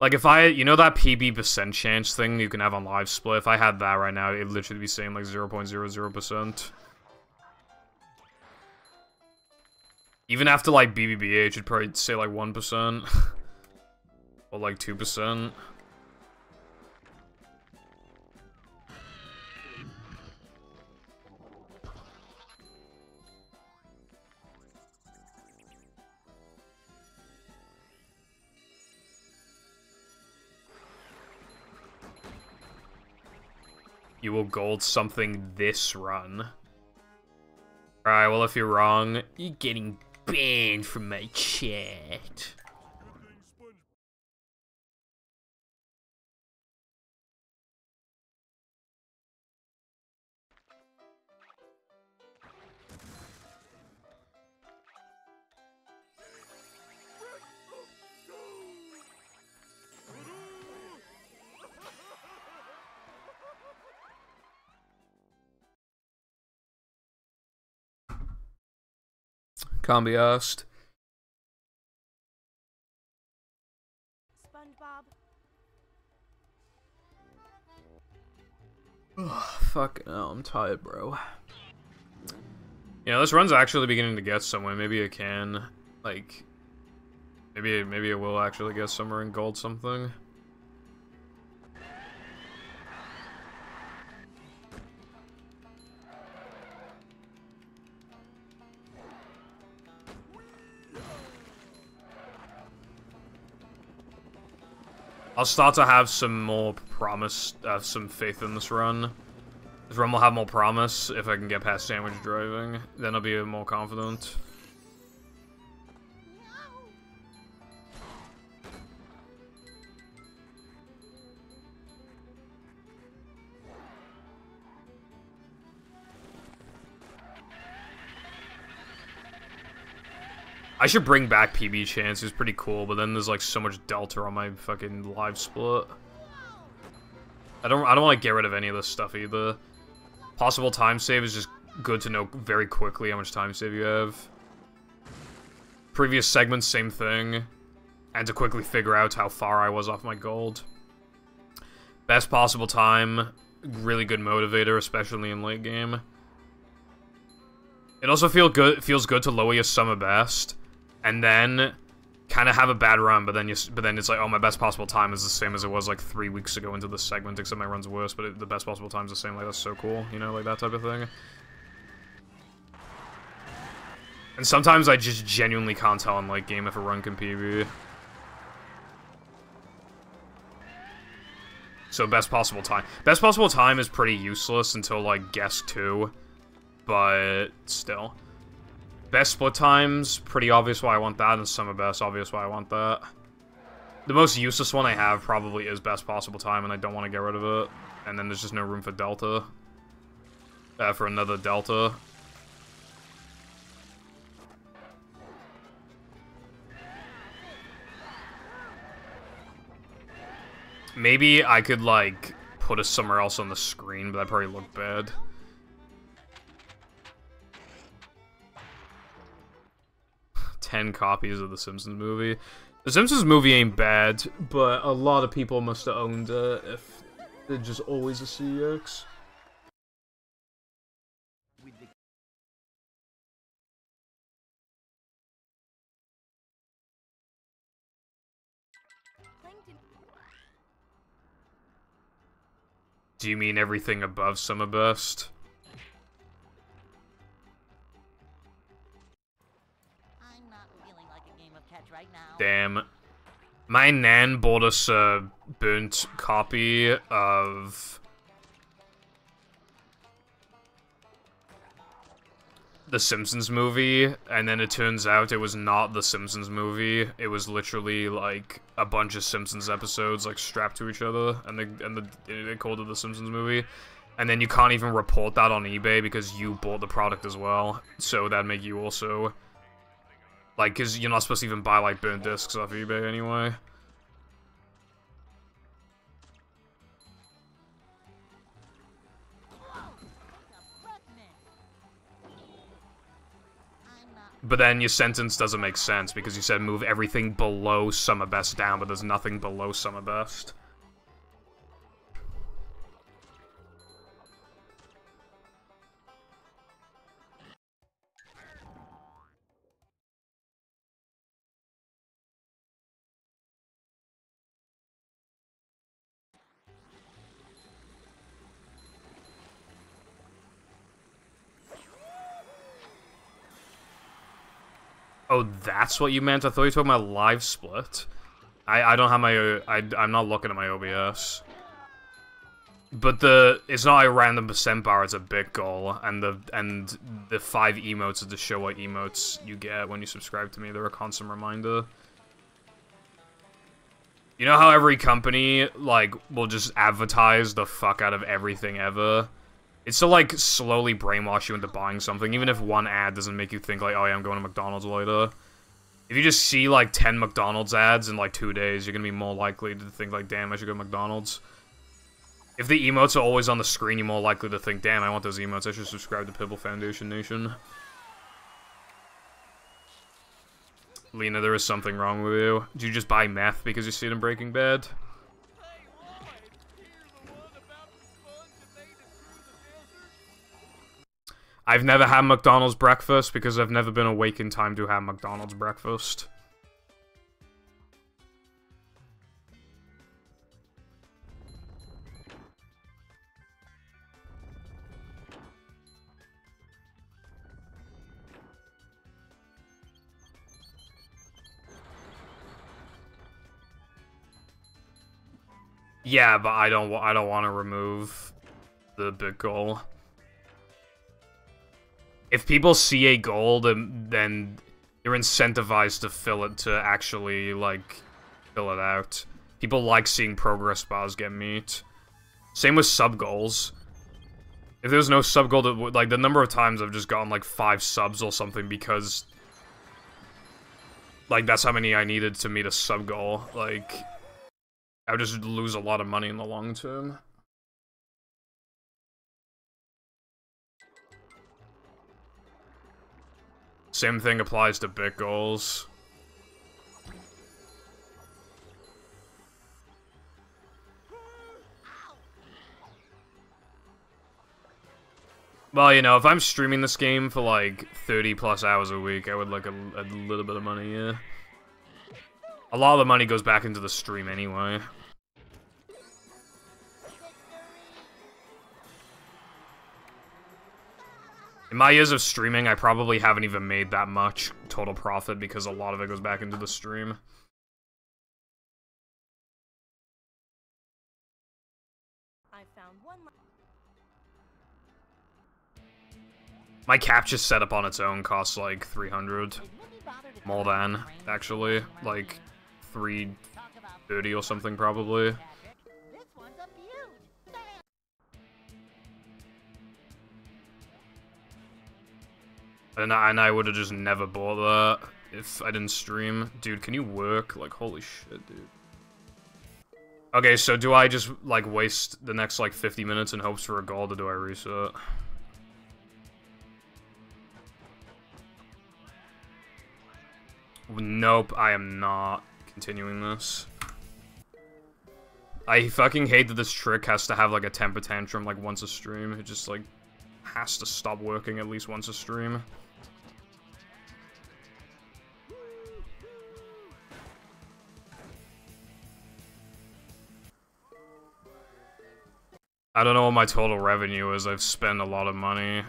Like, if I, you know that PB percent chance thing you can have on live split? If I had that right now, it'd literally be saying like 0.00%. Even after like BBBH, it'd probably say like 1%. or like 2%. You will gold something this run. Alright, well if you're wrong, you're getting banned from my chat. Can't be asked. SpongeBob. Fuck, oh, I'm tired, bro. Yeah, this run's actually beginning to get somewhere. Maybe it can, like, maybe maybe it will actually get somewhere in gold something. I'll start to have some more promise, uh, some faith in this run. This run will have more promise if I can get past sandwich driving. Then I'll be more confident. I should bring back PB Chance. Was pretty cool, but then there's like so much delta on my fucking live split. I don't I don't want to get rid of any of this stuff either. Possible time save is just good to know very quickly how much time save you have. Previous segments, same thing. And to quickly figure out how far I was off my gold. Best possible time, really good motivator, especially in late game. It also feel good feels good to lower your sum of best and then kind of have a bad run, but then you, but then it's like, oh, my best possible time is the same as it was like three weeks ago into this segment, except my run's worse, but it, the best possible time's the same. Like that's so cool, you know, like that type of thing. And sometimes I just genuinely can't tell in like game if a run can PB. So best possible time. Best possible time is pretty useless until like guess two, but still. Best split times, pretty obvious why I want that, and sum of best, obvious why I want that. The most useless one I have probably is best possible time, and I don't want to get rid of it. And then there's just no room for delta. Uh, for another delta. Maybe I could, like, put it somewhere else on the screen, but that probably look bad. 10 copies of the Simpsons movie. The Simpsons movie ain't bad, but a lot of people must have owned it if they're just always a CEX. Do you mean everything above sum of best? Damn. My nan bought us a burnt copy of the Simpsons movie, and then it turns out it was not the Simpsons movie. It was literally like a bunch of Simpsons episodes like strapped to each other, and they and the, they called it the Simpsons movie. And then you can't even report that on eBay because you bought the product as well. So that'd make you also like, cause you're not supposed to even buy like burnt discs off eBay anyway. But then your sentence doesn't make sense because you said move everything below sum of best down, but there's nothing below sum of best. Oh, that's what you meant? I thought you were talking about live split. I, I don't have my... I, I'm not looking at my OBS. But the... It's not a random percent bar, it's a bit goal. And the and the five emotes are to show what emotes you get when you subscribe to me. They're a constant reminder. You know how every company, like, will just advertise the fuck out of everything ever? It's to, like, slowly brainwash you into buying something, even if one ad doesn't make you think, like, oh yeah, I'm going to McDonald's later. If you just see, like, 10 McDonald's ads in, like, two days, you're gonna be more likely to think, like, damn, I should go to McDonald's. If the emotes are always on the screen, you're more likely to think, damn, I want those emotes, I should subscribe to Pibble Foundation Nation. Lena, there is something wrong with you. Did you just buy meth because you see it in Breaking Bad? I've never had McDonald's breakfast because I've never been awake in time to have McDonald's breakfast. Yeah, but I don't I don't want to remove the big goal if people see a goal, then, then they're incentivized to fill it to actually, like, fill it out. People like seeing progress bars get meet. Same with sub goals. If there's no sub goal, that like, the number of times I've just gotten, like, five subs or something because... Like, that's how many I needed to meet a sub goal. Like, I would just lose a lot of money in the long term. Same thing applies to bit goals. Well, you know, if I'm streaming this game for like 30 plus hours a week, I would like a, a little bit of money, yeah. A lot of the money goes back into the stream anyway. In my years of streaming, I probably haven't even made that much total profit because a lot of it goes back into the stream. I found one. My capture setup on its own costs like 300. More than, actually. Like, 330 or something, probably. And I, and I would have just never bought that if I didn't stream. Dude, can you work? Like, holy shit, dude. Okay, so do I just, like, waste the next, like, 50 minutes in hopes for a gold, or do I reset? Nope, I am not continuing this. I fucking hate that this trick has to have, like, a temper tantrum, like, once a stream. It just, like, has to stop working at least once a stream. I don't know what my total revenue is. I've spent a lot of money.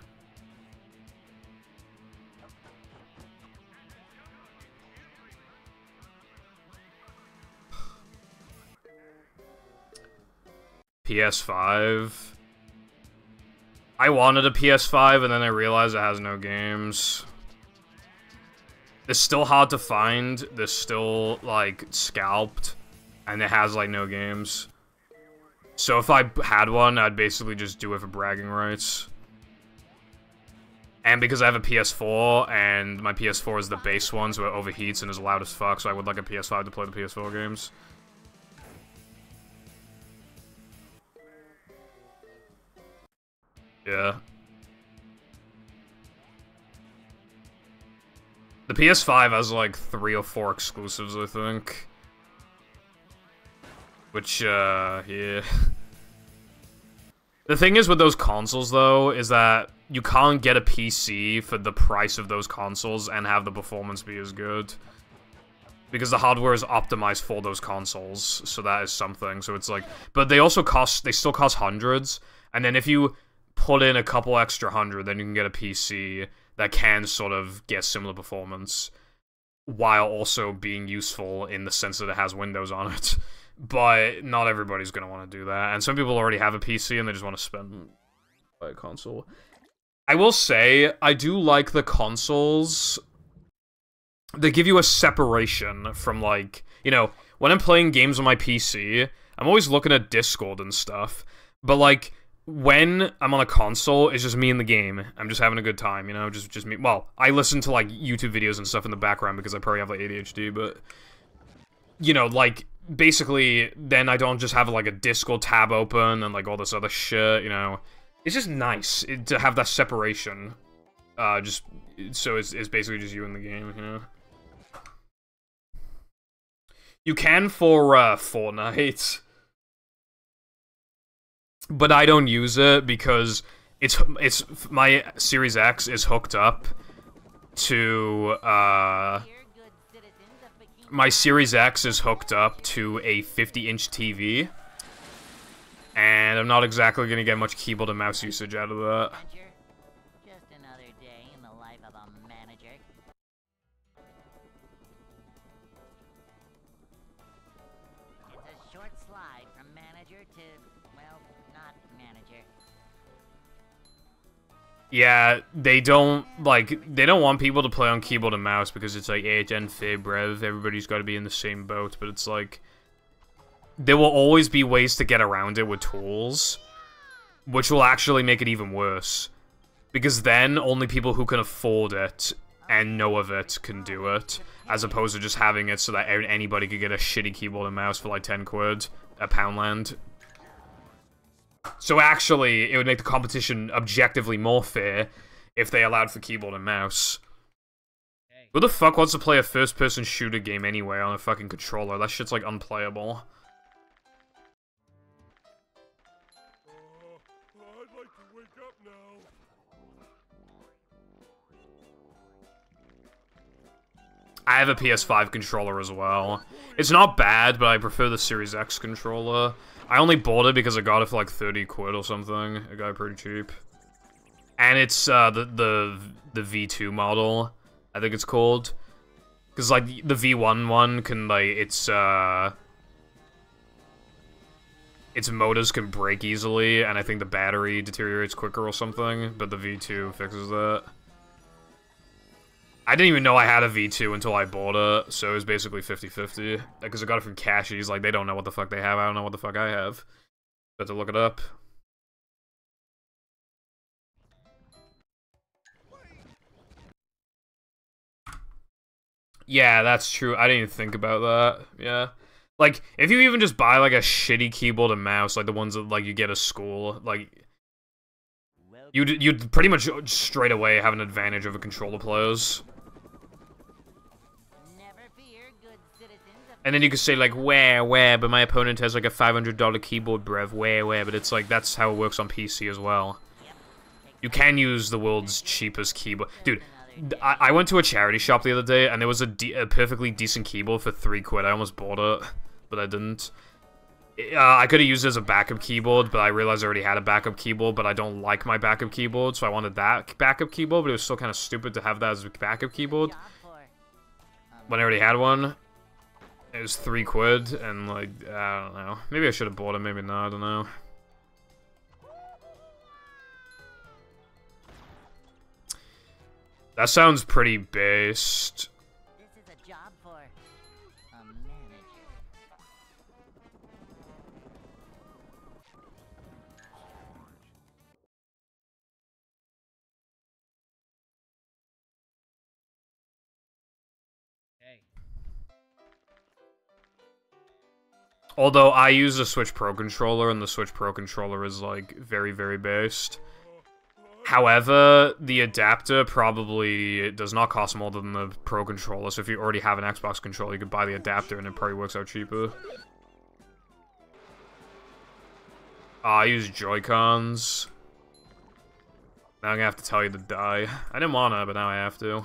PS5. I wanted a PS5 and then I realized it has no games. It's still hard to find. They're still, like, scalped. And it has, like, no games. So if I had one, I'd basically just do it for bragging rights. And because I have a PS4, and my PS4 is the base one, so it overheats and is loud as fuck, so I would like a PS5 to play the PS4 games. Yeah. The PS5 has like three or four exclusives, I think. Which, uh, yeah. The thing is with those consoles, though, is that you can't get a PC for the price of those consoles and have the performance be as good. Because the hardware is optimized for those consoles, so that is something. So it's like, but they also cost, they still cost hundreds. And then if you put in a couple extra hundred, then you can get a PC that can sort of get similar performance while also being useful in the sense that it has Windows on it. But not everybody's going to want to do that. And some people already have a PC and they just want to spend buy a console. I will say, I do like the consoles. They give you a separation from, like, you know, when I'm playing games on my PC, I'm always looking at Discord and stuff. But, like, when I'm on a console, it's just me in the game. I'm just having a good time, you know, just just me. Well, I listen to like YouTube videos and stuff in the background because I probably have like ADHD, but you know, like basically then I don't just have like a Discord tab open and like all this other shit, you know. It's just nice to have that separation. Uh, just so it's, it's basically just you in the game, you know. You can for uh, Fortnite, but I don't use it because it's it's my Series X is hooked up to uh my Series X is hooked up to a 50-inch TV. And I'm not exactly going to get much keyboard and mouse usage out of that. Yeah, they don't, like, they don't want people to play on keyboard and mouse because it's like, HN fib, rev, everybody's got to be in the same boat, but it's like, there will always be ways to get around it with tools, which will actually make it even worse. Because then, only people who can afford it and know of it can do it, as opposed to just having it so that anybody could get a shitty keyboard and mouse for like 10 quid at Poundland. So actually, it would make the competition objectively more fair if they allowed for keyboard and mouse. Hey. Who the fuck wants to play a first-person shooter game anyway on a fucking controller? That shit's like unplayable. I'd like to wake up now. I have a PS5 controller as well. It's not bad, but I prefer the Series X controller. I only bought it because I got it for like 30 quid or something. It got pretty cheap. And it's uh, the, the, the V2 model, I think it's called. Because like the V1 one can like, it's uh... Its motors can break easily, and I think the battery deteriorates quicker or something, but the V2 fixes that. I didn't even know I had a V2 until I bought it, so it was basically 50-50. Because I got it from Cashies, like, they don't know what the fuck they have, I don't know what the fuck I have. Got to look it up. Yeah, that's true. I didn't even think about that. Yeah. Like, if you even just buy, like, a shitty keyboard and mouse, like the ones that, like, you get at school, like, you'd, you'd pretty much straight away have an advantage over controller players. And then you can say like, where, where, but my opponent has like a $500 keyboard brev, where, where, but it's like, that's how it works on PC as well. You can use the world's cheapest keyboard. Dude, I, I went to a charity shop the other day, and there was a, de a perfectly decent keyboard for three quid. I almost bought it, but I didn't. Uh, I could have used it as a backup keyboard, but I realized I already had a backup keyboard, but I don't like my backup keyboard, so I wanted that backup keyboard, but it was still kind of stupid to have that as a backup keyboard when I already had one it was three quid, and like, I don't know. Maybe I should have bought it, maybe not, I don't know. That sounds pretty based. Although I use a Switch Pro controller, and the Switch Pro controller is like very, very based. However, the adapter probably does not cost more than the Pro controller. So if you already have an Xbox controller, you could buy the adapter, and it probably works out cheaper. Uh, I use Joy Cons. Now I'm gonna have to tell you to die. I didn't wanna, but now I have to.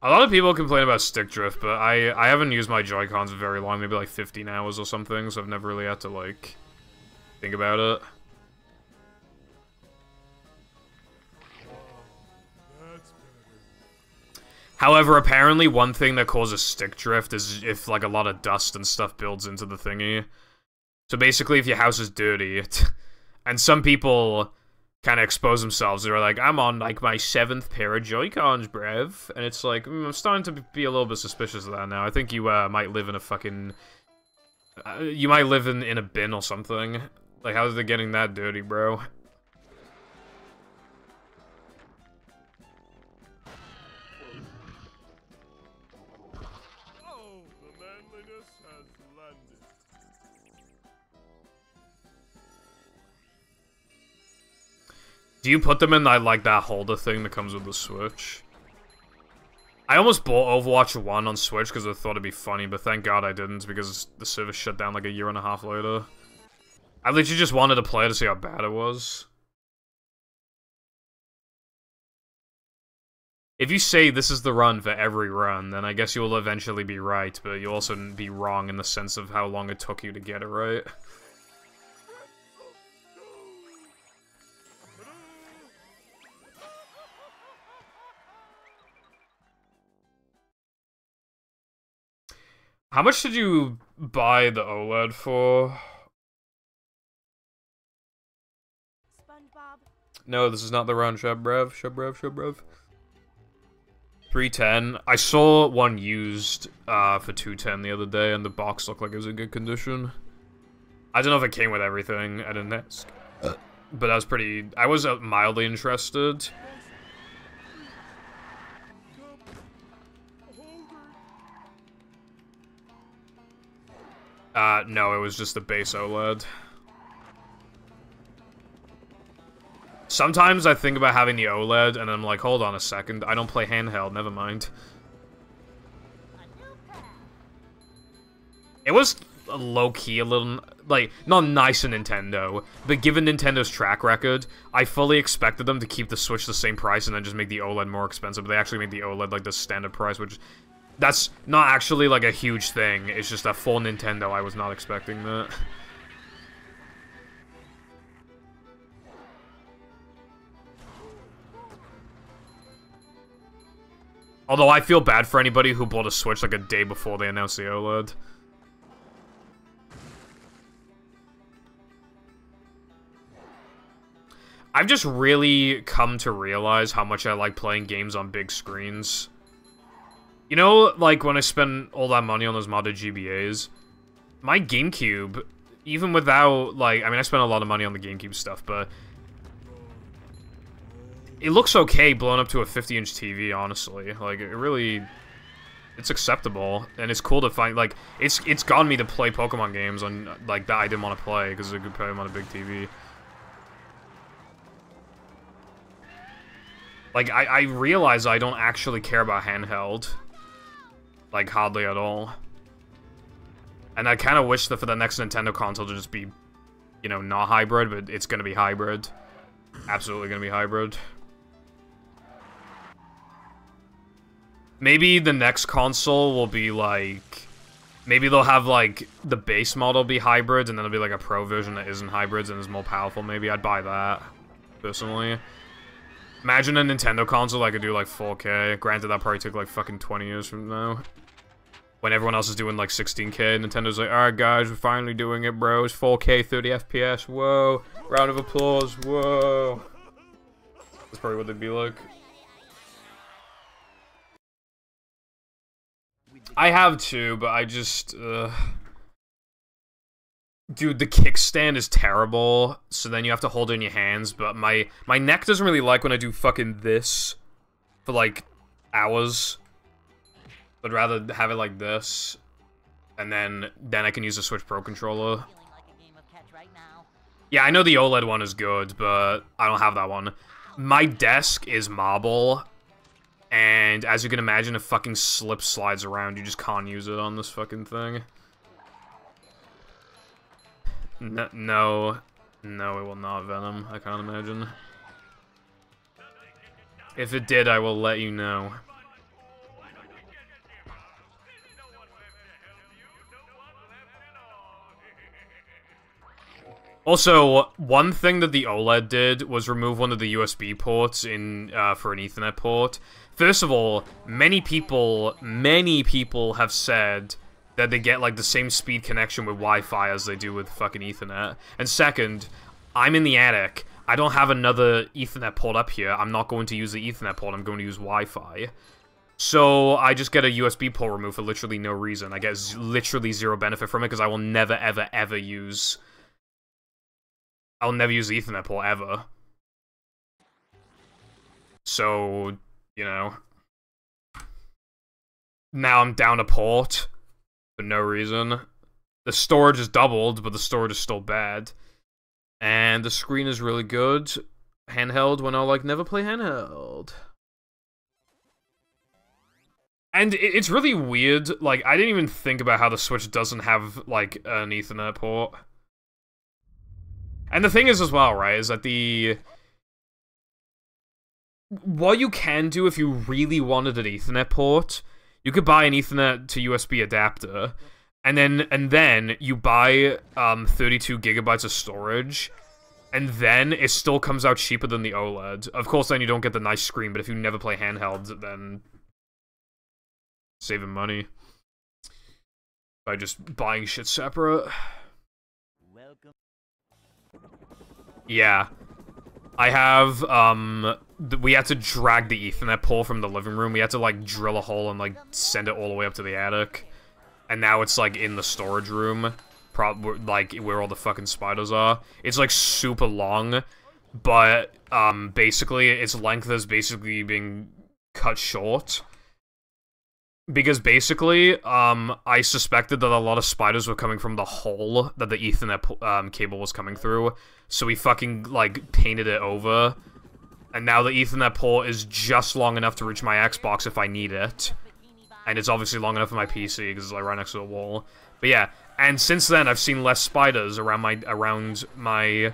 A lot of people complain about stick drift, but I I haven't used my Joy-Cons very long, maybe like 15 hours or something, so I've never really had to like think about it. However, apparently one thing that causes stick drift is if like a lot of dust and stuff builds into the thingy. So basically, if your house is dirty, and some people kind of expose themselves, they're like, "I'm on like my seventh pair of Joy-Cons, brev," and it's like, mm, I'm starting to be a little bit suspicious of that now. I think you uh, might live in a fucking, uh, you might live in in a bin or something. Like, how's it getting that dirty, bro? Do you put them in that like that holder thing that comes with the Switch? I almost bought Overwatch 1 on Switch because I thought it'd be funny, but thank god I didn't because the service shut down like a year and a half later. I literally just wanted to play to see how bad it was. If you say this is the run for every run, then I guess you'll eventually be right, but you'll also be wrong in the sense of how long it took you to get it right. How much did you buy the OLED for? SpongeBob. No, this is not the round Shabrev. Shabrev, Shabrev. 310. I saw one used uh, for 210 the other day, and the box looked like it was in good condition. I don't know if it came with everything. I didn't ask. But I was pretty... I was uh, mildly interested. Uh, no, it was just the base OLED. Sometimes I think about having the OLED, and I'm like, hold on a second, I don't play handheld, never mind. It was low-key a little, like, not nice of Nintendo, but given Nintendo's track record, I fully expected them to keep the Switch the same price and then just make the OLED more expensive, but they actually made the OLED, like, the standard price, which, that's not actually, like, a huge thing, it's just a full Nintendo, I was not expecting that. Although I feel bad for anybody who bought a Switch like a day before they announced the OLED. I've just really come to realize how much I like playing games on big screens. You know, like when I spend all that money on those modded GBAs, my GameCube, even without, like, I mean, I spent a lot of money on the GameCube stuff, but it looks okay blown up to a 50-inch TV, honestly. Like, it really... It's acceptable, and it's cool to find, like, it's it's gotten me to play Pokemon games on, like, that I didn't want to play, because I could play them on a big TV. Like, I, I realize I don't actually care about handheld. Like, hardly at all. And I kind of wish that for the next Nintendo console to just be, you know, not hybrid, but it's going to be hybrid. Absolutely going to be hybrid. Maybe the next console will be like... Maybe they'll have like the base model be hybrids and then there'll be like a pro version that isn't hybrids and is more powerful. Maybe I'd buy that, personally. Imagine a Nintendo console I could do like 4K. Granted, that probably took like fucking 20 years from now. When everyone else is doing like 16K, Nintendo's like, alright guys, we're finally doing it, bro. It's 4K, 30 FPS. Whoa. Round of applause. Whoa. That's probably what they'd be like. I have two, but I just, uh... Dude, the kickstand is terrible, so then you have to hold it in your hands, but my, my neck doesn't really like when I do fucking this for, like, hours. I'd rather have it like this, and then, then I can use the Switch Pro controller. A. Yeah, I know the OLED one is good, but I don't have that one. My desk is marble, and as you can imagine, if fucking slip slides around, you just can't use it on this fucking thing. No, no, it will not Venom, I can't imagine. If it did, I will let you know. Also, one thing that the OLED did was remove one of the USB ports in uh, for an Ethernet port. First of all, many people, many people have said that they get like the same speed connection with Wi-Fi as they do with fucking Ethernet. And second, I'm in the attic. I don't have another Ethernet port up here. I'm not going to use the Ethernet port. I'm going to use Wi-Fi. So I just get a USB port removed for literally no reason. I get literally zero benefit from it because I will never, ever, ever use I'll never use the Ethernet port ever. So, you know. Now I'm down a port for no reason. The storage is doubled, but the storage is still bad. And the screen is really good. Handheld when I like never play handheld. And it's really weird, like, I didn't even think about how the Switch doesn't have, like, an Ethernet port. And the thing is as well, right, is that the... What you can do if you really wanted an Ethernet port, you could buy an Ethernet to USB adapter, and then and then you buy um 32 gigabytes of storage, and then it still comes out cheaper than the OLED. Of course, then you don't get the nice screen, but if you never play handheld, then saving money by just buying shit separate. Yeah. I have, um, we had to drag the Ethernet pole from the living room. We had to, like, drill a hole and, like, send it all the way up to the attic. And now it's, like, in the storage room. Prob- like, where all the fucking spiders are. It's, like, super long. But, um, basically, its length is basically being cut short. Because basically, um, I suspected that a lot of spiders were coming from the hole that the Ethernet um, cable was coming through. So we fucking, like, painted it over. And now the Ethernet port is just long enough to reach my Xbox if I need it. And it's obviously long enough for my PC because it's like right next to the wall. But yeah, and since then I've seen less spiders around my around my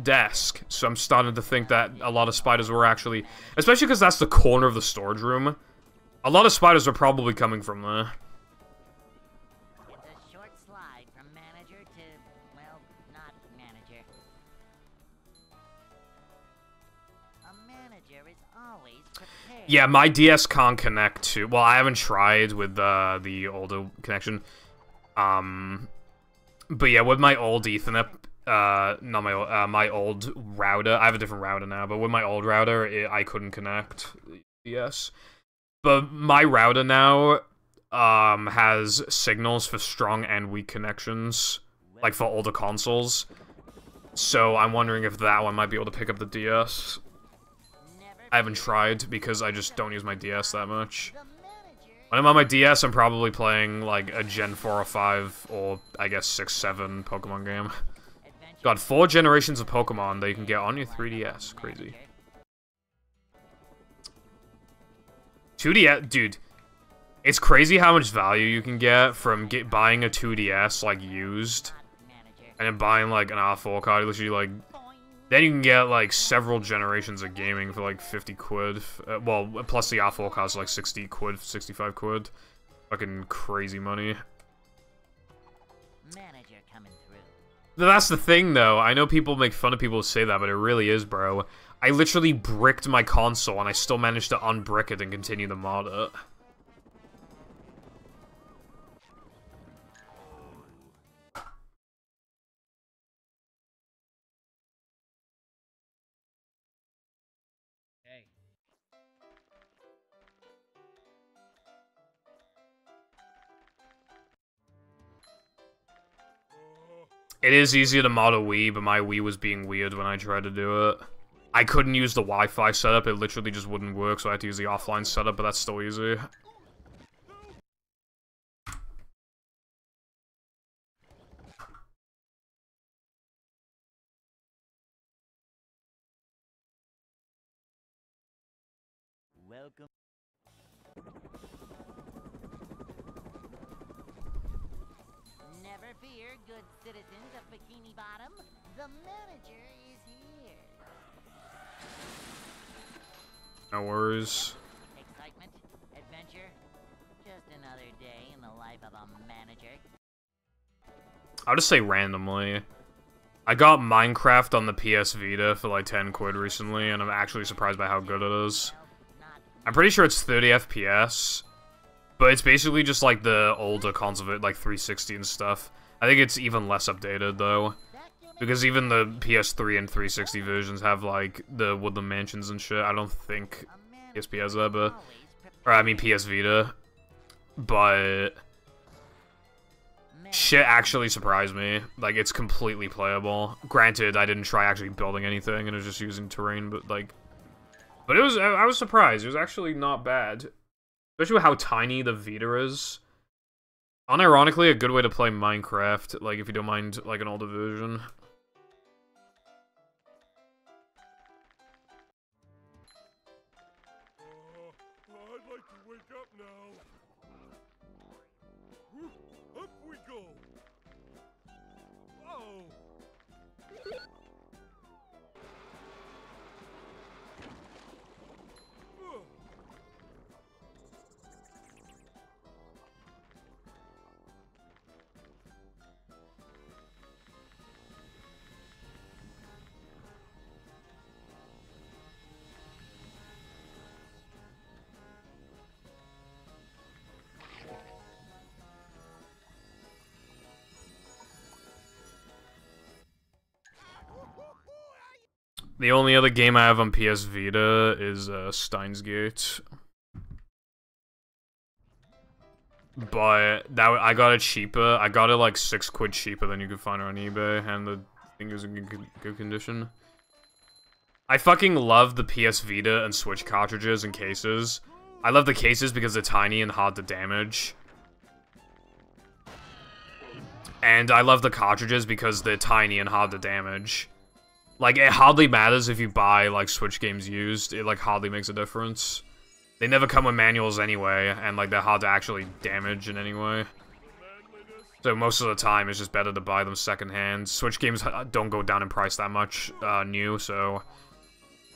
desk. So I'm starting to think that a lot of spiders were actually, especially because that's the corner of the storage room. A lot of spiders are probably coming from there. It's a short slide from to, well, not manager. A manager is always prepared. Yeah, my DS can't connect to. Well, I haven't tried with uh, the older connection. Um, but yeah, with my old Ethernet, uh, not my old, uh, my old router. I have a different router now, but with my old router, it, I couldn't connect. Yes, but my router now, um, has signals for strong and weak connections, like for older consoles. So I'm wondering if that one might be able to pick up the DS. I haven't tried because I just don't use my DS that much. When I'm on my DS, I'm probably playing like a Gen 4 or 5 or I guess 6, 7 Pokemon game. Got four generations of Pokemon that you can get on your 3DS. Crazy. 2DS, dude. It's crazy how much value you can get from get buying a 2DS like used and then buying like an R4 card. Literally like then you can get like several generations of gaming for like 50 quid. Uh, well, plus the R4 costs like 60 quid, 65 quid. Fucking crazy money. Manager coming through. But That's the thing, though. I know people make fun of people who say that, but it really is, bro. I literally bricked my console and I still managed to unbrick it and continue the mod. It is easier to mod a Wii, but my Wii was being weird when I tried to do it. I couldn't use the Wi-Fi setup, it literally just wouldn't work, so I had to use the offline setup, but that's still easy. Welcome. Never fear, good citizens of Bikini Bottom. The manager is No worries. Excitement, adventure, just another day in the life of a manager. I'll just say randomly. I got Minecraft on the PS Vita for like 10 quid recently, and I'm actually surprised by how good it is. I'm pretty sure it's 30 FPS, but it's basically just like the older console, of it, like 360 and stuff. I think it's even less updated though, because even the PS3 and 360 versions have like the Woodland Mansions and shit. I don't think, PSP has that, but or I mean PS Vita, but shit actually surprised me. Like it's completely playable. Granted, I didn't try actually building anything, and it was just using terrain, but like, but it was I, I was surprised. It was actually not bad, especially with how tiny the Vita is. Unironically, a good way to play Minecraft. Like if you don't mind like an older version. The only other game I have on PS Vita is uh, Steins Gate. But that I got it cheaper. I got it like six quid cheaper than you could find it on eBay, and the thing is in good, good condition. I fucking love the PS Vita and Switch cartridges and cases. I love the cases because they're tiny and hard to damage. And I love the cartridges because they're tiny and hard to damage. Like, it hardly matters if you buy, like, Switch games used. It, like, hardly makes a difference. They never come with manuals anyway, and, like, they're hard to actually damage in any way. So most of the time, it's just better to buy them secondhand. Switch games uh, don't go down in price that much uh, new, so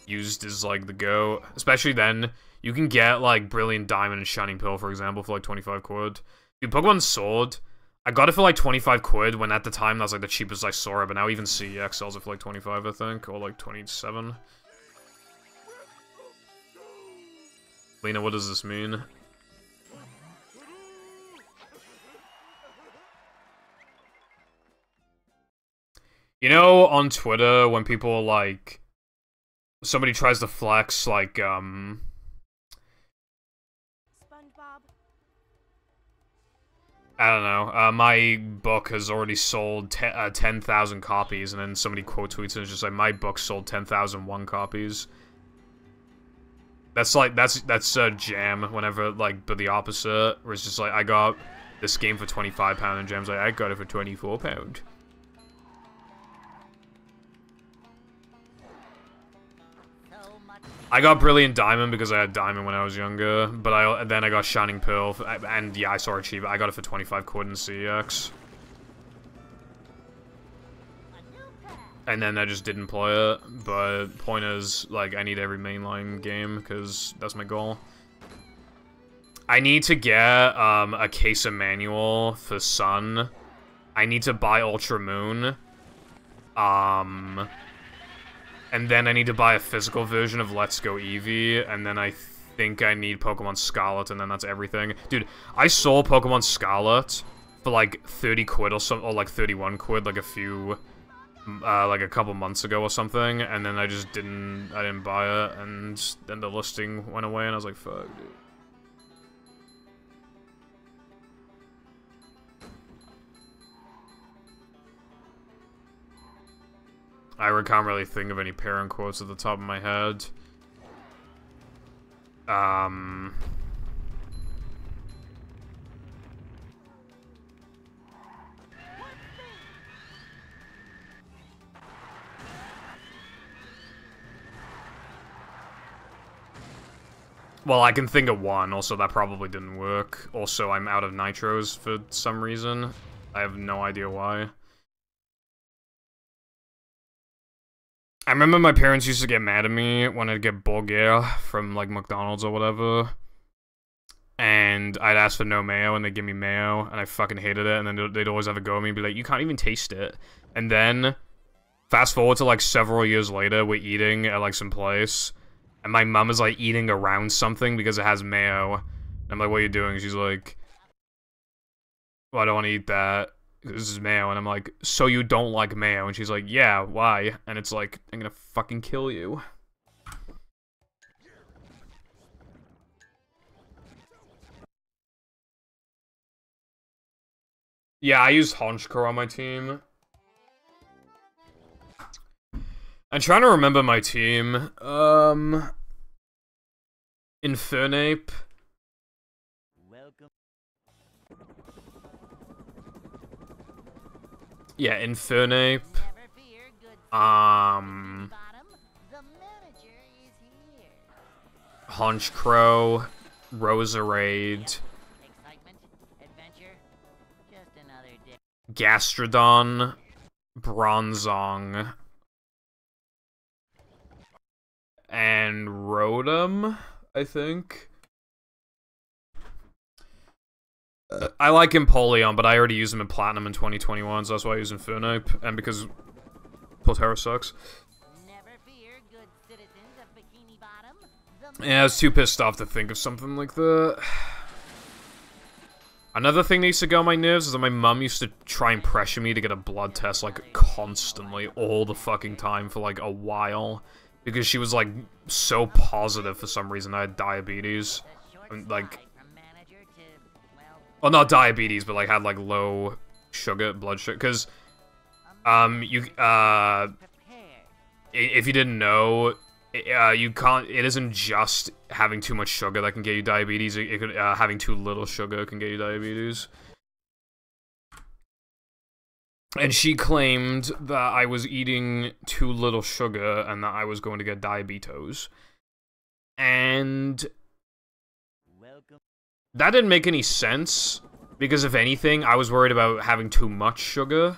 used is, like, the go. Especially then, you can get, like, Brilliant Diamond and Shining Pearl, for example, for, like, 25 quid. Dude, Pokemon Sword... I got it for like 25 quid when at the time that was like the cheapest I saw it, but now even CEX sells it for like 25, I think, or like 27. Lena, what does this mean? You know, on Twitter, when people like somebody tries to flex like um I don't know. Uh, my book has already sold te- uh, 10,000 copies, and then somebody quote tweets and it's just like, my book sold 10,001 copies. That's like, that's, that's a jam whenever, like, but the opposite, where it's just like, I got this game for 25 pound, and Jam's like, I got it for 24 I got Brilliant Diamond because I had Diamond when I was younger, but I then I got Shining Pearl, f- and yeah, I saw cheap. I got it for 25 quid in CEX. a. And then I just didn't play it, but point is, like, I need every mainline game, because that's my goal. I need to get, um, a case of manual for Sun. I need to buy Ultra Moon. Um... And then I need to buy a physical version of Let's Go Eevee, and then I think I need Pokemon Scarlet, and then that's everything. Dude, I sold Pokemon Scarlet for like 30 quid or something, or like 31 quid, like a few uh, like a couple months ago or something, and then I just didn't, I didn't buy it, and then the listing went away, and I was like, fuck, dude. I can't really think of any parent quotes at the top of my head. Um. Well, I can think of one. Also, that probably didn't work. Also, I'm out of nitros for some reason. I have no idea why. I remember my parents used to get mad at me when I'd get burger from like McDonald's or whatever. And I'd ask for no mayo and they'd give me mayo and I fucking hated it and then they'd always have a go at me and be like, you can't even taste it. And then, fast forward to like several years later, we're eating at like some place and my mom is like eating around something because it has mayo. And I'm like, what are you doing? She's like, well, I don't want to eat that this is mayo and i'm like so you don't like mayo? And she's like yeah why? And it's like i'm gonna fucking kill you. Yeah i used Honchkrow on my team. I'm trying to remember my team. Um infernape yeah infernape um. Honchkrow, Roserade. Gastrodon, Bronzong, and Rotom, I think. Uh, I like Empoleon, but I already used him in Platinum in 2021, so that's why I use Infernape, and because Torterra sucks. Never fear, good citizens of Bikini Bottom. Yeah, I was too pissed off to think of something like that. Another thing that used to go on my nerves is that my mum used to try and pressure me to get a blood test, like, constantly, all the fucking time for, like, a while. Because she was, like, so positive for some reason I had diabetes. Um, like- well, not diabetes, but, like, had, like, low sugar, blood sugar. Because, um, you, uh, if you didn't know, uh, you can't. It isn't just having too much sugar that can get you diabetes. It, could uh, having too little sugar can get you diabetes. And she claimed that I was eating too little sugar and that I was going to get diabetes. And. That didn't make any sense because if anything, I was worried about having too much sugar.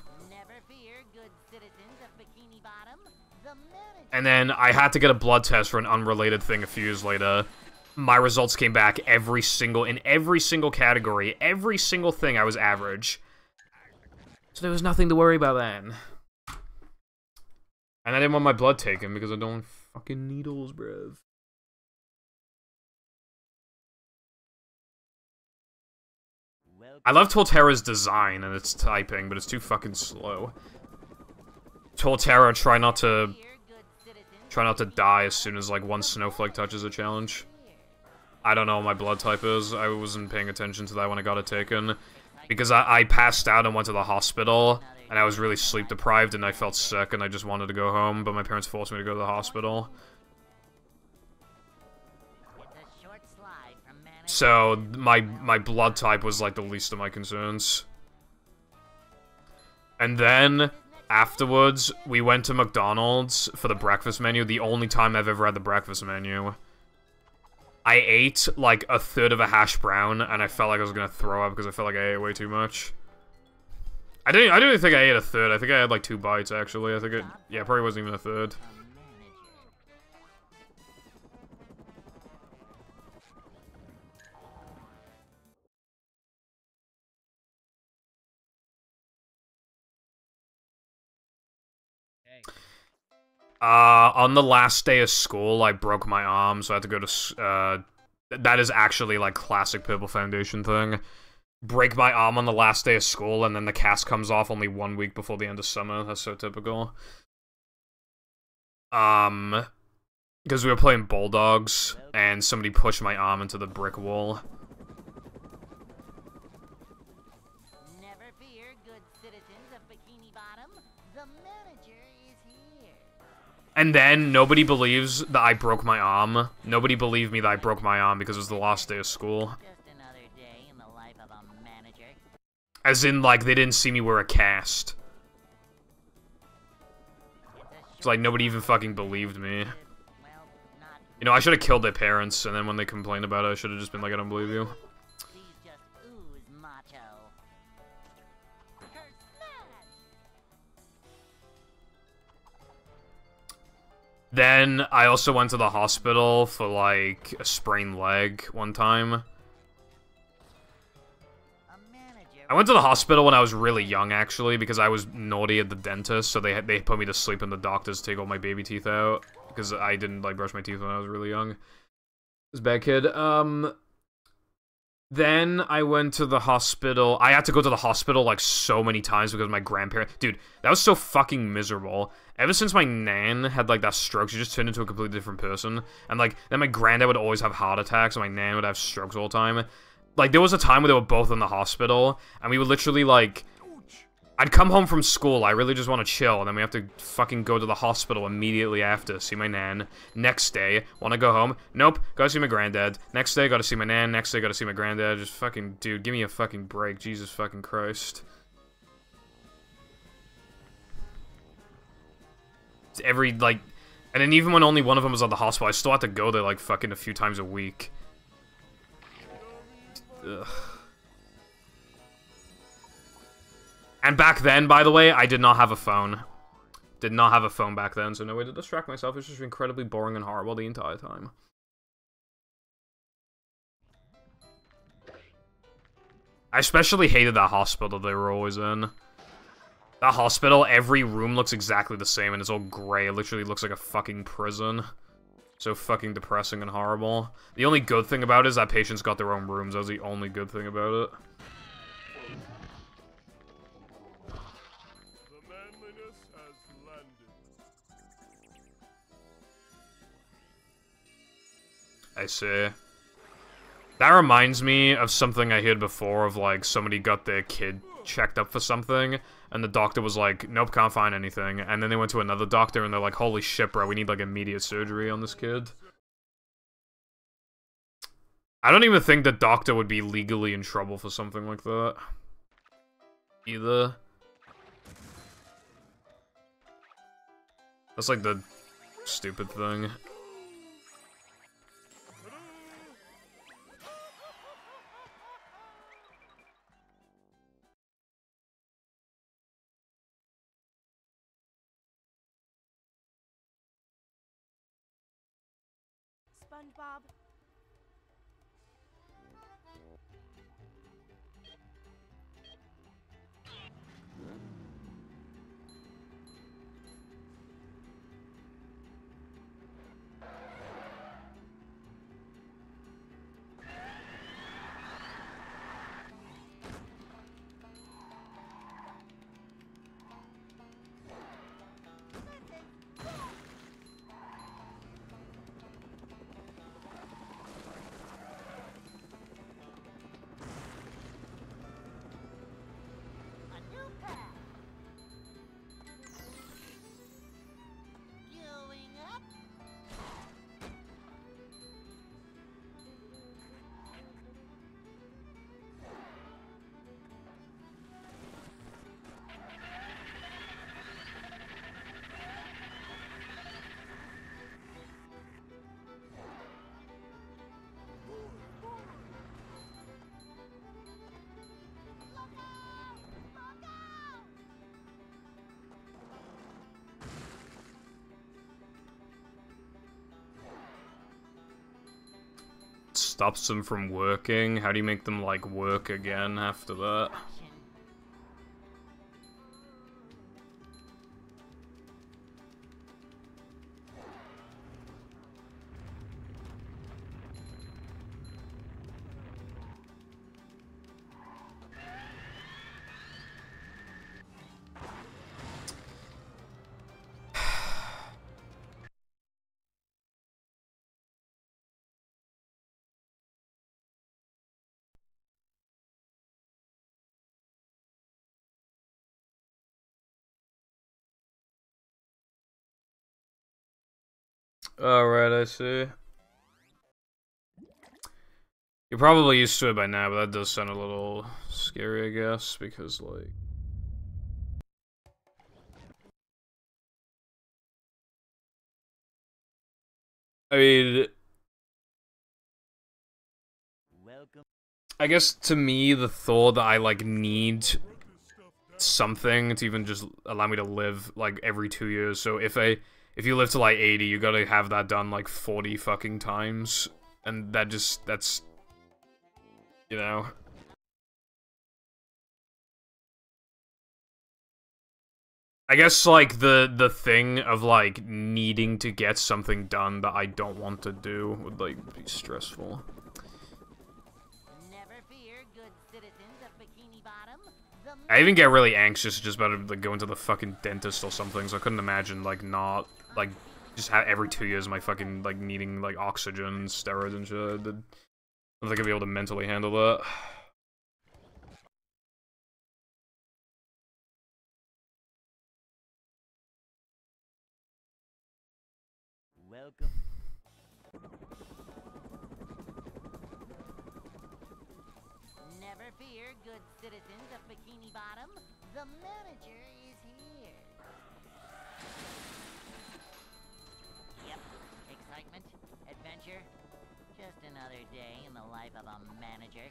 And then I had to get a blood test for an unrelated thing a few years later. My results came back every single in every single category, every single thing I was average. So there was nothing to worry about then. And I didn't want my blood taken because I don't fucking needles, bruv. I love Torterra's design and its typing, but it's too fucking slow. Torterra, try not to try not to die as soon as like one snowflake touches a challenge. I don't know what my blood type is. I wasn't paying attention to that when I got it taken. Because I, I passed out and went to the hospital, and I was really sleep deprived, and I felt sick, and I just wanted to go home, but my parents forced me to go to the hospital. So, my, my blood type was, like, the least of my concerns. And then, afterwards, we went to McDonald's for the breakfast menu, the only time I've ever had the breakfast menu. I ate like a third of a hash brown, and I felt like I was gonna throw up because I felt like I ate way too much. I didn't. I didn't think I ate a third. I think I had like two bites actually. I think it. Yeah, probably wasn't even a third. Uh, on the last day of school, I broke my arm, so I had to go to. Uh, that is actually like classic Purple Foundation thing. Break my arm on the last day of school, and then the cast comes off only one week before the end of summer. That's so typical. Um, because we were playing Bulldogs, and somebody pushed my arm into the brick wall. And then nobody believes that I broke my arm. Nobody believed me that I broke my arm because it was the last day of school. Just another day in the life of a manager. As in, like, they didn't see me wear a cast. It's like nobody even fucking believed me. You know, I should have killed their parents, and then when they complained about it, I should have just been like, I don't believe you. Then I also went to the hospital for like a sprained leg one time. I went to the hospital when I was really young, actually, because I was naughty at the dentist, so they they put me to sleep in the doctors to take all my baby teeth out because I didn't like brush my teeth when I was really young. This bad kid. Um. Then I went to the hospital. I had to go to the hospital like so many times because my grandparent. Dude, that was so fucking miserable. Ever since my nan had like that stroke, she just turned into a completely different person. And like then my granddad would always have heart attacks, and my nan would have strokes all the time. Like there was a time where they were both in the hospital, and we would literally like. I'd come home from school, I really just want to chill, and then we have to fucking go to the hospital immediately after, see my nan. Next day, want to go home? Nope, gotta see my granddad. Next day, gotta see my nan. Next day, gotta see my granddad. Just fucking, dude, give me a fucking break. Jesus fucking Christ. It's Every, like, and then even when only one of them was at the hospital, I still had to go there, like, fucking a few times a week. Ugh. And back then, by the way, I did not have a phone. Did not have a phone back then, so no way to distract myself. It's just incredibly boring and horrible the entire time. I especially hated that hospital they were always in. That hospital, every room looks exactly the same and it's all gray. It literally looks like a fucking prison. So fucking depressing and horrible. The only good thing about it is that patients got their own rooms. That was the only good thing about it. I see. That reminds me of something I heard before of like somebody got their kid checked up for something and the doctor was like, nope, can't find anything. And then they went to another doctor and they're like, holy shit, bro, we need like immediate surgery on this kid. I don't even think the doctor would be legally in trouble for something like that. Either. That's like the stupid thing. Stops them from working? How do you make them, like, work again after that? Alright, I see. You're probably used to it by now, but that does sound a little scary, I guess, because, like... I mean, Welcome. I guess to me, the thought that I, like, need something to even just allow me to live, like, every two years. So if I, if you live to, like, 80, you gotta have that done, like, 40 fucking times. And that just, that's, you know... I guess like the the thing of like needing to get something done that I don't want to do would like be stressful. Never fear, good citizens of Bikini Bottom. The I even get really anxious just about like going to the fucking dentist or something. So I couldn't imagine like not like just have every two years my fucking like needing like oxygen, steroids and shit. I don't think I'd be able to mentally handle that. Welcome. Never fear, good citizens of Bikini Bottom. The manager is here. Just another day in the life of a manager.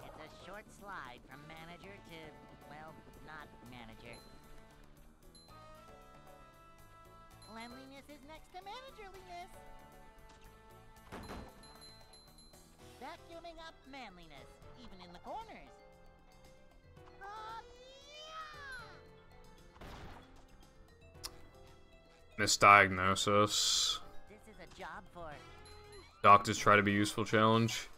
It's a short slide from manager to, well, not manager. Cleanliness is next to managerliness. Vacuuming up manliness, even in the corners. Ah, Misdiagnosis. Doctors try to be useful challenge.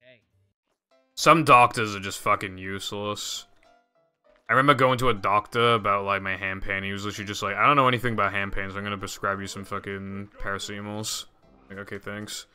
Hey. Some doctors are just fucking useless. I remember going to a doctor about like my hand pain. He was literally just like, I don't know anything about hand pain, so I'm gonna prescribe you some fucking paracetamols. Okay, thanks.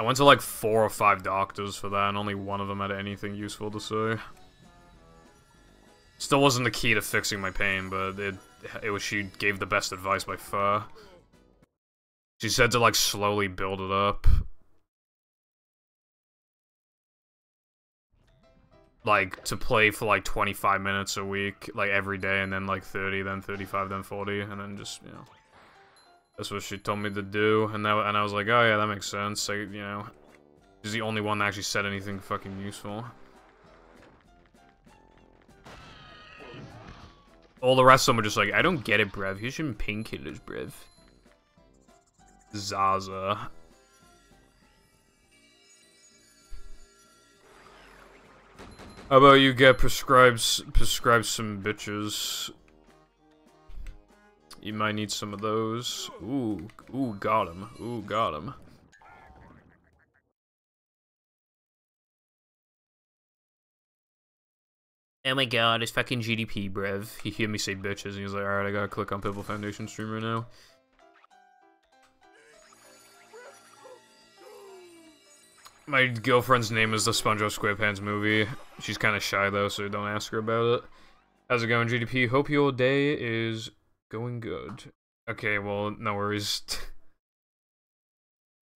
I went to like four or five doctors for that, and only one of them had anything useful to say. Still wasn't the key to fixing my pain, but it it was she gave the best advice by far. She said to like slowly build it up. Like to play for like 25 minutes a week, like every day, and then like 30, then 35, then 40, and then just, you know. That's what she told me to do, and that, and I was like, oh yeah, that makes sense. I, you know, she's the only one that actually said anything fucking useful. All the rest of them were just like, I don't get it, bruv. Here's some painkillers, bruv. Zaza. How about you get prescribes prescribe some bitches? You might need some of those. Ooh, ooh, got him. Ooh, got him. Oh my god, it's fucking GDP, brev. He hear me say bitches, and he was like, alright, I gotta click on Pimple Foundation stream right now. My girlfriend's name is the SpongeBob SquarePants movie. She's kind of shy, though, so don't ask her about it. How's it going, GDP? Hope your day is going good. Okay, well, no worries.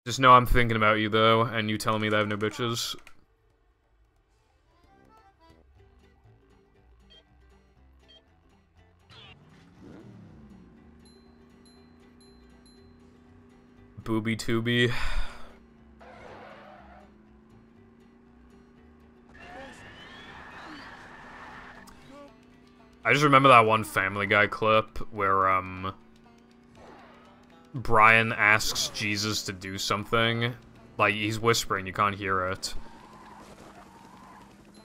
Just know I'm thinking about you, though, and you telling me that I have no bitches. Booby Tooby. I just remember that one Family Guy clip where, um, Brian asks Jesus to do something, Like he's whispering, you can't hear it.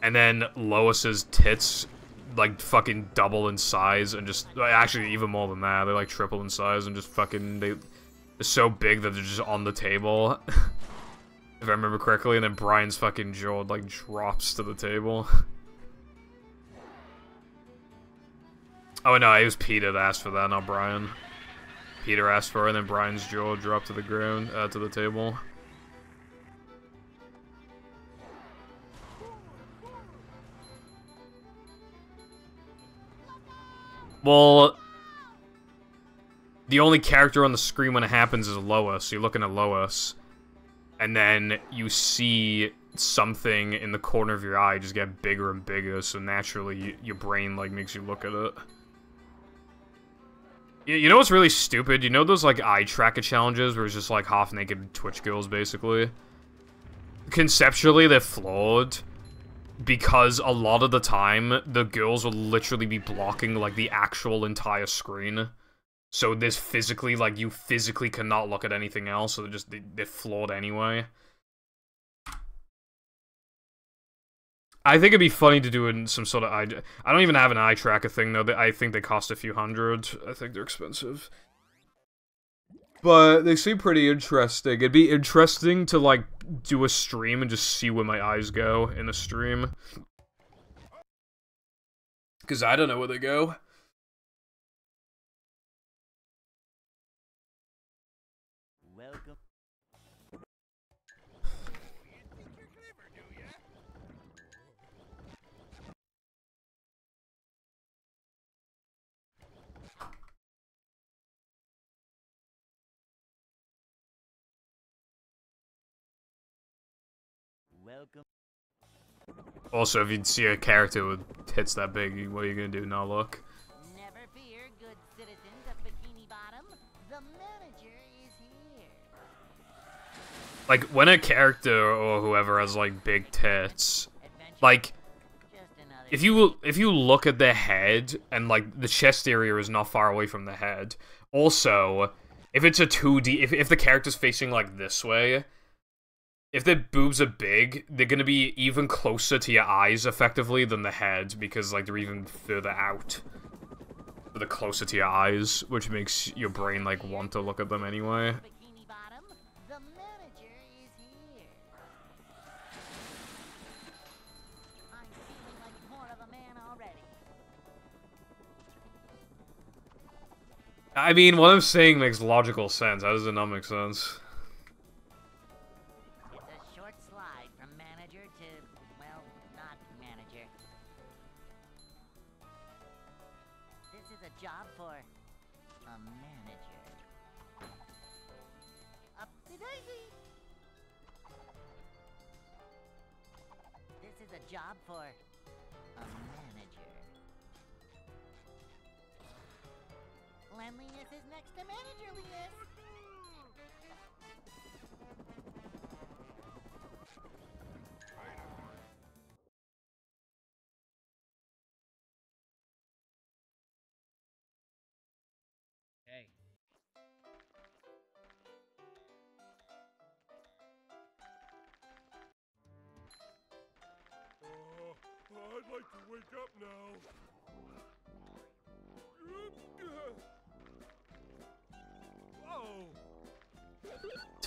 And then Lois's tits like fucking double in size and just actually even more than that. They like triple in size and just fucking they they're so big that they're just on the table. if I remember correctly, and then Brian's fucking jaw like drops to the table. oh no, it was Peter that asked for that, not Brian. Peter asked for it, and then Brian's jaw dropped to the ground, uh, to the table. Well, the only character on the screen when it happens is Lois. You're looking at Lois, and then you see something in the corner of your eye just get bigger and bigger, so naturally your brain like makes you look at it. You know what's really stupid? You know those like eye tracker challenges where it's just like half naked Twitch girls basically? Conceptually, they're flawed because a lot of the time the girls will literally be blocking like the actual entire screen. So this physically, like you physically cannot look at anything else. So they're just they, they're flawed anyway. I think it'd be funny to do in some sort of eye. I don't even have an eye tracker thing though. I think they cost a few hundred. I think they're expensive. But they seem pretty interesting. It'd be interesting to like do a stream and just see where my eyes go in a stream. Cause I don't know where they go. Also, if you see a character with tits that big, what are you gonna do? Not look? Never fear, good citizens of Bikini Bottom. The manager is here. Like when a character or whoever has like big tits, like if you if you look at the head and like the chest area is not far away from the head. Also, if it's a 2D, if if the character's facing like this way, if the boobs are big, they're gonna be even closer to your eyes effectively than the head because like they're even further out. The closer to your eyes, which makes your brain like want to look at them anyway. Bikini Bottom. The manager is here. I'm feeling like more of a man already. I mean, what I'm saying makes logical sense. How does it not make sense? Cleanliness is next to managerliness. Hey. Oh, I'd like to wake up now.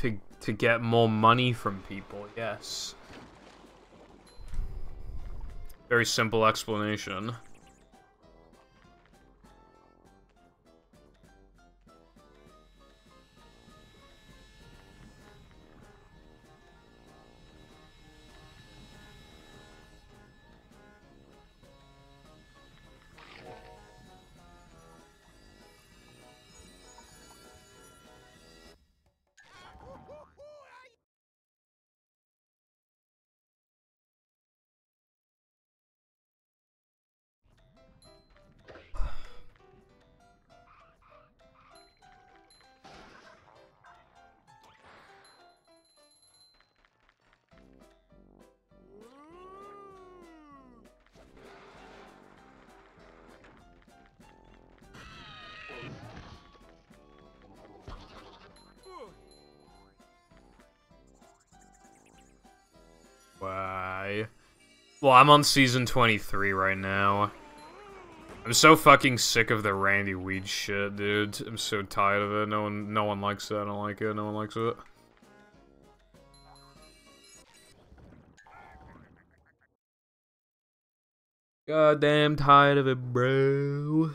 To to get more money from people, yes. Very simple explanation. Well, I'm on season 23 right now. I'm so fucking sick of the Randy Weed shit, dude. I'm so tired of it. No one, no one likes it. I don't like it. No one likes it. Goddamn tired of it, bro.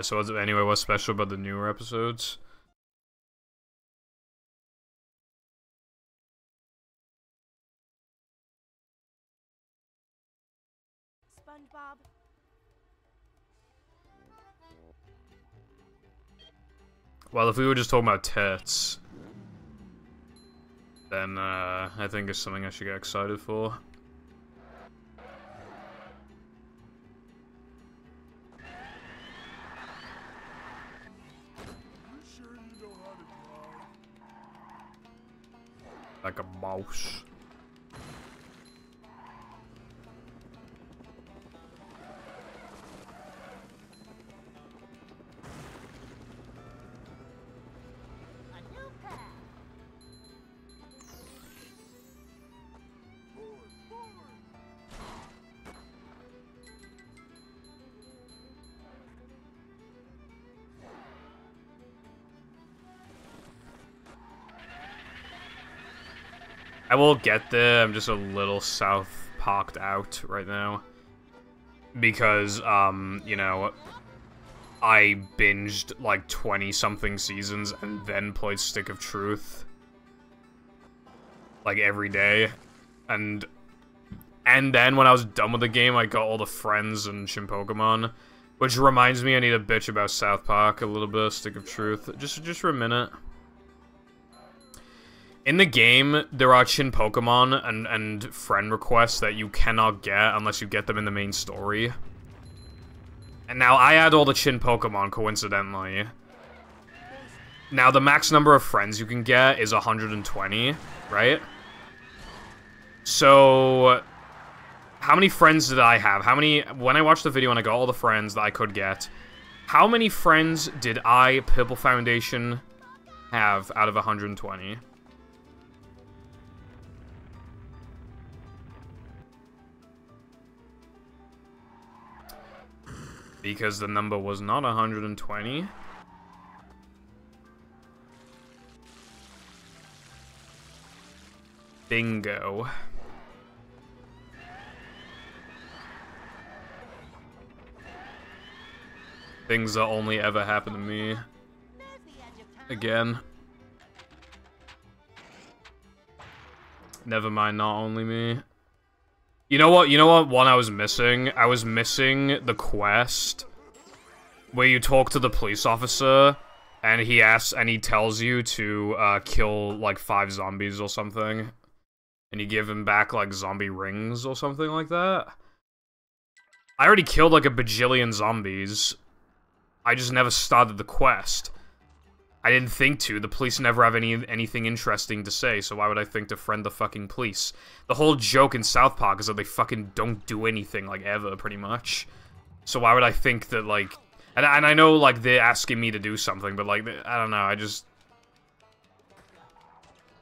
Yeah, so anyway, what's special about the newer episodes? SpongeBob. Well, if we were just talking about tits, then uh, I think it's something I should get excited for. Like a mouse. I will get there. I'm just a little south parked out right now. Because, um, you know, I binged like 20 something seasons and then played Stick of Truth. Like every day. And and then when I was done with the game, I got all the friends and Chinpokomon. Which reminds me I need a bitch about South Park a little bit, Stick of Truth. Just just for a minute. In the game, there are Chinpokomon and, and friend requests that you cannot get unless you get them in the main story. And now I add all the Chinpokomon, coincidentally. Now, the max number of friends you can get is 120, right? So, how many friends did I have? How many, when I watched the video and I got all the friends that I could get, how many friends did I, Pipple Foundation, have out of 120? Because the number was not 120. Bingo. Things that only ever happen to me. Again. Never mind, not only me. You know what? You know what one I was missing? I was missing the quest where you talk to the police officer and he asks and he tells you to uh, kill like five zombies or something. And you give him back like zombie rings or something like that. I already killed like a bajillion zombies. I just never started the quest. I didn't think to. The police never have any anything interesting to say, so why would I think to friend the fucking police? The whole joke in South Park is that they fucking don't do anything, like, ever, pretty much. So why would I think that, like... And, and I know, like, they're asking me to do something, but, like, I don't know, I just...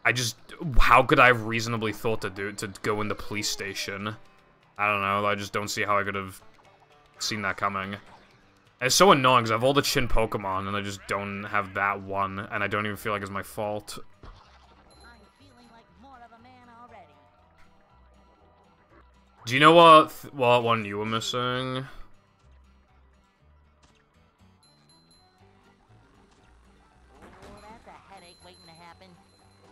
I just... How could I have reasonably thought to do to go in the police station? I don't know, I just don't see how I could have seen that coming. It's so annoying because I have all the Chinpokomon and I just don't have that one, and I don't even feel like it's my fault. Do you know what what one you were missing?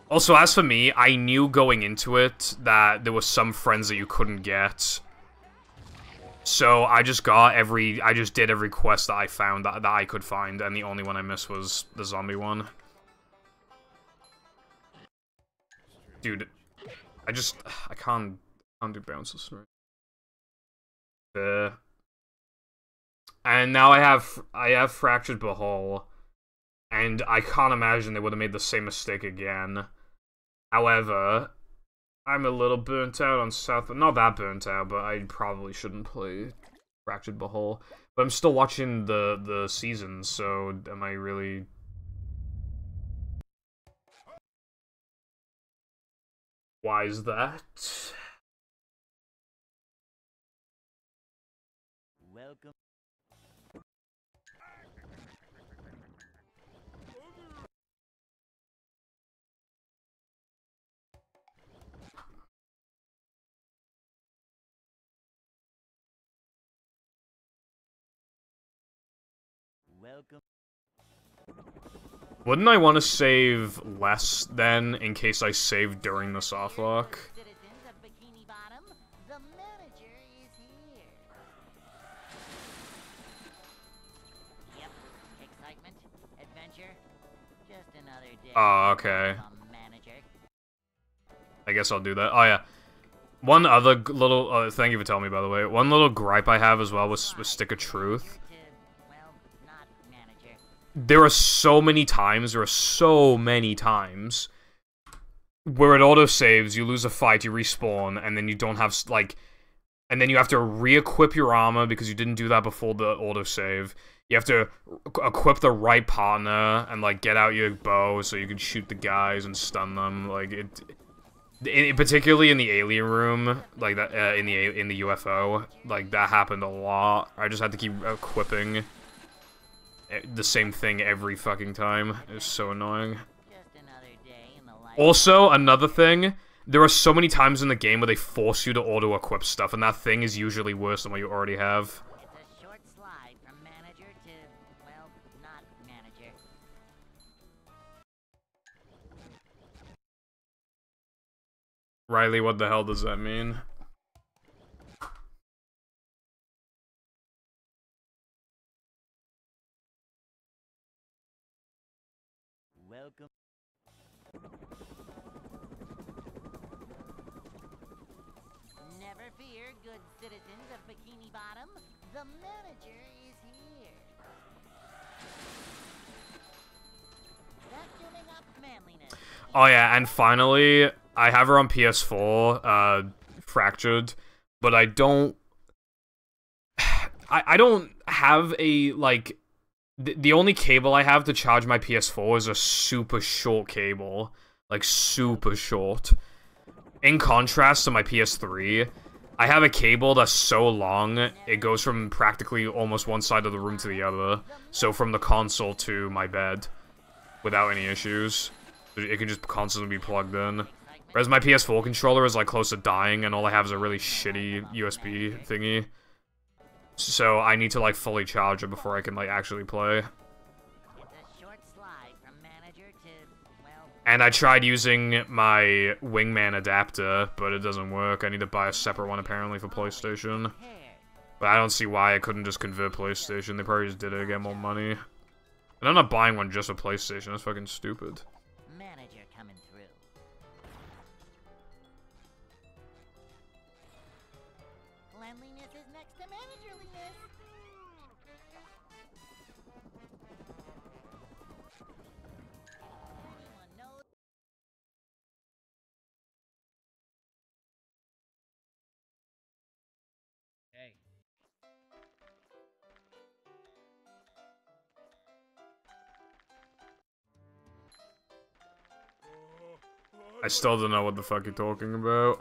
Also, as for me, I knew going into it that there were some friends that you couldn't get. So I just got every, I just did every quest that I found that, that I could find, and the only one I missed was the zombie one. Dude, I just, I can't, can't do bounces. Uh, and now I have, I have Fractured But Whole, and I can't imagine they would have made the same mistake again. However, I'm a little burnt out on South. Not that burnt out, but I probably shouldn't play Fractured But Whole. But I'm still watching the the seasons, so am I really? Why is that? Wouldn't I want to save less then, in case I save during the soft lock? Oh, okay. I guess I'll do that. Oh yeah. One other little uh, thank you for telling me by the way. One little gripe I have as well with, with Stick of Truth. There are so many times, there are so many times where it auto saves, you lose a fight, you respawn, and then you don't have like, and then you have to re-equip your armor because you didn't do that before the auto save. You have to equip the right partner and like get out your bow so you can shoot the guys and stun them. Like it, in, particularly in the alien room, like that uh, in the in the UFO, like that happened a lot. I just had to keep equipping the same thing every fucking time. It was so annoying. Just another day in the life. Also, another thing, there are so many times in the game where they force you to auto-equip stuff, and that thing is usually worse than what you already have. It's a short slide from manager to, well, not manager. Riley, what the hell does that mean? Bottom. The manager is here. Oh yeah, and finally, I have her on PS4, uh, fractured, but I don't. I I don't have a like. The, the only cable I have to charge my PS4 is a super short cable, like super short. In contrast to my PS3, I have a cable that's so long it goes from practically almost one side of the room to the other. So from the console to my bed, without any issues. It can just constantly be plugged in. Whereas my PS4 controller is like close to dying, and all I have is a really shitty USB thingy. So I need to like fully charge it before I can like actually play. And I tried using my Wingman adapter, but it doesn't work. I need to buy a separate one apparently for PlayStation. But I don't see why I couldn't just convert PlayStation. They probably just did it to get more money. And I'm not buying one just for PlayStation. That's fucking stupid. I still don't know what the fuck you're talking about.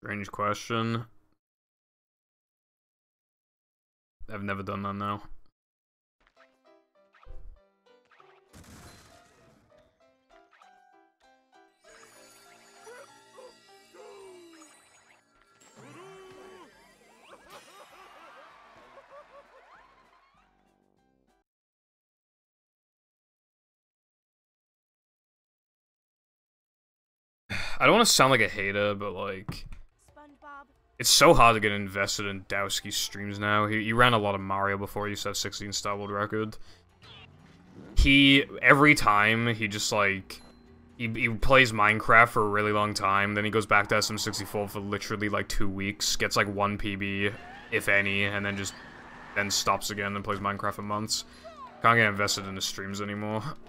Strange question. I've never done that now. I don't want to sound like a hater, but like. It's so hard to get invested in Dowski's streams now. He, he ran a lot of Mario before he used to have 16 star world record. He every time he just like he, he plays Minecraft for a really long time, then he goes back to SM64 for literally like two weeks, gets like one PB, if any, and then just then stops again and plays Minecraft for months. Can't get invested in the streams anymore.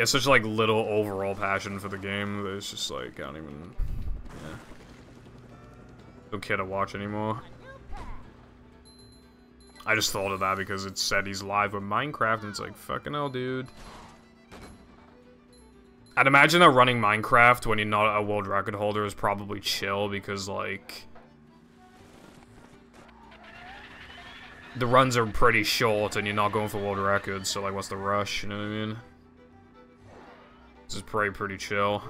Has such like little overall passion for the game that it's just like I don't even yeah. Don't care to watch anymore. I just thought of that because it said he's live with Minecraft and it's like fucking hell dude. I'd imagine that running Minecraft when you're not a world record holder is probably chill because like the runs are pretty short and you're not going for world records, so like what's the rush, you know what I mean? This is probably pretty chill.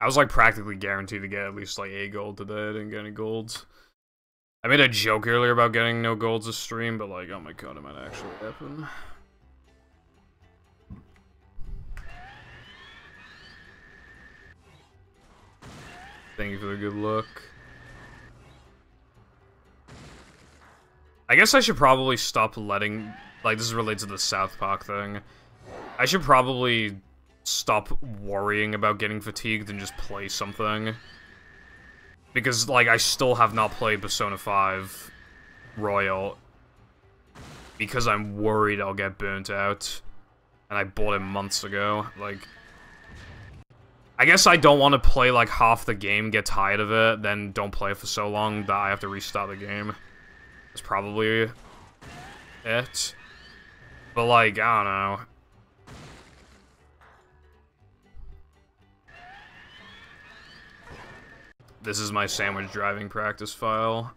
I was like practically guaranteed to get at least like a gold today. I didn't get any golds. I made a joke earlier about getting no golds to stream, but like, oh my god, it might actually happen. Thank you for the good look. I guess I should probably stop letting, like, this is related to the South Park thing. I should probably stop worrying about getting fatigued and just play something. Because, like, I still have not played Persona 5 Royal. Because I'm worried I'll get burnt out. And I bought it months ago. Like, I guess I don't want to play, like, half the game, get tired of it, then don't play it for so long that I have to restart the game. That's probably it. But, like, I don't know. This is my sandwich driving practice file.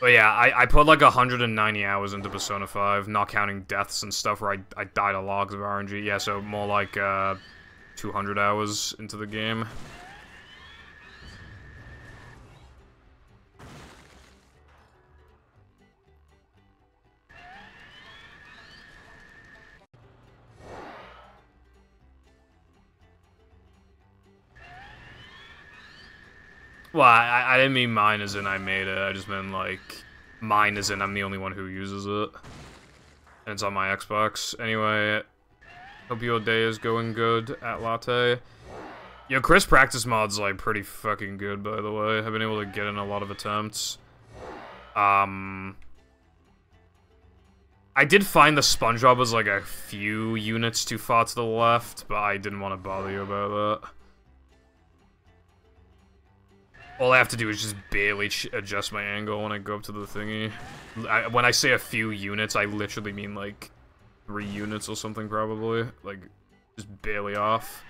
But yeah, I, I put like 190 hours into Persona 5, not counting deaths and stuff where I, I died a lot of RNG. Yeah, so more like uh, 200 hours into the game. Well, I, I didn't mean mine as in I made it. I just meant like mine as in I'm the only one who uses it. And it's on my Xbox. Anyway, hope your day is going good at Latte. Yo, Chris practice mod's like pretty fucking good, by the way. I've been able to get in a lot of attempts. Um, I did find the SpongeBob was like a few units too far to the left, but I didn't want to bother you about that. All I have to do is just barely adjust my angle when I go up to the thingy. I, when I say a few units, I literally mean like three units or something probably. Like, just barely off.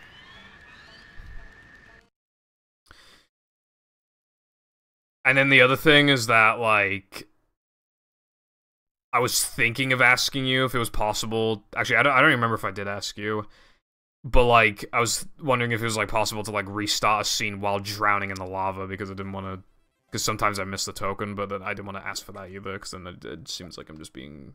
And then the other thing is that, like, I was thinking of asking you if it was possible. Actually, I don't, I don't remember if I did ask you. But like, I was wondering if it was like possible to like restart a scene while drowning in the lava because I didn't want to. Because sometimes I miss the token, but then I didn't want to ask for that either. Because then it, it seems like I'm just being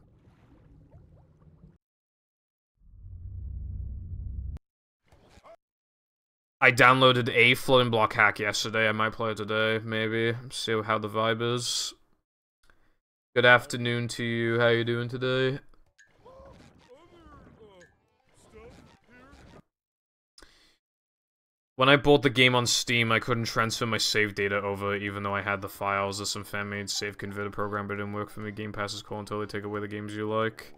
I downloaded a floating block hack yesterday. I might play it today, maybe. See how the vibe is. Good afternoon to you. How you doing today? When I bought the game on Steam, I couldn't transfer my save data over, even though I had the files. There's some fan-made save converter program, but it didn't work for me. Game Pass is cool until they take away the games you like.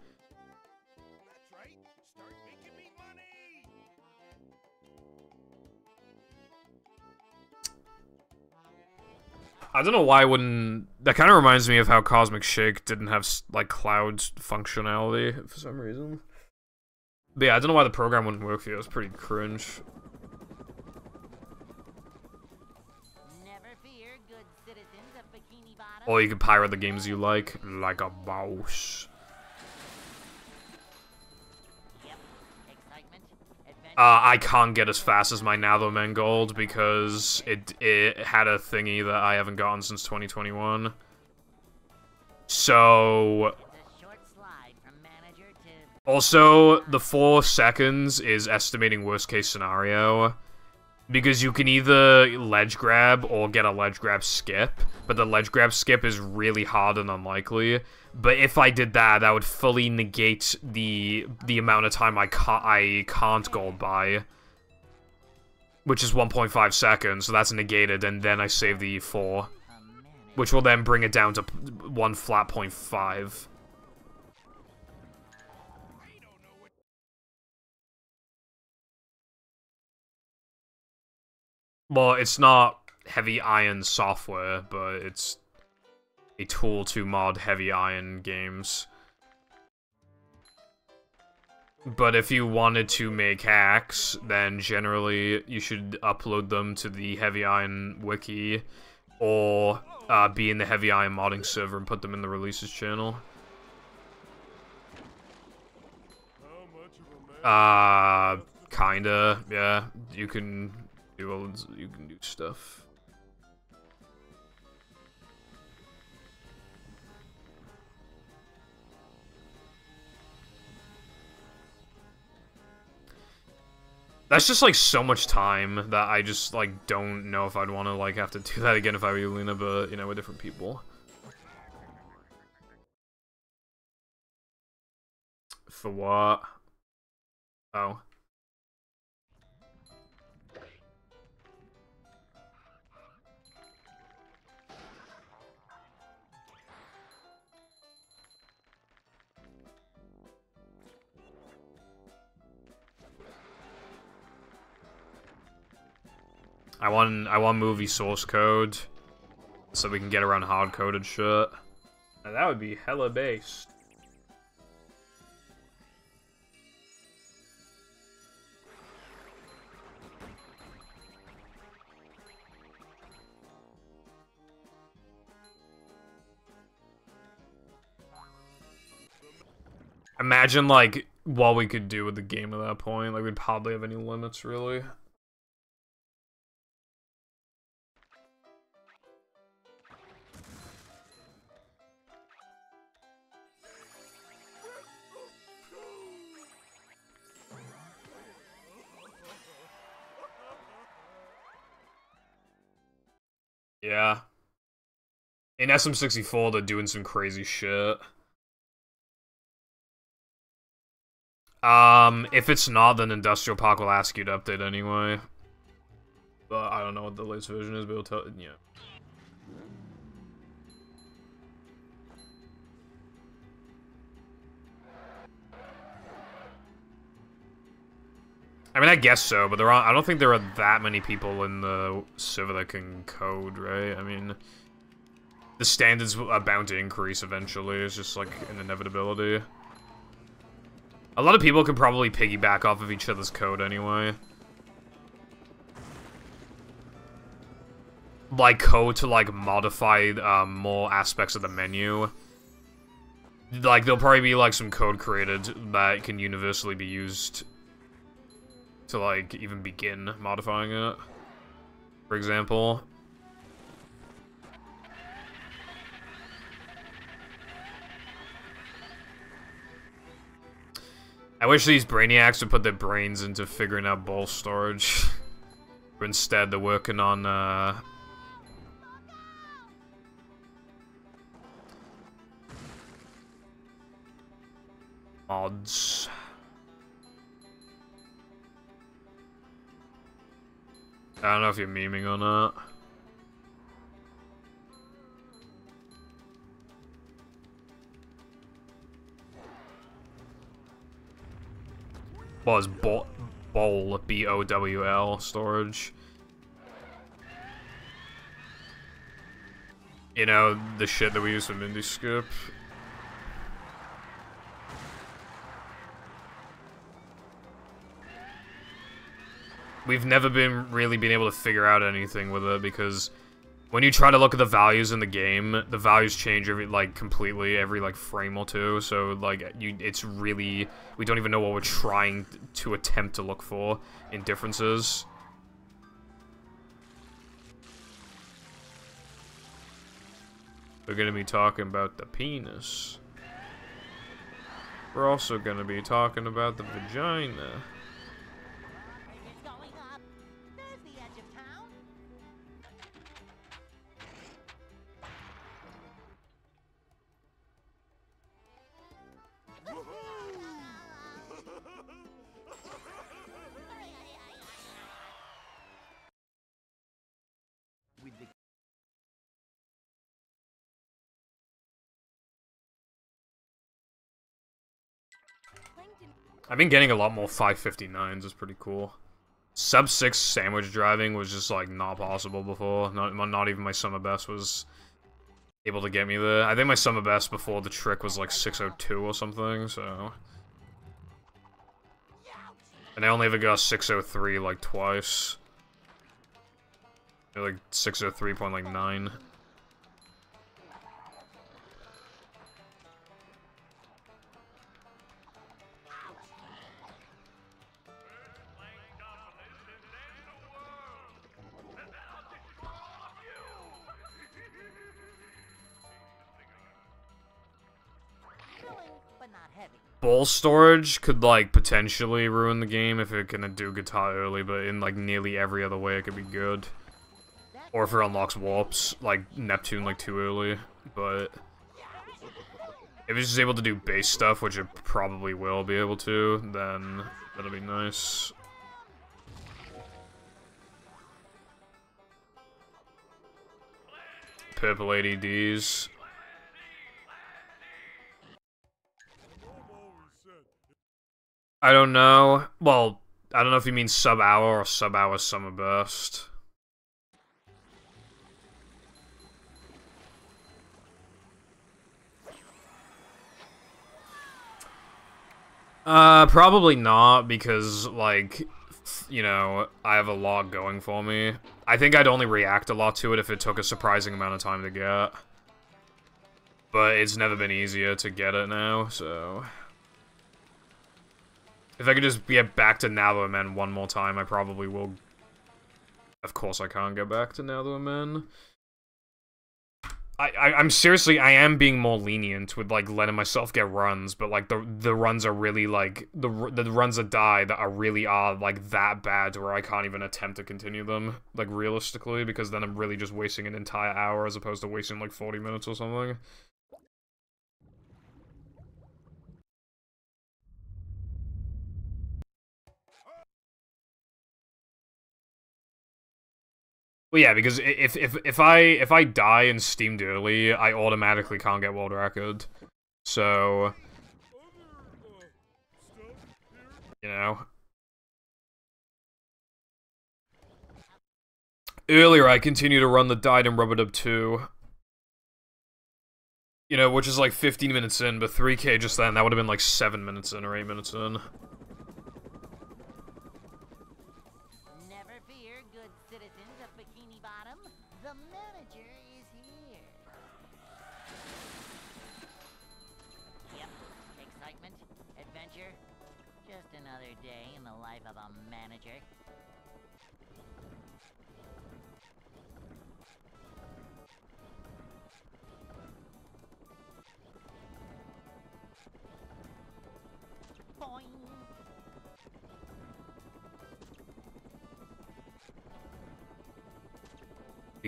I don't know why I wouldn't. That kind of reminds me of how Cosmic Shake didn't have like cloud functionality for some reason. But yeah, I don't know why the program wouldn't work for you. It was pretty cringe. Or you can pirate the games you like, like a boss. Uh, I can't get as fast as my Natherman Gold because it it had a thingy that I haven't gotten since 2021. So Also, the four seconds is estimating worst case scenario. Because you can either ledge grab or get a ledge grab skip, but the ledge grab skip is really hard and unlikely. But if I did that, that would fully negate the the amount of time I ca I can't gold by, which is 1.5 seconds. So that's negated, and then I save the four, which will then bring it down to one flat point five. Well, it's not heavy iron software, but it's a tool to mod heavy iron games. But if you wanted to make hacks, then generally you should upload them to the Heavy Iron wiki, or uh, be in the Heavy Iron modding server and put them in the releases channel. Uh, kinda, yeah. You can do all, you can do stuff. That's just like so much time that I just like don't know if I'd want to like have to do that again if I were Lena, but you know, with different people. For what? Oh. I want I want movie source code so we can get around hard coded shit. And that would be hella based. Imagine like what we could do with the game at that point. Like we'd probably have any limits really. Yeah. In SM64, they're doing some crazy shit. Um, if it's not, then Industrial Park will ask you to update anyway. But I don't know what the latest version is, but it'll tell, yeah. I mean, I guess so, but there are. I don't think there are that many people in the server that can code, right? I mean, the standards are bound to increase eventually. It's just like an inevitability. A lot of people can probably piggyback off of each other's code anyway. Like code to like modify um, more aspects of the menu. Like there'll probably be like some code created that can universally be used to like even begin modifying it. For example. I wish these brainiacs would put their brains into figuring out ball storage. But instead, they're working on uh, mods. I don't know if you're memeing or not. Was Bowl, Bowl B O W L storage? You know the shit that we use for Mindy Skip. We've never been really been able to figure out anything with it because when you try to look at the values in the game, the values change every like completely every like frame or two. So like you, it's really we don't even know what we're trying to attempt to look for in differences. We're gonna be talking about the penis. We're also gonna be talking about the vagina. I've been getting a lot more 559s. It's pretty cool. Sub six sandwich driving was just like not possible before. Not not even my sum of best was able to get me there. I think my sum of best before the trick was like 602 or something. So, and I only ever got 603 like twice. Like 603.9. Ball storage could like potentially ruin the game if it can do guitar early, but in like nearly every other way it could be good. Or if it unlocks warps, like Neptune like too early. But if it's just able to do base stuff, which it probably will be able to, then that'll be nice. Purple ADDs. I don't know. Well, I don't know if you mean sub hour or sub hour sum of best. Uh, probably not because like, you know, I have a lot going for me. I think I'd only react a lot to it if it took a surprising amount of time to get. But it's never been easier to get it now, so... If I could just get back to Men one more time, I probably will. Of course I can't get back to Men. I, I, I'm seriously, I am being more lenient with, like, letting myself get runs, but, like, the the runs are really, like, the, the runs that die that are really are, like, that bad where I can't even attempt to continue them, like, realistically, because then I'm really just wasting an entire hour as opposed to wasting, like, 40 minutes or something. Well, yeah, because if if if I if I die and steamed early, I automatically can't get world record. So you know. Earlier, I continued to run the Died and Rubber Dub 2. You know, which is like 15 minutes in, but 3k just then, that would have been like 7 minutes in or 8 minutes in.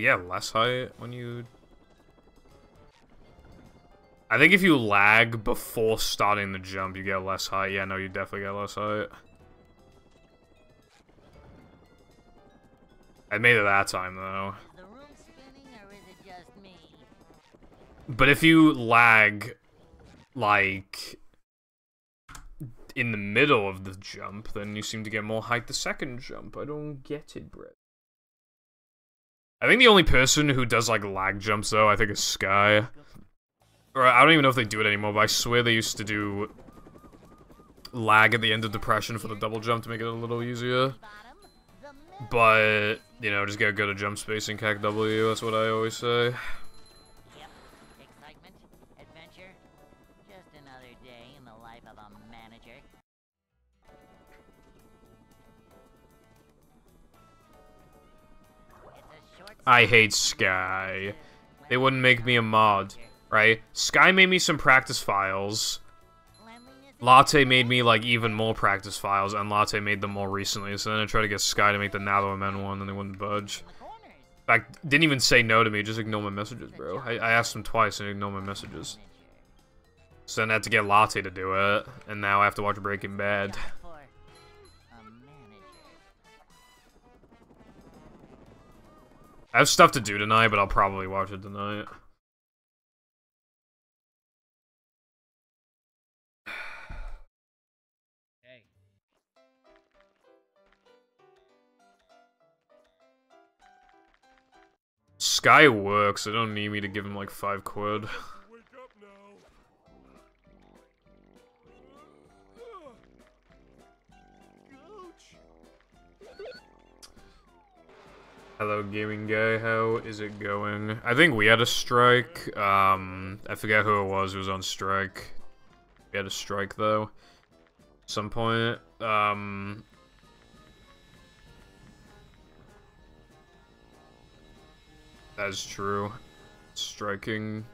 Yeah, less height when you... I think if you lag before starting the jump, you get less height. Yeah, no, you definitely get less height. I made it that time, though. But if you lag, like, in the middle of the jump, then you seem to get more height the second jump. I don't get it, Brett. I think the only person who does, like, lag jumps, though, I think is Sky. Or I don't even know if they do it anymore, but I swear they used to do lag at the end of Depression for the double jump to make it a little easier. But, you know, just get good at jump spacing, CAC W, that's what I always say. I hate Sky. They wouldn't make me a mod, right? Sky made me some practice files. Latte made me like even more practice files, and Latte made them more recently. So then I tried to get Sky to make the Nalo Men one, and they wouldn't budge. In fact, didn't even say no to me. Just ignore my messages, bro. I, I asked him twice and he ignored my messages. So then I had to get Latte to do it, and now I have to watch Breaking Bad. I have stuff to do tonight, but I'll probably watch it tonight. Hey. Sky works. They don't need me to give him like five quid. Hello, gaming guy. How is it going? I think we had a strike. Um, I forget who it was It was on strike. We had a strike though. Some point. Um. That's true. Striking.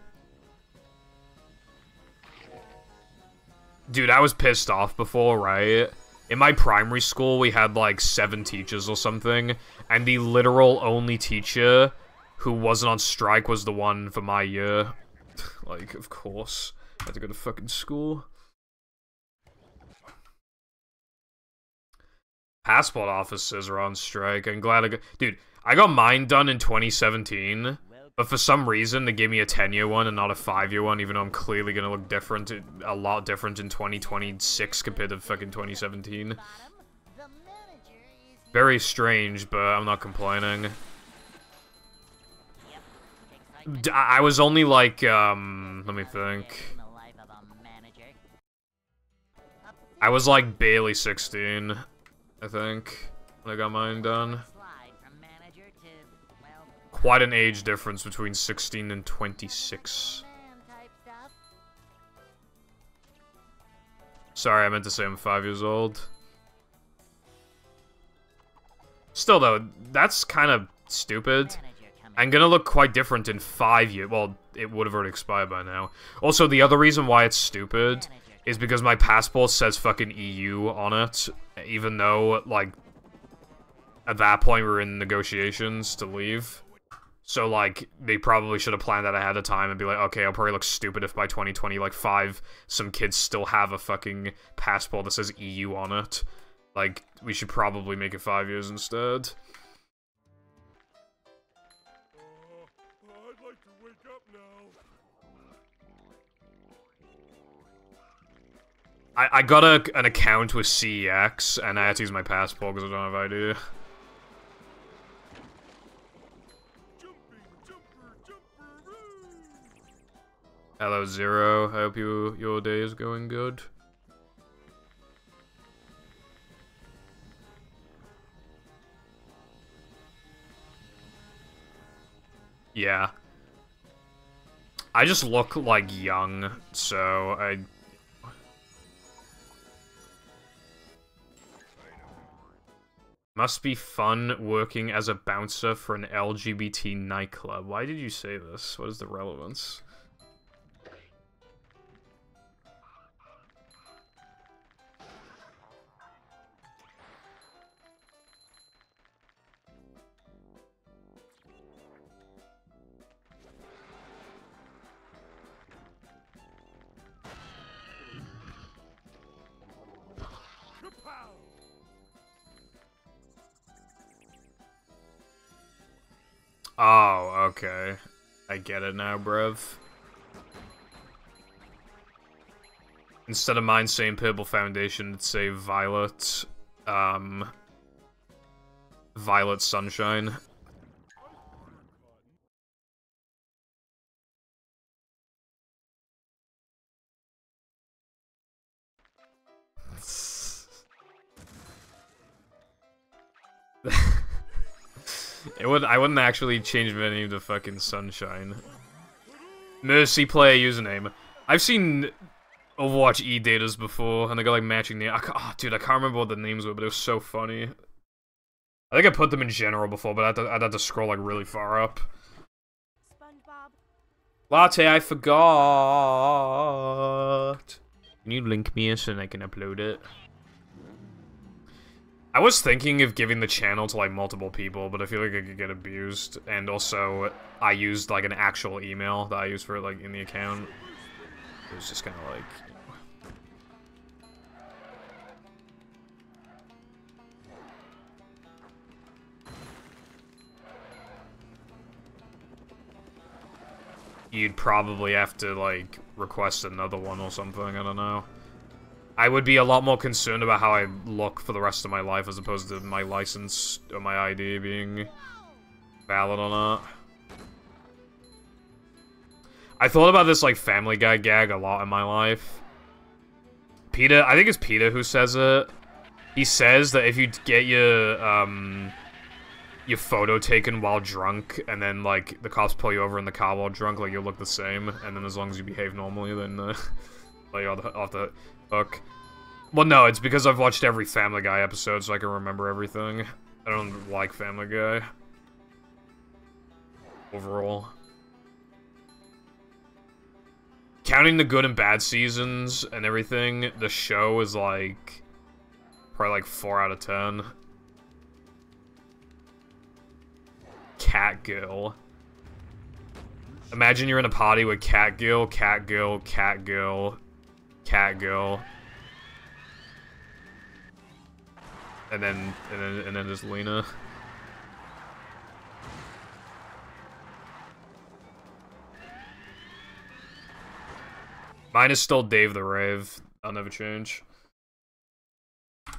Dude, I was pissed off before, right? In my primary school, we had like seven teachers or something, and the literal only teacher who wasn't on strike was the one for my year. like, of course. I had to go to fucking school. Passport officers are on strike. I'm glad I got. Dude, I got mine done in 2017. But for some reason, they gave me a 10 year one and not a 5 year one, even though I'm clearly gonna look different, a lot different in 2026 compared to fucking 2017. Bottom, the manager is Very strange, but I'm not complaining. I was only like, um, let me think. I was like barely 16, I think, when I got mine done. Quite an age difference between 16 and 26. man type stuff. Sorry, I meant to say I'm five years old. Still, though, that's kind of stupid. I'm gonna look quite different in five years. Well, it would have already expired by now. Also, the other reason why it's stupid is because my passport says fucking EU on it, even though, like, at that point we were in negotiations to leave. So, like, they probably should have planned that ahead of time and be like, okay, I'll probably look stupid if by 2020, like, five, some kids still have a fucking passport that says EU on it. Like, we should probably make it five years instead. Uh, I'd like to wake up now. I, I got a, an account with CEX, and I had to use my passport because I don't have ID. Hello, Zero. I hope you your day is going good. Yeah. I just look like young, so I Must be fun working as a bouncer for an LGBT nightclub. Why did you say this? What is the relevance? Oh, okay. I get it now, bruv. Instead of mine saying Purple Foundation, it'd say Violet, um... Violet Sunshine. it would I wouldn't actually change my name to fucking Sunshine. Mercy player username. I've seen Overwatch E datas before, and they got like matching name. I, oh, dude, I can't remember what the names were, but it was so funny. I think I put them in general before, but I'd, to- I'd have to scroll like really far up. SpongeBob. Latte, I forgot. Can you link me so I can upload it? I was thinking of giving the channel to like multiple people, but I feel like I could get abused. And also, I used like an actual email that I used for like in the account. It was just kind of like. You'd probably have to like request another one or something. I don't know. I would be a lot more concerned about how I look for the rest of my life as opposed to my license or my ID being valid or not. I thought about this like Family Guy gag a lot in my life. Peter, I think it's Peter who says it. He says that if you get your um your photo taken while drunk, and then like the cops pull you over in the car while drunk, like you'll look the same, and then as long as you behave normally, then uh, like the, off the hook. Well, no, it's because I've watched every Family Guy episode, so I can remember everything. I don't like Family Guy overall. Counting the good and bad seasons and everything, the show is like probably like four out of ten. Catgirl. Imagine you're in a party with catgirl, Catgirl, Catgirl, Catgirl, Catgirl. And then, and then, and then there's Lena. Mine is still Dave the Rave. I'll never change.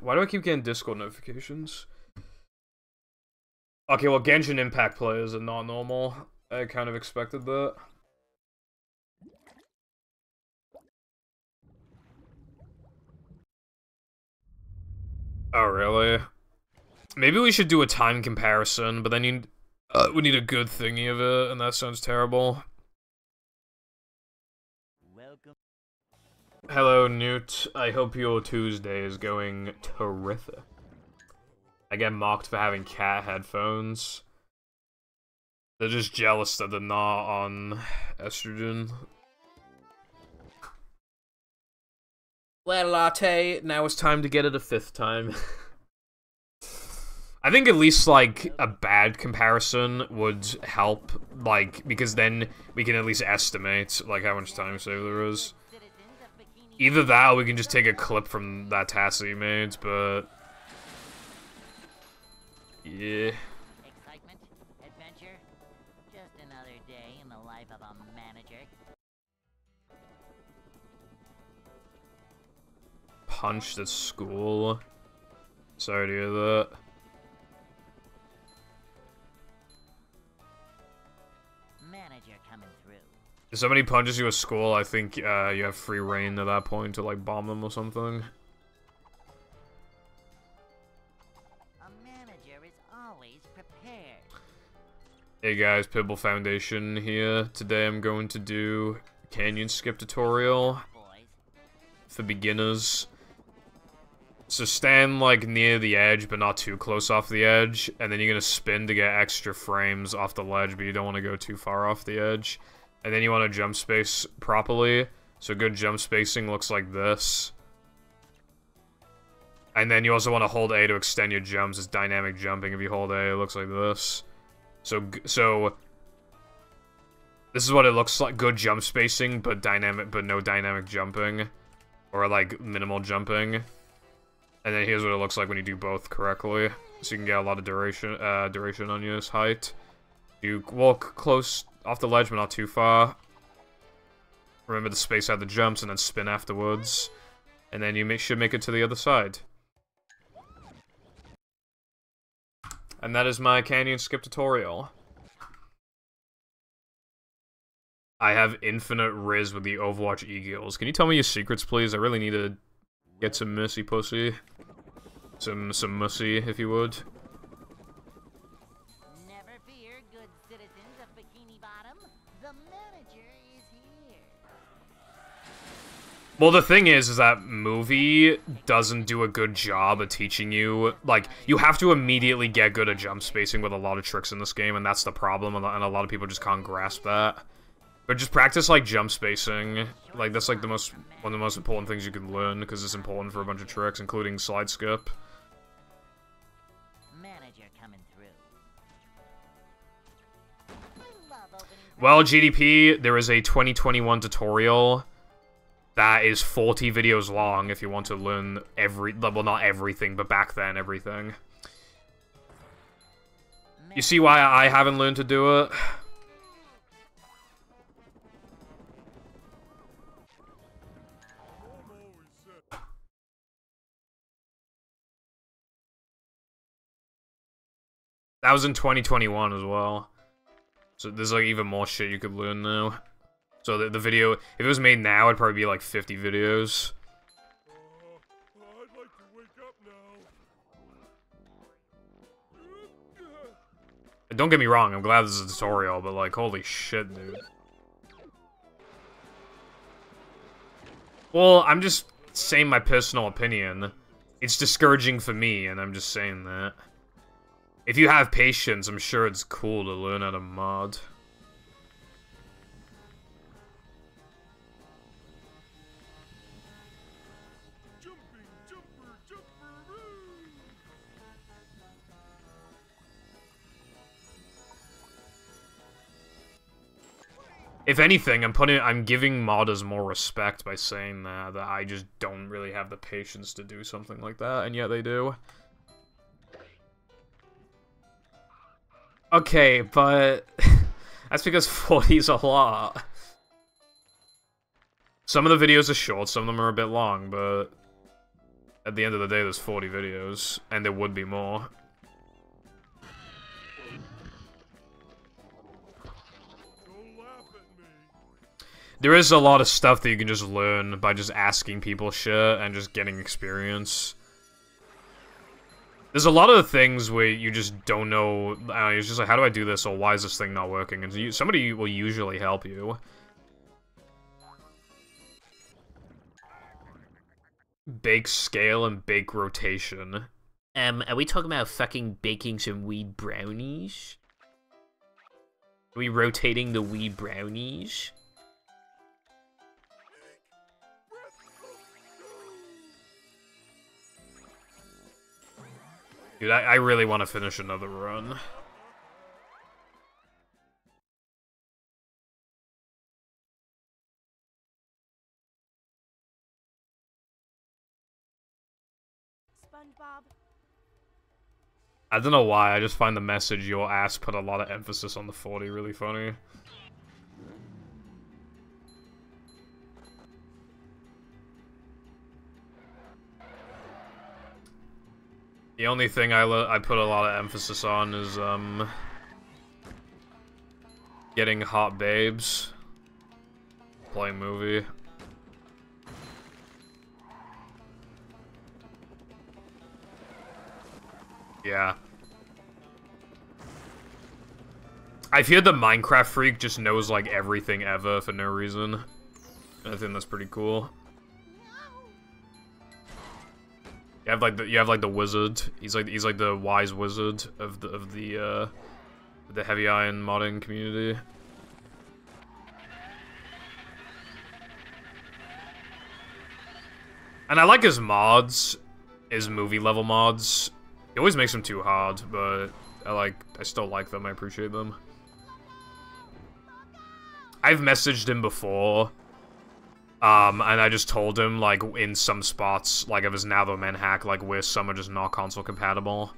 Why do I keep getting Discord notifications? Okay, well, Genshin Impact players are not normal. I kind of expected that. Oh, really? Maybe we should do a time comparison, but then you, uh, we need a good thingy of it, and that sounds terrible. Welcome. Hello, Newt. I hope your Tuesday is going terrific. I get mocked for having cat headphones. They're just jealous that they're not on estrogen. Well, latte, now it's time to get it a fifth time. I think at least, like, a bad comparison would help, like, because then we can at least estimate, like, how much time save there is. Citizens of Bikini Either that or we can just take a clip from that task that you made, but... Yeah. Excitement, adventure, just another day in the life of a manager. Punched at school. Sorry to hear that. Manager coming through. If somebody punches you at school, I think uh, you have free reign at that point to, like, bomb them or something. Hey guys, Pibble Foundation here. Today I'm going to do canyon skip tutorial for beginners. So stand like near the edge, but not too close off the edge, and then you're gonna spin to get extra frames off the ledge, but you don't want to go too far off the edge. And then you want to jump space properly. So good jump spacing looks like this. And then you also want to hold A to extend your jumps. It's dynamic jumping. If you hold A, it looks like this. So so this is what it looks like. Good jump spacing, but dynamic, but no dynamic jumping, or like minimal jumping. And then here's what it looks like when you do both correctly. So you can get a lot of duration uh, duration on your height. You walk close off the ledge, but not too far. Remember to space out the jumps and then spin afterwards. And then you make, should make it to the other side. And that is my canyon skip tutorial. I have infinite Riz with the Overwatch E-Gills. Can you tell me your secrets, please? I really need to get some messy pussy. Some, some mussy, if you would. Well, the thing is, is that movie doesn't do a good job of teaching you. Like, you have to immediately get good at jump spacing with a lot of tricks in this game, and that's the problem, and a lot of people just can't grasp that. But just practice, like, jump spacing. Like, that's, like, the most one of the most important things you can learn, because it's important for a bunch of tricks, including slide skip. Manager coming through. I love opening Well, GDP, there is a 2021 tutorial that is 40 videos long if you want to learn every, well, not everything, but back then, everything. You see why I haven't learned to do it? That was in 2021 as well. So there's like even more shit you could learn now. So the, the video, if it was made now, it'd probably be like 50 videos. Don't get me wrong, I'm glad this is a tutorial, but like, holy shit, dude. Well, I'm just saying my personal opinion. It's discouraging for me, and I'm just saying that. If you have patience, I'm sure it's cool to learn how to mod. If anything, I'm putting, I'm giving modders more respect by saying that, that I just don't really have the patience to do something like that, and yet they do. Okay, but that's because 40 is a lot. Some of the videos are short, some of them are a bit long, but at the end of the day, there's 40 videos, and there would be more. There is a lot of stuff that you can just learn by just asking people shit and just getting experience. There's a lot of things where you just don't know. Uh, it's just like, how do I do this, or why is this thing not working? And you, somebody will usually help you. Bake scale and bake rotation. Um, are we talking about fucking baking some weed brownies? Are we rotating the weed brownies? Dude, I, I really want to finish another run. SpongeBob, I don't know why, I just find the message your ass put a lot of emphasis on the 40 really funny. The only thing I, I put a lot of emphasis on is, um... Getting hot babes. Playing movie. Yeah. I feel the Minecraft freak just knows like everything ever for no reason. I think that's pretty cool. You have like the you have like the wizard. He's like he's like the wise wizard of the of the uh the heavy iron modding community. And I like his mods, his movie level mods. He always makes them too hard, but I like I still like them. I appreciate them. I've messaged him before Um, and I just told him, like, in some spots, like, of his Navo Men hack, like, where some are just not console compatible.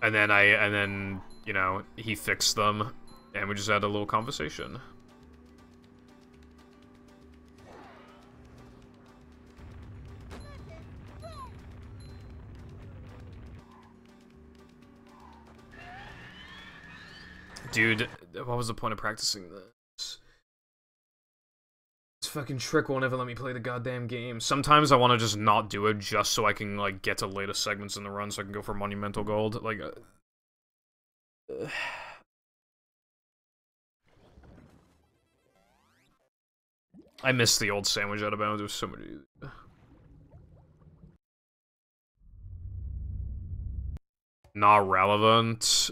And then I, and then, you know, he fixed them, and we just had a little conversation. Dude, what was the point of practicing this? Fucking trick won't ever let me play the goddamn game. Sometimes I want to just not do it just so I can, like, get to later segments in the run so I can go for Monumental Gold. Like, uh... I miss the old sandwich out of bounds. Was so easier. Not relevant.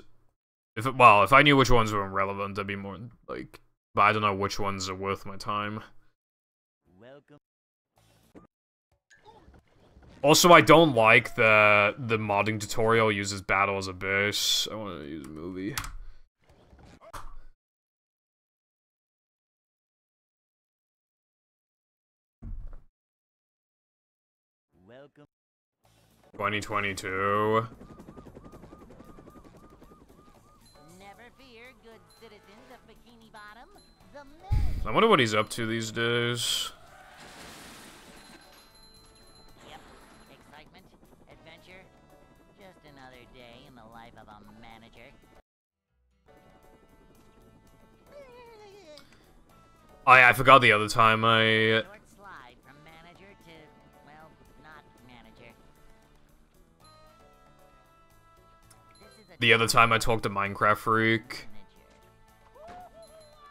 If it, well, if I knew which ones were relevant, I'd be more like. But I don't know which ones are worth my time. Also, I don't like the the modding tutorial uses battle as a base. I want to use a movie. Welcome. 2022. Never fear, good citizens of Bikini Bottom. The. I wonder what he's up to these days. Oh yeah, I forgot the other time I... Short uh, slide from manager to, well, not manager. This is a The other time I talked to Minecraft Freak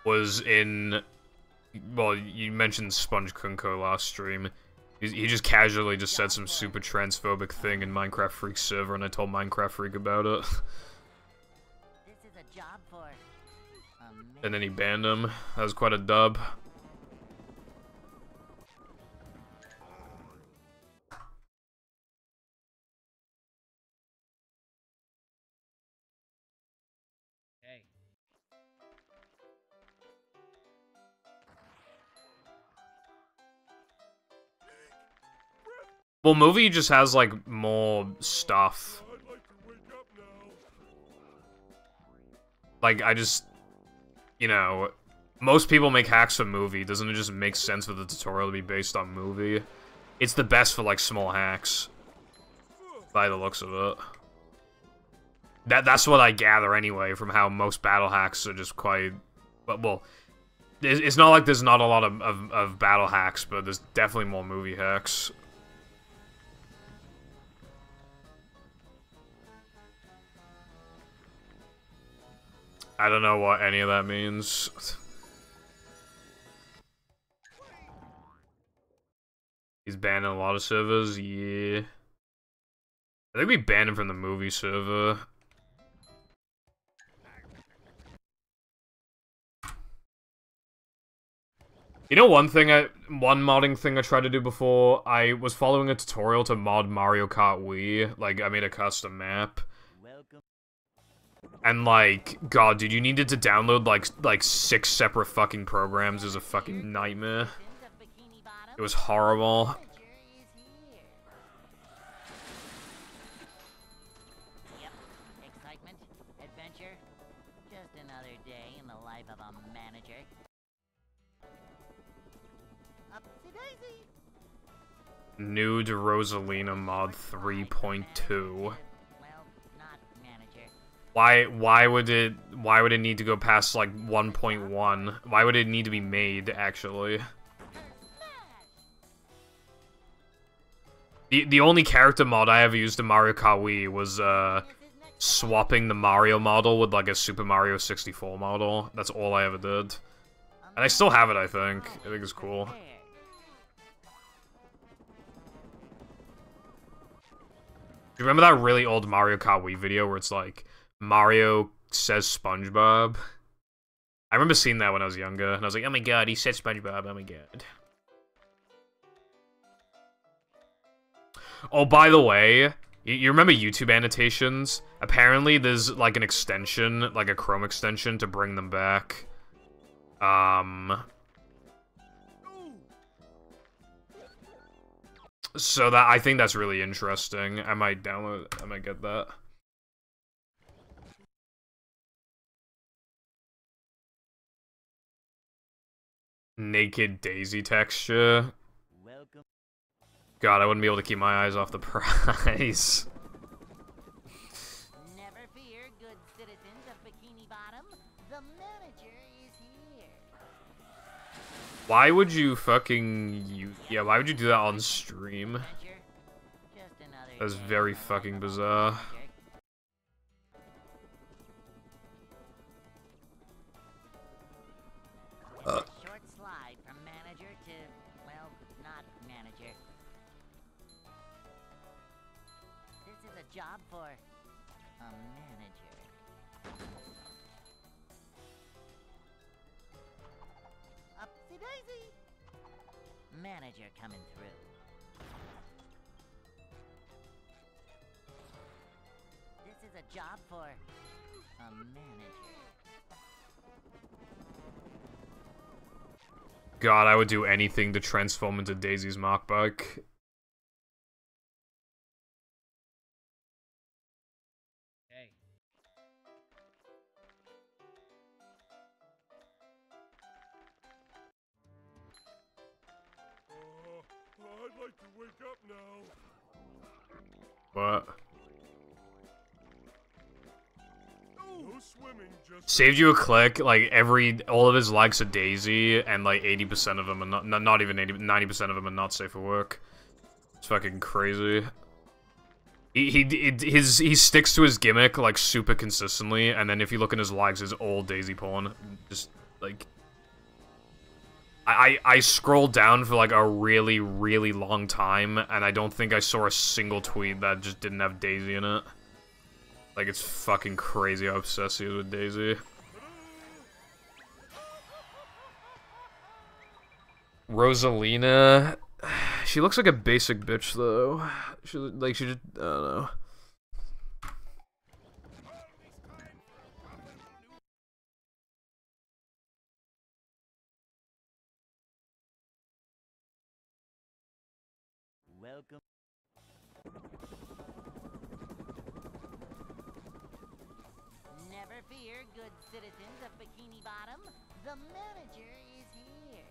was in... Well, you mentioned Sponge Kunko last stream. He he just casually just said some super transphobic thing in Minecraft Freak's server, and I told Minecraft Freak about it. and then he banned him. That was quite a dub. Well, movie just has like more stuff. Like I just, you know, most people make hacks for movie. Doesn't it just make sense for the tutorial to be based on movie? It's the best for like small hacks. By the looks of it. That that's what I gather anyway from how most battle hacks are just quite. But well, it's not like there's not a lot of, of, of battle hacks, but there's definitely more movie hacks. I don't know what any of that means. He's banned a lot of servers, yeah. I think we banned him from the movie server. You know one thing I one modding thing I tried to do before I was following a tutorial to mod Mario Kart Wii like I made a custom map. And like, god, dude, you needed to download like like six separate fucking programs. It was a fucking nightmare. It was horrible. Nude Rosalina mod 3.2 why why would it why would it need to go past like 1.1 why would it need to be made actually the the only character mod I ever used in Mario Kart Wii was uh swapping the Mario model with like a Super Mario 64 model. That's all I ever did. And I still have it, I think. I think it's cool. Do you remember that really old Mario Kart Wii video where it's like Mario says SpongeBob. I remember seeing that when I was younger, and I was like, oh my god, he said SpongeBob, oh my god. Oh, by the way, you, remember YouTube annotations? Apparently, there's like an extension, like a Chrome extension, to bring them back. Um. So that I think that's really interesting. I might download. I might get that. Naked Daisy texture. God, I wouldn't be able to keep my eyes off the prize. Never fear, good citizens of Bikini Bottom. The manager is here. Why would you fucking you? Yeah, why would you do that on stream? Manager, just another That's very fucking life of a bizarre. Job for a manager. Upsy daisy! Manager coming through. This is a job for a manager. God, I would do anything to transform into Daisy's Mark Saved you a click. Like every all of his likes are Daisy, and like eighty percent of them are not. Not, even 80 90 percent of them are not safe for work. It's fucking crazy. He, he his he sticks to his gimmick like super consistently, and then if you look at his likes, it's all Daisy porn. Just like I I scrolled down for like a really really long time, and I don't think I saw a single tweet that just didn't have Daisy in it. Like it's fucking crazy how obsessed he is with Daisy. Rosalina, she looks like a basic bitch though. She like she just I don't know. Welcome. The manager is here.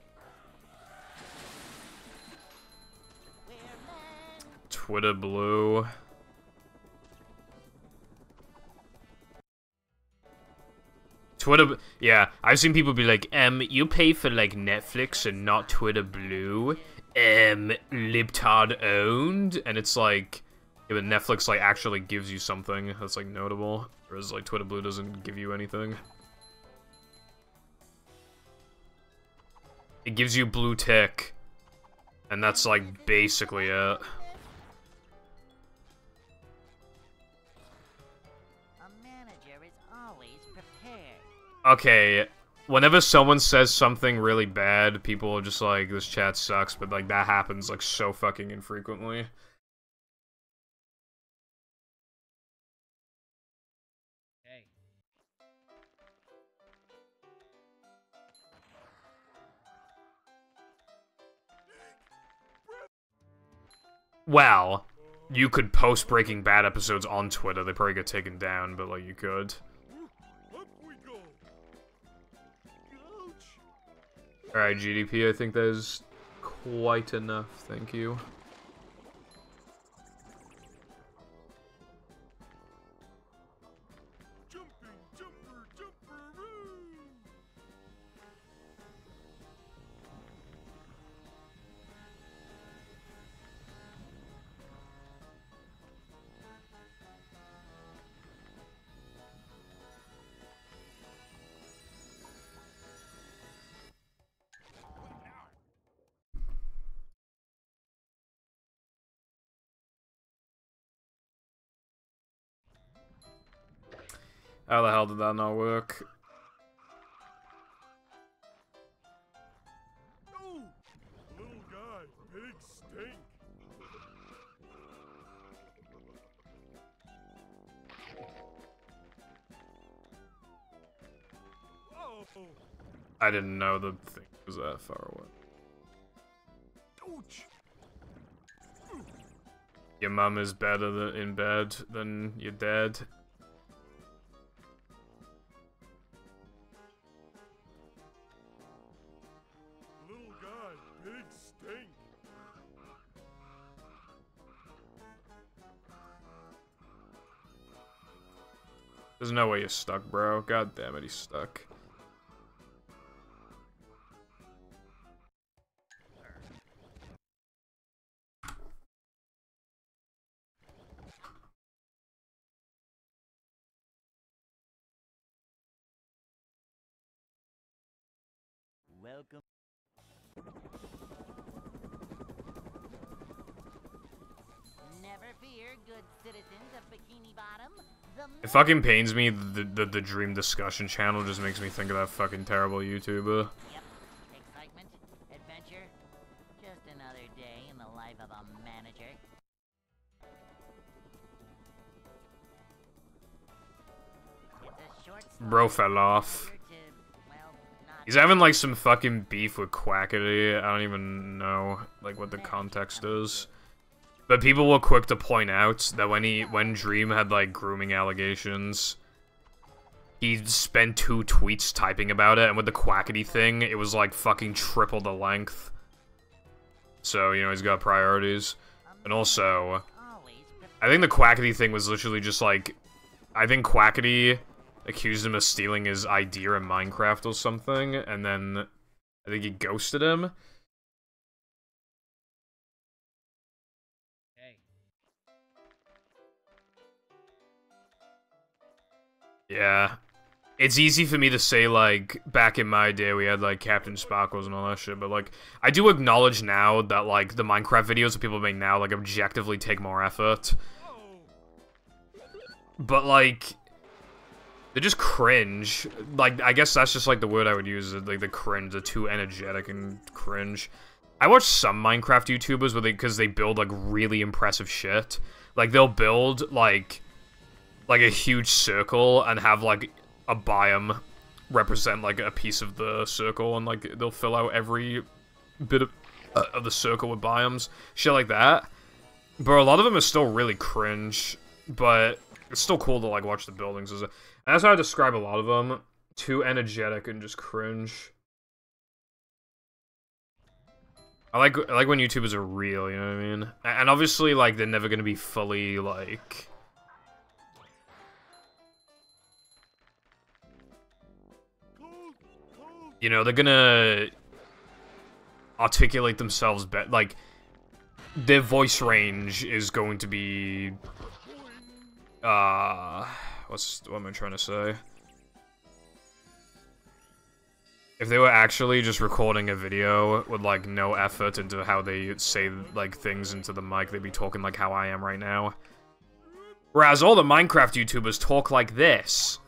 Twitter blue. Twitter, yeah, I've seen people be like, um, you pay for like Netflix and not Twitter Blue, um, libtard owned, and it's like, yeah, but Netflix like actually gives you something that's like notable, whereas like Twitter Blue doesn't give you anything. It gives you blue tick, and that's like basically it. A manager is always prepared. okay, whenever someone says something really bad, people are just like, this chat sucks, but like that happens like so fucking infrequently. Well, you could post Breaking Bad episodes on Twitter. They probably get taken down, but like you could. Alright, GDP, I think that is quite enough. Thank you. How the hell did that not work? I didn't know the thing was that far away. ouch. Your mum is better than, in bed than your dad. There's no way you're stuck, bro. God damn it, he's stuck. It fucking pains me the, the the dream discussion channel just makes me think of that fucking terrible YouTuber. Yep. Excitement, adventure, just another day in the life of a manager. It's a short Bro fell off. here to, well, not He's having like some fucking beef with Quackity. I don't even know like what the context is. But people were quick to point out that when he when Dream had like grooming allegations, he spent two tweets typing about it, and with the Quackity thing, it was like fucking triple the length. So, you know, he's got priorities. And also, I think the Quackity thing was literally just like, I think Quackity accused him of stealing his idea in Minecraft or something, and then I think he ghosted him. Yeah. It's easy for me to say, like, back in my day we had, like, CaptainSparklez and all that shit, but, like, I do acknowledge now that, like, the Minecraft videos that people make now, like, objectively take more effort. But, like, they're just cringe. Like, I guess that's just, like, the word I would use, like, the cringe, the too energetic and cringe. I watch some Minecraft YouTubers where they, because they build, like, really impressive shit. Like, they'll build, like, like a huge circle and have like a biome represent like a piece of the circle and like they'll fill out every bit of, uh, of the circle with biomes shit like that. But a lot of them are still really cringe but it's still cool to like watch the buildings. And that's how i describe a lot of them too energetic and just cringe. I like I like when YouTubers are real, you know what I mean? And obviously, like they're never gonna be fully like you know, they're gonna articulate themselves better. Like, their voice range is going to be, uh, what's, what am I trying to say? If they were actually just recording a video with, like, no effort into how they say, like, things into the mic, they'd be talking like how I am right now. Whereas all the Minecraft YouTubers talk like this.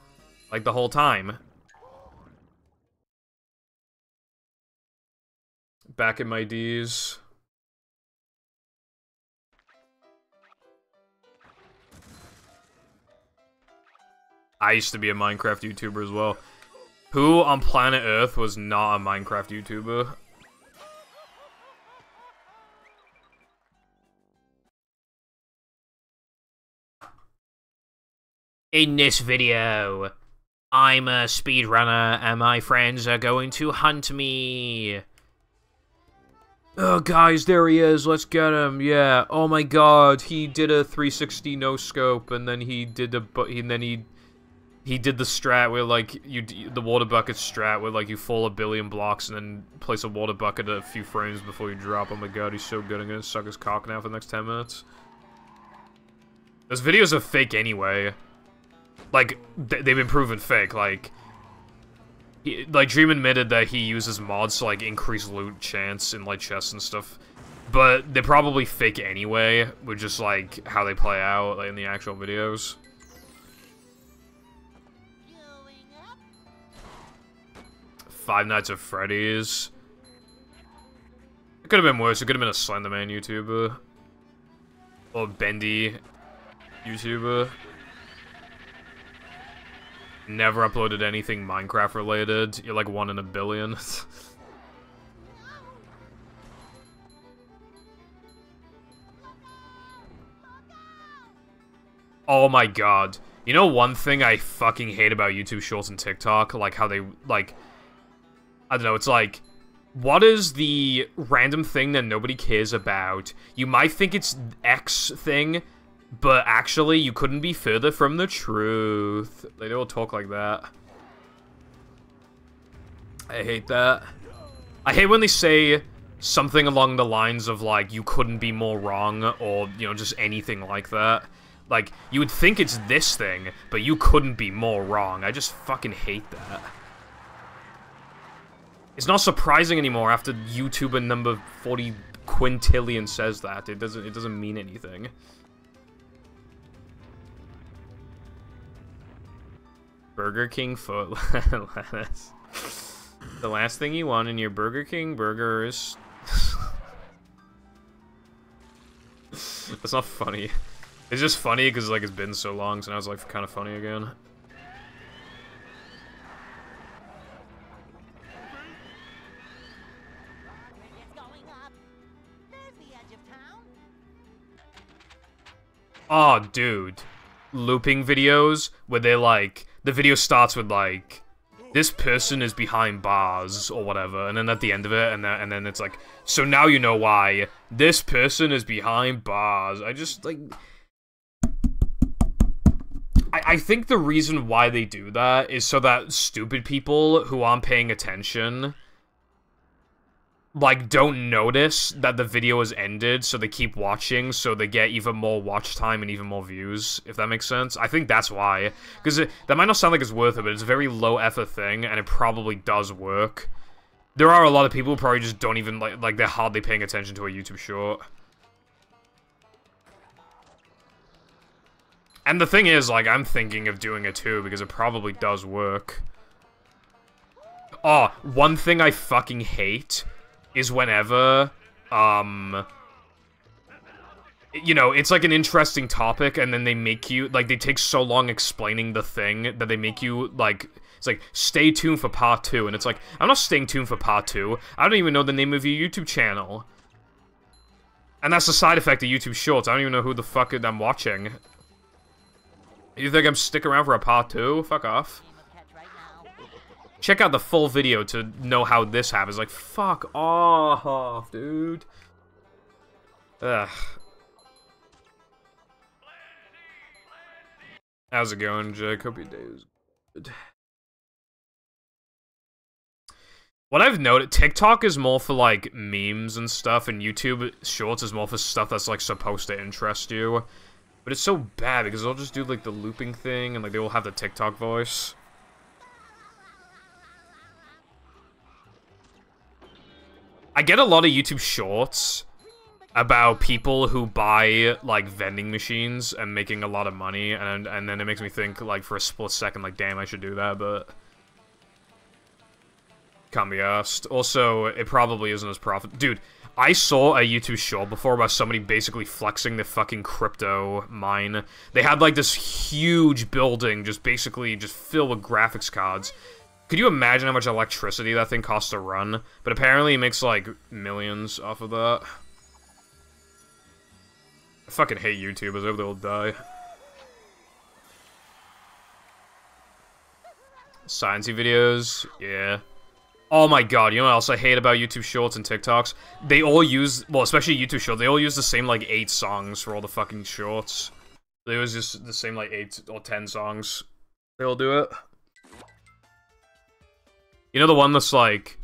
Like, the whole time. Back in my D's. I used to be a Minecraft YouTuber as well. Who on planet Earth was not a Minecraft YouTuber? In this video, I'm a speedrunner and my friends are going to hunt me. Oh, guys, there he is. Let's get him. Yeah. Oh my God, he did a 360 no scope, and then he did a, but and then he, he did the strat where like you, the water bucket strat where like you fall a billion blocks and then place a water bucket a few frames before you drop. Oh my God, he's so good. I'm gonna suck his cock now for the next 10 minutes. Those videos are fake anyway. Like they've been proven fake. Like like Dream admitted that he uses mods to like increase loot chance in like chests and stuff, but they're probably fake anyway. With just like how they play out like in the actual videos. Five Nights at Freddy's. It could have been worse. It could have been a Slenderman YouTuber or Bendy YouTuber. Never uploaded anything Minecraft related. You're like one in a billion. Oh my god. You know one thing I fucking hate about YouTube Shorts and TikTok? Like how they, like... I don't know, it's like... What is the random thing that nobody cares about? You might think it's X thing, but actually you couldn't be further from the truth. They all talk like that. I hate that. I hate when they say something along the lines of, like, you couldn't be more wrong, or, you know, just anything like that. Like, you would think it's this thing, but you couldn't be more wrong. I just fucking hate that. It's not surprising anymore after YouTuber number 40 quintillion says that. It doesn't it doesn't mean anything. Burger King foot lettuce. The last thing you want in your Burger King burger is... That's not funny. It's just funny because like it's been so long, so now it's like kind of funny again. Oh, dude. Looping videos where they like the video starts with like this person is behind bars or whatever, and then at the end of it, and then and then it's like, so now you know why this person is behind bars. I just like. I, I think the reason why they do that is so that stupid people who aren't paying attention like don't notice that the video has ended so they keep watching so they get even more watch time and even more views if that makes sense. I think that's why. Because that might not sound like it's worth it but it's a very low effort thing and it probably does work. There are a lot of people who probably just don't even like like they're hardly paying attention to a youtube short. And the thing is like i'm thinking of doing it too because it probably does work. Oh one thing i fucking hate is whenever, um, you know, it's like an interesting topic, and then they make you, like, they take so long explaining the thing that they make you, like, it's like, stay tuned for part two, and it's like, I'm not staying tuned for part two, I don't even know the name of your YouTube channel. And that's the side effect of YouTube Shorts, I don't even know who the fuck I'm watching. You think I'm sticking around for a part two? Fuck off. Game of catch right now. Check out the full video to know how this happens. Like, fuck off, dude. Ugh. How's it going, Jake? Hope your day is good. What I've noted, TikTok is more for, like, memes and stuff, and YouTube Shorts is more for stuff that's, like, supposed to interest you. But it's so bad, because they'll just do, like, the looping thing, and, like, they will have the TikTok voice. I get a lot of YouTube shorts about people who buy like vending machines and making a lot of money and and then it makes me think like for a split second like damn I should do that but can't be asked. Also, it probably isn't as profit. Dude, I saw a YouTube short before about somebody basically flexing the fucking crypto mine. They had like this huge building just basically just filled with graphics cards. Could you imagine how much electricity that thing costs to run? But apparently it makes like millions off of that. I fucking hate YouTubers. I hope they'll die. Sciencey videos, yeah. Oh my god, you know what else I hate about YouTube Shorts and TikToks? They all use, well, especially YouTube Shorts, they all use the same, like, eight songs for all the fucking shorts. They always just the same, like, eight or ten songs. They all do it. You know the one that's like,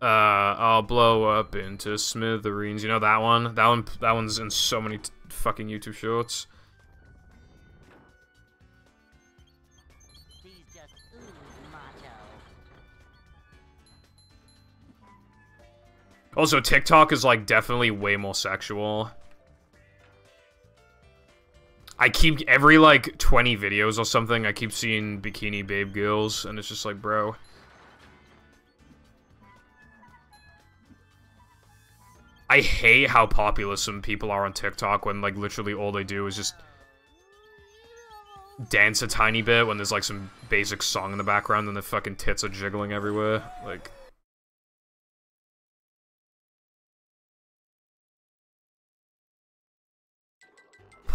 uh, I'll blow up into smithereens. You know that one? That one. That one's in so many fucking YouTube shorts. Also, TikTok is like definitely way more sexual. I keep every like 20 videos or something, I keep seeing bikini babe girls, and it's just like, bro. I hate how popular some people are on TikTok when like literally all they do is just dance a tiny bit when there's like some basic song in the background and the fucking tits are jiggling everywhere. Like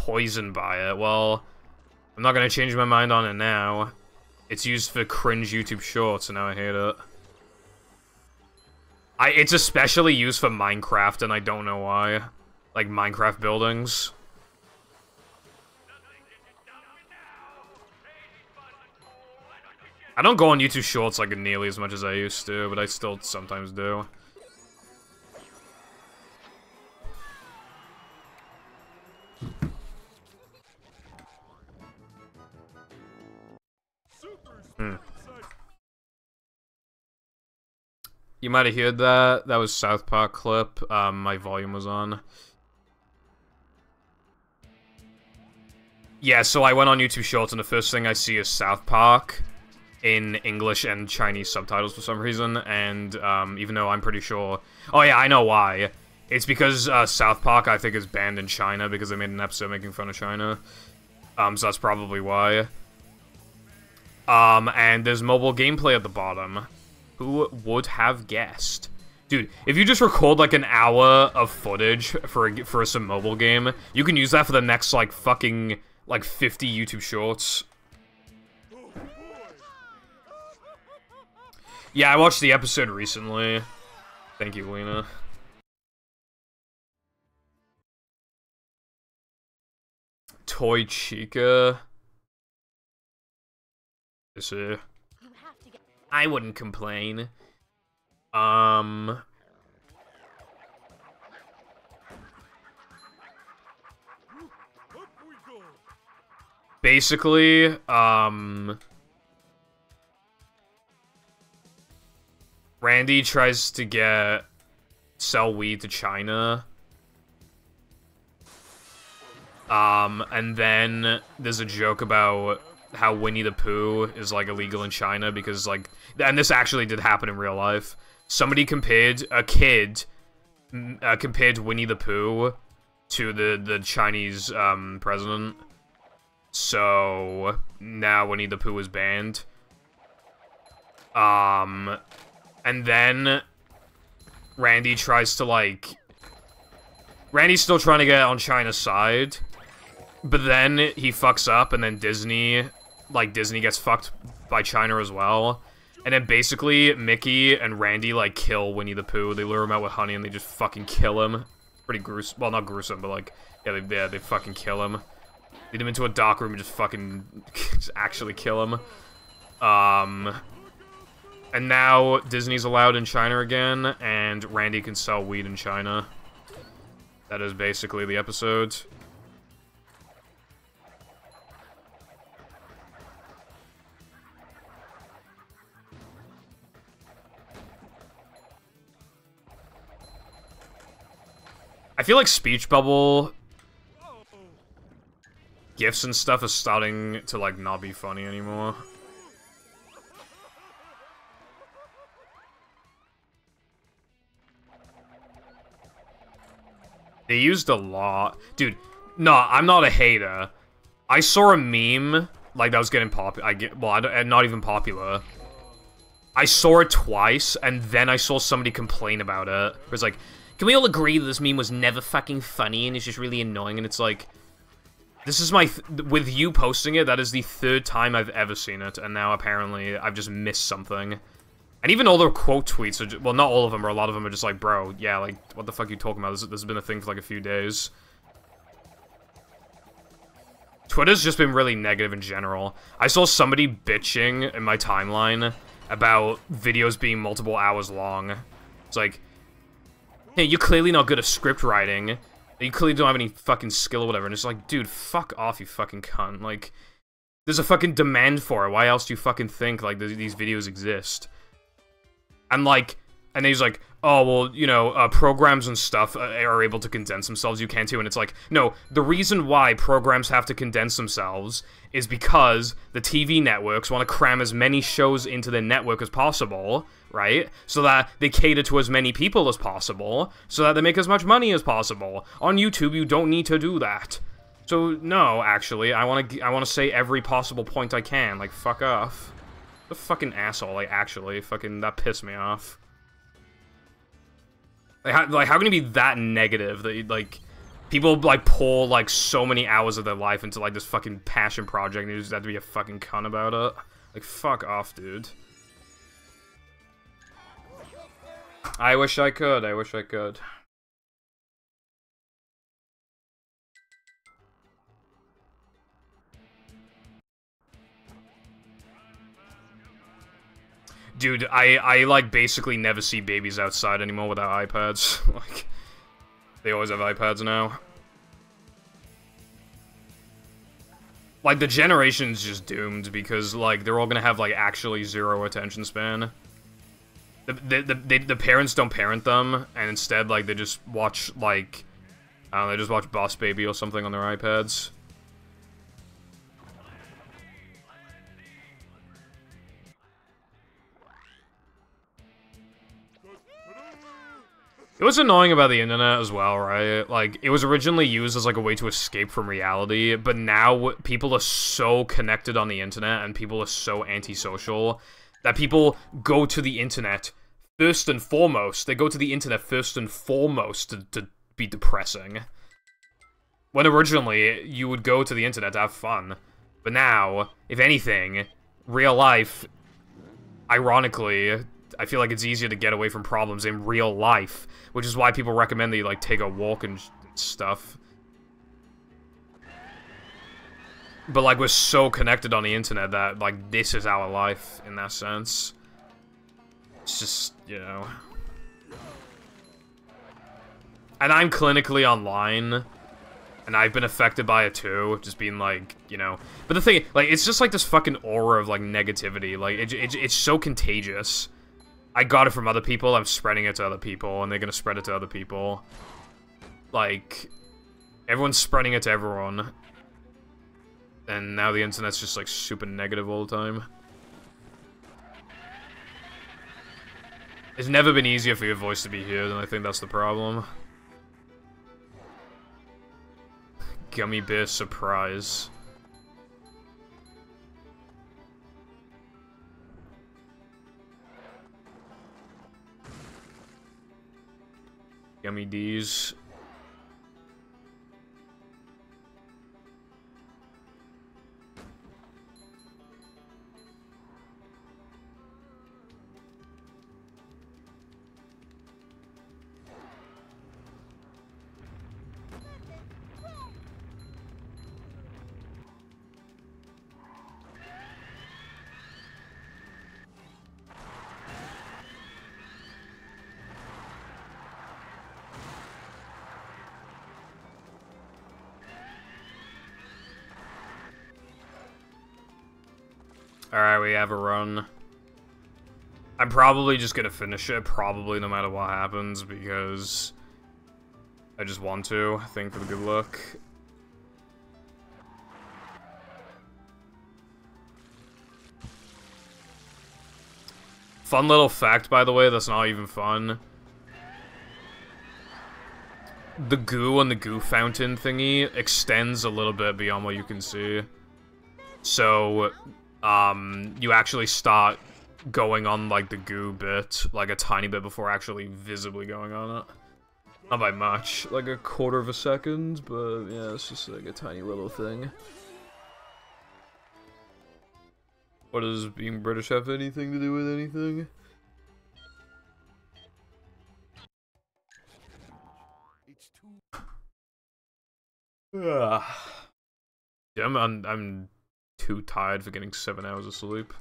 poisoned by it. Well, I'm not gonna change my mind on it now. It's used for cringe YouTube shorts, and now I hate it. I it's especially used for Minecraft, and I don't know why. Like Minecraft buildings. I don't go on YouTube Shorts like nearly as much as I used to, but I still sometimes do. You might have heard that. That was South Park clip. Um, my volume was on. Yeah, so I went on YouTube Shorts, and the first thing I see is South Park in English and Chinese subtitles for some reason, and um, even though I'm pretty sure... Oh yeah, I know why. It's because uh, South Park, I think, is banned in China because they made an episode making fun of China. Um, so that's probably why. Um, and there's mobile gameplay at the bottom. Who would have guessed? Dude, if you just record like an hour of footage for a, for a some mobile game, you can use that for the next like fucking like 50 YouTube shorts. Yeah, I watched the episode recently. Thank you, Lena. Toy Chica. It? I wouldn't complain. Um. Basically, um. Randy tries to get sell weed to China. Um, and then there's a joke about how Winnie the Pooh is like illegal in China because like, and this actually did happen in real life. Somebody compared a kid uh, compared Winnie the Pooh to the the Chinese um, president. So now Winnie the Pooh is banned. Um, and then Randy tries to like Randy's still trying to get on China's side. But then he fucks up and then Disney like Disney gets fucked by China as well. And then basically Mickey and Randy like kill Winnie the Pooh. They lure him out with honey and they just fucking kill him. Pretty gruesome. Well, not gruesome, but like yeah, they yeah, they fucking kill him. Lead him into a dark room and just fucking just actually kill him. Um and now Disney's allowed in China again, and Randy can sell weed in China. That is basically the episode. I feel like Speech Bubble gifts and stuff is starting to, like, not be funny anymore. They used a lot. Dude, no, I'm not a hater. I saw a meme, like, that was getting popular. I get, well, I not even popular. I saw it twice, and then I saw somebody complain about it. It was like, can we all agree that this meme was never fucking funny and it's just really annoying? And it's like, this is my, with you posting it, that is the third time I've ever seen it, and now apparently I've just missed something. And even all the quote tweets are, just, well, not all of them, or a lot of them are just like, bro, yeah, like, what the fuck are you talking about? This, this has been a thing for like a few days. Twitter's just been really negative in general. I saw somebody bitching in my timeline about videos being multiple hours long. It's like, hey, you're clearly not good at script writing. You clearly don't have any fucking skill or whatever. And it's like, dude, fuck off, you fucking cunt. Like, there's a fucking demand for it. Why else do you fucking think, like, th these videos exist? And like, and he's like, oh, well, you know, uh, programs and stuff uh, are able to condense themselves, you can too. And it's like, no, the reason why programs have to condense themselves is because the TV networks want to cram as many shows into their network as possible, right? So that they cater to as many people as possible, so that they make as much money as possible. On YouTube, you don't need to do that. So, no, actually, I want to I want to say every possible point I can. Like, fuck off. The fucking asshole, like, actually, fucking, that pissed me off. Like, how, like, how can you be that negative that, like, People like pour like so many hours of their life into like this fucking passion project, and you just have to be a fucking cunt about it. Like, fuck off, dude. I wish I could. I wish I could. Dude, I, I like basically never see babies outside anymore without iPads. like, they always have iPads now. Like, the generation's just doomed because, like, they're all gonna have, like, actually zero attention span. The, the, the, the parents don't parent them, and instead, like, they just watch, like, I don't know, they just watch Boss Baby or something on their iPads. It was annoying about the internet as well, right? Like, it was originally used as, like, a way to escape from reality, but now people are so connected on the internet and people are so antisocial that people go to the internet first and foremost. They go to the internet first and foremost to, to be depressing. When originally, you would go to the internet to have fun. But now, if anything, real life, ironically, I feel like it's easier to get away from problems in real life, which is why people recommend that you, like, take a walk and stuff. But, like, we're so connected on the internet that, like, this is our life, in that sense. It's just, you know... And I'm clinically online, and I've been affected by it too, just being like, you know... But the thing, like, it's just like this fucking aura of, like, negativity. Like, it, it, it's so contagious. I got it from other people, I'm spreading it to other people, and they're gonna spread it to other people. Like, everyone's spreading it to everyone. And now the internet's just, like, super negative all the time. It's never been easier for your voice to be heard, and I think that's the problem. Gummy bear surprise. Yummy D's. Alright, we have a run. I'm probably just gonna finish it, probably no matter what happens, because I just want to, I think, for the good look. Fun little fact, by the way, that's not even fun. The goo on the goo fountain thingy extends a little bit beyond what you can see. So, um, you actually start going on, like, the goo bit, like, a tiny bit before actually visibly going on it. Not by much, like a quarter of a second, but yeah, it's just like a tiny little thing. What does being British have anything to do with anything? Ugh. Yeah, I'm, I'm, I'm too tired for getting seven hours of sleep.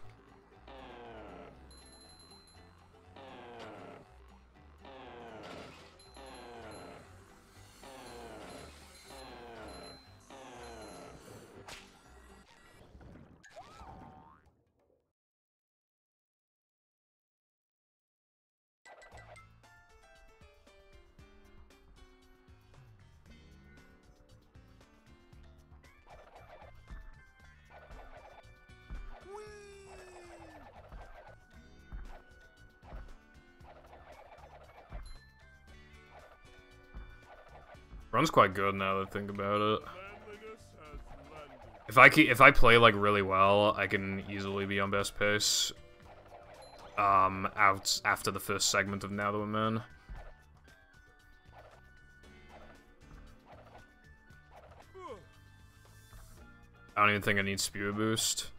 Run's quite good now that I think about it. If I keep, if I play like really well, I can easily be on best pace. Um, out after the first segment of Now That I'm in. I don't even think I need spear boost.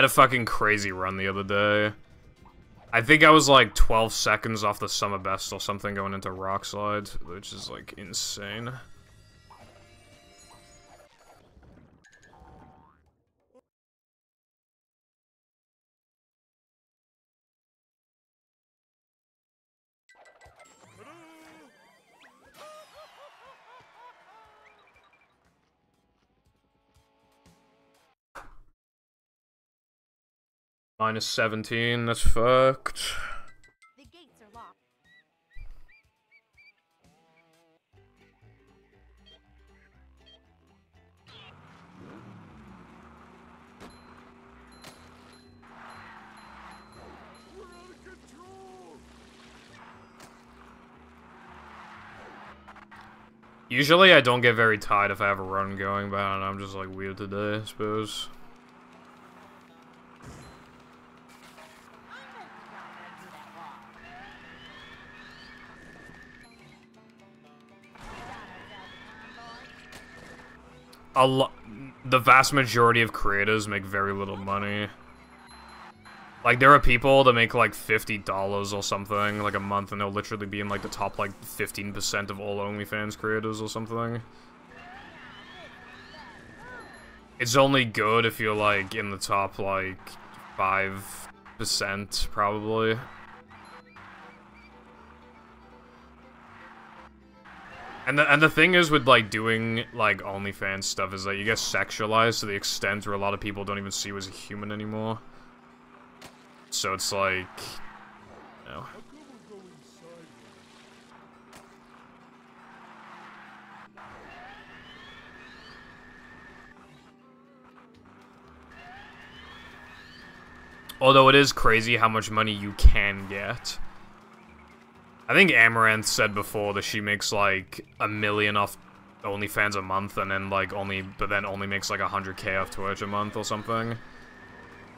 Had a fucking crazy run the other day. I think I was like 12 seconds off the sum of best or something going into rock slide, which is like insane. Minus 17, that's fucked. The gates are locked. We're out of control! Usually I don't get very tired if I have a run going, but I don't know, I'm just like weird today, I suppose. A lo- the vast majority of creators make very little money. Like there are people that make like fifty dollars or something like a month, and they'll literally be in like the top like fifteen percent of all OnlyFans creators or something. It's only good if you're like in the top like five percent probably. And the, and the thing is with like doing like OnlyFans stuff is that you get sexualized to the extent where a lot of people don't even see you as a human anymore. So it's like, you know. Although it is crazy how much money you can get. I think Amouranth said before that she makes like a million off OnlyFans a month, and then like only, but then only makes like 100k off Twitch a month or something.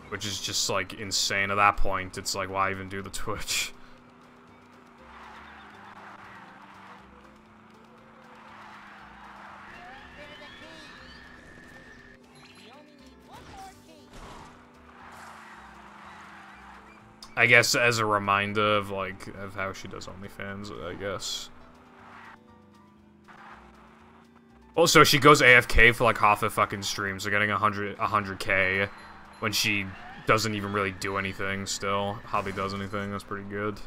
Which is just like insane. At that point, it's like, why even do the Twitch? I guess as a reminder of like of how she does OnlyFans, I guess. Also, she goes AFK for like half the fucking stream, so getting 100 100k when she doesn't even really do anything still. Hardly does anything, that's pretty good.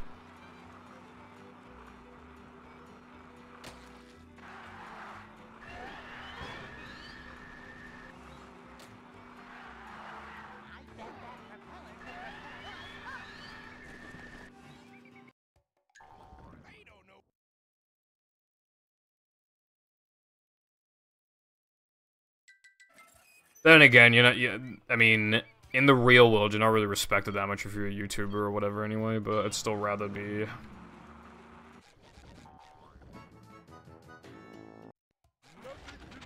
Then again, you're not. You, I mean, in the real world, you're not really respected that much if you're a YouTuber or whatever, anyway. But I'd still rather be.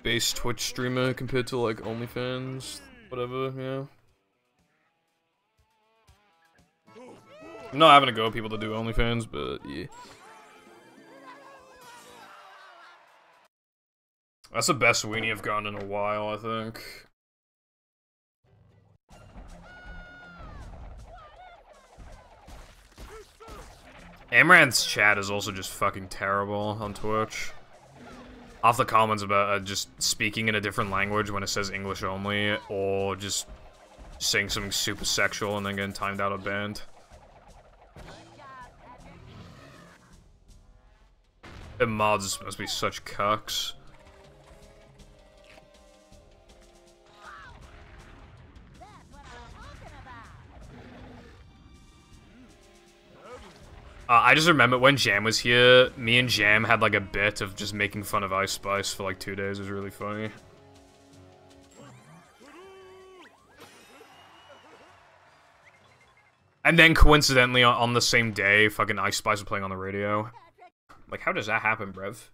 Base Twitch streamer compared to like OnlyFans, whatever. Yeah. I'm not having to go people to do OnlyFans, but yeah. That's the best weenie I've gotten in a while, I think. Amouranth's chat is also just fucking terrible on Twitch. Off the comments about uh, just speaking in a different language when it says English only, or just saying something super sexual and then getting timed out of band. The mods must be such cucks. Uh, I just remember when Jam was here, me and Jam had like a bit of just making fun of Ice Spice for like two days. It was really funny. And then coincidentally, on, the same day, fucking Ice Spice was playing on the radio. Like, how does that happen, Brev?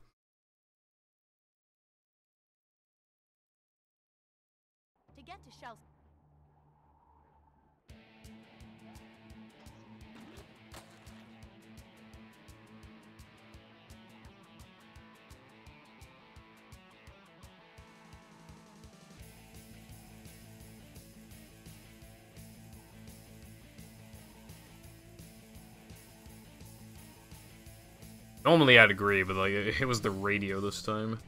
Normally I'd agree, but like it, it was the radio this time.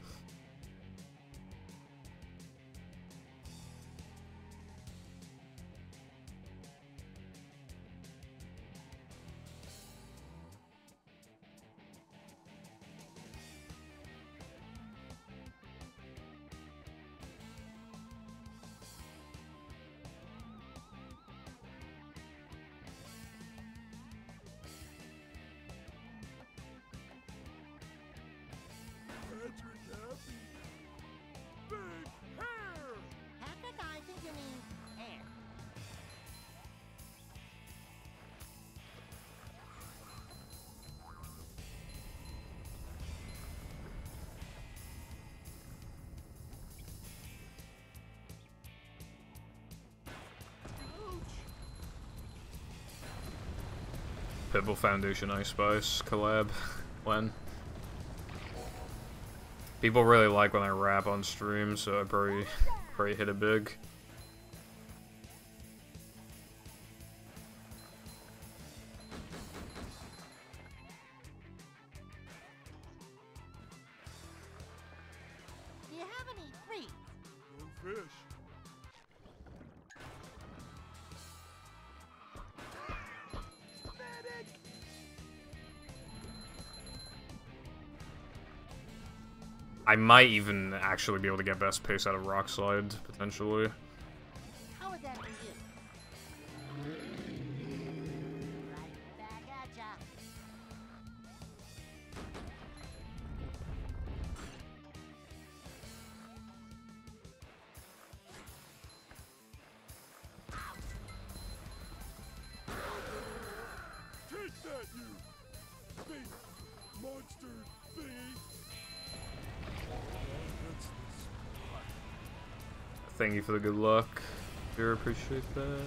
Pitbull Foundation Ice Spice collab. When? People really like when I rap on stream, so I probably probably hit it big. Might even actually be able to get best pace out of Rock Slide, potentially. Thank you for the good luck. Sure appreciate that.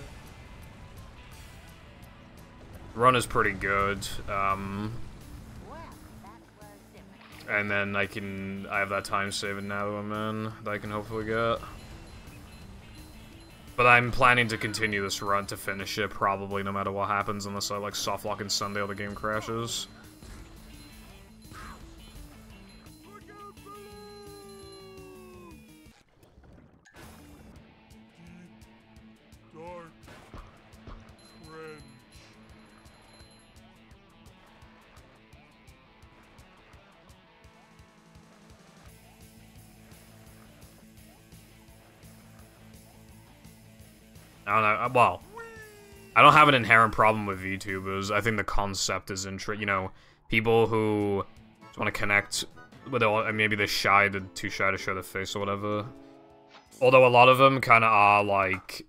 Run is pretty good. Um, that and then I can I have that time saving now I'm in that I can hopefully get. But I'm planning to continue this run to finish it probably no matter what happens unless I like soft lock in Sunday or the game crashes. An inherent problem with VTubers. I think the concept is interesting. You know, people who want to connect and maybe they're shy, they're too shy to show their face or whatever. Although a lot of them kind of are like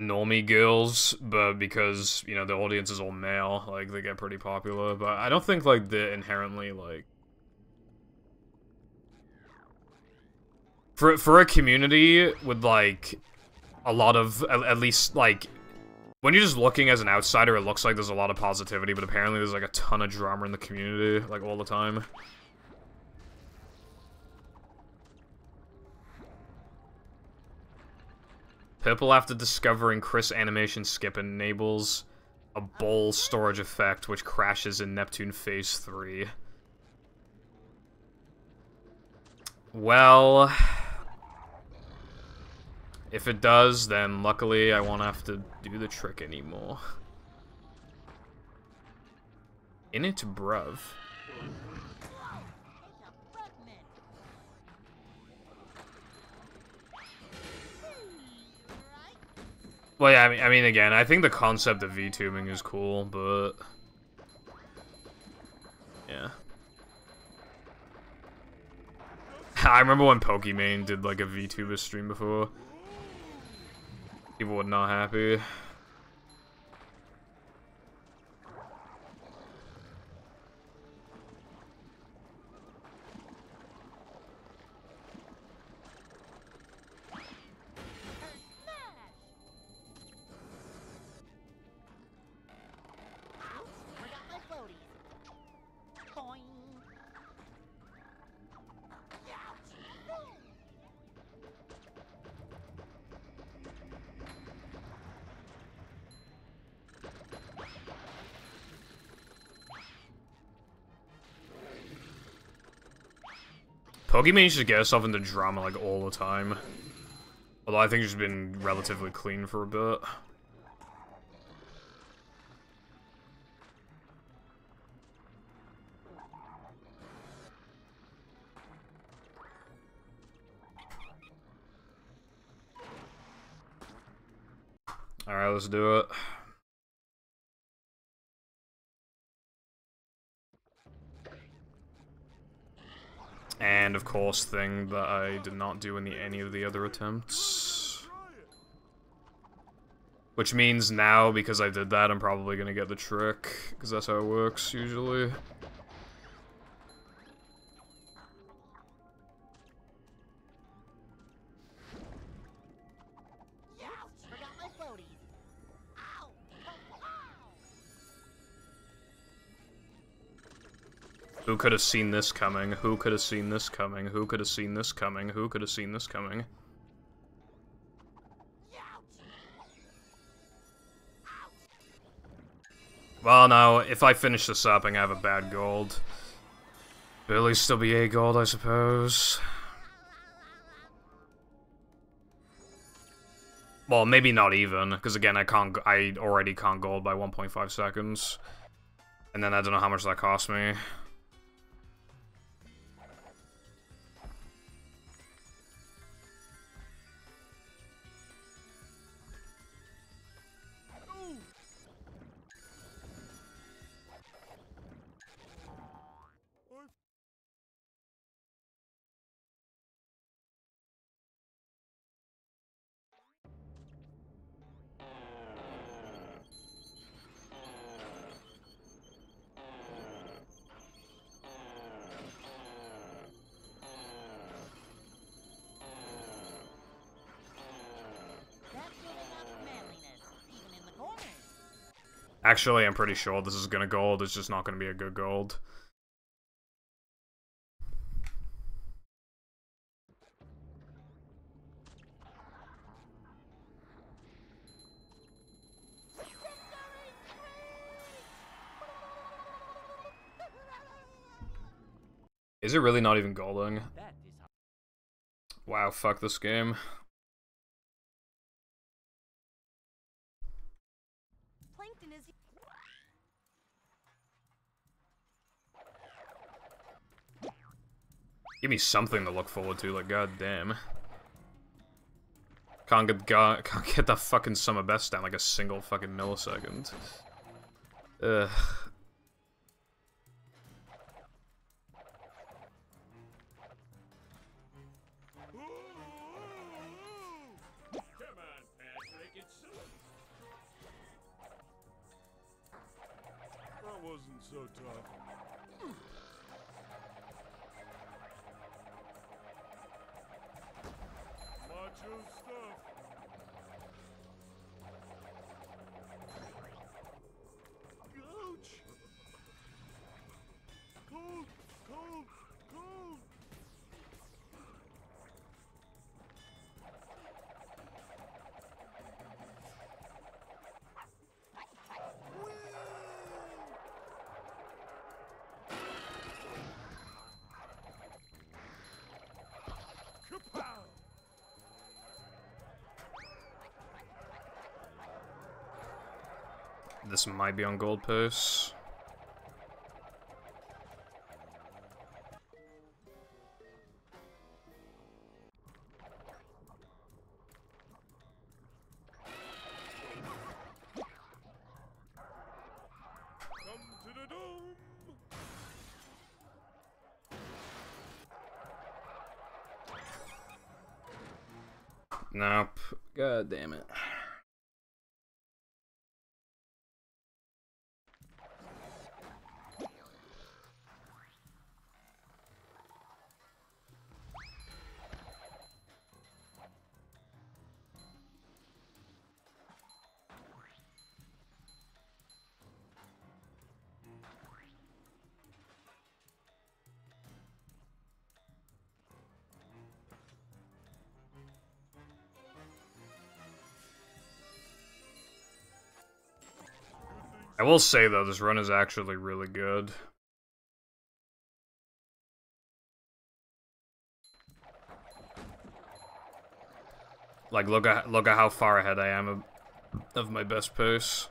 normie girls, but because you know the audience is all male, like they get pretty popular. But I don't think like they're inherently like for for a community with like a lot of at, at least like when you're just looking as an outsider, it looks like there's a lot of positivity, but apparently there's like a ton of drama in the community, like all the time. Pipple, after discovering Chris animation skip, enables a bowl storage effect, which crashes in Neptune Phase 3. Well... If it does, then luckily I won't have to do the trick anymore. In it, bruv. Well, yeah, I mean, I mean, again, I think the concept of VTubing is cool, but... Yeah. I remember when Pokimane did, like, a VTuber stream before. People were not happy. Pokimane to get herself into drama like all the time. Although I think she's been relatively clean for a bit. Alright, let's do it. And of course, thing that I did not do in the, any of the other attempts. Which means now, because I did that, I'm probably gonna get the trick, because that's how it works, usually. Could have seen this coming? Who could have seen this coming? Who could have seen this coming? Who could have seen this coming? Well, now, if I finish this up and I have a bad gold, it'll at least still be a gold, I suppose. Well, maybe not even, because again, I can't. I already can't gold by 1.5 seconds, and then I don't know how much that cost me. Actually, I'm pretty sure this is gonna gold. It's just not gonna be a good gold. Is it really not even golding? That is how Wow, fuck this game. Plankton is. Give me something to look forward to, like god damn. Can't get can't get that fucking sum of best down like a single fucking millisecond. Ugh. This might be on gold dome! Nope. God damn it. will say though, this run is actually really good. Like look at look at how far ahead I am of, of my best pace.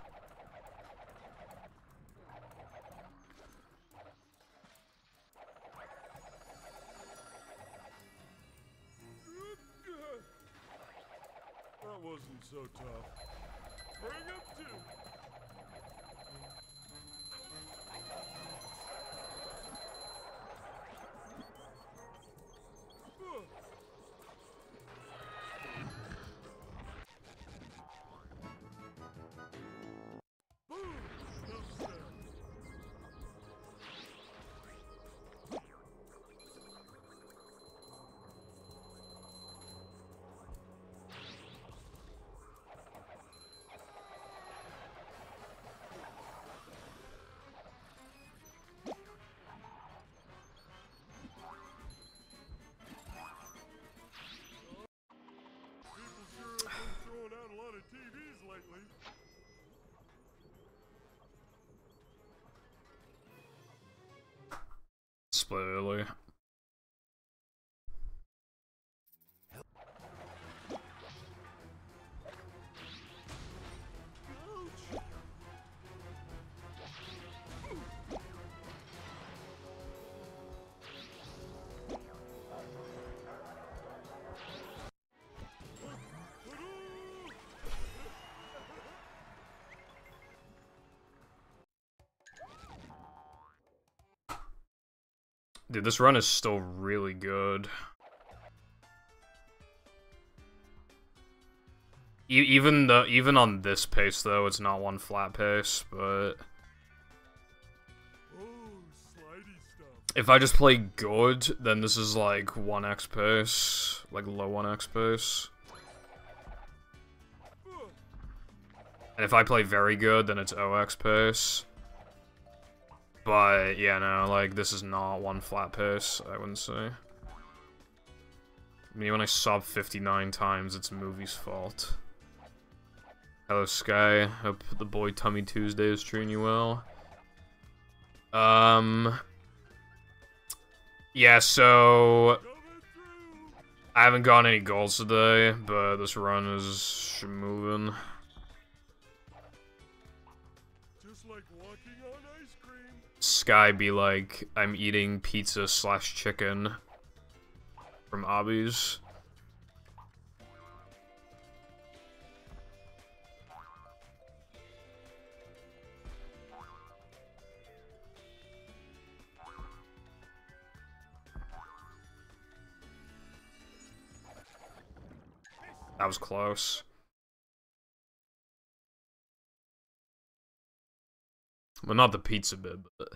Dude, this run is still really good. E even the even on this pace though, it's not one flat pace, but if I just play good, then this is like 1x pace, like low 1x pace. And if I play very good, then it's OX pace. But, yeah, no, like, this is not one flat pace, I wouldn't say. I mean, when I sub 59 times, it's movie's fault. Hello, Sky. Hope the boy Tummy Tuesday is treating you well. Um... Yeah, so... I haven't gotten any goals today, but this run is moving. Sky be like, I'm eating pizza slash chicken from Abby's. That was close. Well, not the pizza bit, but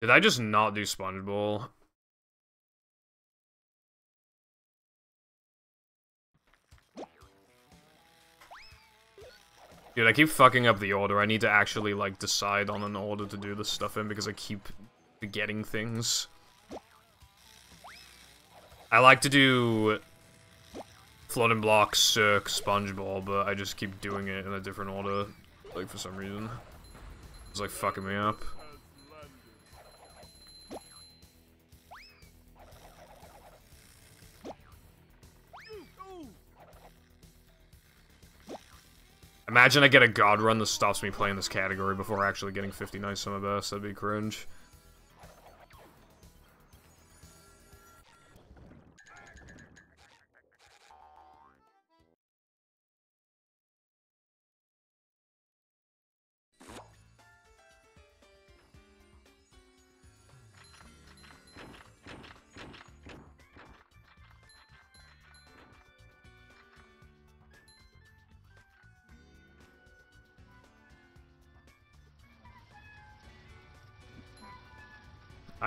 did I just not do SpongeBob? Dude, I keep fucking up the order. I need to actually, like, decide on an order to do this stuff in because I keep forgetting things. I like to do Floating Block, Cirque, SpongeBob, but I just keep doing it in a different order, like, for some reason. It's, like, fucking me up. Imagine I get a god run that stops me playing this category before actually getting 59 sum of best. That'd be cringe.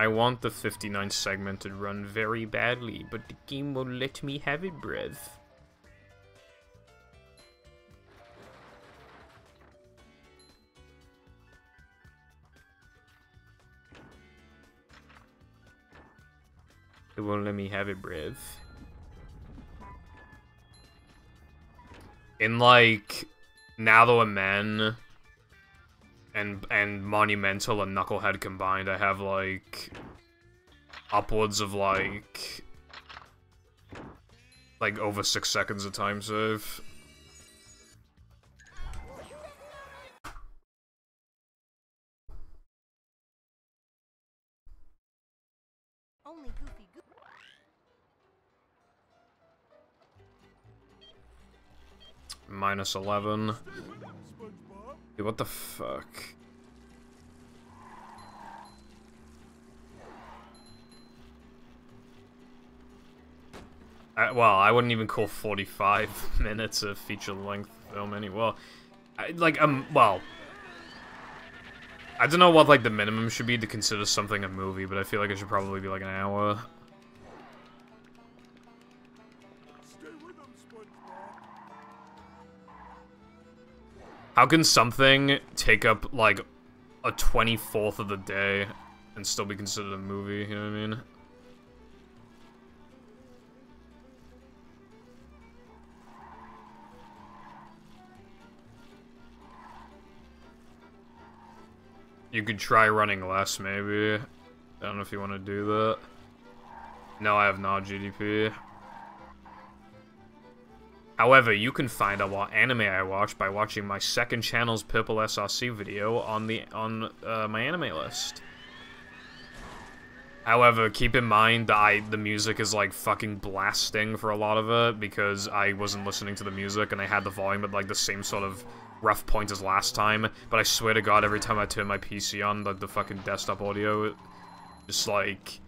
I want the 59 segmented run very badly, but the game won't let me have it, bruv. It won't let me have it, bruv. In like, now though a man, and and Monumental and Knucklehead combined, I have like upwards of like like over six seconds of time save. Only Goofy Goo. Minus 11. What the fuck? I, well, I wouldn't even call 45 minutes a feature-length film any well. I, like, um, well... I don't know what, like, the minimum should be to consider something a movie, but I feel like it should probably be, like, an hour. How can something take up, like, a 24th of the day and still be considered a movie, you know what I mean? You could try running less, maybe. I don't know if you want to do that. No, I have not GDP. However, you can find out what anime I watch by watching my second channel's Purple SRC video on the on uh, my anime list. However, keep in mind that I, the music is like fucking blasting for a lot of it because I wasn't listening to the music and I had the volume at like the same sort of rough point as last time. But I swear to God, every time I turn my PC on, like the fucking desktop audio, just like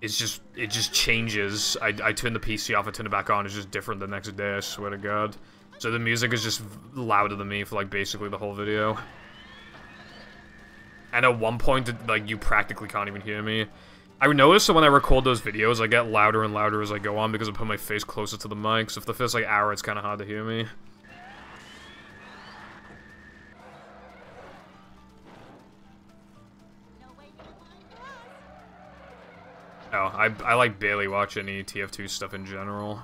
it's just it just changes. I, I turn the PC off, I turn it back on. It's just different the next day. I swear to God. So the music is just louder than me for like basically the whole video. And at one point, like you practically can't even hear me. I notice that when I record those videos, I get louder and louder as I go on because I put my face closer to the mic. So for the first like hour, it's kind of hard to hear me. Us. Oh, I I like barely watch any TF2 stuff in general.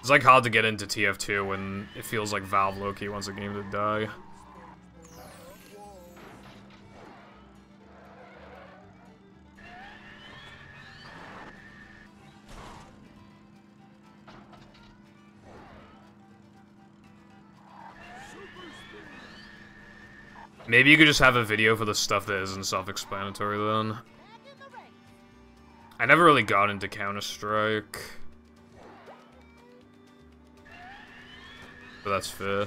It's like hard to get into TF2 when it feels like Valve Loki wants a game to die. Maybe you could just have a video for the stuff that isn't self-explanatory then. I never really got into Counter-Strike. But that's fair.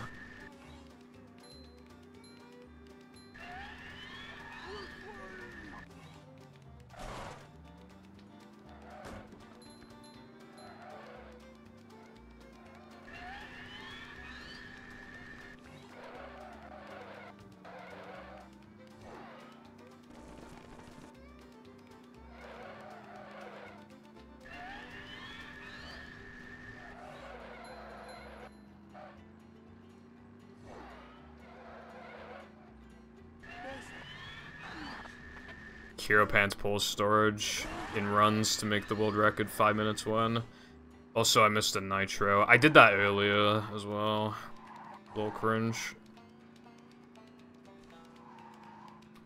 Hero Pants pulls storage in runs to make the world record 5 minutes one. Also, I missed a Nitro. I did that earlier as well. A little cringe.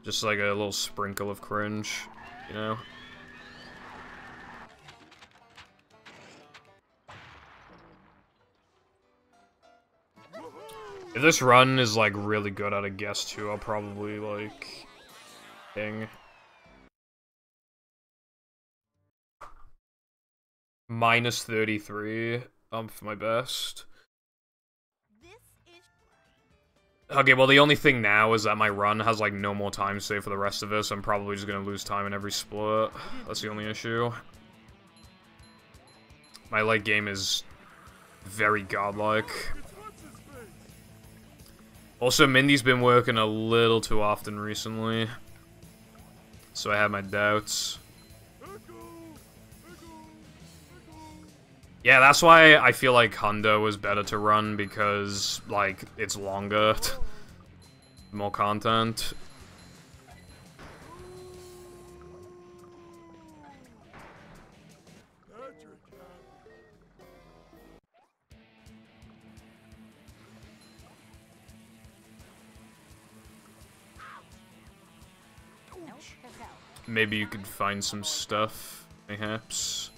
Just like a little sprinkle of cringe, you know? If this run is like really good at a guess too, I'll probably like ping. Minus 33 um, for my best. Okay, well the only thing now is that my run has like no more time save for the rest of so I'm probably just gonna lose time in every split. That's the only issue. My late game is very godlike. Also, Mindy's been working a little too often recently. So I have my doubts. Yeah, that's why I feel like Hundo is better to run because, like, it's longer. More content. Maybe you could find some stuff, perhaps.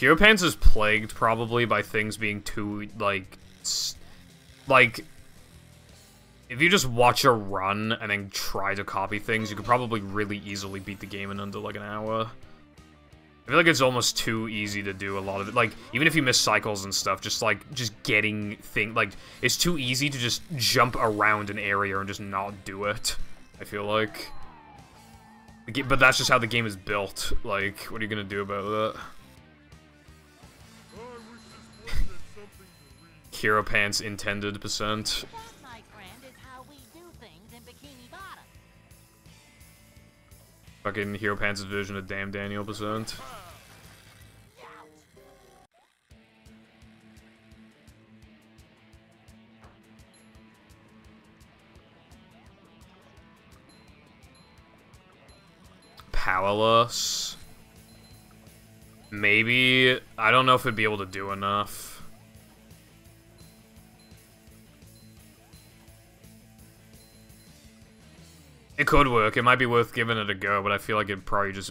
Hero Pants is plagued probably by things being too like, like. If you just watch a run and then try to copy things, you could probably really easily beat the game in under like an hour. I feel like it's almost too easy to do a lot of it. Like, even if you miss cycles and stuff, just like, just getting thing like, it's too easy to just jump around an area and just not do it. I feel like. But that's just how the game is built. Like, what are you gonna do about that? Hero Pants intended percent. That, my friend, is how we do things in Bikini Bottom. Fucking Hero Pants' version of Damn Daniel percent. Uh, Powerless. Maybe. I don't know if it'd be able to do enough. It could work. It might be worth giving it a go, but I feel like it'd probably just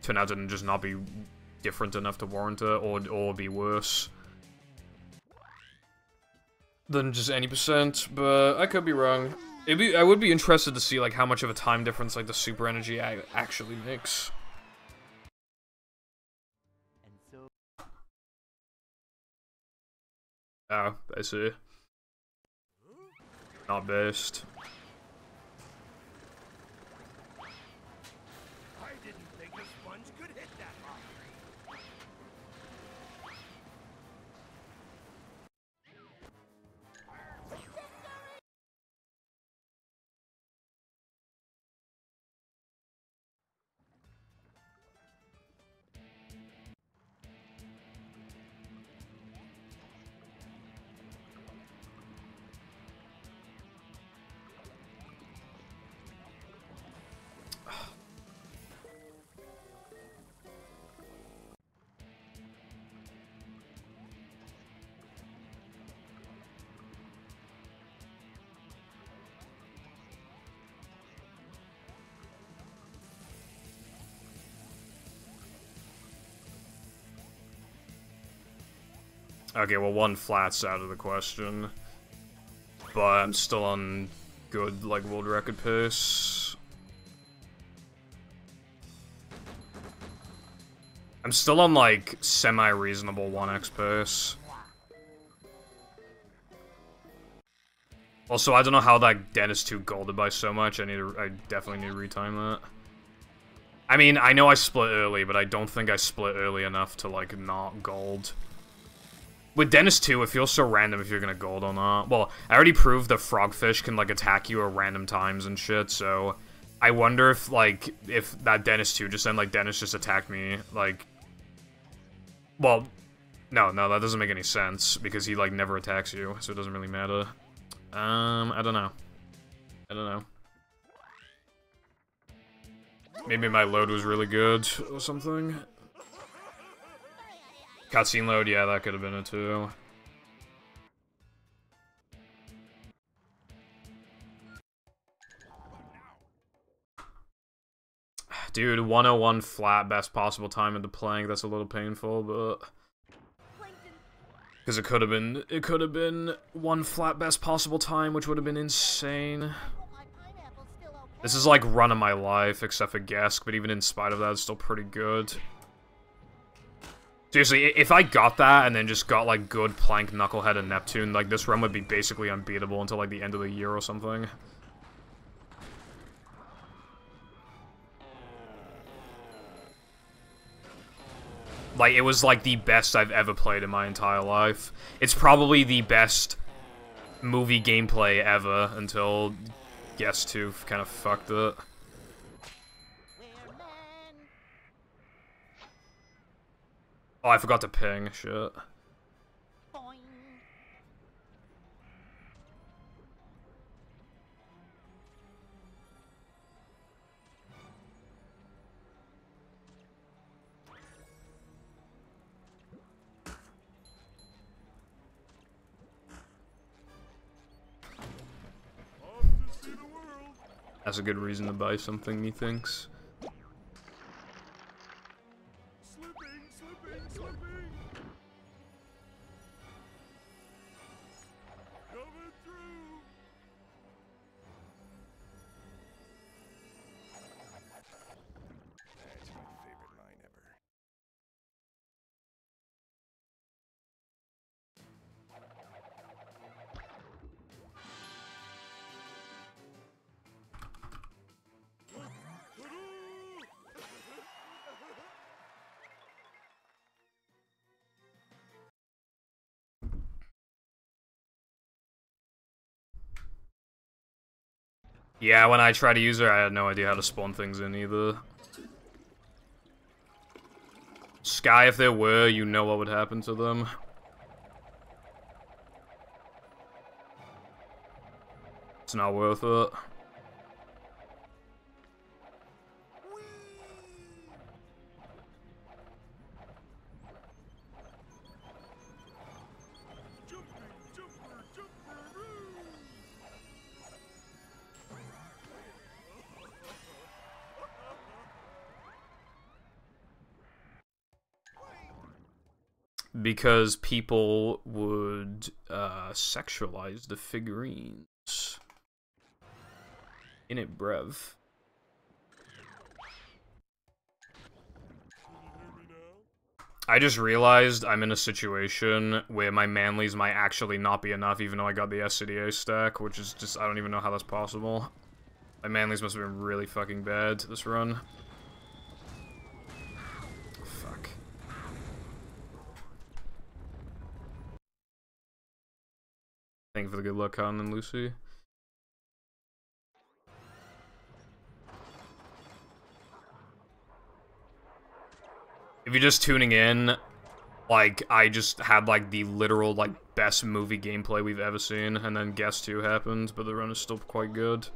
turn out to just not be different enough to warrant it, or or be worse than just any percent. But I could be wrong. It'd be, I would be interested to see like how much of a time difference like the super energy actually makes. Oh, I see. Not best. Okay, well one flat's out of the question. But I'm still on good like world record pace. I'm still on like semi-reasonable 1x pace. Also, I don't know how that Dennis 2 golded by so much. I need to, I definitely need to retime that. I mean, I know I split early, but I don't think I split early enough to like not gold. With Dennis 2, it feels so random if you're gonna gold or not. Well, I already proved that Frogfish can, like, attack you at random times and shit, so... I wonder if, like, if that Dennis 2 just then, like, Dennis just attacked me, like... Well, no, no, that doesn't make any sense, because he, like, never attacks you, so it doesn't really matter. Um, I don't know. I don't know. Maybe my load was really good, or something. Cutscene load, yeah, that could have been it too. Dude, 101 flat, best possible time into playing. That's a little painful, but because it could have been, it could have been one flat best possible time, which would have been insane. Well, my pineapple's still okay. This is like run of my life, except for Gesk, but even in spite of that, it's still pretty good. Seriously, if I got that and then just got like good Plank, Knucklehead, and Neptune, like this run would be basically unbeatable until like the end of the year or something. Like, it was like the best I've ever played in my entire life. It's probably the best movie gameplay ever until Guess 2 kind of fucked it. Oh, I forgot to ping. Shit. That's a good reason to buy something, methinks. Yeah, when I tried to use her, I had no idea how to spawn things in either. Sky, if there were, you know what would happen to them. It's not worth it. Because people would uh, sexualize the figurines. In it, brev. I just realized I'm in a situation where my manlies might actually not be enough, even though I got the SCDA stack, which is just, I don't even know how that's possible. My manlies must have been really fucking bad this run. Fuck. Thank you for the good luck, Cotton and Lucy. If you're just tuning in, like, I just had, like, the literal, like, best movie gameplay we've ever seen, and then Guess 2 happened, but the run is still quite good.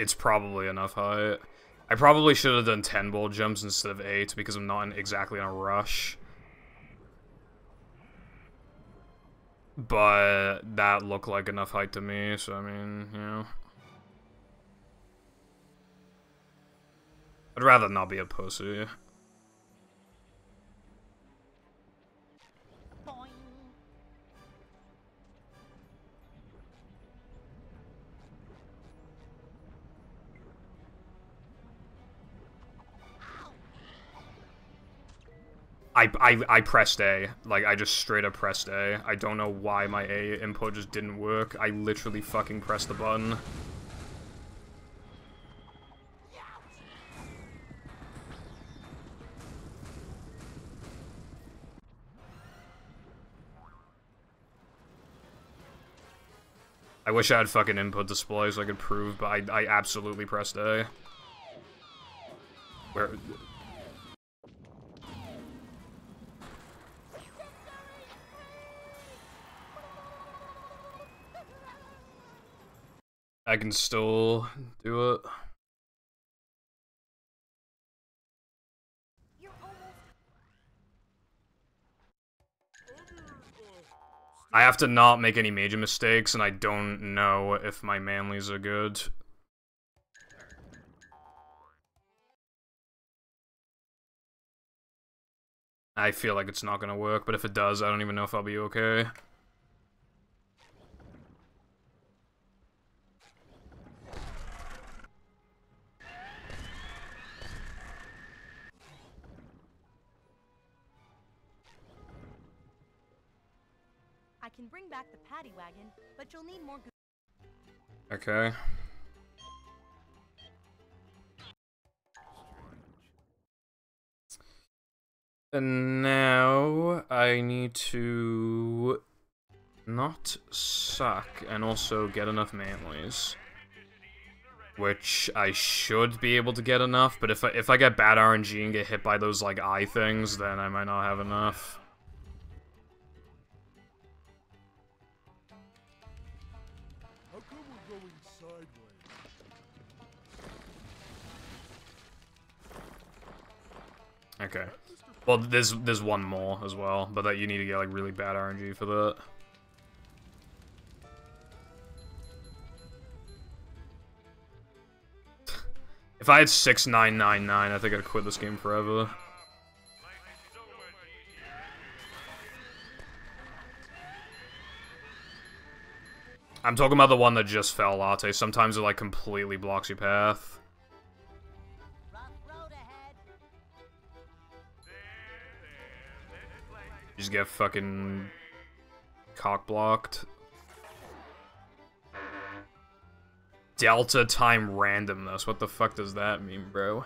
It's probably enough height. I probably should have done 10 ball jumps instead of 8 because I'm not in exactly in a rush. But that looked like enough height to me, so I mean, you know. I'd rather not be a pussy. I, I, I pressed A. Like, I just straight up pressed A. I don't know why my A input just didn't work. I literally fucking pressed the button. I wish I had fucking input display so I could prove, but I, I absolutely pressed A. Where... I can still do it. I have to not make any major mistakes, and I don't know if my manlies are good. I feel like it's not gonna work, but if it does, I don't even know if I'll be okay. Can bring back the paddy wagon, but you'll need more. Okay. And now I need to not suck and also get enough manlies. which I should be able to get enough. But if I, if I get bad RNG and get hit by those like eye things, then I might not have enough. Okay. Well, there's there's one more as well, but that you need to get like really bad RNG for that. If I had 6999, I think I'd quit this game forever. I'm talking about the one that just fell, Latte. Sometimes it, like, completely blocks your path. Just get fucking... cock blocked. Delta time randomness. What the fuck does that mean, bro?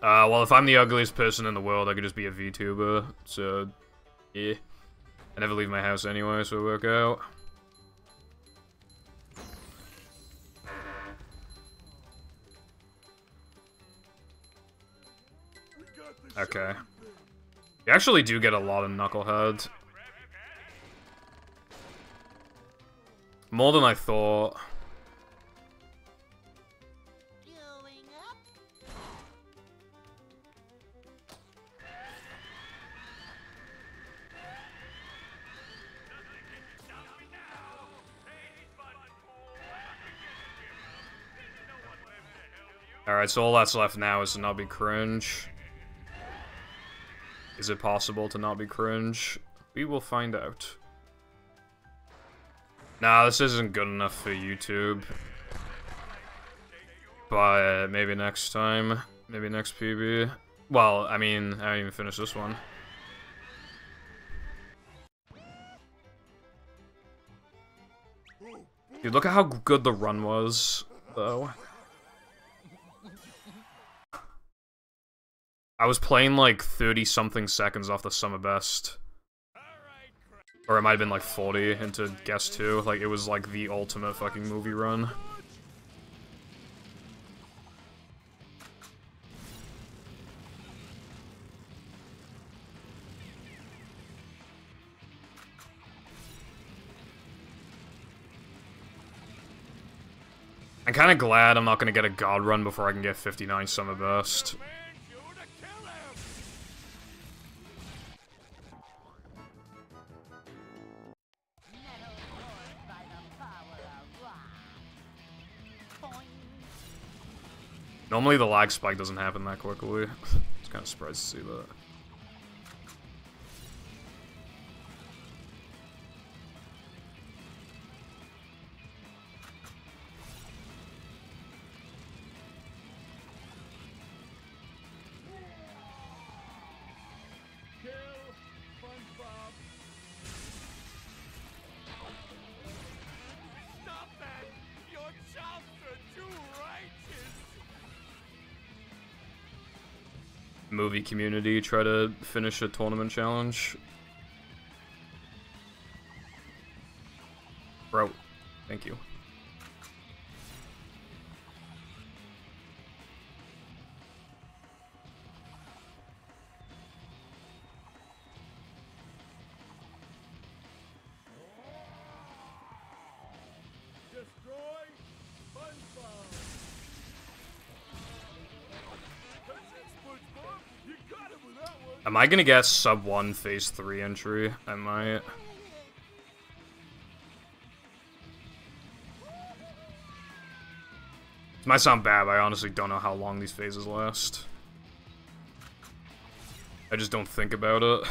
Uh, well, if I'm the ugliest person in the world, I could just be a VTuber. So, yeah. I never leave my house anyway, so work out. Okay. You actually do get a lot of knuckleheads. More than I thought. Alright, so all that's left now is to not be cringe. Is it possible to not be cringe? We will find out. Nah, this isn't good enough for YouTube. But maybe next time. Maybe next PB. Well, I mean, I haven't even finished this one. Dude, look at how good the run was, though. I was playing like 30 something seconds off the sum of best. Or it might have been like 40 into guess 2. Like, it was like the ultimate fucking movie run. I'm kind of glad I'm not going to get a god run before I can get 59 sum of best. Normally the lag spike doesn't happen that quickly. Just kind of surprised to see that. Community try to finish a tournament challenge. I gonna get sub 1 phase 3 entry? I might. It might sound bad, but I honestly don't know how long these phases last. I just don't think about it.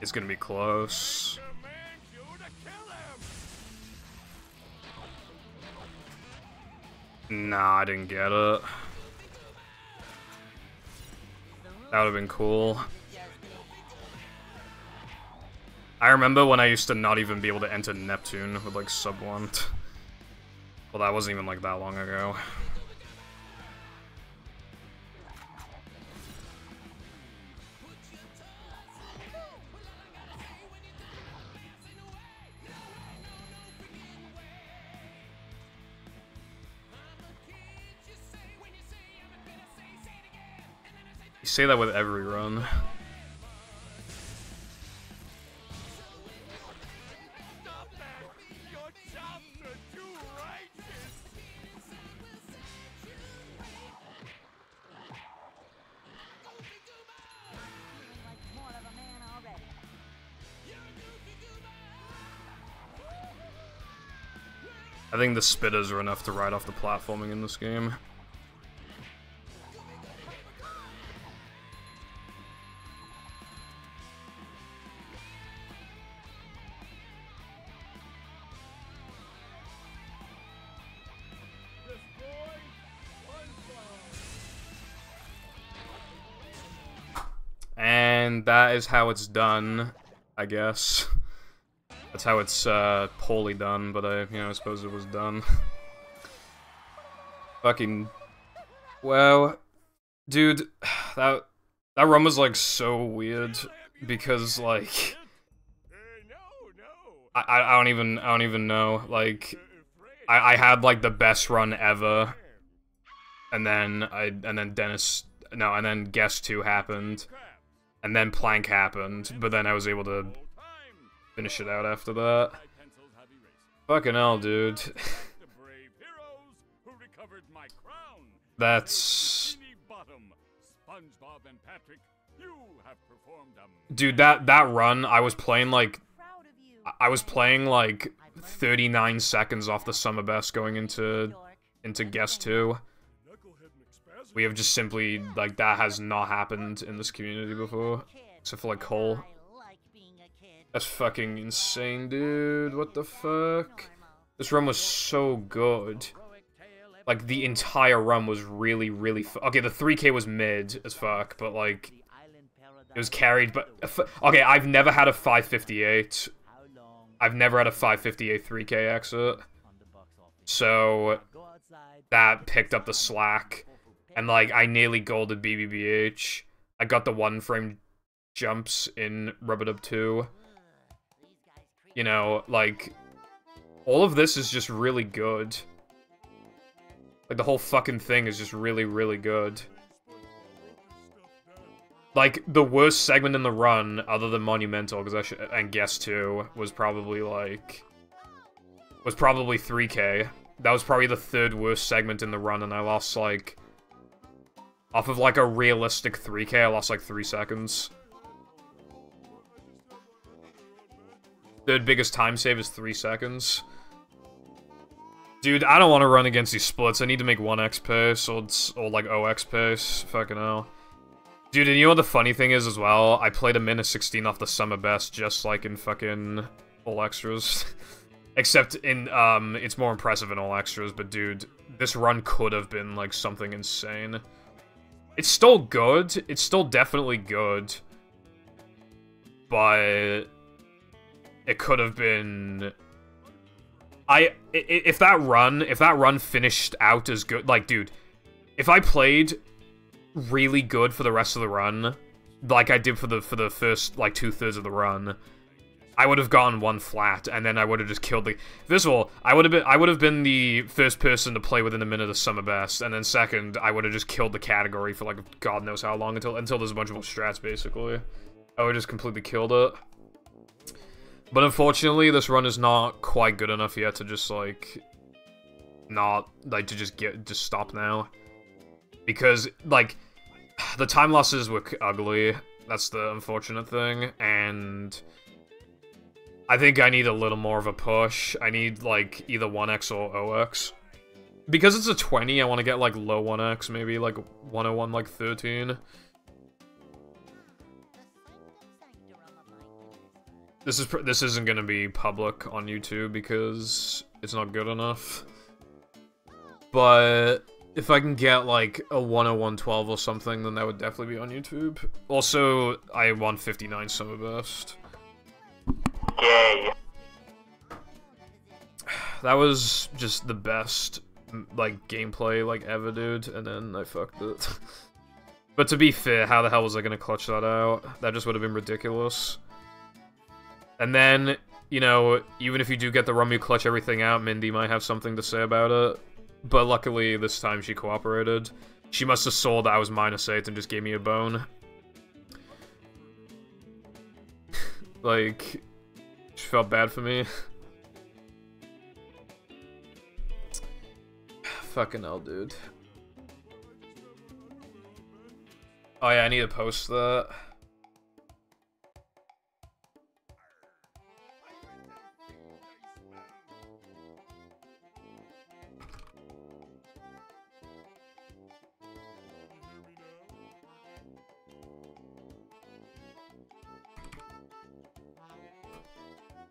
It's gonna be close. Nah, I didn't get it. That would have been cool. I remember when I used to not even be able to enter Neptune with like sub 1. Well, that wasn't even like that long ago. Say that with every run. I think the spitters are enough to ride off the platforming in this game. How it's done, I guess. That's how it's uh, poorly done, but I, you know, I suppose it was done. Fucking, well, dude, that that run was like so weird because like! I I don't even I don't even know like I I had like the best run ever, and then I and then Dennis no and then guest two happened! And then plank happened, but then I was able to finish it out after that. Fucking hell, dude. That's... Dude, that, that run, I was playing like... I was playing like 39 seconds off the sum of best going into into guest 2. We have just simply like that has not happened in this community before, except for like Cole. That's fucking insane, dude. What the fuck? This run was so good. Like the entire run was really, really. Okay, the 3K was mid as fuck, but like it was carried. But uh, okay, I've never had a 558. I've never had a 558 3K exit, so that picked up the slack. And like I nearly golded BBBH. I got the one frame jumps in 2. Ugh, these guys creep You know, like all of this is just really good. Like the whole fucking thing is just really, really good. Like the worst segment in the run, other than Monumental, because I should and Guess Two was probably like was probably 3K. That was probably the third worst segment in the run, and I lost like off of like a realistic 3K. I lost like three seconds. Third biggest time save is three seconds. Dude, I don't want to run against these splits. I need to make 1x pace or, or like 0x pace. Fucking hell. Dude, and you know what the funny thing is as well? I played a minute 16 off the sum of best just like in fucking all extras. Except in, um, it's more impressive in all extras, but dude, this run could have been like something insane. It's still good. It's still definitely good. But it could have been I if that run if that run finished out as good like dude if I played really good for the rest of the run like I did for the for the first like two thirds of the run I would have gotten one flat and then I would have just killed the first of all I would have been I would have been the first person to play within a minute of sum of best and then second I would have just killed the category for like god knows how long until until there's a bunch of strats basically. I would have just completely killed it. But unfortunately, this run is not quite good enough yet to just like not like to just get just stop now. Because like the time losses were ugly. That's the unfortunate thing, and I think I need a little more of a push. I need like either 1x or 0x. Because it's a 20, I want to get like low 1x, maybe like 101, like 13. This is this isn't gonna be public on YouTube because it's not good enough. But if I can get like a 10112 or something, then that would definitely be on YouTube. Also, I won 59 sum of best. That was just the best like gameplay like ever, dude. And then I fucked it. but to be fair, how the hell was I gonna clutch that out? That just would have been ridiculous. And then, you know, even if you do get the rum, you clutch everything out, Mindy might have something to say about it. but luckily this time she cooperated. She must have saw that I was minus 8 and just gave me a bone. like, she felt bad for me. Fucking hell, dude. Oh yeah, I need to post that.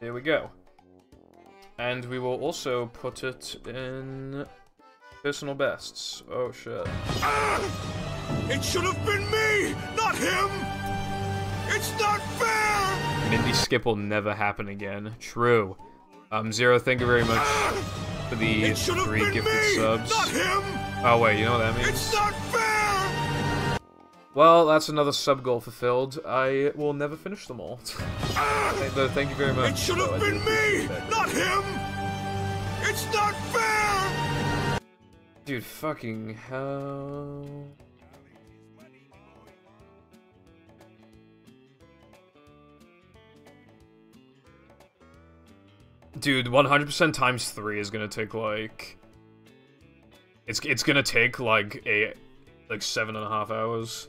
There we go. And we will also put it in personal bests. Oh shit. It should have been me, not him! It's not fair! Mindy skip will never happen again. True. Um, Zero, thank you very much for the It should have three gifted me, subs. not him! Oh wait, you know what that means? It's not fair! Well, that's another sub goal fulfilled. I will never finish them all. Ah! Thank- but thank you very much. It should have been me, not him! It's not fair! Dude, fucking hell. Dude, 100% times 3 is gonna take, like... It's, it's gonna take, like, a... Like, seven and a half hours.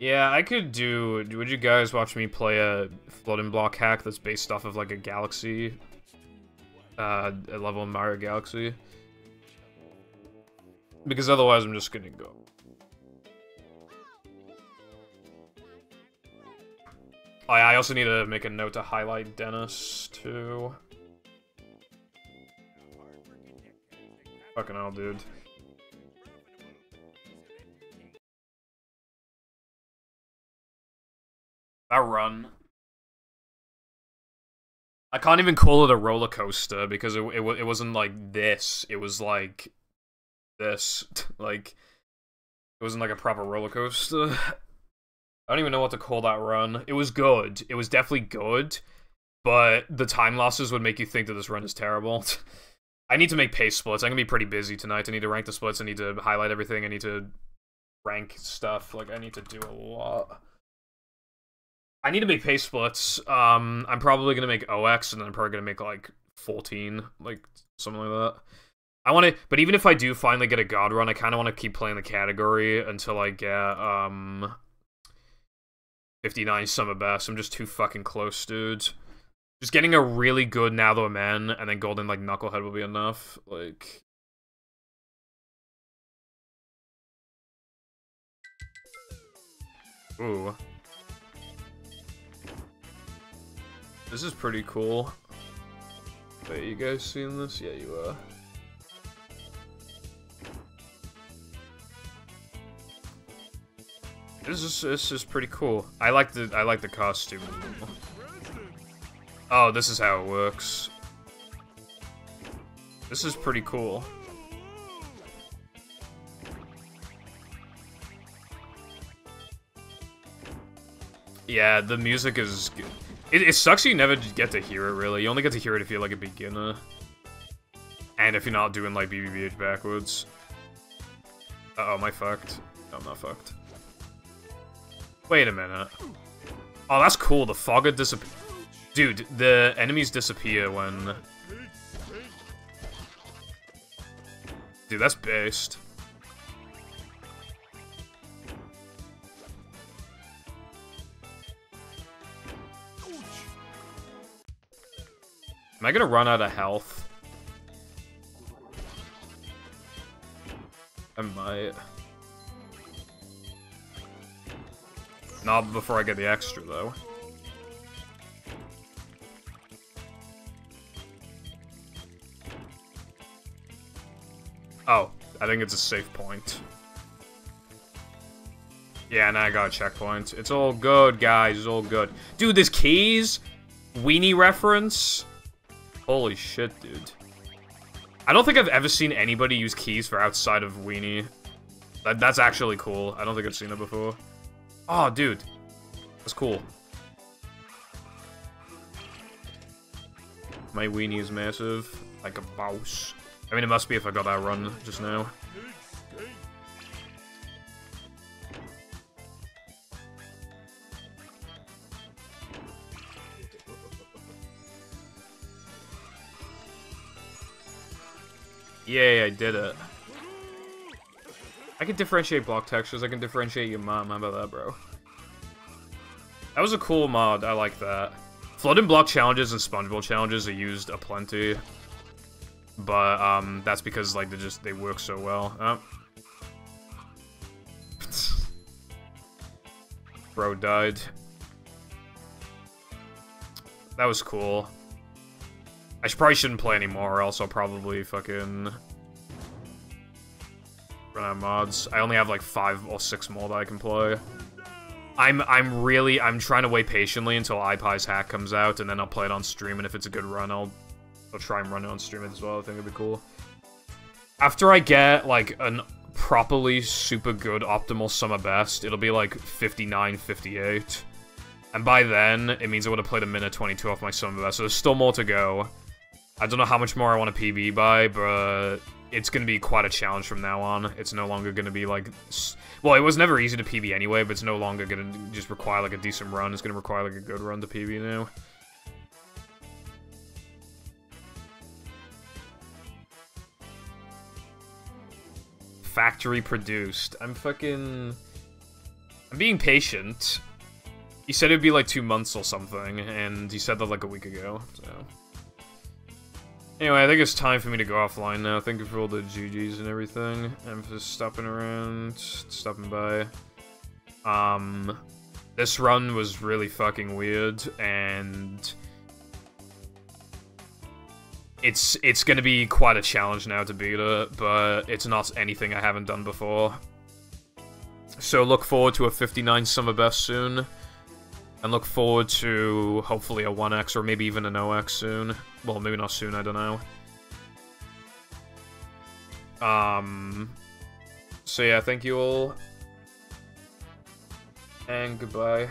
Yeah, I could do... Would you guys watch me play a floating block hack that's based off of, like, a galaxy? Uh, a level in Mario Galaxy? Because otherwise I'm just gonna go. Oh, yeah, I also need to make a note to highlight Dennis, too. Fucking hell, dude. That run. I can't even call it a roller coaster because it it, it wasn't like this. It was like this. like it wasn't like a proper roller coaster. I don't even know what to call that run. It was good. It was definitely good, but the time losses would make you think that this run is terrible. I need to make pace splits. I'm gonna be pretty busy tonight. I need to rank the splits. I need to highlight everything. I need to rank stuff. Like I need to do a lot. I need to make pace splits. Um, I'm probably gonna make OX, and then I'm probably gonna make like 14, like something like that. I want to, but even if I do finally get a god run, I kind of want to keep playing the category until I get um 59 sum of best. I'm just too fucking close, dude. Just getting a really good now though man, and then golden like knucklehead will be enough. Like. Ooh. This is pretty cool. Wait, you guys seen this? Yeah, you are. This is this is pretty cool. I like the I like the costume. Oh, this is how it works. This is pretty cool. Yeah, the music is. g- It, it sucks you never get to hear it really. You only get to hear it if you're like a beginner, and if you're not doing like BBBH backwards. Uh oh, am I fucked? No, I'm not fucked. Wait a minute. Oh, that's cool. The fogger disappear. Dude, the enemies disappear when. Dude, that's based. Am I gonna run out of health? I might. Not before I get the extra, though. Oh, I think it's a safe point. Yeah, now I got a checkpoint. It's all good, guys. It's all good. Dude, this keys weenie reference. Holy shit, dude. I don't think I've ever seen anybody use keys for outside of weenie. That, that's actually cool. I don't think I've seen it before. Oh, dude. That's cool. My weenie is massive, like a boss. I mean, it must be if I got that run just now. Yay, I did it. I can differentiate block textures, I can differentiate your mom. How about that, bro? That was a cool mod, I like that. Floating block challenges and sponge bowl challenges are used aplenty. But, um, that's because, like, they just, they work so well. Oh. Bro died. That was cool. I should, probably shouldn't play anymore, or else I'll probably fucking run out of mods. I only have like five or six more that I can play. I'm I'm really I'm trying to wait patiently until iPie's hack comes out, and then I'll play it on stream. And if it's a good run, I'll I'll try and run it on stream as well. I think it'd be cool. After I get like an properly super good optimal sum of best, it'll be like 59, 58. And by then, it means I would have played a minute 22 off my sum of best. So there's still more to go. I don't know how much more I want to PB by, but it's going to be quite a challenge from now on. It's no longer going to be like... Well, it was never easy to PB anyway, but it's no longer going to just require like a decent run. It's going to require like a good run to PB now. Factory produced. I'm fucking... I'm being patient. He said it'd be like two months or something, and he said that like a week ago, so... Anyway, I think it's time for me to go offline now. Thank you for all the GGs and everything, and for stopping around, stopping by. Um, this run was really fucking weird, and it's it's gonna be quite a challenge now to beat it, but it's not anything I haven't done before. So look forward to a 59 sum of best soon. And look forward to hopefully a 1x or maybe even an OX soon. Well, maybe not soon, I don't know. Um, so yeah, thank you all. And goodbye.